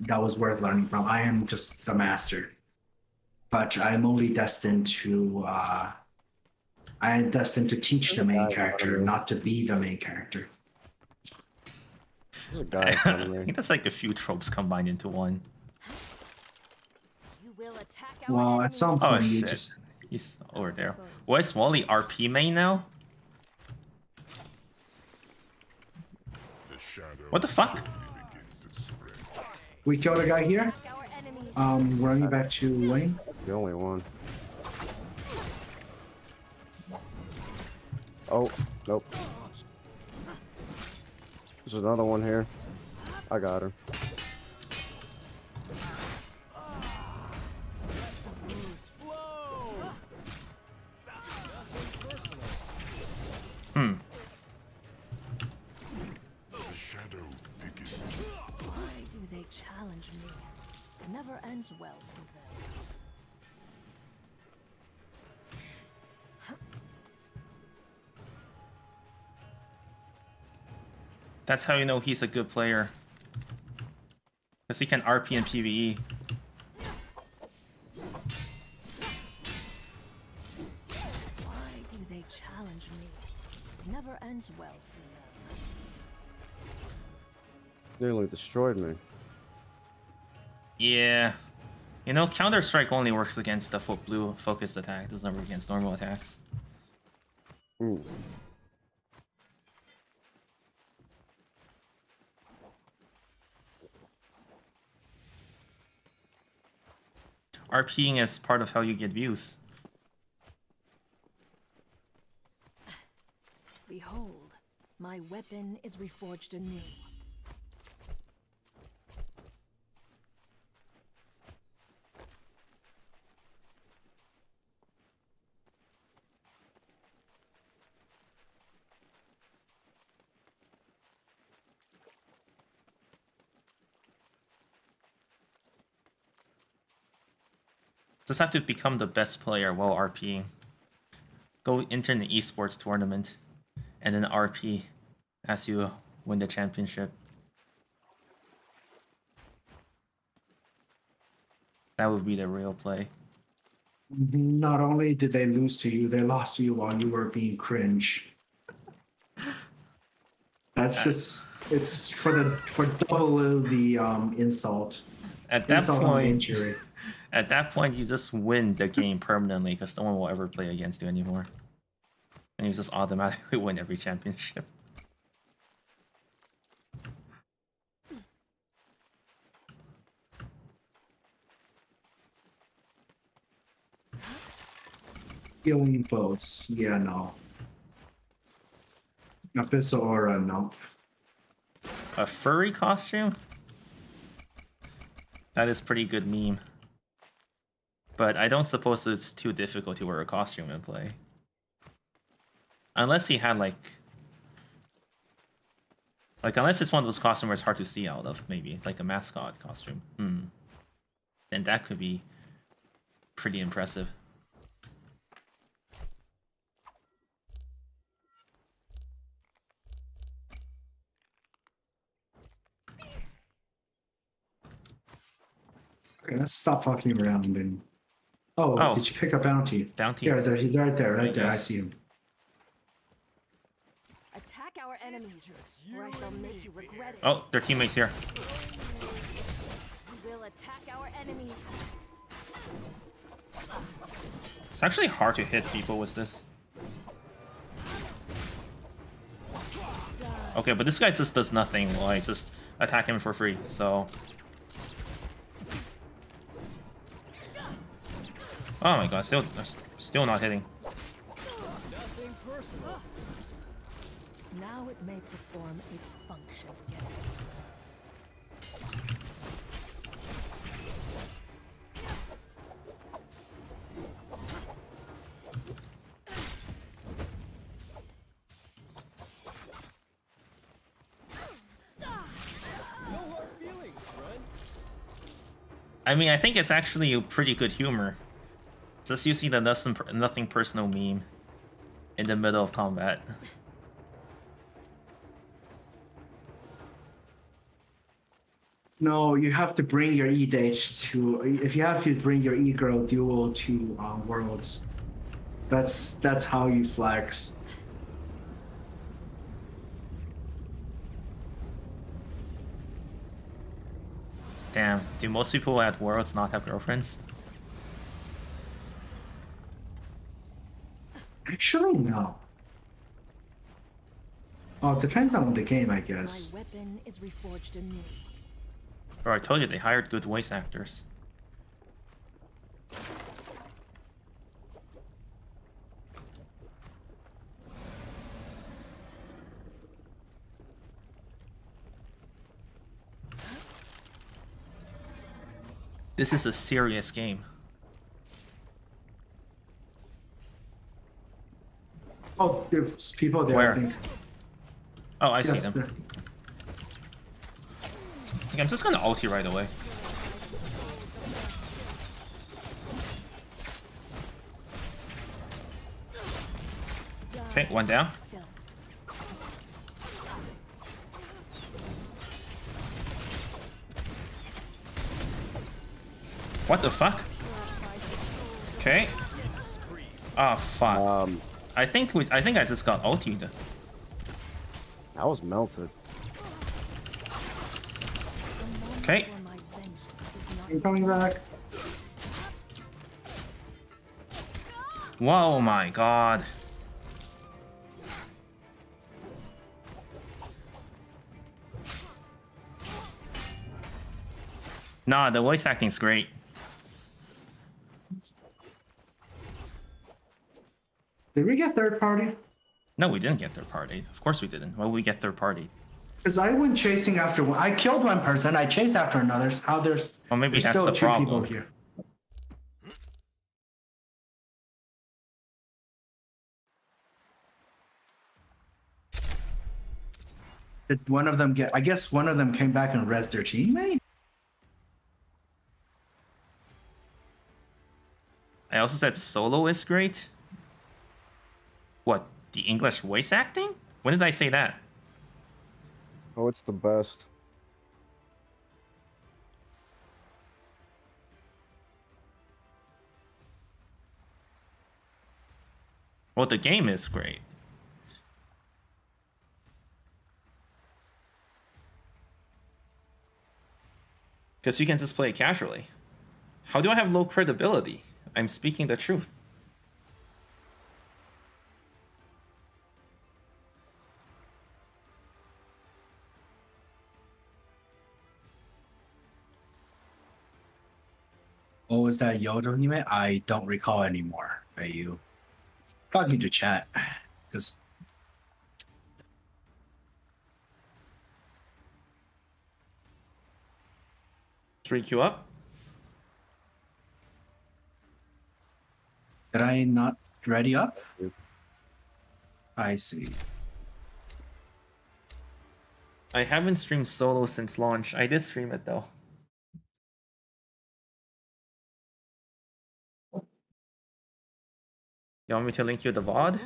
That was worth learning from. I am just the master, but I'm only destined to. Uh, I am destined to teach the main character, not to be the main character. There's a guy in front of I think that's like a few tropes combined into one. You will attack our Well, at enemies. some Oh point, you shit, just he's over there. Why is Wally RP main now? What the fuck? will begin to spread. we killed a guy here. Attack our enemies. Um, running back to Wayne. The only one. Oh, nope. There's another one here. I got her. That's how you know he's a good player. Because he can RP and. PvE. Why do they challenge me? It never ends well for them. Nearly destroyed me. Yeah. You know, Counter Strike only works against the fo- blue focused attack. It doesn't work against normal attacks. Ooh. RPing is part of how you get views. Behold, my weapon is reforged anew. Just have to become the best player while RPing. Go enter an esports tournament and then RP as you win the championship. That would be the real play. Not only did they lose to you, they lost to you while you were being cringe. That's just it's for the for double the um insult. At that insult point, injury. At that point, you just win the game permanently because no one will ever play against you anymore, and you just automatically win every championship. Healing boats. Yeah, no. Abyssal aura, no. A furry costume? That is pretty good meme. But I don't suppose it's too difficult to wear a costume and play. Unless he had like like unless it's one of those costumes where it's hard to see out of, maybe. Like a mascot costume. Hmm. Then that could be pretty impressive. Okay, let's stop fucking around and. Oh, Oh. did you pick up bounty? Bounty. Yeah, there, he's right there, right there. I Yes. see him. Attack our enemies, or I shall make you regret it. Oh, their teammates here. We will attack our enemies. It's actually hard to hit people with this. Okay, but this guy just does nothing. Well, I just attack him for free, so... Oh my god, still, still not hitting. Nothing personal. Now it may perform its function. No hard feelings, friend. I mean, I think it's actually a pretty good humor. Just you see the nothing, nothing personal meme in the middle of combat. No, you have to bring your E date to. If you have to bring your E girl duel to uh, worlds, that's that's how you flex. Damn, do most people at Worlds not have girlfriends? Actually, no. Oh, it depends on the game, I My guess. weapon is reforged anew. Or I told you they hired good voice actors. This is a serious game. Oh, there's people there. Where? I think. Oh, I see them. there. Okay, I'm just gonna ulti right away. Okay, one down. What the fuck? Okay. Oh fuck. Um, I think we, I think I just got ultied. I was melted. Okay. For my vengeance is not I'm coming back. Whoa my god. Nah, the voice acting's great. Did we get third party? No, we didn't get third party. Of course we didn't. Why would we get third party? Because I went chasing after one. I killed one person. I chased after another. How there's Well, maybe there's that's still the two problem. people here. Did one of them get? I guess one of them came back and res their teammate. I also said solo is great. What? The English voice acting? When did I say that? Oh, it's the best. Well, the game is great. Because you can just play it casually. How do I have low credibility? I'm speaking the truth. Was that Yodo anime? I don't recall anymore. Are you talking to chat? Because drink you up. did I not ready up? I see. I haven't streamed solo since launch. I did stream it though. You want me to link you the VOD? The.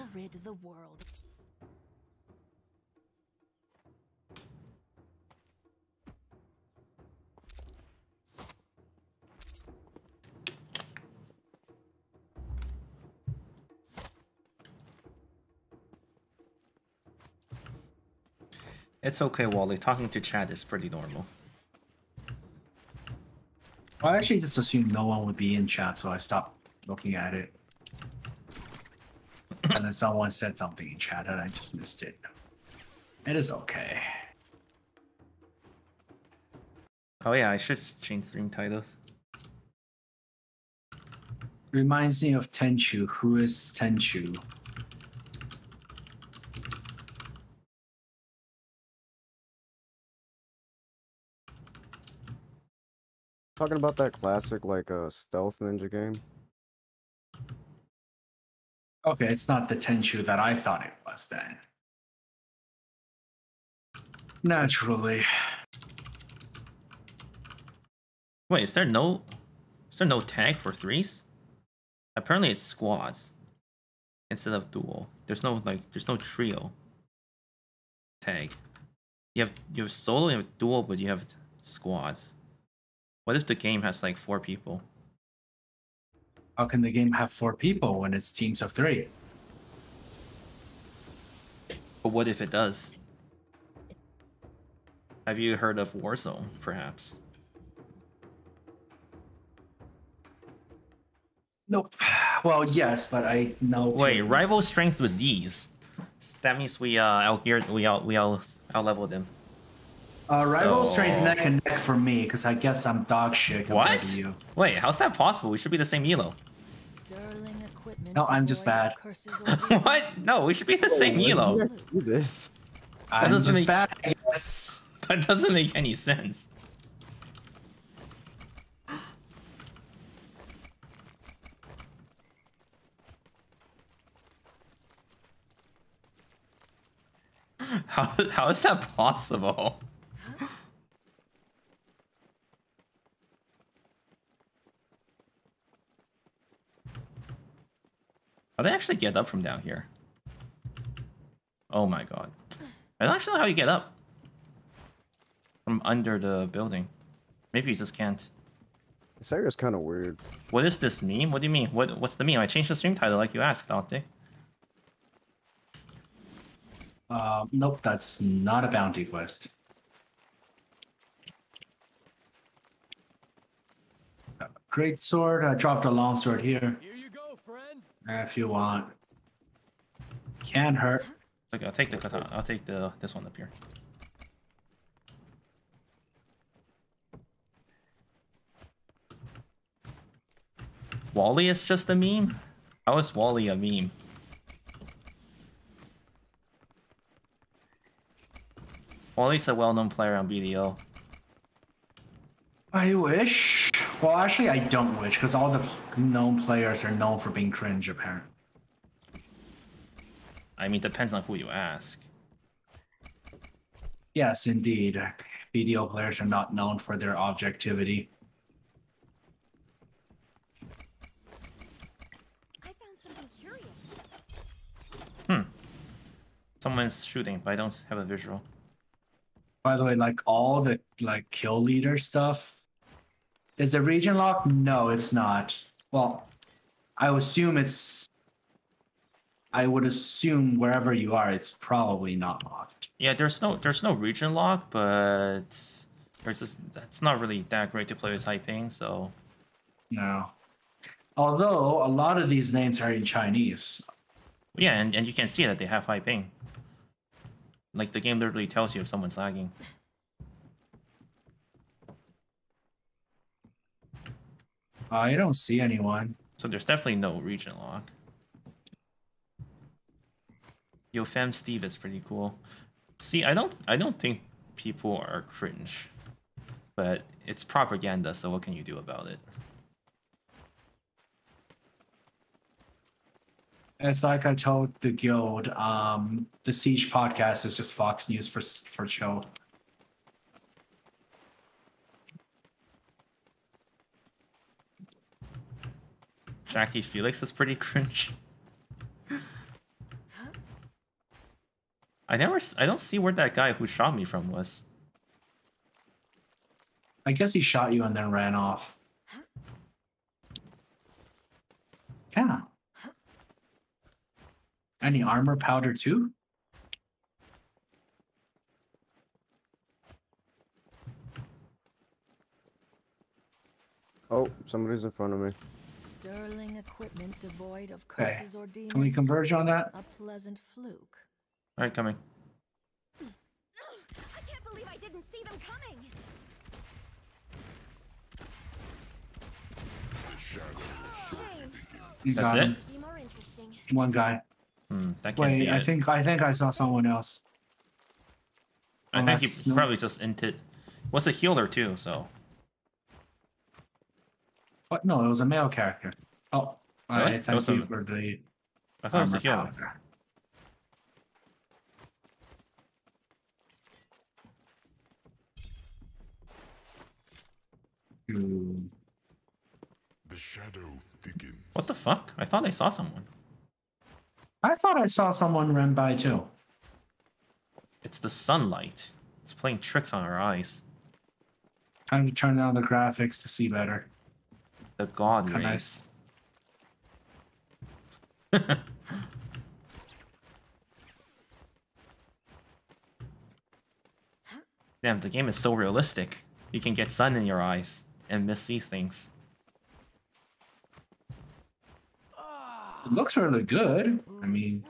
It's okay, Wally. Talking to chat is pretty normal. I actually just assumed no one would be in chat, so I stopped looking at it. And then someone said something in chat, and I just missed it. It is okay. Oh yeah, I should change stream titles. Reminds me of Tenchu. Who is Tenchu? Talking about that classic like uh stealth ninja game. Okay, it's not the Tenchu that I thought it was then. Naturally. Wait, is there no is there no tag for threes? Apparently it's squads instead of duo. There's no like there's no trio tag. You have you have solo, you have duo, but you have squads. What if the game has like four people? How can the game have four people when it's teams of three? But what if it does? Have you heard of Warzone, perhaps? Nope. Well, yes, but I know. Wait, rival strength was these. That means we uh outgeared we out we out out leveled them. Uh, rival So- strength neck and neck for me because I guess I'm dog shit compared What? to you. Wait, how's that possible? We should be the same elo. Sterling equipment. No, I'm just devoid bad. curses or demons. what? No, we should be the same Why did elo. do this? I'm doesn't just make- bad. I guess. That doesn't make any sense. How, how is that possible? How do they actually get up from down here? Oh my god. I don't actually know how you get up from under the building. Maybe you just can't. This area's kind of weird. What is this meme? What do you mean? What What's the meme? I changed the stream title like you asked, Dante. Uh, nope, that's not a bounty quest. Great sword. I dropped a long sword here Here you go, friend. uh, Uh, if you want. Can hurt. Okay, I'll take the katana. I'll take the this one up here. Wally is just a meme. How is Wally a meme? Wally's a well-known player on BDO. I wish. Well, actually, I don't wish because all the known players are known for being cringe, apparently. I mean, depends on who you ask. Yes, indeed. BDO players are not known for their objectivity. I found something curious. Hmm. Someone's shooting, but I don't have a visual. By the way, like all the like kill leader stuff. Is it region locked? No, it's not. Well, I would assume it's. I would assume wherever you are, it's probably not locked. Yeah, there's no there's no region lock, but there's just it's not really that great to play with Taiping, so No. Although a lot of these names are in Chinese. yeah, and, and you can see that they have high ping. Like the game literally tells you if someone's lagging. I don't see anyone. So there's definitely no region lock. Yo fam Steve is pretty cool. See, I don't I don't think people are cringe. But it's propaganda, so what can you do about it? It's like I told the guild, um, the Siege podcast is just Fox News for for show. Jackie Felix is pretty cringe. I never I don't see where that guy who shot me from was. I guess he shot you and then ran off. Yeah. Any armor powder too? Oh, somebody's in front of me. Sterling equipment devoid of Okay. or demons. Can we converge on that? A pleasant fluke. Alright, coming. I can't believe I didn't see them coming. The shadow will shortly Shame. begin. You That's got it? him. Be more interesting. One guy. Hmm, that can't Wait, be I it. think I think I saw someone else. I think he no- probably just inted. Was a healer too, so What? No, it was a male character. Oh, Really? I It thank was you a- for the I thought it was a armor healer. powder. Ooh. The shadow thickens. What the fuck? I thought I saw someone. I thought I saw someone run by too. It's the sunlight. It's playing tricks on our eyes. Time to turn down the graphics to see better. The god Kinda rays. Damn, the game is so realistic. You can get sun in your eyes and miss see things. It looks really good. I mean,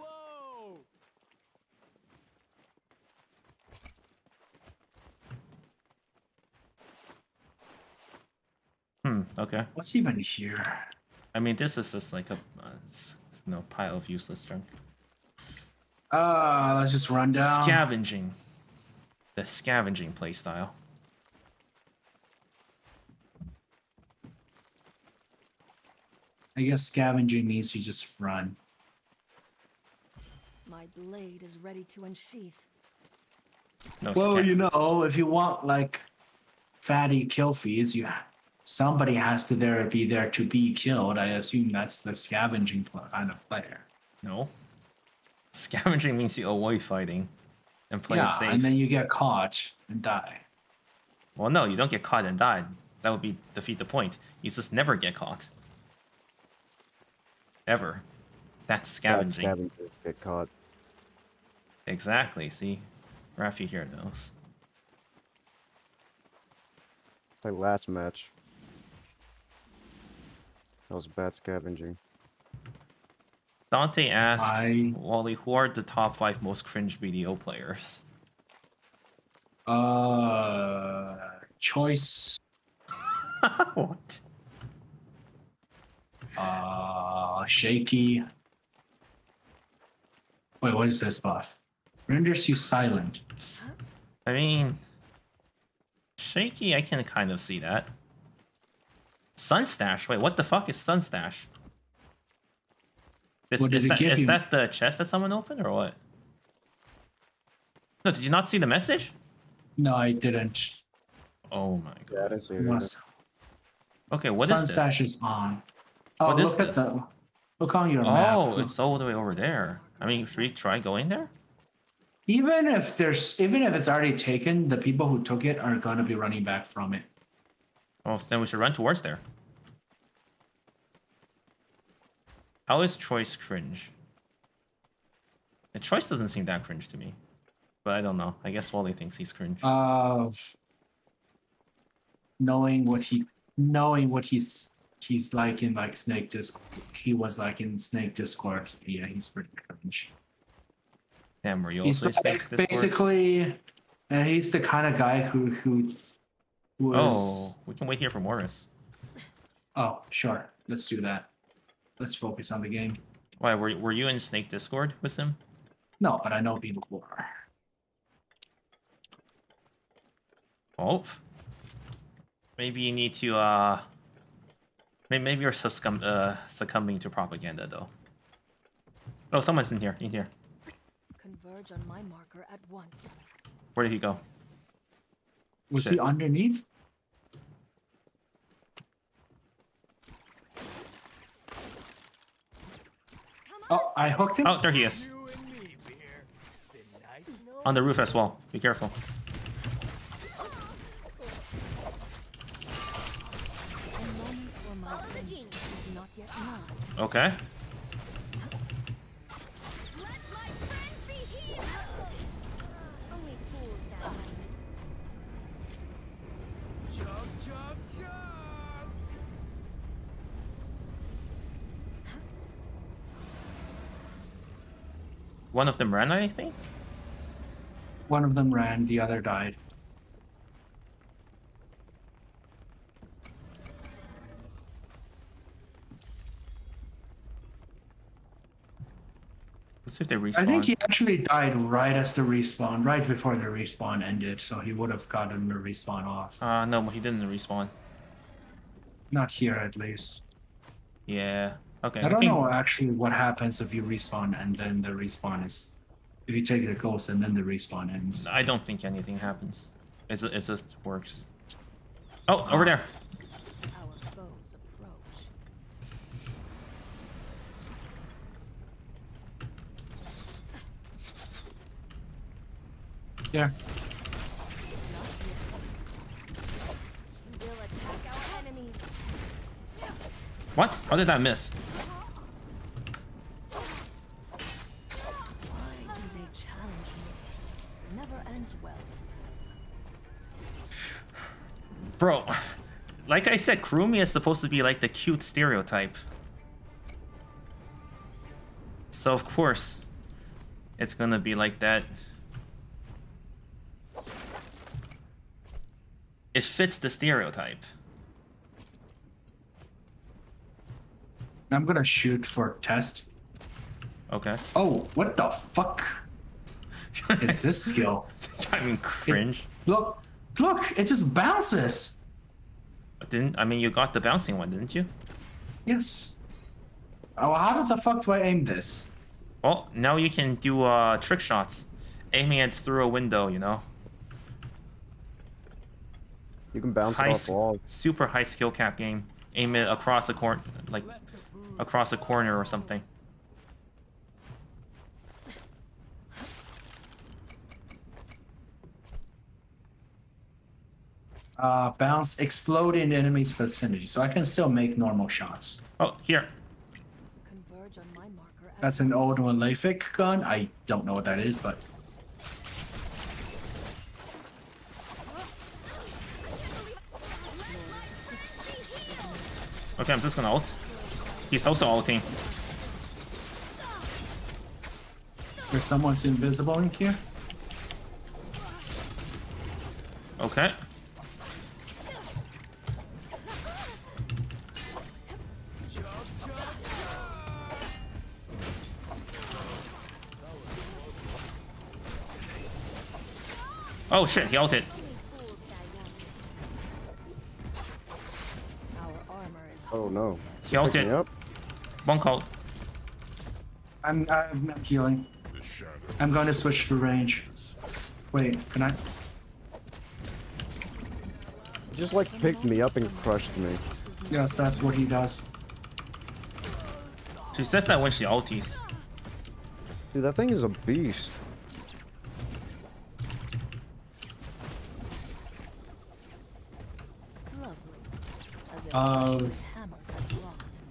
Hmm, okay. what's even here? I mean, this is just like a uh, s- no pile of useless junk. Uh, let's just run down. Scavenging. The scavenging playstyle. I guess scavenging means you just run. My blade is ready to unsheath. No Well, sca- you know, if you want like fatty kill feeds, you somebody has to there be there to be killed. I assume that's the scavenging kind of player. No. Scavenging means you avoid fighting and play yeah, it safe. and then you get caught and die. Well, no, you don't get caught and die. That would be defeat the point. You just never get caught. Ever. That's Bad scavenging. scavengers get caught. Exactly. See, Rafi here knows. It's like last match. That was bad scavenging. Dante asks, I- Wally, who are the top five most cringe BDO players? Uh, choice. what? Uh, shaky. Wait, what is this buff? Renders you silent. I mean, shaky. I can kind of see that. Sunstash. Wait, what the fuck is Sunstash? Is, What is it that, give is you? that the chest that someone opened or what? No, did you not see the message? No, I didn't. Oh my Yeah, I god. didn't see It it. must- Okay, what is this? Sunstash is on. Oh, What is look at this? the. Look on your map. Oh, it's all the way over there. I mean, should we try going there? Even if there's, even if it's already taken, the people who took it are gonna be running back from it. Oh, then we should run towards there. How is choice cringe? The choice doesn't seem that cringe to me. But I don't know. I guess Wally thinks he's cringe. Of knowing what he, knowing what he's he's like in like Snake Discord. He was like in Snake Discord. Yeah, he's pretty cringe. Damn, were you He's like, basically, and he's the kind of guy who who Oh, we can wait here for Morris. Oh, sure. Let's do that. Let's focus on the game. Why, were, were you in Snake Discord with him? No, but I know people who are. Oh. Maybe you need to, uh... Maybe, maybe you're succumb uh, succumbing to propaganda, though. Oh, someone's in here, in here. Converge on my marker at once. Where did he go? Was Shit. he underneath? Oh, I hooked him. Oh, there he is. You and me, Beer. Been nice knowing On the roof as well. Be careful. A One of them ran, I think? One of them ran, the other died. Let's see if they respawn. I think he actually died right as the respawn, right before the respawn ended, so he would have gotten the respawn off. Uh, no, he didn't respawn. Not here, at least. Yeah. Okay. I don't think- know actually what happens if you respawn and then the respawn is. If you take the ghost and then the respawn ends. I don't think anything happens. It's, it just works. Oh, over there. Our foes approach. Yeah. We'll attack our enemies. What? How did that miss? Why do they challenge me? It never ends well. Bro, like I said, Kurumi is supposed to be like the cute stereotype. So of course, it's gonna be like that. It fits the stereotype. I'm gonna shoot for test. Okay. Oh, what the fuck is this skill? I mean, cringe. Look, look, it just bounces. I Didn't I mean you got the bouncing one, didn't you? Yes. Oh, how the fuck do I aim this? Well, now you can do uh trick shots, aiming it through a window. You know, You can bounce high, off s- walls. super high skill cap game. Aim it across a corner, like across a corner or something. Uh, bounce, explode in enemy's vicinity, so I can still make normal shots. Oh, here. Converge on my marker That's an old one, Lefic gun. I don't know what that is, but Okay, I'm just gonna ult. He's also ulting. there's someone's invisible in here. Okay. Oh shit, he ulted. Fools die young. Our armor is Oh no. He Pick me ulted. up. One cult. I'm, I'm not healing. I'm going to switch to range. Wait, can I? He just like picked me up and crushed me. Yes, that's what he does. She says that when she ulties. Dude, that thing is a beast. Wrought.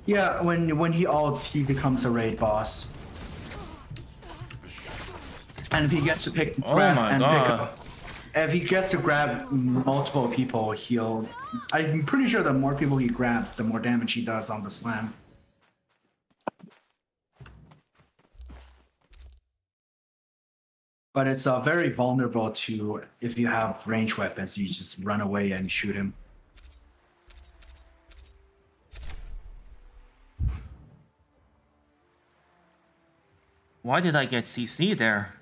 yeah, when when he ults, he becomes a raid boss. And if he gets to pick Oh grab and God. pick up, if he gets to grab multiple people, he'll. I'm pretty sure the more people he grabs, the more damage he does on the slam. But it's uh, very vulnerable to if you have range weapons, you just run away and shoot him. Why did I get CC there?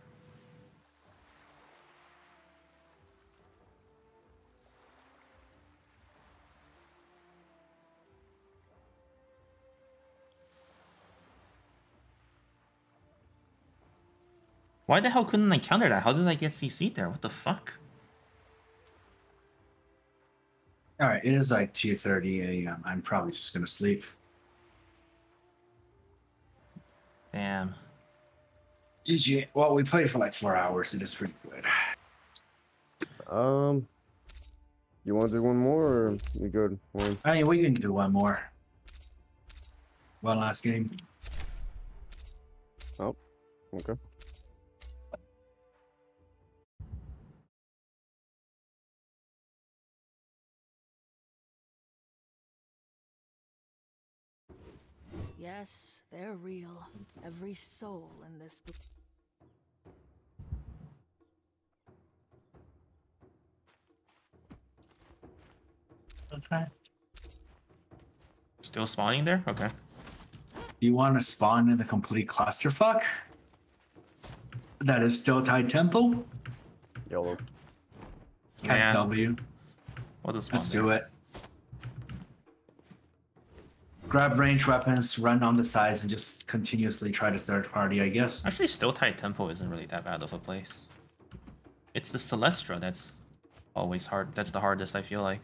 Why the hell couldn't I counter that? How did I get CC there? What the fuck? All right, it is like 2:30 a.m. I'm probably just gonna sleep. Damn. GG. Well, we played for like four hours. It is pretty good. Um, you want to do one more, or you good? One. I mean, we can do one more. One last game. Oh, okay. Yes, they're real. Every soul in this. b- Okay. Still spawning there? Okay. You want to spawn in a complete clusterfuck? That is still Tide Temple. Yellow. Cat Man. W. What is spawn Let's do it. Grab range weapons, run on the sides, and just continuously try to third party. I guess. Actually, Still Tide Temple isn't really that bad of a place. It's the Celestra that's always hard. That's the hardest, I feel like.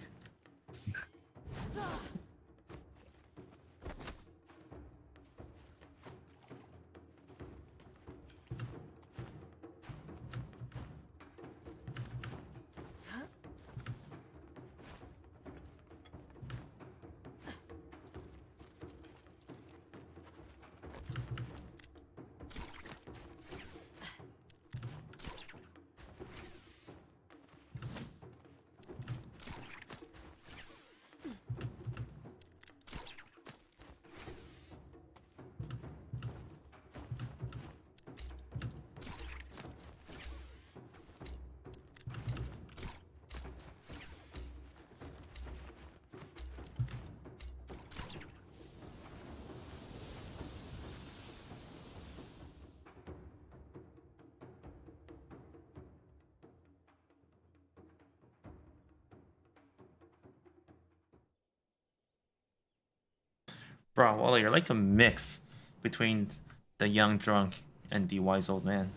You're like a mix between the young drunk and the wise old man.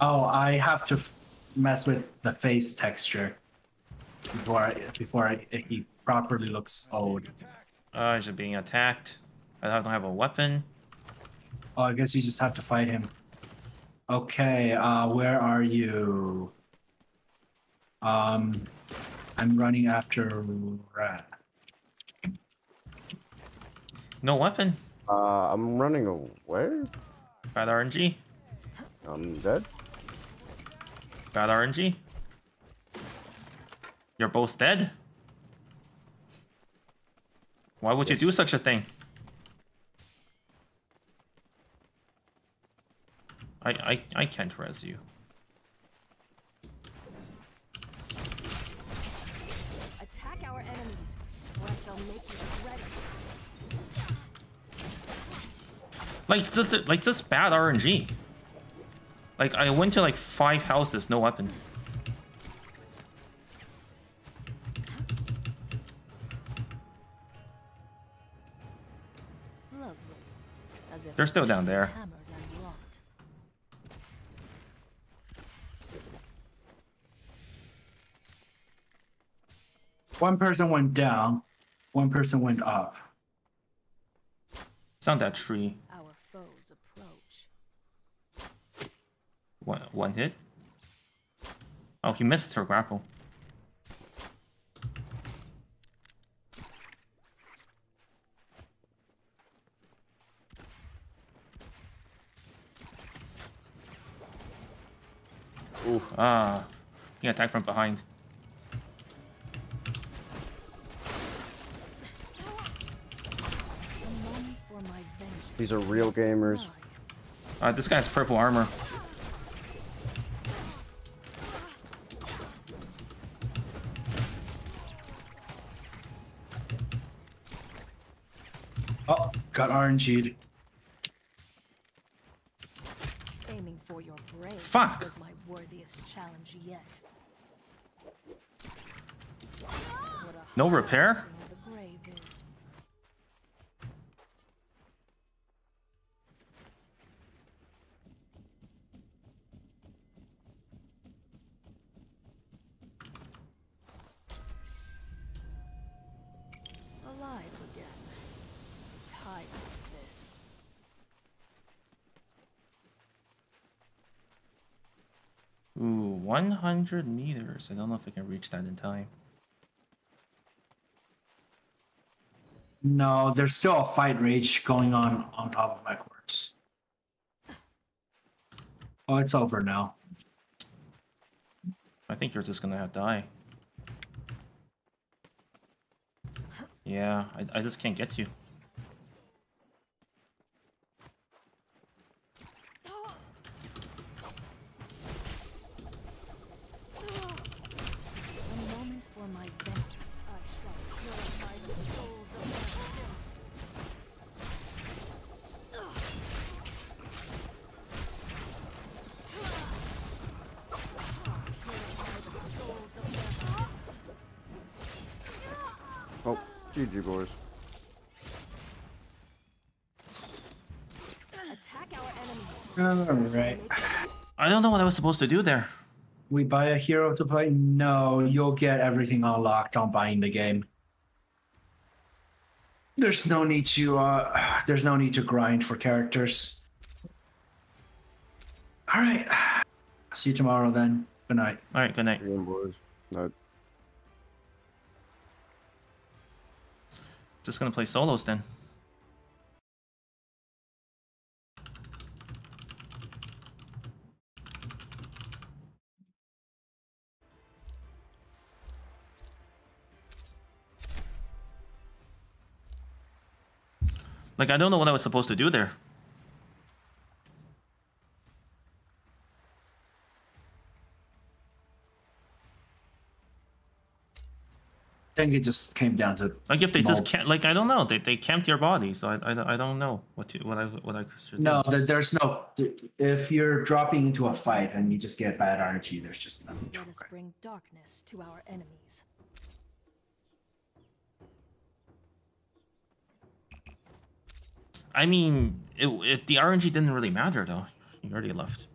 Oh, I have to f- mess with the face texture before I, before I, he properly looks old. Uh, he's being attacked. I don't have a weapon. Oh, I guess you just have to fight him. Okay, uh, where are you? Um, I'm running after Rat. No weapon. Uh, I'm running away. Bad RNG. I'm dead. Bad RNG. You're both dead? Why would you do such a thing? I I I can't res you. Attack our enemies, or I shall make you Like just like just bad RNG. Like I went to like five houses, no weapon. Lovely. As if They're still down there. hammered and wrought. One person went down, one person went up. It's not that tree. One, one hit. Oh, he missed her grapple. Oof. Ah. He attacked from behind. These are real gamers. Uh, this guy's purple armor. Got RNG'd. Aiming for your brain Fuck. was my worthiest challenge yet. No repair? 200 meters. I don't know if I can reach that in time. No, there's still a fight rage going on on top of my corpse. Oh, it's over now. I think you're just gonna have to die. Yeah, I, I just can't get you. Supposed to do there. We buy a hero to play? No, you'll get everything unlocked on buying the game. There's no need to uh there's no need to grind for characters. All right. See you tomorrow then. Good night. All right, good night. Game boys. No, Just gonna play solos then. Like I don't know what I was supposed to do there. I think it just came down to Like if they just Mul- can't, like I don't know, they they camped your body, so I, I, I don't know what to what I what I should no, do. there- there's no. If you're dropping into a fight and you just get bad RNG, there's just nothing to Let us bring darkness to our enemies. I mean, it, it the RNG didn't really matter though. You already left.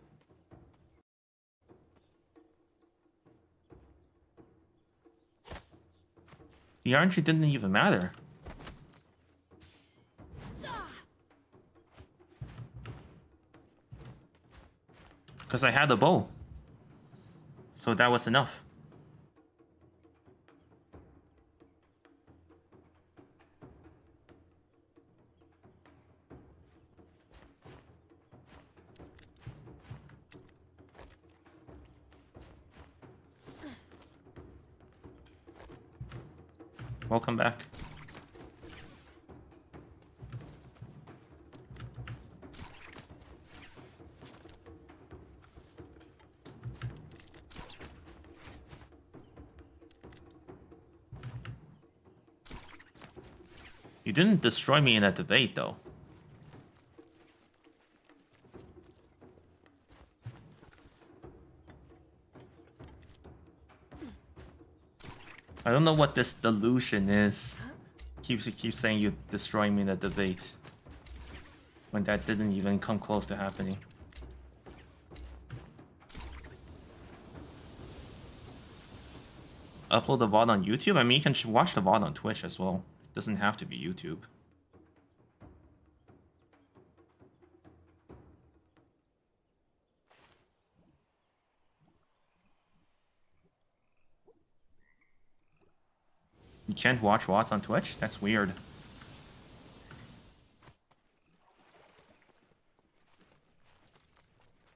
The RNG didn't even matter. Because I had the bow. So that was enough. Welcome back. You didn't destroy me in that debate, though. I don't know what this delusion is. Keeps keeps saying you're destroying me in the debate. When that didn't even come close to happening. Upload the VOD on YouTube? I mean, you can watch the VOD on Twitch as well. It doesn't have to be YouTube. You can't watch VODs on Twitch? That's weird.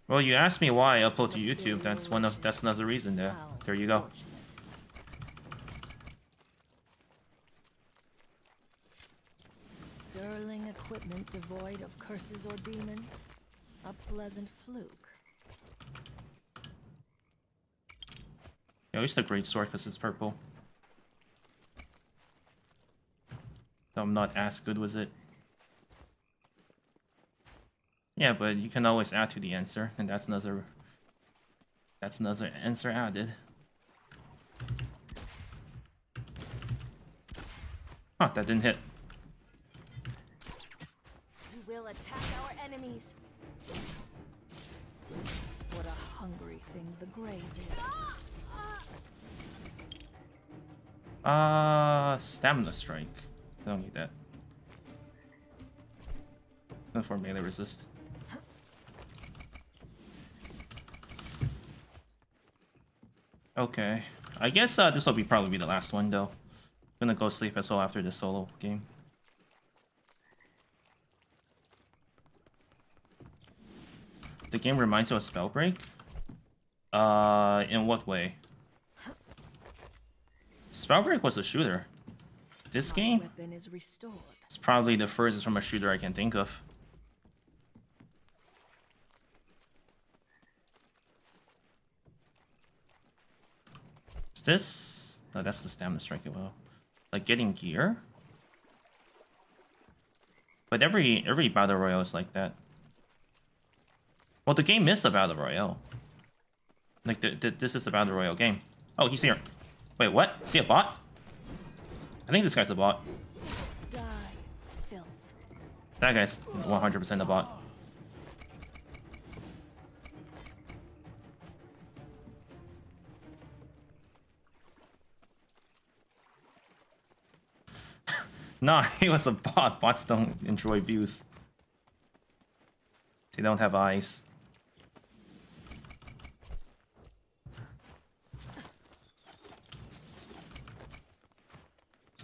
Well, you asked me why I upload to YouTube. That's one of that's another reason. There, there you go. Sterling equipment devoid of curses or demons. A pleasant fluke. Yeah, it's a great sword because it's purple. Though I'm not as good with it. Yeah, but you can always add to the answer, and that's another. That's another answer added. Huh, that didn't hit. We will attack our enemies. What a hungry thing the grave is. Uh, stamina strike. I don't need that. Not for melee resist. Okay, I guess uh, this will be probably be the last one though. gonna go sleep as well after the solo game. The game reminds you of Spellbreak. Uh, in what way? Spellbreak was a shooter. This game is probably the furthest from a shooter I can think of. Is this? No, that's the stamina strike well. Like getting gear. But every every battle royale is like that. Well, the game is a battle royale. Like the, the, this is a battle royale game. Oh, he's here. Wait, what? Is he a bot? I think this guy's a bot. Die, filth. That guy's 100% a bot. nah, he was a bot. Bots don't enjoy views. They don't have eyes.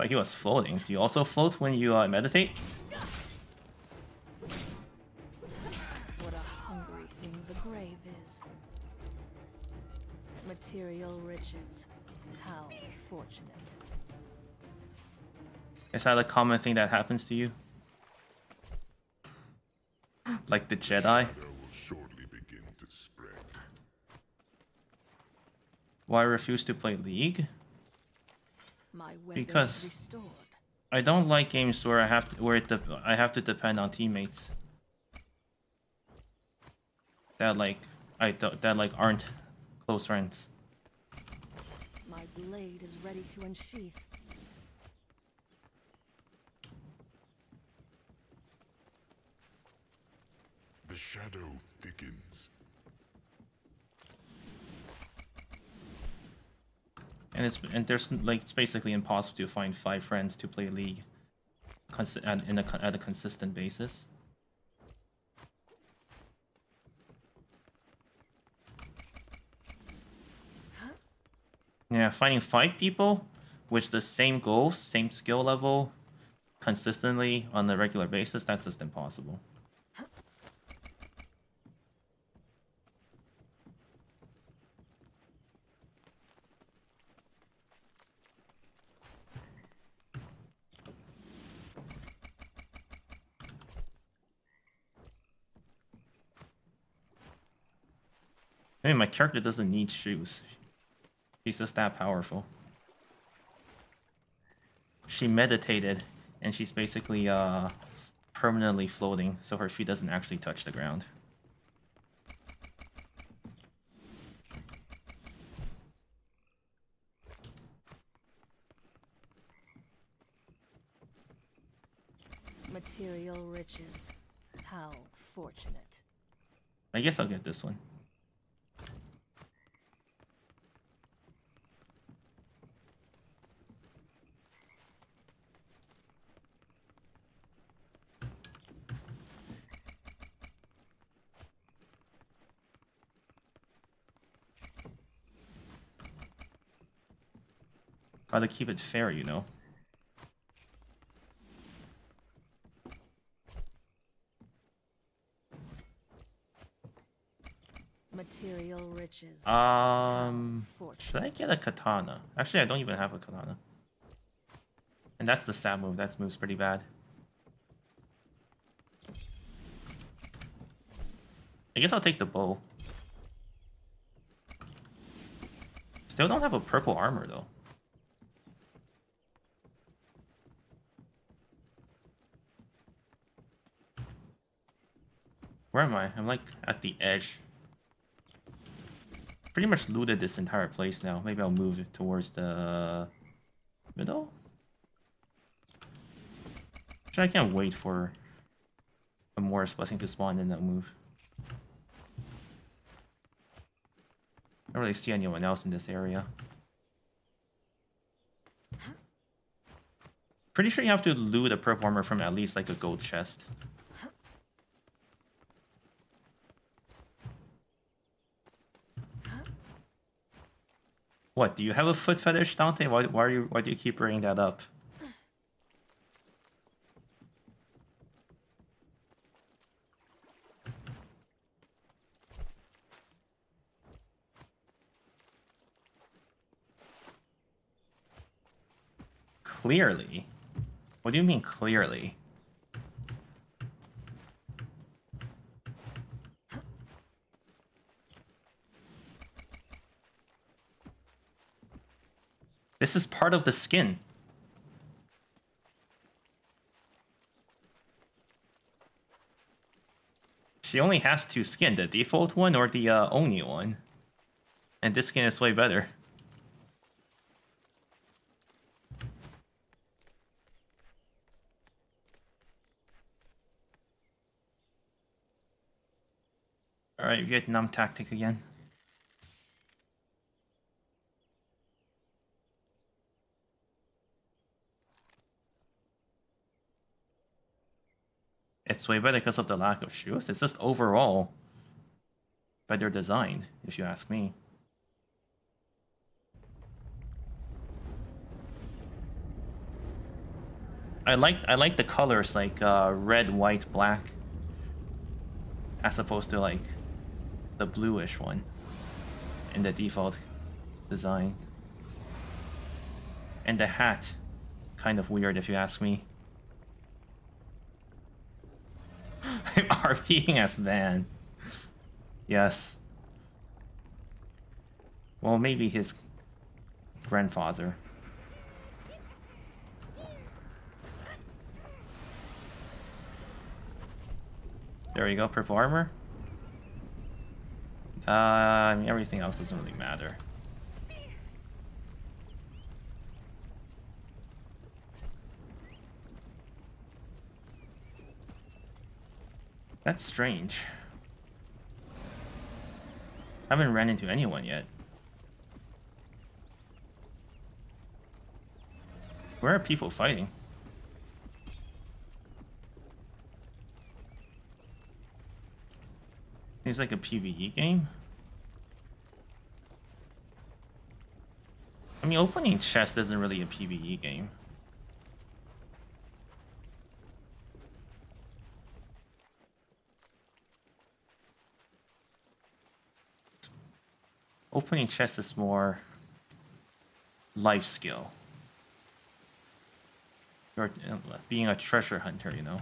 Like he was floating. Do you also float when you uh, meditate? What a hungry thing the grave is. Material riches. How fortunate. Is that a common thing that happens to you? Like the Jedi? Shadow will shortly begin to spread. Why refuse to play League? My weapon Because- restored. I don't like games where I have to, where it I have to depend on teammates. That like I do- that like aren't close friends. My blade is ready to unsheath. The shadow thickens. And it's and there's like it's basically impossible to find five friends to play League, consi- at, in a, at a consistent basis. Yeah, finding five people with the same goals, same skill level, consistently on a regular basis, that's just impossible. Mean, my character doesn't need shoes. She's just that powerful. She meditated, and she's basically uh, permanently floating, so her feet doesn't actually touch the ground. Material riches. How fortunate. I guess I'll get this one. Gotta keep it fair, you know. wishes. Um, should I get a katana? Actually, I don't even have a katana. And that's the stab move. That move's pretty bad. I guess I'll take the bow. Still don't have a purple armor though. Where am I? I'm like at the edge. Pretty much looted this entire place now. Maybe I'll move towards the middle. Actually, I can't wait for a Morris blessing to spawn and then I'll move. I don't really see anyone else in this area. Pretty sure you have to loot a purple armor from at least like a gold chest. What, do you have a foot fetish, Dante? Why, why, are you, why do you keep bringing that up? Clearly? What do you mean clearly? This is part of the skin. She only has two skin, the default one or the uh, one. And this skin is way better. Alright, Vietnam tactic again. It's way better because of the lack of shoes. It's just overall better designed, if you ask me. I like I like the colors like uh, red, white, black, as opposed to like the bluish one in the default design. And the hat, kind of weird if you ask me. I'm RPing as Van. Yes. Well, maybe his grandfather. There we go, purple armor. Uh, I mean, everything else doesn't really matter. That's strange. I haven't ran into anyone yet. Where are people fighting? Seems like a PvE game. I mean, opening chests isn't really a PvE game. Opening chest is more life skill. Or uh, being a treasure hunter, you know.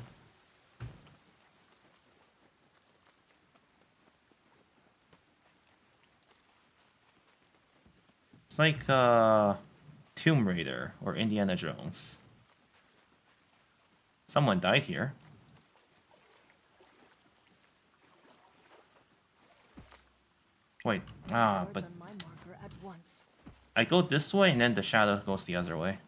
It's like uh, Tomb Raider or Indiana Jones. Someone died here. Wait, ah, but on my marker at once. I go this way and then the shadow goes the other way.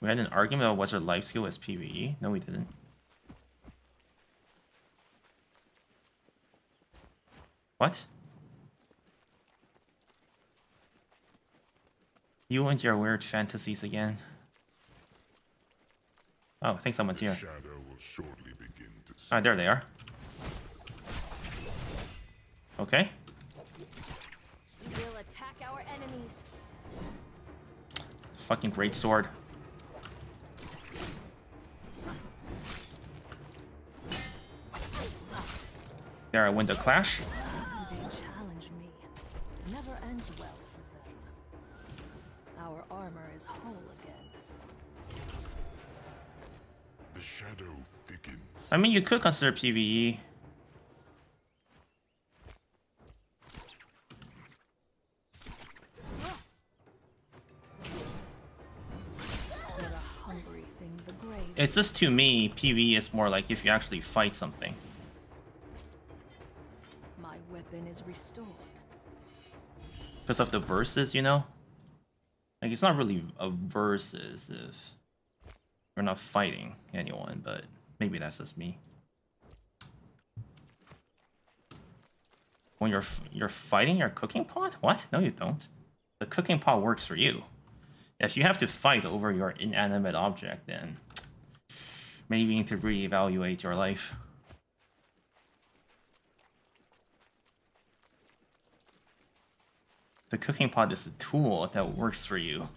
We had an argument about whether life skill was PvE. No, we didn't. What? You and your weird fantasies again. Oh, I think someone's The here. shadow will shortly begin to Ah, there they are. Okay. We'll attack our enemies. Fucking great sword. There, I win the clash. Do they challenge me? Never ends well for them. Our armor is whole again. The shadow thickens. I mean, you could consider PVE. What a hungry thing the grave. It's just to me, PVE is more like if you actually fight something. My weapon is restored. Because of the verses, you know? Like, it's not really a versus if you're not fighting anyone, but maybe that's just me. When you're you're fighting your cooking pot? What? No, you don't. The cooking pot works for you. If you have to fight over your inanimate object, then maybe you need to reevaluate your life. The cooking pot is a tool that works for you.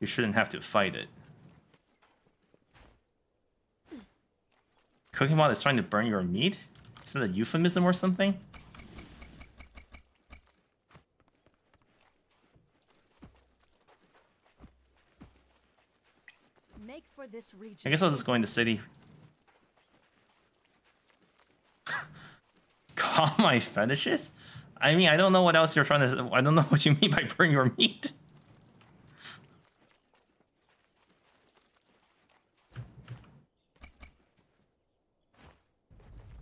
You shouldn't have to fight it. Cooking pot is trying to burn your meat? Is that a euphemism or something? Make for this region. I guess I was just going to city. Calm my fetishes? I mean, I don't know what else you're trying to. I don't know what you mean by burn your meat.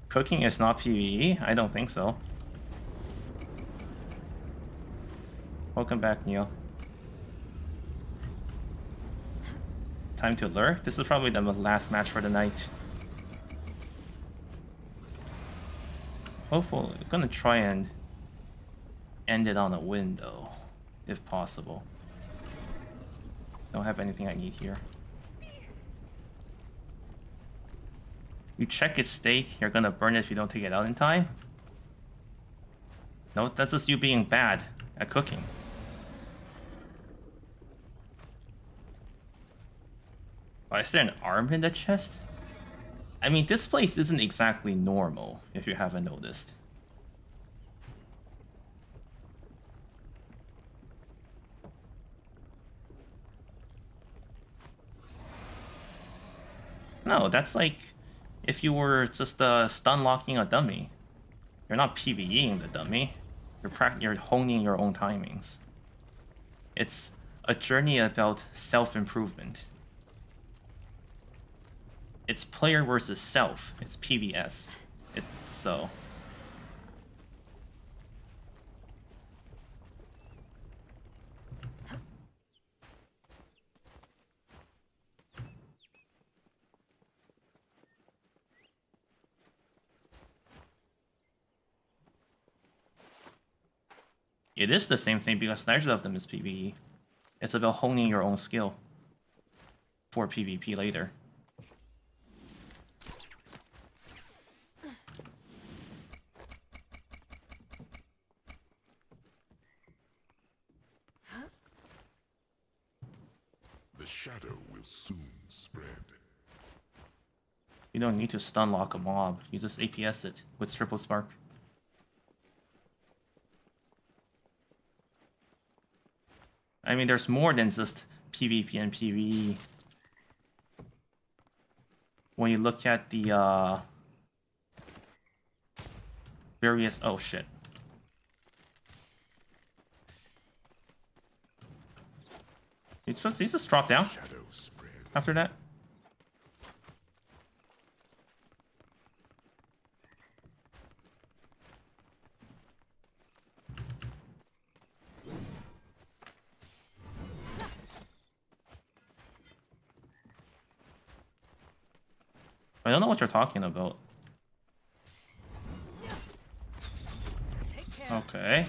Cooking is not PvE? I don't think so. Welcome back, Neil. Time to lure? This is probably the last match for the night. Hopefully, I'm gonna try and end it on a win though, if possible. Don't have anything I need here. You check its state, you're gonna burn it if you don't take it out in time? No, that's just you being bad at cooking. Why is there an arm in the chest? I mean, this place isn't exactly normal, if you haven't noticed. No, that's like if you were just uh, stun locking a dummy. You're not PvEing the dummy. You're you're honing your own timings. It's a journey about self-improvement. It's player versus self. It's PVS. It's so. It is the same thing because neither of them is PvE. It's about honing your own skill for PvP later. The shadow will soon spread. You don't need to stun lock a mob. You just APS it with triple spark. I mean, there's more than just PvP and PvE. When you look at the uh, various, oh shit. You just, you just drop down after that. I don't know what you're talking about. Okay.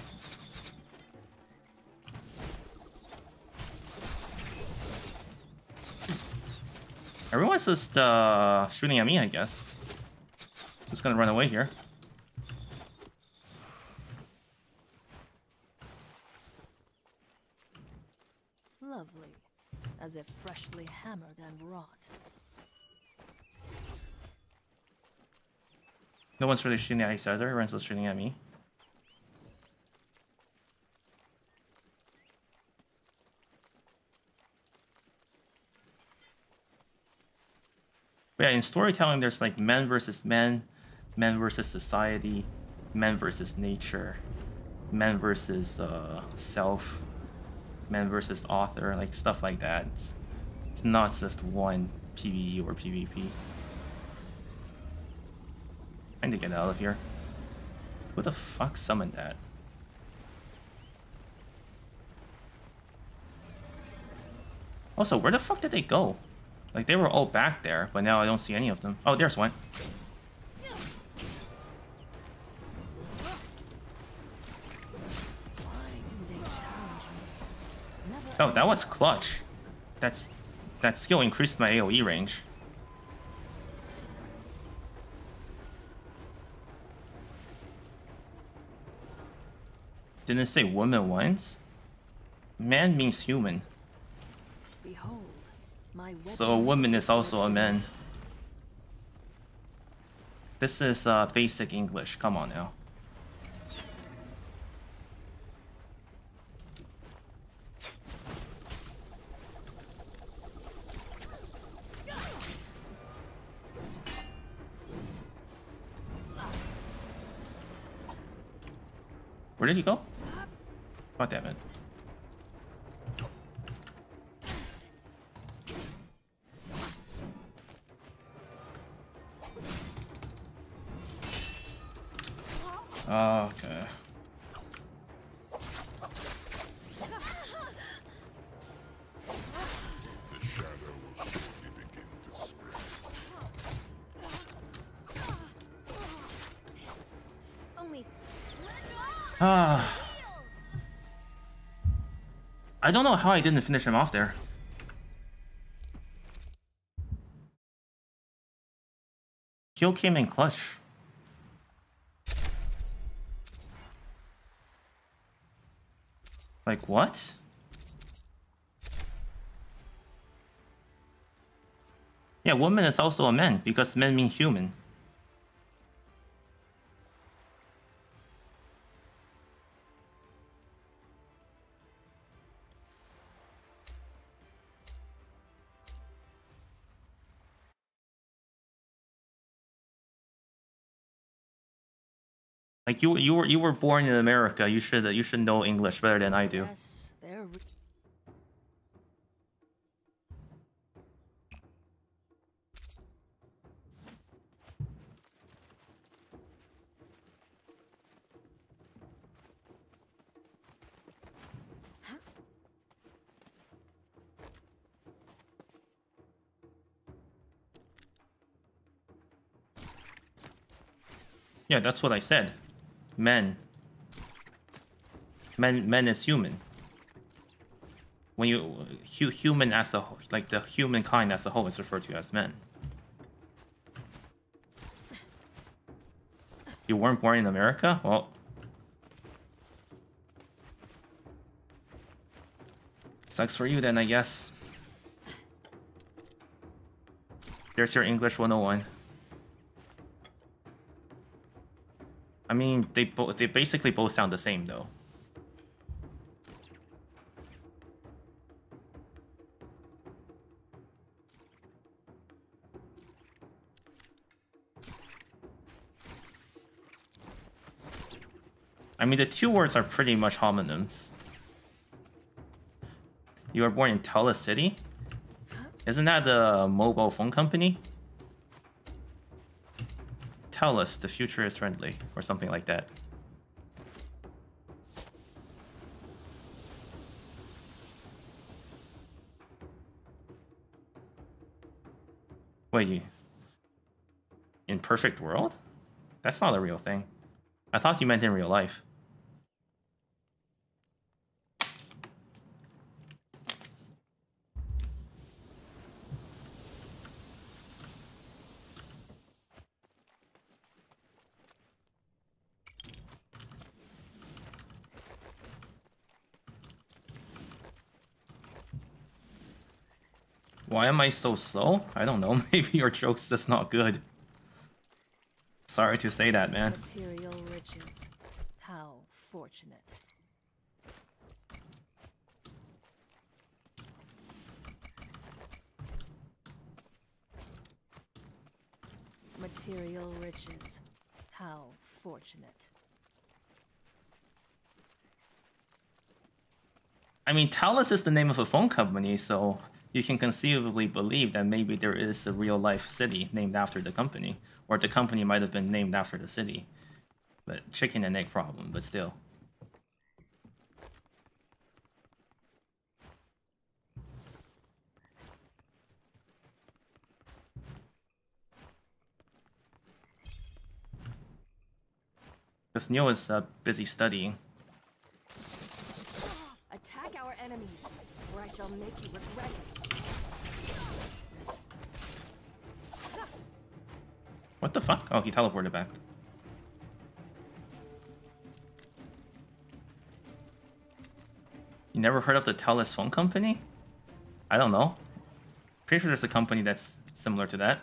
Everyone's just uh, shooting at me, I guess. Just gonna run away here. Lovely. As if freshly hammered and wrought. No one's really shooting at each other. Renzo's shooting at me. But yeah, in storytelling, there's like men versus men, men versus society, men versus nature, men versus uh, self, men versus author, like stuff like that. It's not just one PvE or PvP. I need to get out of here. Who the fuck summoned that? Also, where the fuck did they go? Like, they were all back there, but now I don't see any of them. Oh, there's one. Oh, that was clutch. That's that skill increased my AoE range. Didn't it say woman once? Man means human, behold my so a woman is also a man. This is uh, basic English. Come on now. Where did he go? God damn it. Okay. The I don't know how I didn't finish him off there. Kill came in clutch. Like what? Yeah, woman is also a man because men mean human. Like you, you were you were born in America. You should you should know English better than I do. Yes, Yeah, that's what I said. Men. Men, men is human. When you hu human as a like the humankind as a whole is referred to as men. You weren't born in America? Well, sucks for you then, I guess. There's your English 101. I mean, they both they basically both sound the same though. I mean, the two words are pretty much homonyms. You were born in Tella City? Isn't that the mobile phone company? Telus the future is friendly, or something like that. Wait, you... In perfect world? That's not a real thing. I thought you meant in real life. Why am I so slow? I don't know. Maybe your joke's just not good. Sorry to say that, man. Material riches. How fortunate. Material riches. How fortunate. I mean, Telus is the name of a phone company, so you can conceivably believe that maybe there is a real life city named after the company, or the company might have been named after the city. But chicken and egg problem, but still. Because Neil is uh, busy studying. Attack our enemies, or I shall make you regret it. What the fuck? Oh, he teleported back. You never heard of the Telus phone company? I don't know. Pretty sure there's a company that's similar to that.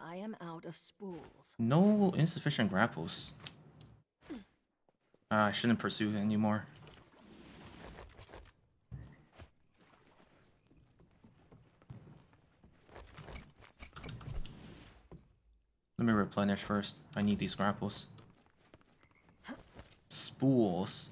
I am out of spools. No insufficient grapples. Ah, I shouldn't pursue anymore. Let me replenish first. I need these grapples. Spools.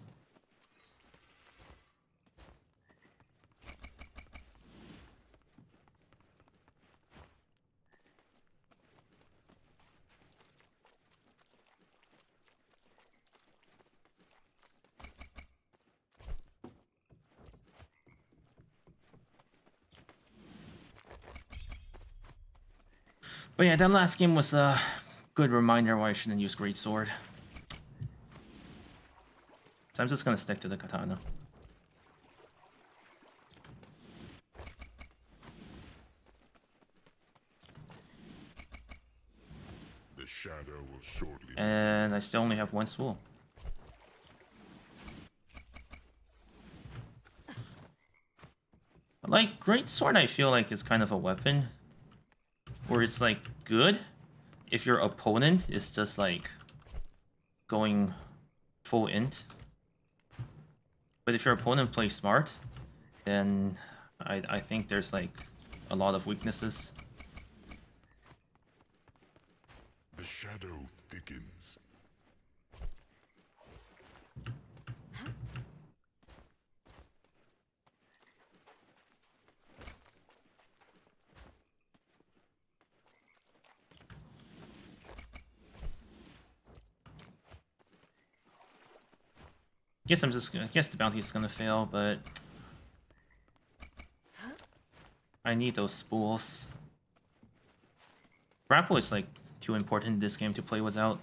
But yeah, that last game was a good reminder why I shouldn't use Great Sword. So I'm just gonna stick to the katana. The shadow will shortly And I still only have one spool. Like, Great Sword I feel like is kind of a weapon. Where it's like good if your opponent is just like going full int. But if your opponent plays smart, then I, I think there's like a lot of weaknesses. The shadow thickens. Guess I'm just gonna guess the bounty is gonna fail, but I need those spools. Grapple is like too important in this game to play without.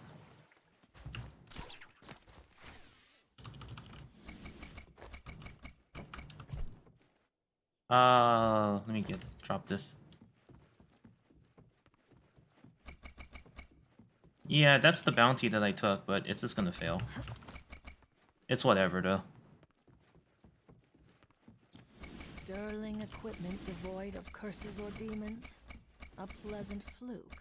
Uh, let me get drop this. Yeah, that's the bounty that I took, but it's just gonna fail. It's whatever, though. Sterling equipment devoid of curses or demons. A pleasant fluke.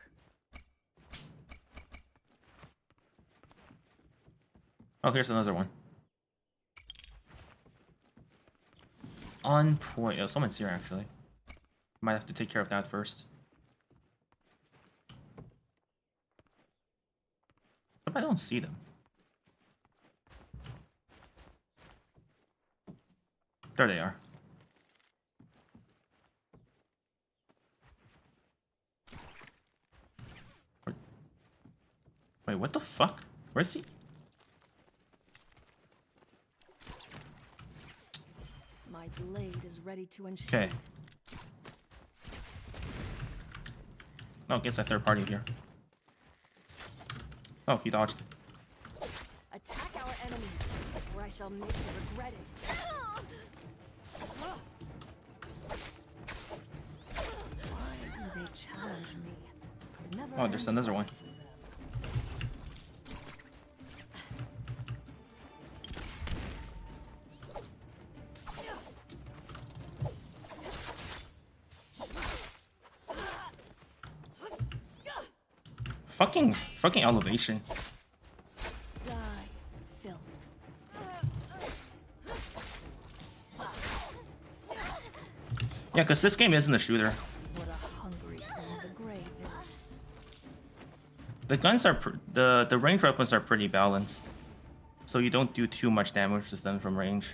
Oh, here's another one. On point. Oh, someone's here, actually. Might have to take care of that first. But I don't see them. There they are. Wait, what the fuck? Where's he? My blade is ready to unsheath. Okay. Oh, gets a third party here. Oh, he dodged. Attack our enemies, or I shall make you regret it. Oh, there's another one. Fucking, fucking elevation. Yeah, because this game isn't a shooter. What a hungry thing the. The guns are pr- the the range weapons are pretty balanced, so you don't do too much damage to them from range.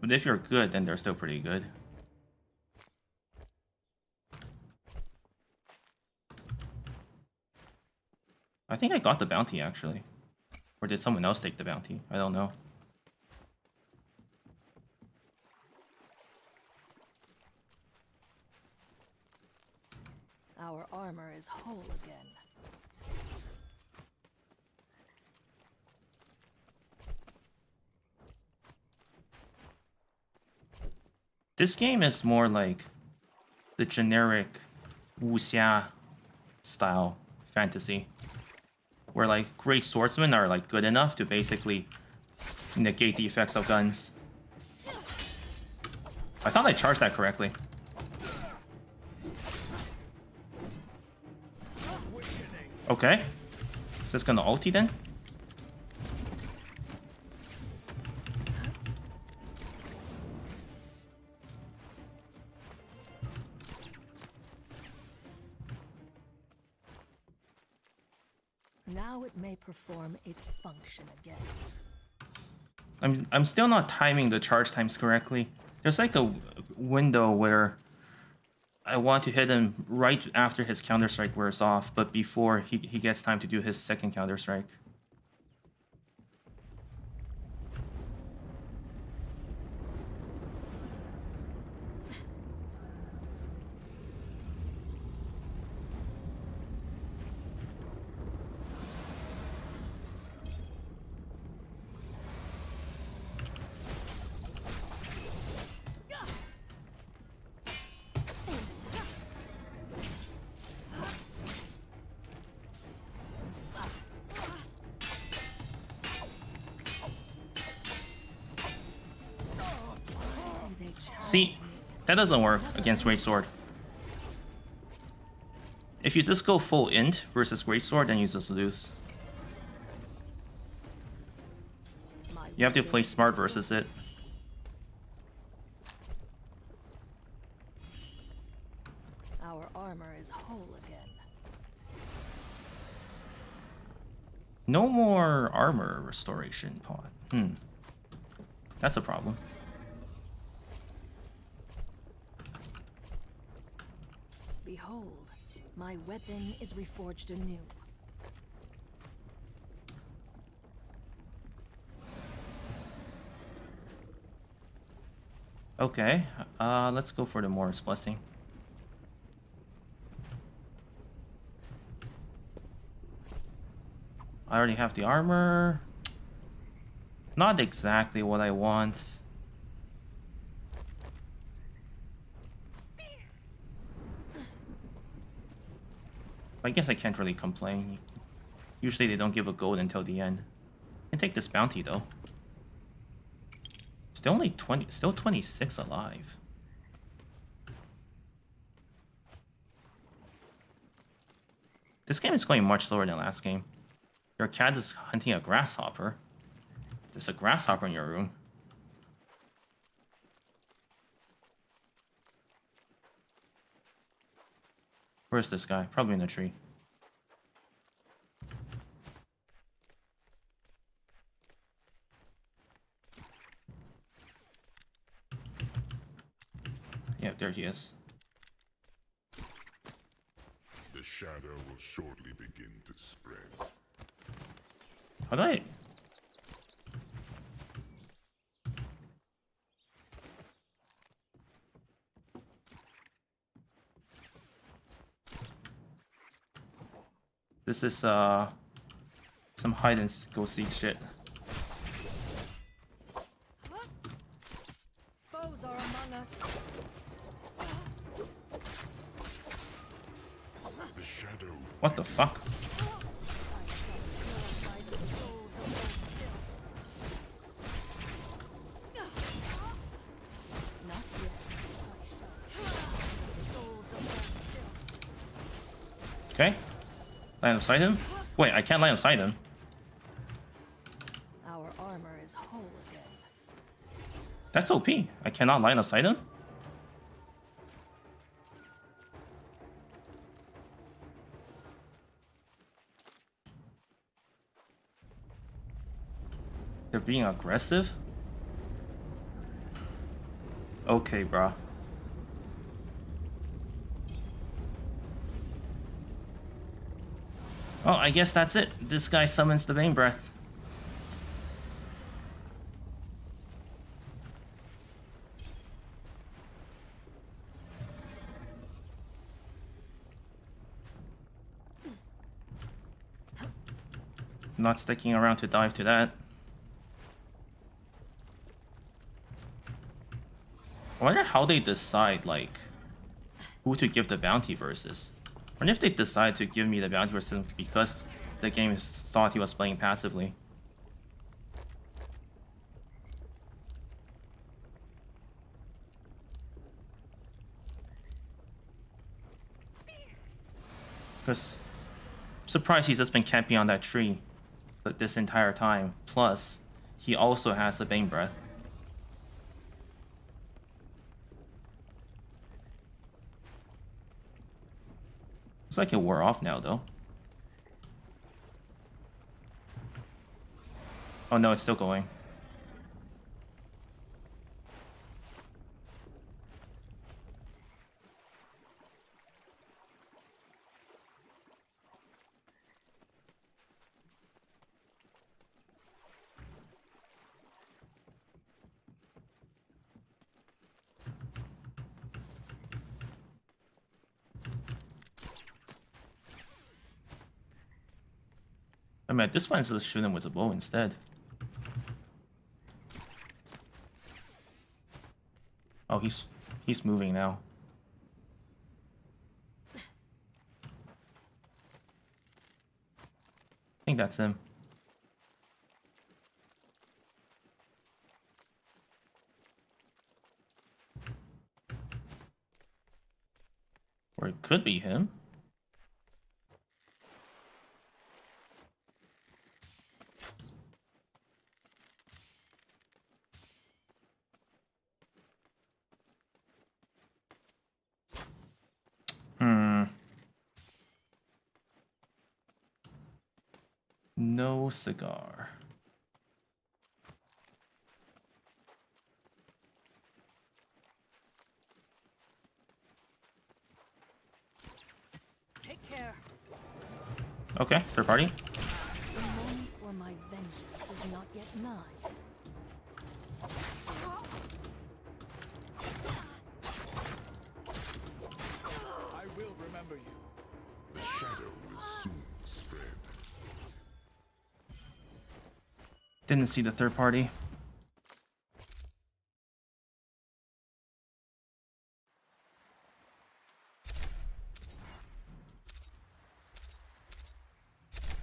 But if you're good, then they're still pretty good. I think I got the bounty actually, or did someone else take the bounty? I don't know. Our armor is whole again. This game is more like the generic wuxia style fantasy, where like great swordsmen are like good enough to basically negate the effects of guns. I thought I charged that correctly. Okay. Is this gonna ulti then? Function again. I'm I'm still not timing the charge times correctly. There's like a window where I want to hit him right after his counter strike wears off, but before he he gets time to do his second counter strike. That doesn't work against Great Sword. If you just go full int versus Great Sword, then you just lose. You have to play smart versus it. Our armor is whole again. No more armor restoration pod. Hmm. That's a problem. Behold, my weapon is reforged anew. Okay, uh, let's go for the Morris Blessing. I already have the armor. Not exactly what I want. I guess I can't really complain. Usually they don't give a gold until the end. I can take this bounty though. Still only 20, still 26 alive. This game is going much slower than last game. Your cat is hunting a grasshopper. There's a grasshopper in your room. Where's this guy? Probably in the tree. Yeah, there he is. The shadow will shortly begin to spread. How do I? This is uh some hide and go seek shit. Foes are among us. shadow What the fuck? Line of sight him? Wait, I can't line of sight him. Our armor is whole again. That's OP. I cannot line of sight him? They're being aggressive? Okay, bruh. Oh, I guess that's it. This guy summons the Bane Breath. Not sticking around to dive to that. I wonder how they decide, like, who to give the bounty versus. Wonder if they decide to give me the bounty versus because the game thought he was playing passively. Because surprised he's just been camping on that tree but this entire time. Plus, he also has a Bane Breath. Looks like it wore off now, though. Oh no, it's still going. This one's just shooting with a bow instead. Oh, he's he's moving now. I think that's him. Or it could be him. Hmm. No cigar. Take care. Okay, third party. See the third party.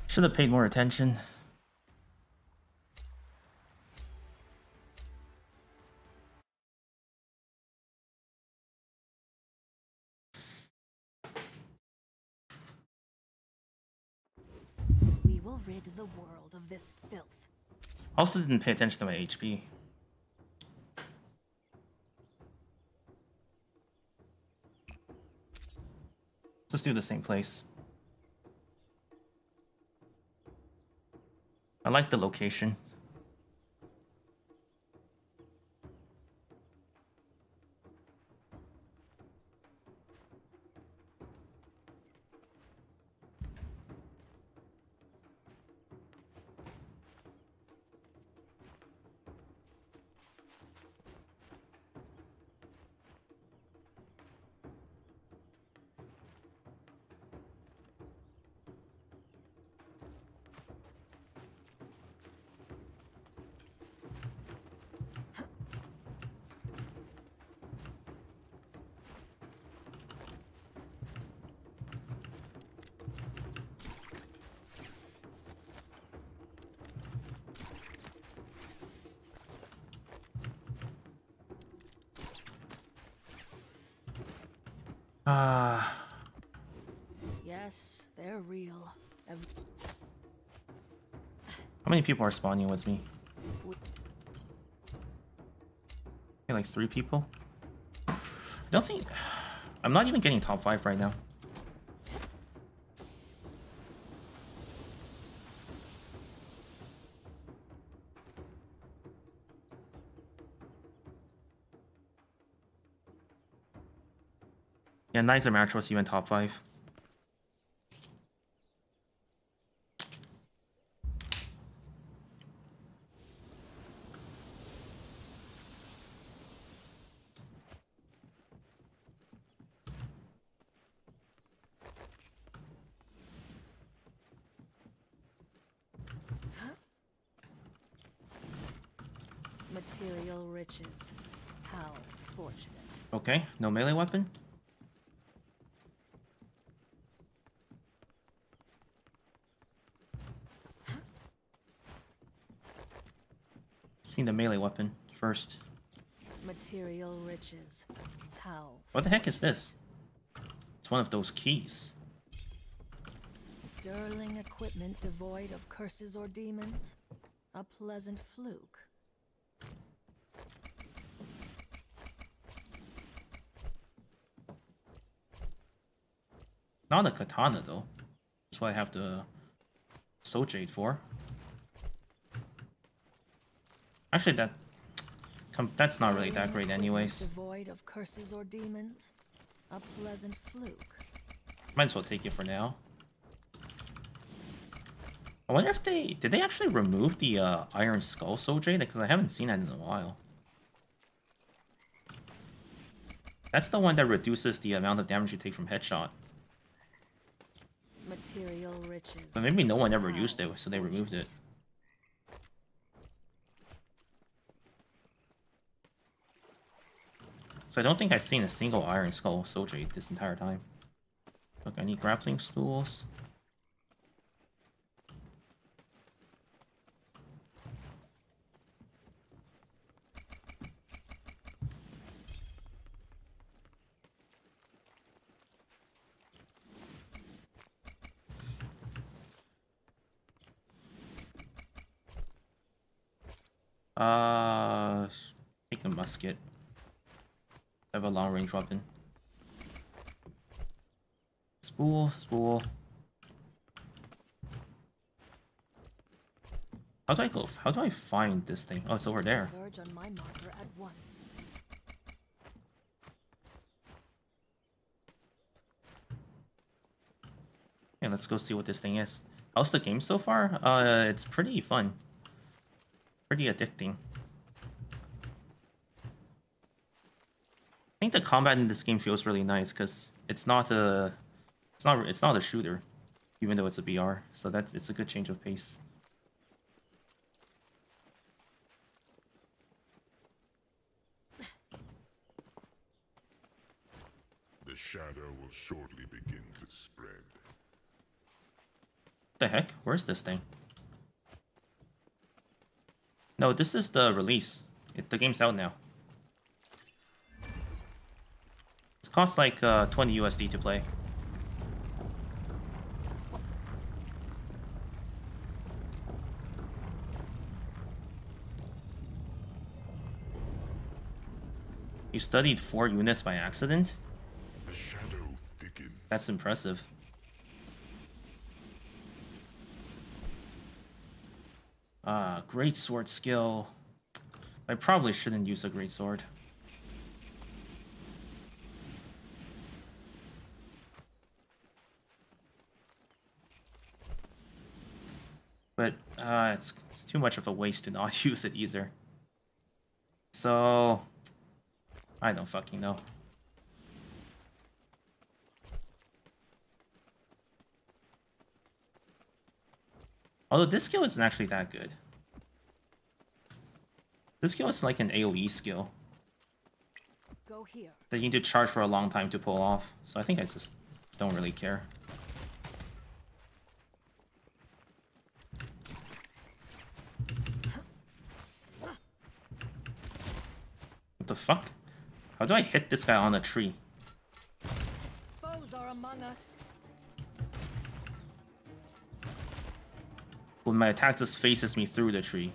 Should have paid more attention. Also didn't pay attention to my HP. Let's do the same place. I like the location. People are spawning with me? Okay, like three people. I don't think. I'm not even getting top five right now. Yeah, of Match was even top five. Material riches. How fortunate. Okay, no melee weapon. See the melee weapon first. Material riches. How What the heck is this? It's one of those keys. sterling equipment devoid of curses or demons? A pleasant fluke. Not a katana though. That's what I have the soul jade for. Actually, that that's not really that great, anyways. Devoid of curses or demons? A pleasant fluke. Might as well take it for now. I wonder if they did they actually remove the uh, Iron Skull Soul Jade because I haven't seen that in a while. That's the one that reduces the amount of damage you take from headshot. Material riches. But maybe no one ever used it, so they removed it. So I don't think I've seen a single Iron Skull Soul Jade this entire time. Look, I need grappling spools. Uh, take the musket. I have a long range weapon. Spool, spool. How do I go? How do I find this thing? Oh, it's over there. Converge on my marker at once. Yeah, let's go see what this thing is. How's the game so far? Uh, it's pretty fun. Pretty addicting. I think the combat in this game feels really nice because it's not a, it's not it's not a shooter, even though it's a BR. So that it's a good change of pace. The shadow will shortly begin to spread. the heck? Where's this thing? No, this is the release. It, the game's out now. It costs like uh, 20 USD to play. You studied four units by accident? The shadow thickens. That's impressive. Ah, great sword skill. I probably shouldn't use a great sword. But uh, it's, it's too much of a waste to not use it either. So, I don't fucking know. Although this skill isn't actually that good. This skill is like an AoE skill Go here. that you need to charge for a long time to pull off. So I think I just don't really care. What the fuck? How do I hit this guy on a tree? among us. When my attack just faces me through the tree.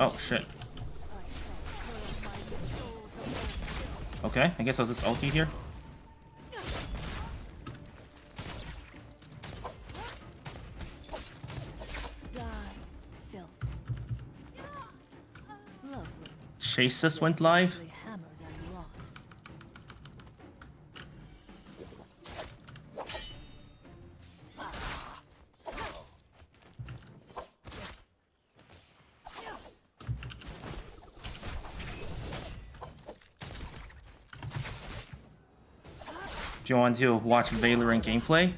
Oh shit. Okay, I guess I'll just ulti here. Chase just went live. Freshly hammered and wrought. If you want to watch Valorant gameplay,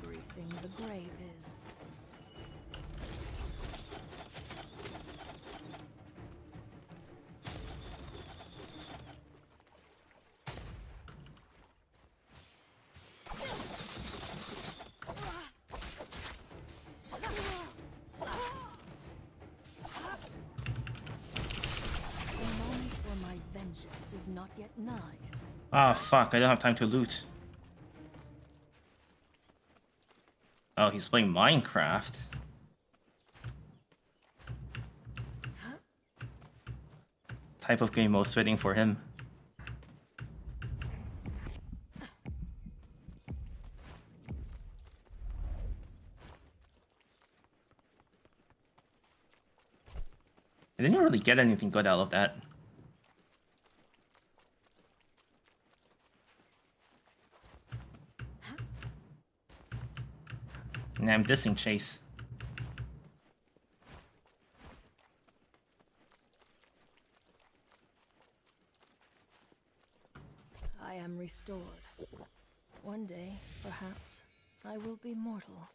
fuck, I don't have time to loot. Oh, he's playing Minecraft. Type of game most fitting for him. I didn't really get anything good out of that. I'm dissing Chase. I am restored. One day, perhaps, I will be mortal.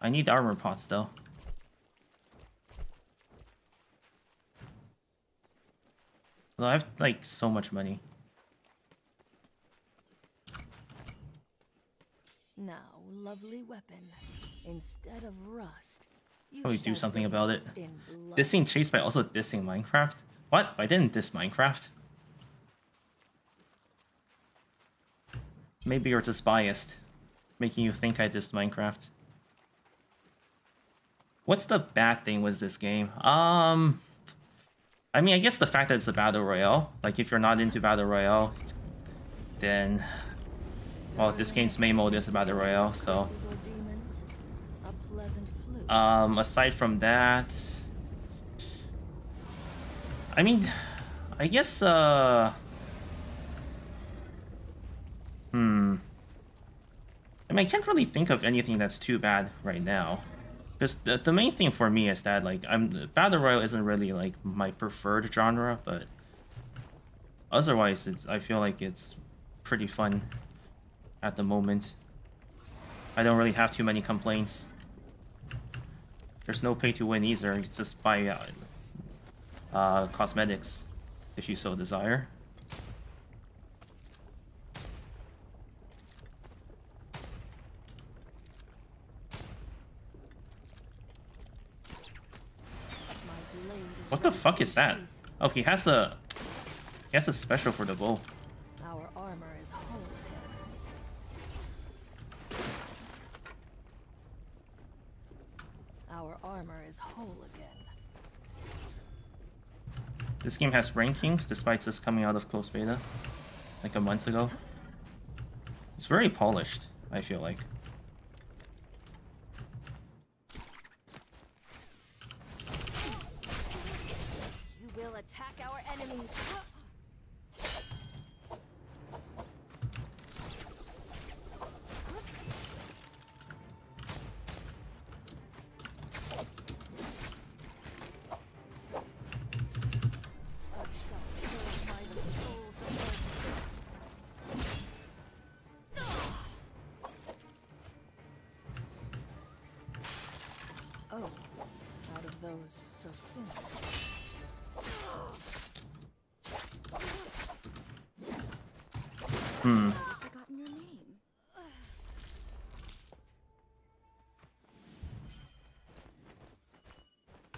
I need armor pots though. Well, I have like so much money. Now, lovely weapon. Instead of rust, Probably do something about it. wrapped in blood. Dissing Chase by also dissing Minecraft? What? I didn't diss Minecraft. Maybe you're just biased, making you think I dissed Minecraft. What's the bad thing with this game? Um, I mean, I guess the fact that it's a battle royale. Like, if you're not into battle royale, then well, this game's main mode is a battle royale. So, Curses or demons, a pleasant flute. um, aside from that, I mean, I guess. uh... Hmm. I mean, I can't really think of anything that's too bad right now. Because the, the main thing for me is that, like, I'm Battle Royale isn't really, like, my preferred genre, but otherwise, it's I feel like it's pretty fun at the moment. I don't really have too many complaints. There's no pay to win either, you just buy uh, uh, cosmetics if you so desire. My blade is What the fuck is that? Oh, he has a he has a special for the bow. Is whole again. This game has rankings despite this coming out of closed beta like a month ago. It's very polished, I feel like. You will attack our enemies.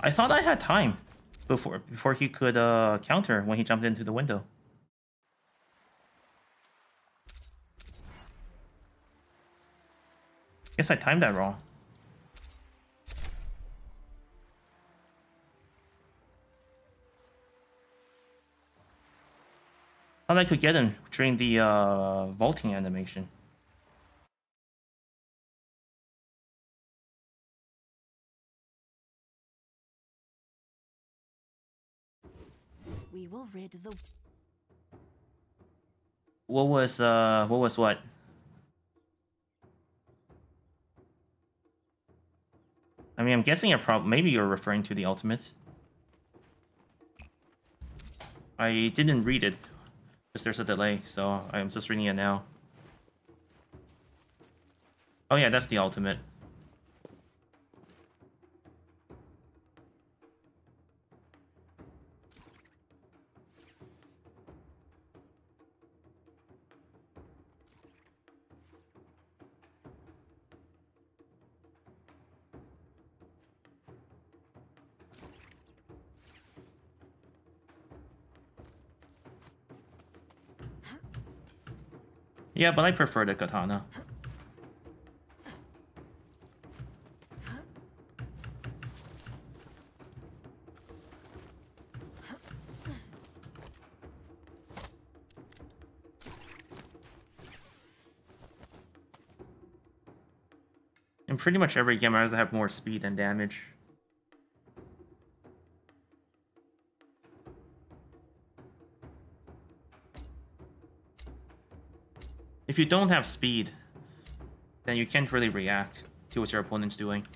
I thought I had time before before he could uh counter when he jumped into the window. Guess I timed that wrong. Thought I could get him during the uh, vaulting animation. Rid the What was uh what was what? I mean, I'm guessing you're prob maybe you're referring to the ultimate. I didn't read it because there's a delay, so I'm just reading it now. Oh yeah, that's the ultimate. Yeah, but I prefer the katana. In pretty much every game, I have more speed than damage. If you don't have speed, then you can't really react to what your opponent's doing.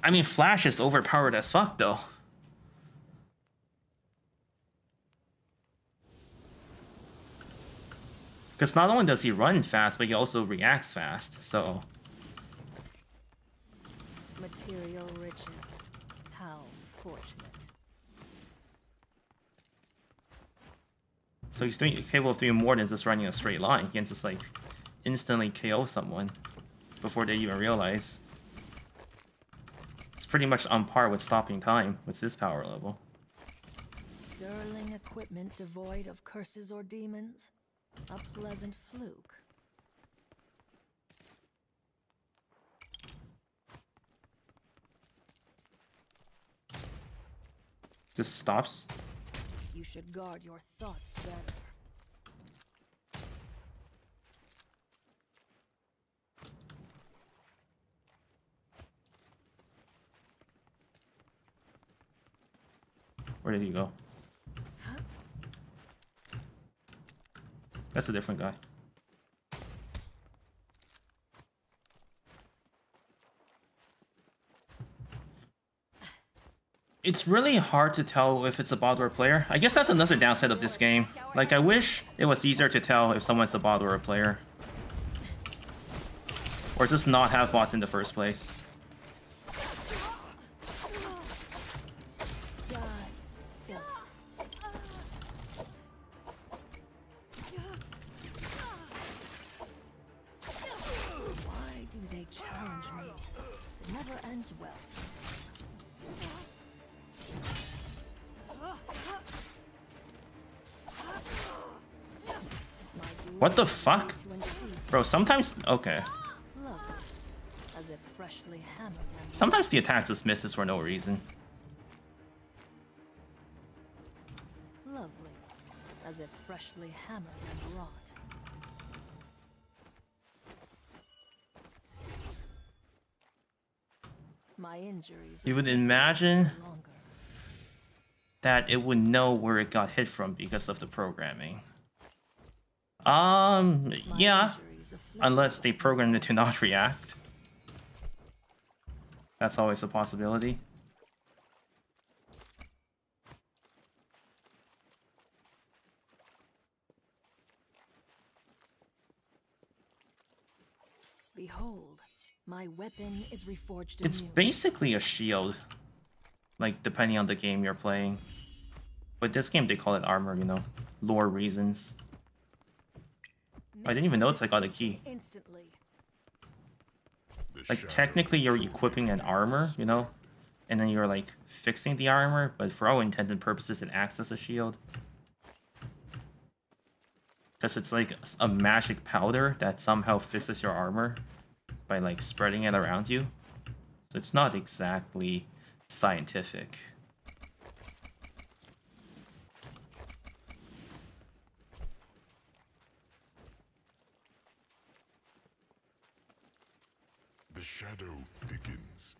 I mean, Flash is overpowered as fuck, though. Because not only does he run fast, but he also reacts fast, so... material riches. How fortunate. So he's doing, capable of doing more than just running a straight line. He can just, like, instantly KO someone before they even realize. It's pretty much on par with stopping time with his power level. Sterling equipment devoid of curses or demons? A pleasant fluke. This stops. You should guard your thoughts better. Where did he go? That's a different guy. It's really hard to tell if it's a bot or a player. I guess that's another downside of this game. Like, I wish it was easier to tell if someone's a bot or a player. Or just not have bots in the first place. Fuck? Bro, sometimes... Okay. Sometimes the attack just misses for no reason. lovely. As if freshly hammered and wrought. My injuries You would imagine that it would know where it got hit from because of the programming. Um, yeah, unless they programmed it to not react. That's always a possibility. Behold, my weapon is reforged It's anew. basically a shield. Like, depending on the game you're playing. But this game, they call it armor, you know. Lore reasons. I didn't even notice I got a key. Instantly. Like, technically, you're equipping an armor, you know? And then you're, like, fixing the armor, but for all intents and purposes, it acts as a shield. Because it's like a magic powder that somehow fixes your armor by, like, spreading it around you. So it's not exactly scientific. Shadow thickens.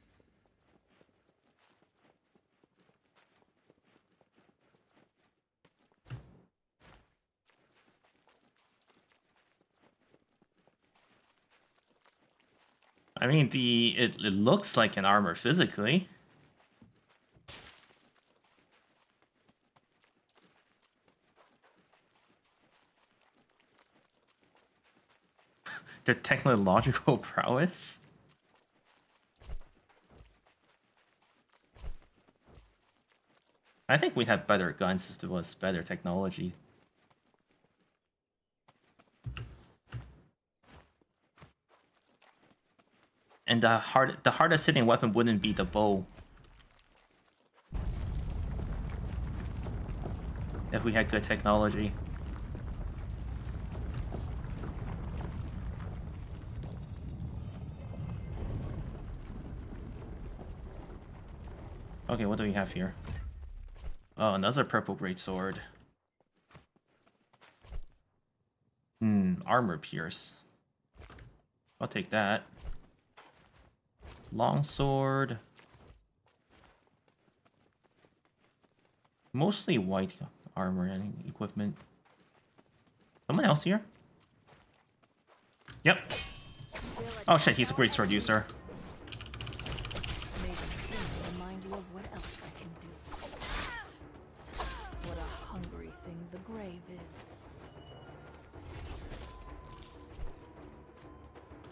I mean, the it, it looks like an armor physically. Their technological prowess. I think we'd have better guns if there was better technology. And the hard the hardest hitting weapon wouldn't be the bow. If we had good technology. Okay, what do we have here? Oh, another purple greatsword. Hmm, armor pierce. I'll take that. Longsword. Mostly white armor and equipment. Someone else here? Yep. Oh shit, he's a great sword user.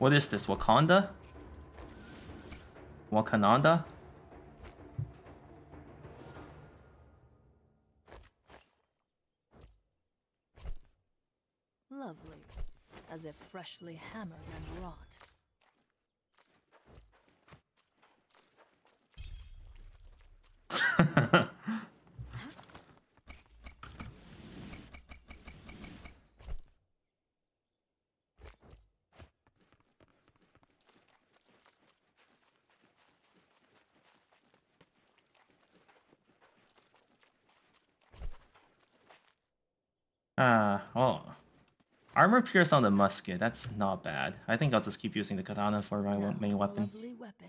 What is this? Wakanda? Wakananda? Lovely, as if freshly hammered and wrought. Ah, well. Armor pierce on the musket, that's not bad. I think I'll just keep using the katana for my Now, main weapon. Lovely weapon.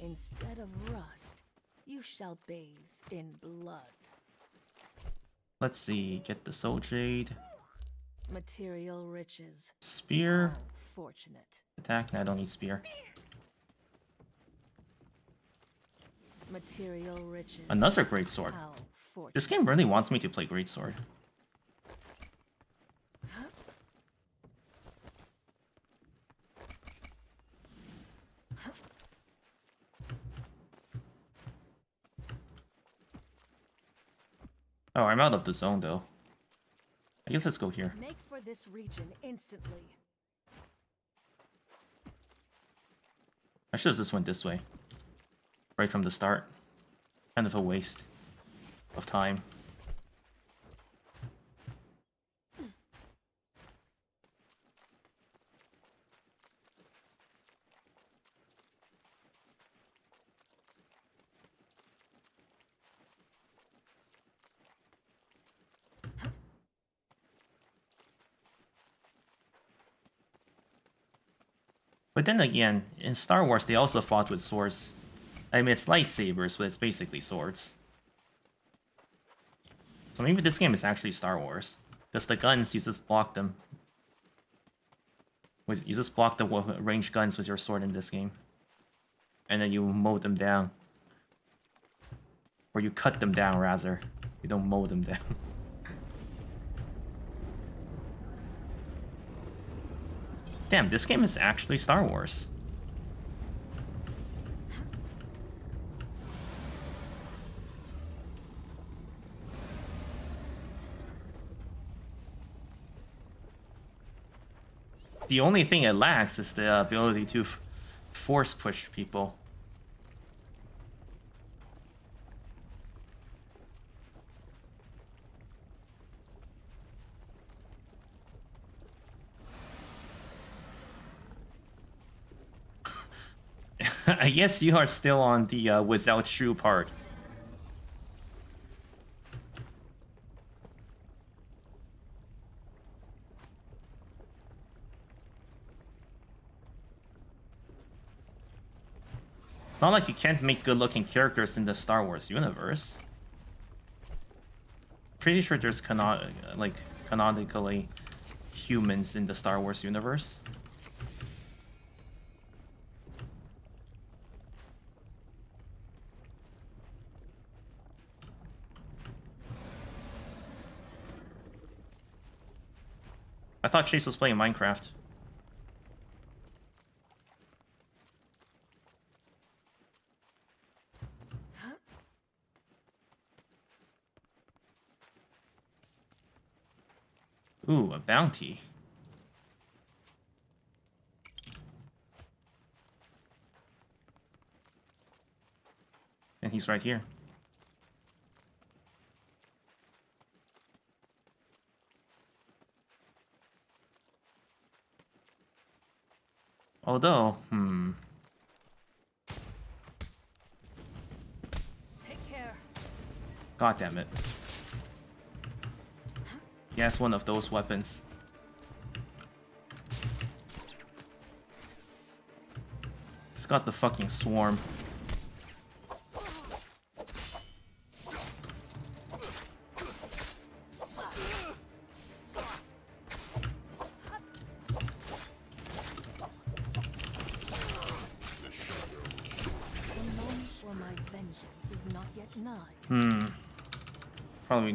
Instead of rust, you shall bathe in blood. Let's see, get the soul jade. Material riches. Spear. How fortunate. Attack, no, I don't need spear. Material riches. Another great sword. This game really wants me to play great sword. Oh, I'm out of the zone though. I guess let's go here. Make for this region instantly. I should have just went this way. Right from the start. Kind of a waste of time. But then again, in Star Wars, they also fought with swords. I mean, it's lightsabers, but it's basically swords. So maybe this game is actually Star Wars. Because the guns, you just block them. You just block the ranged guns with your sword in this game. and then you mow them down. Or you cut them down, rather. You don't mow them down. Damn, this game is actually Star Wars. The only thing it lacks is the ability to force push people. Guess you are still on the uh, without shoe part. It's not like you can't make good-looking characters in the Star Wars universe. Pretty sure there's cano- like canonically humans in the Star Wars universe. I thought Chase was playing Minecraft. Ooh, a bounty. And he's right here. Although, hmm. Take care. God damn it. He has one of those weapons. He's got the fucking swarm.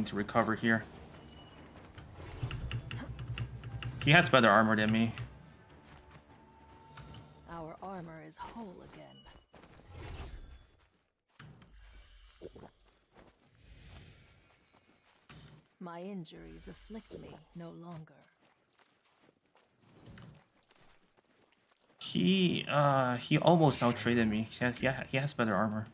To recover here. He has better armor than me. Our armor is whole again. My injuries afflict me no longer. He, uh, he almost outtraded me. He, yeah, he has better armor.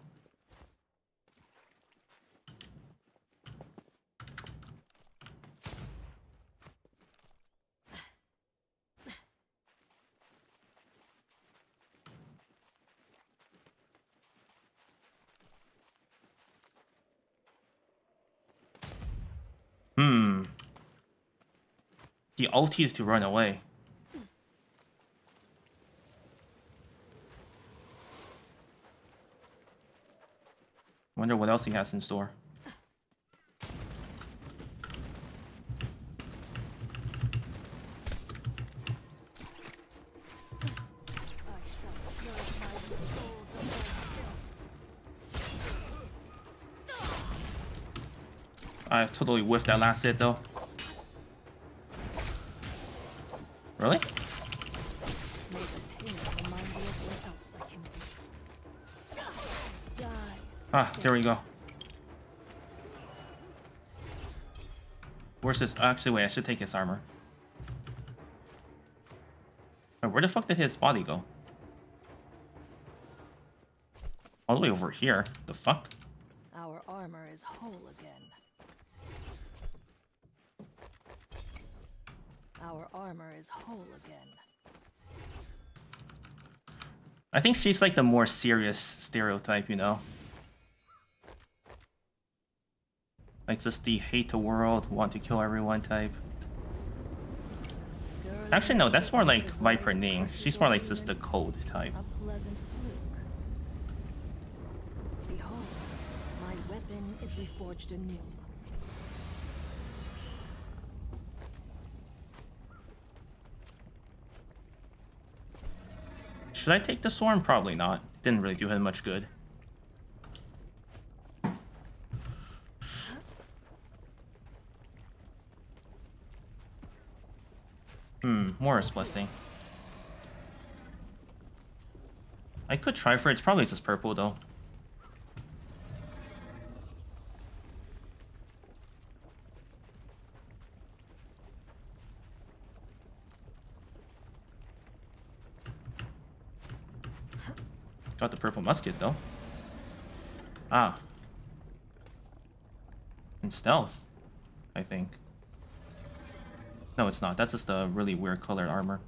Ulted to run away. Wonder what else he has in store. I totally whiffed that last hit though. Die. Ah, there we go. Where's this? Actually, wait, I should take his armor. Wait, where the fuck did his body go? All the way over here. The fuck? Our armor is whole again. Our armor is whole again. I think she's like the more serious stereotype, you know? Like just the hate the world, want to kill everyone type. Actually, no, that's more like Viper Ning. She's more like just the cold type. Behold, my weapon is reforged anew. Should I take the swarm? Probably not. didn't really do him much good. Hmm, Morris Blessing. I could try for it. It's probably just purple though. Got the purple musket though. Ah. And stealth, I think. No, it's not. That's just a really weird colored armor.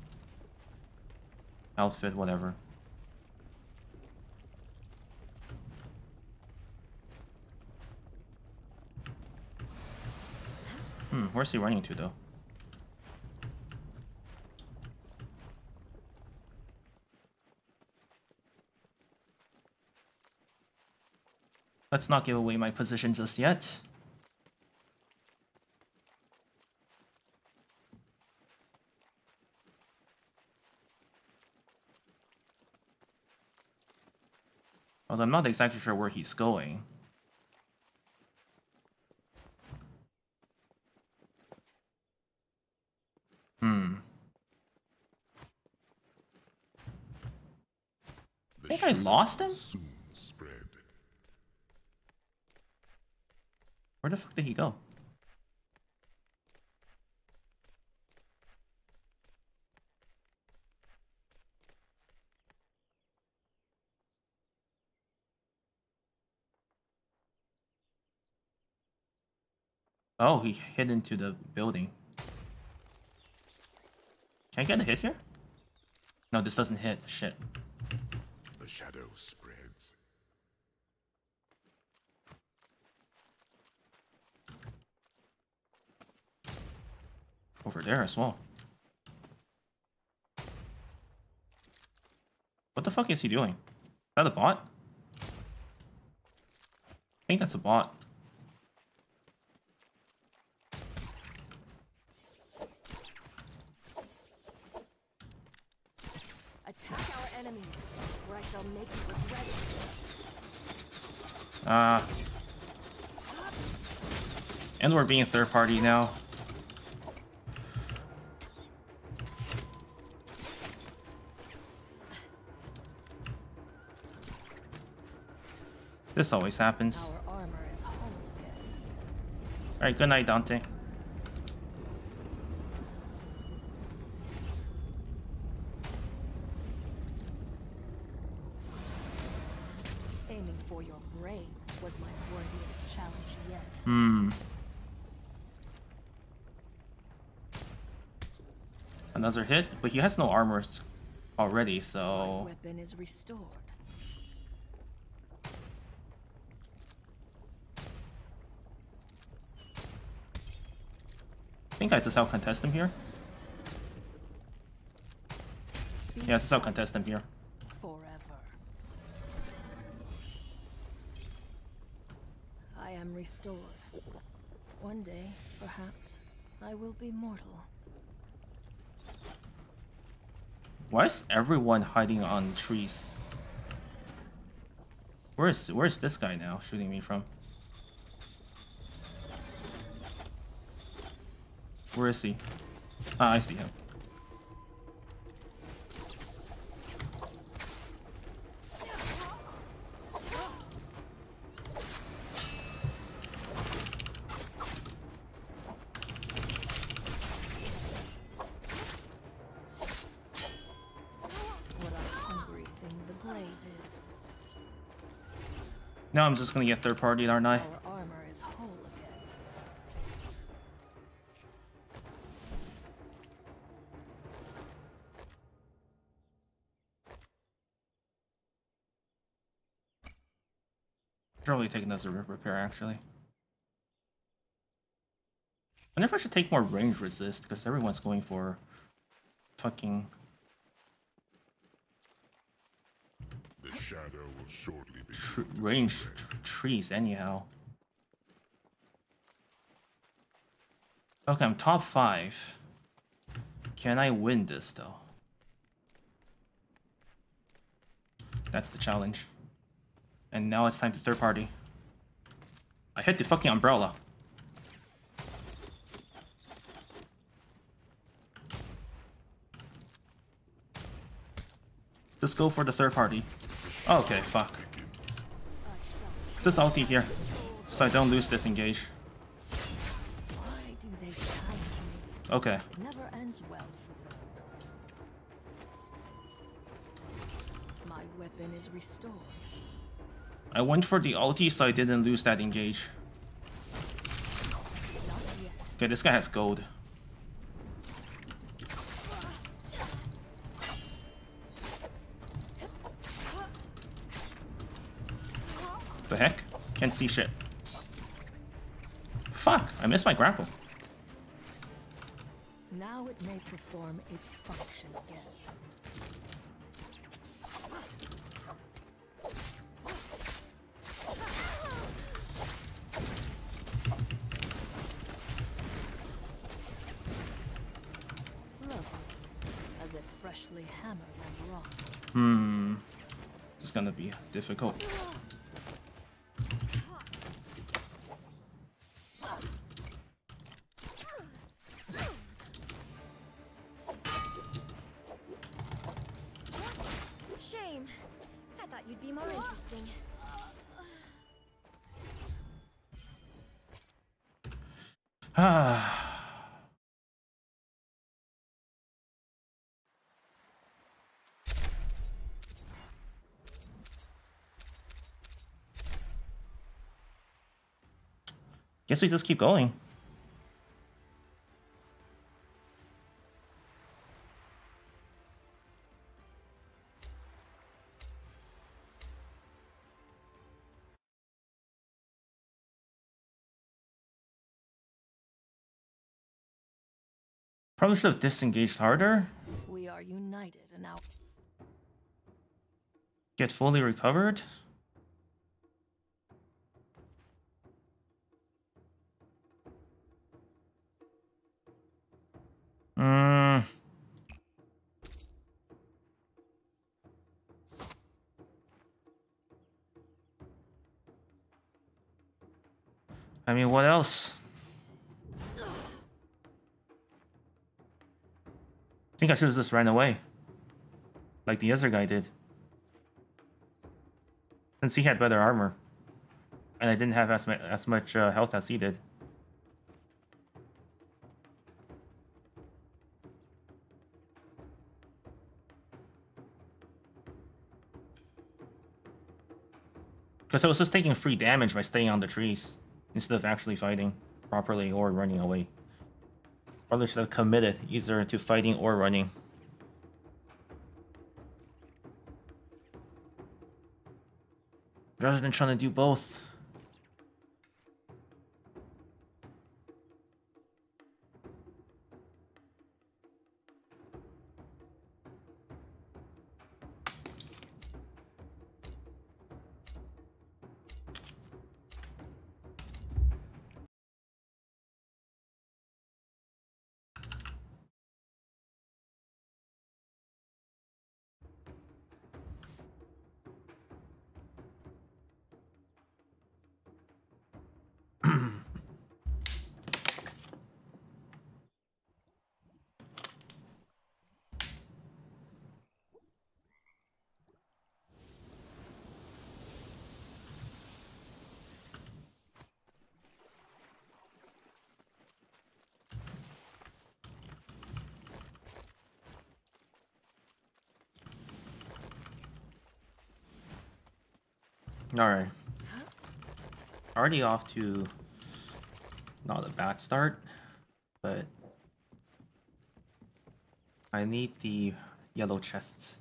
Outfit, whatever. Hmm, where's he running to though? Let's not give away my position just yet. Although I'm not exactly sure where he's going. Hmm. The think I lost him? Soon spread. Where the fuck did he go? Oh, he hid into the building. Can I get a hit here? No, this doesn't hit. Shit. The shadow spreads. Over there as well. What the fuck is he doing? Is that a bot? I think that's a bot. Attack our enemies, or I shall make you regret it. Ah. and we're being third party now. This always happens. Our armor is whole again. Alright, good night, Dante. Aiming for your brain was my worthiest challenge yet. Hmm. Another hit, but he has no armors already, My so weapon is restored. Think I just out contest him here. Yeah, just out contest him here. Forever. I am restored. One day, perhaps, I will be mortal. Why is everyone hiding on trees? Where's where's this guy now shooting me from? Where is he? Ah, I see him. What a hungry thing the glaive is. Now I'm just gonna get third party, aren't I? As a rip repair actually. I wonder if I should take more range resist because everyone's going for fucking The shadow will shortly begin tr- range trees anyhow. Okay, I'm top five. Can I win this though? That's the challenge. And now it's time to third party. I hit the fucking umbrella. Just go for the third party. Okay, fuck. Just ulti here. So I don't lose challenge me? Okay. Never ends well for them. My weapon is restored. I went for the ulti so I didn't lose that engage. Okay, this guy has gold. The heck? Can't see shit. Fuck, I missed my grapple. Now it may perform its function again. Gonna be Guess we just keep going. Probably should have disengaged harder. We are united and now. Get fully recovered. Mm. I mean, what else? I think I should have just ran away. Like the other guy did. Since he had better armor. And I didn't have as, as much uh, health as he did. Because I was just taking free damage by staying on the trees. Instead of actually fighting properly or running away. Probably should have committed either to fighting or running. Rather than trying to do both. Alright. Already off to not a bad start, but I need the yellow chests.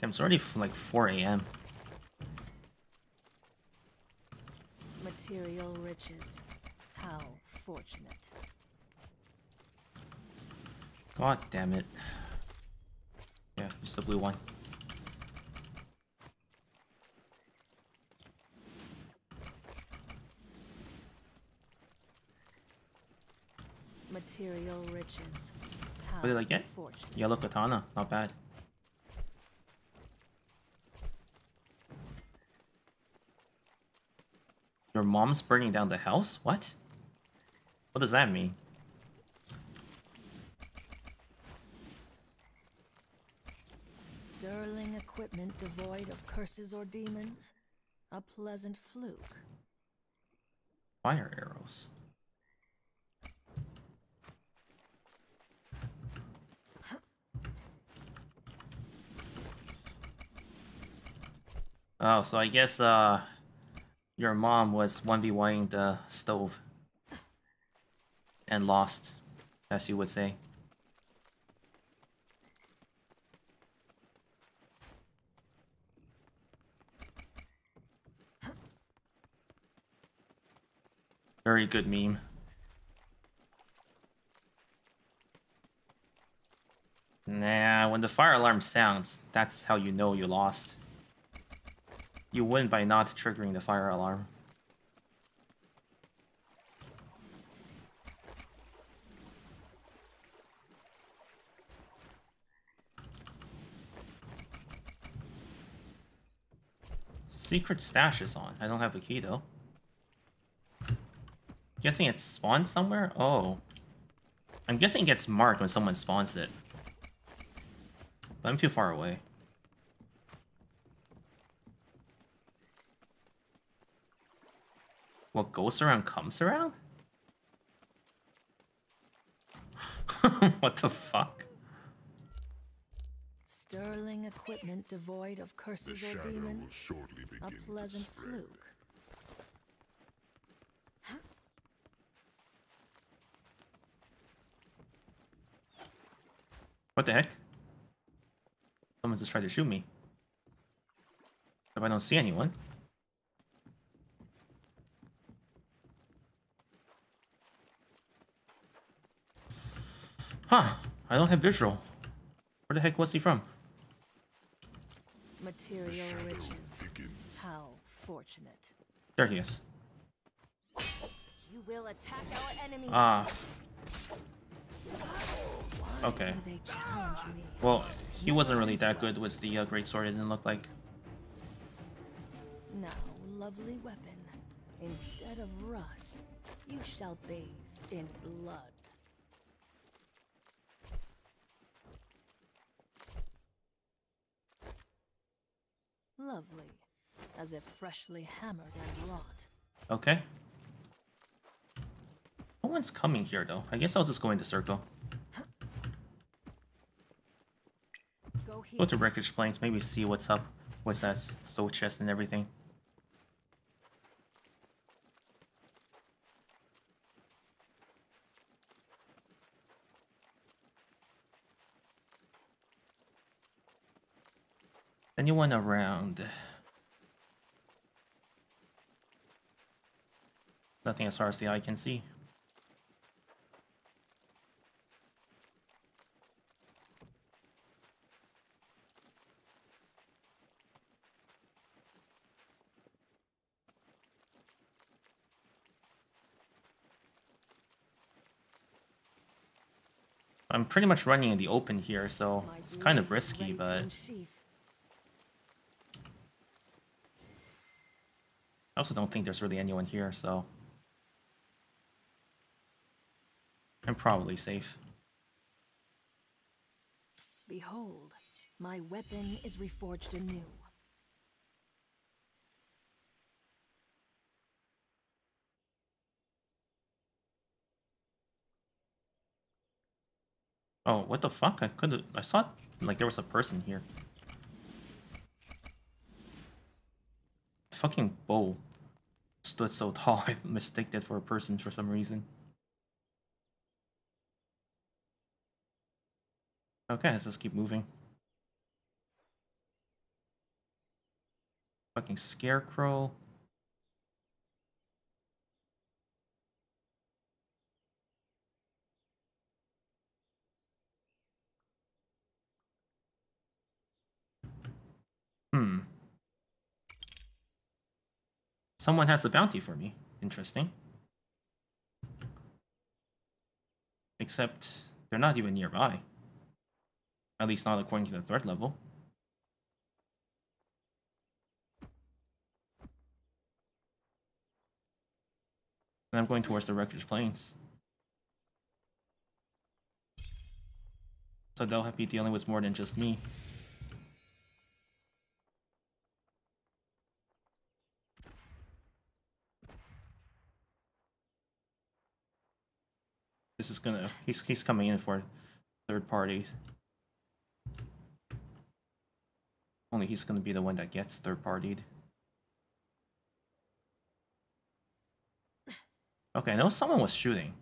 Damn, it's already like 4 a.m. Material riches. How fortunate. God damn it. Yeah, just the blue one. Material riches. What did I get? Fortunate. Yellow katana, not bad. Your mom's burning down the house? What? What does that mean? Sterling equipment devoid of curses or demons. A pleasant fluke. Fire arrows. Oh, so I guess uh your mom was 1v1ing the stove and lost, as you would say. Very good meme. Nah, when the fire alarm sounds, that's how you know you lost. You win by not triggering the fire alarm. Secret stash is on. I don't have a key though. Guessing it's spawned somewhere? Oh. I'm guessing it gets marked when someone spawns it. But I'm too far away. What goes around comes around? what the fuck? Sterling equipment devoid of The curses or shadow will demons. shortly A begin to pleasant spread. fluke. What the heck? Someone just tried to shoot me. If I don't see anyone. Huh. I don't have visual. Where the heck was he from? Material shadow riches. begins. How fortunate. There he is. You will attack our enemies. Ah. Okay. do they challenge me? Well, he wasn't really that good with the uh, great sword. It didn't look like. Now, lovely weapon. Instead of rust, you shall bathe in blood. Lovely, as if freshly hammered and wrought. Okay. No one's coming here though. I guess I'll just go into circle. Go here. Go to wreckage plains, maybe see what's up. What's that soul chest and everything. Anyone around? Nothing as far as the eye can see. I'm pretty much running in the open here, so it's kind of risky, but. I also don't think there's really anyone here, so I'm probably safe. Behold, my weapon is reforged anew. Oh, what the fuck? I could have. I saw like there was a person here. Fucking bow stood so tall. I mistook it for a person for some reason. Okay, let's just keep moving. Fucking scarecrow. Hmm. Someone has a bounty for me. Interesting. Except they're not even nearby. At least not according to the threat level. And I'm going towards the wreckage plains. So they'll be dealing with more than just me. This is gonna he's he's coming in for third party. Only he's gonna be the one that gets third partied. Okay, I know someone was shooting.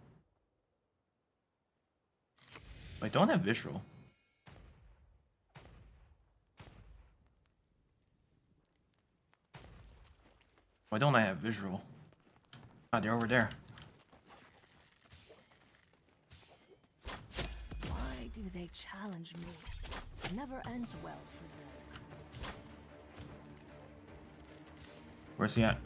I don't have visual. Why don't I have visual? Ah, they're over there. Why do they challenge me? It never ends well for them. Where's he at?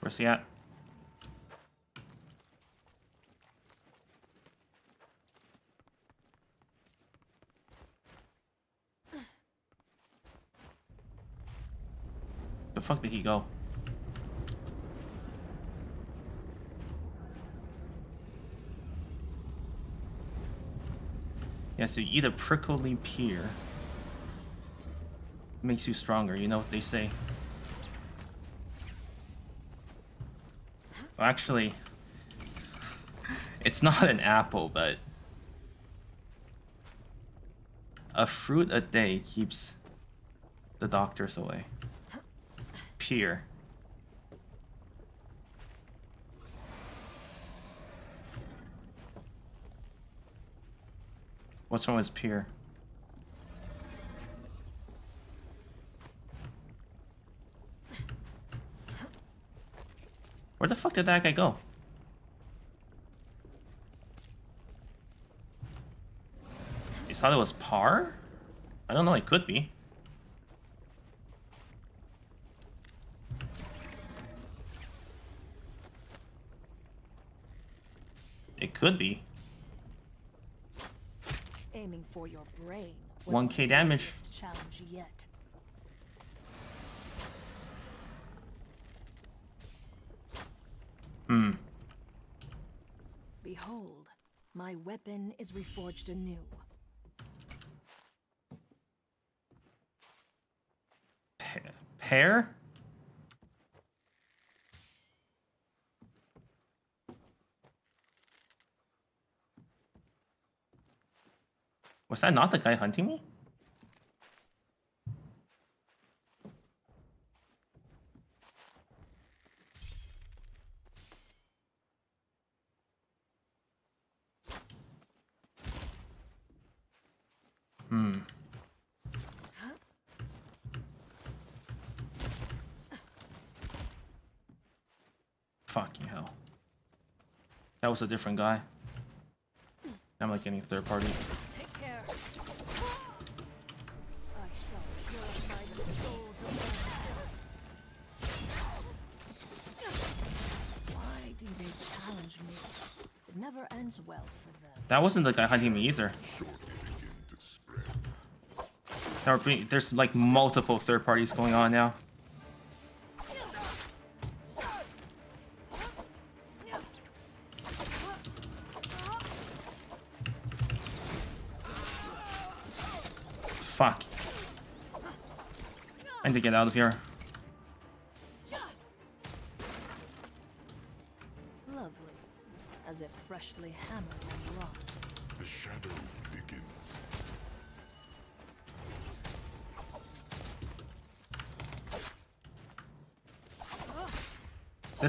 Where's he at? The fuck did he go? Yeah, so you eat a prickly pear. Makes you stronger, you know what they say. Well, actually, it's not an apple, but a fruit a day keeps the doctors away. Pear. What's wrong with pear? Where the fuck did that guy go? You thought it was par? I don't know, it could be. It could be. Aiming for your brain. 1k damage. challenge yet. Hmm. Behold, my weapon is reforged anew. Pa- Pear? Was that not the guy hunting me? Hmm. Fucking hell. That was a different guy. I'm like getting third party. Never ends well for them. That wasn't the guy hunting me either. There's like multiple third parties going on now. Fuck. I need to get out of here.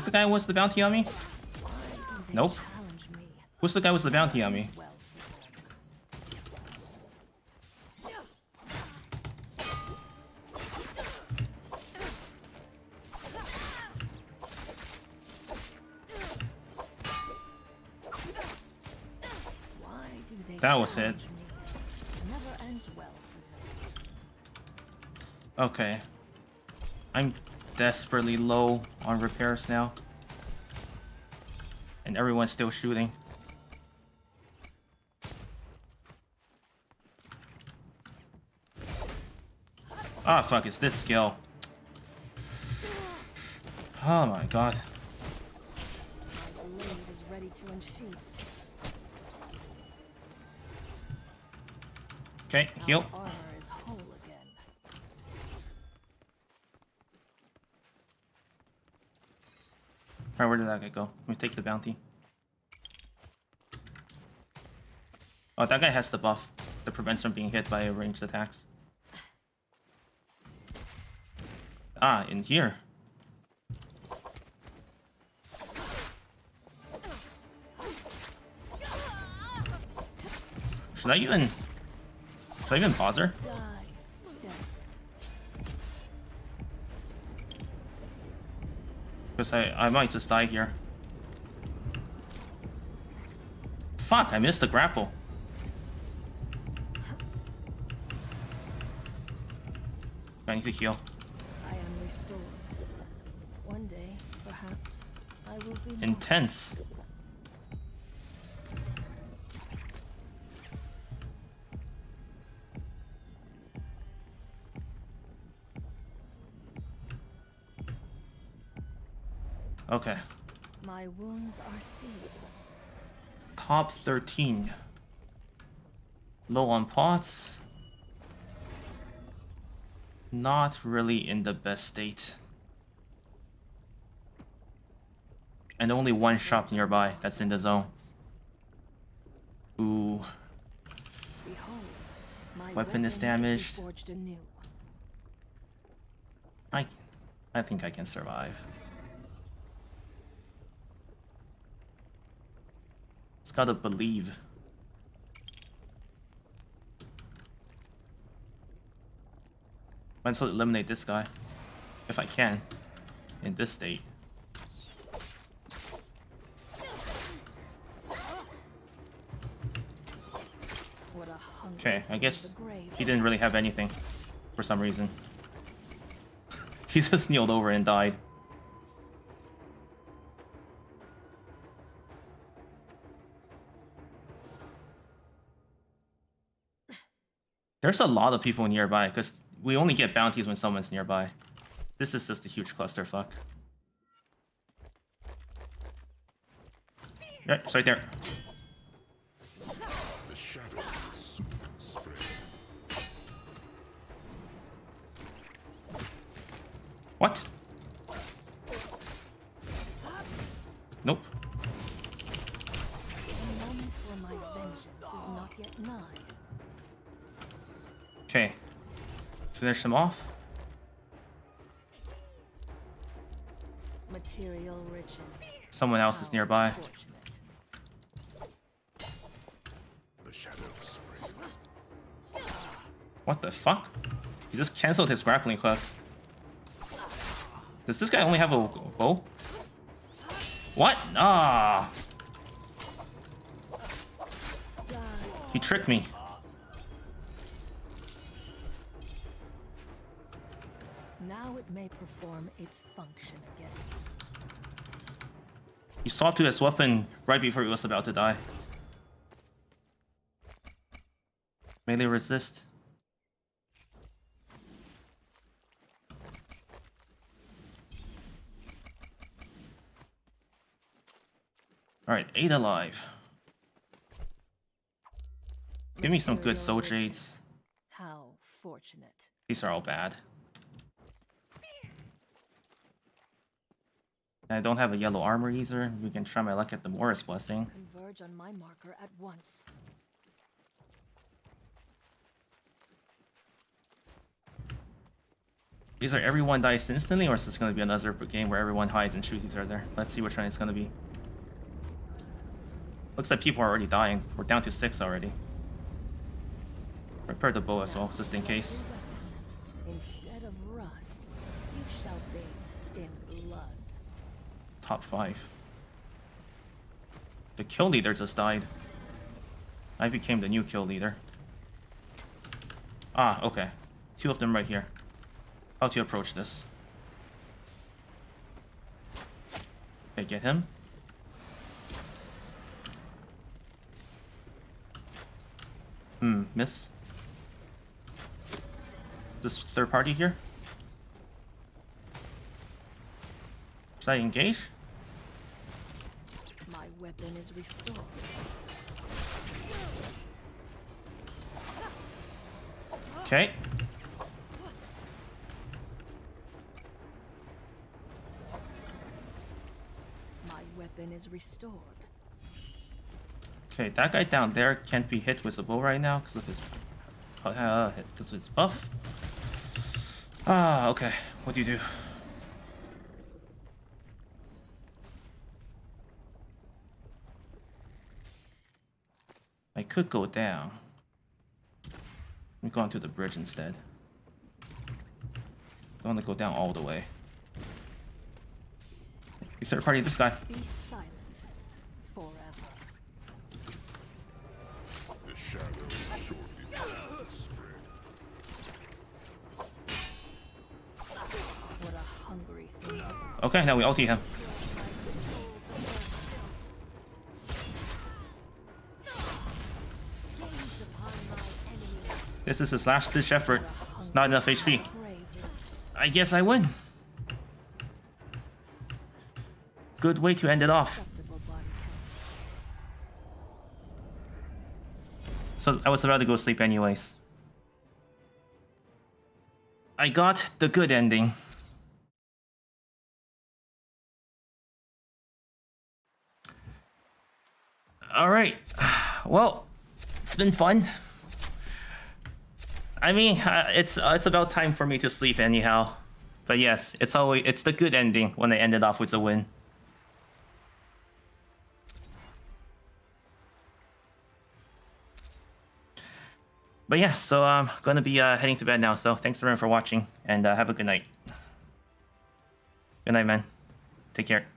The guy was the bounty on me? Nope. Who's the guy was the bounty on me? That was it. Okay. I'm desperately low on repairs now. And everyone's still shooting. Ah, fuck, it's this skill. Oh my god. Okay, heal. Our armor is whole again. Alright, where did that guy go? Let me take the bounty. Oh, that guy has the buff that prevents from being hit by ranged attacks. Ah, in here. Should I even... Should I even pause Die, Because I, I might just die here. Fuck, I missed the grapple. I need to heal. I am restored. One day, perhaps, I will be more. Intense. Okay. My wounds are sealed. Top 13. Low on pots. Not really in the best state. And only one shop nearby that's in the zone. Ooh. Behold, my Weapon is damaged. been Forged anew. I, I think I can survive. Gotta believe. Might as well eliminate this guy. If I can. In this state. Okay, I guess he didn't really have anything. For some reason. he just kneeled over and died. There's a lot of people nearby, because we only get bounties when someone's nearby. This is just a huge clusterfuck. Right, it's right there. What? Nope. The moment for my vengeance is not yet nigh. Okay. Finish him off. Material riches. Someone else is nearby. Fortunate. The shadow spreads. What the fuck? He just canceled his grappling hook. Does this guy only have a bow? What? Ah! He tricked me. Perform its function again. He swapped to his weapon right before he was about to die. Melee resist. Alright, eight alive. Give me some good soul jades. How fortunate. These are all bad. I don't have a yellow armor either. We can try my luck at the Morris Blessing. Converge on my marker at once. These are everyone dies instantly, or is this going to be another game where everyone hides and shoots each other? Let's see which one it's going to be. Looks like people are already dying. We're down to six already. Prepare the bow as well, just in case. Top five. The kill leader just died. I became the new kill leader. Ah, okay. Two of them right here. How to approach this? Okay, get him. Hmm, miss. This third party here? Should I engage? Weapon is restored. Okay. My weapon is restored. Okay, that guy down there can't be hit with a bow right now because of his uh, because of his buff. Ah, okay. What do you do? I could go down. Let me go onto the bridge instead. I want to go down all the way. You third party this guy. Be silent forever. The shadow will shortly to spread. What a hungry thing. Okay, now we ulti him. This is his last ditch effort. Not enough HP. I guess I win. Good way to end it off. So I was about to go sleep anyways. I got the good ending. Alright. Well, it's been fun. I mean, uh, it's uh, it's about time for me to sleep anyhow. But yes, it's always it's the good ending when I ended off with a win. But yeah, so I'm gonna be uh, heading to bed now. So thanks everyone for watching, and uh, have a good night. Good night, man. Take care.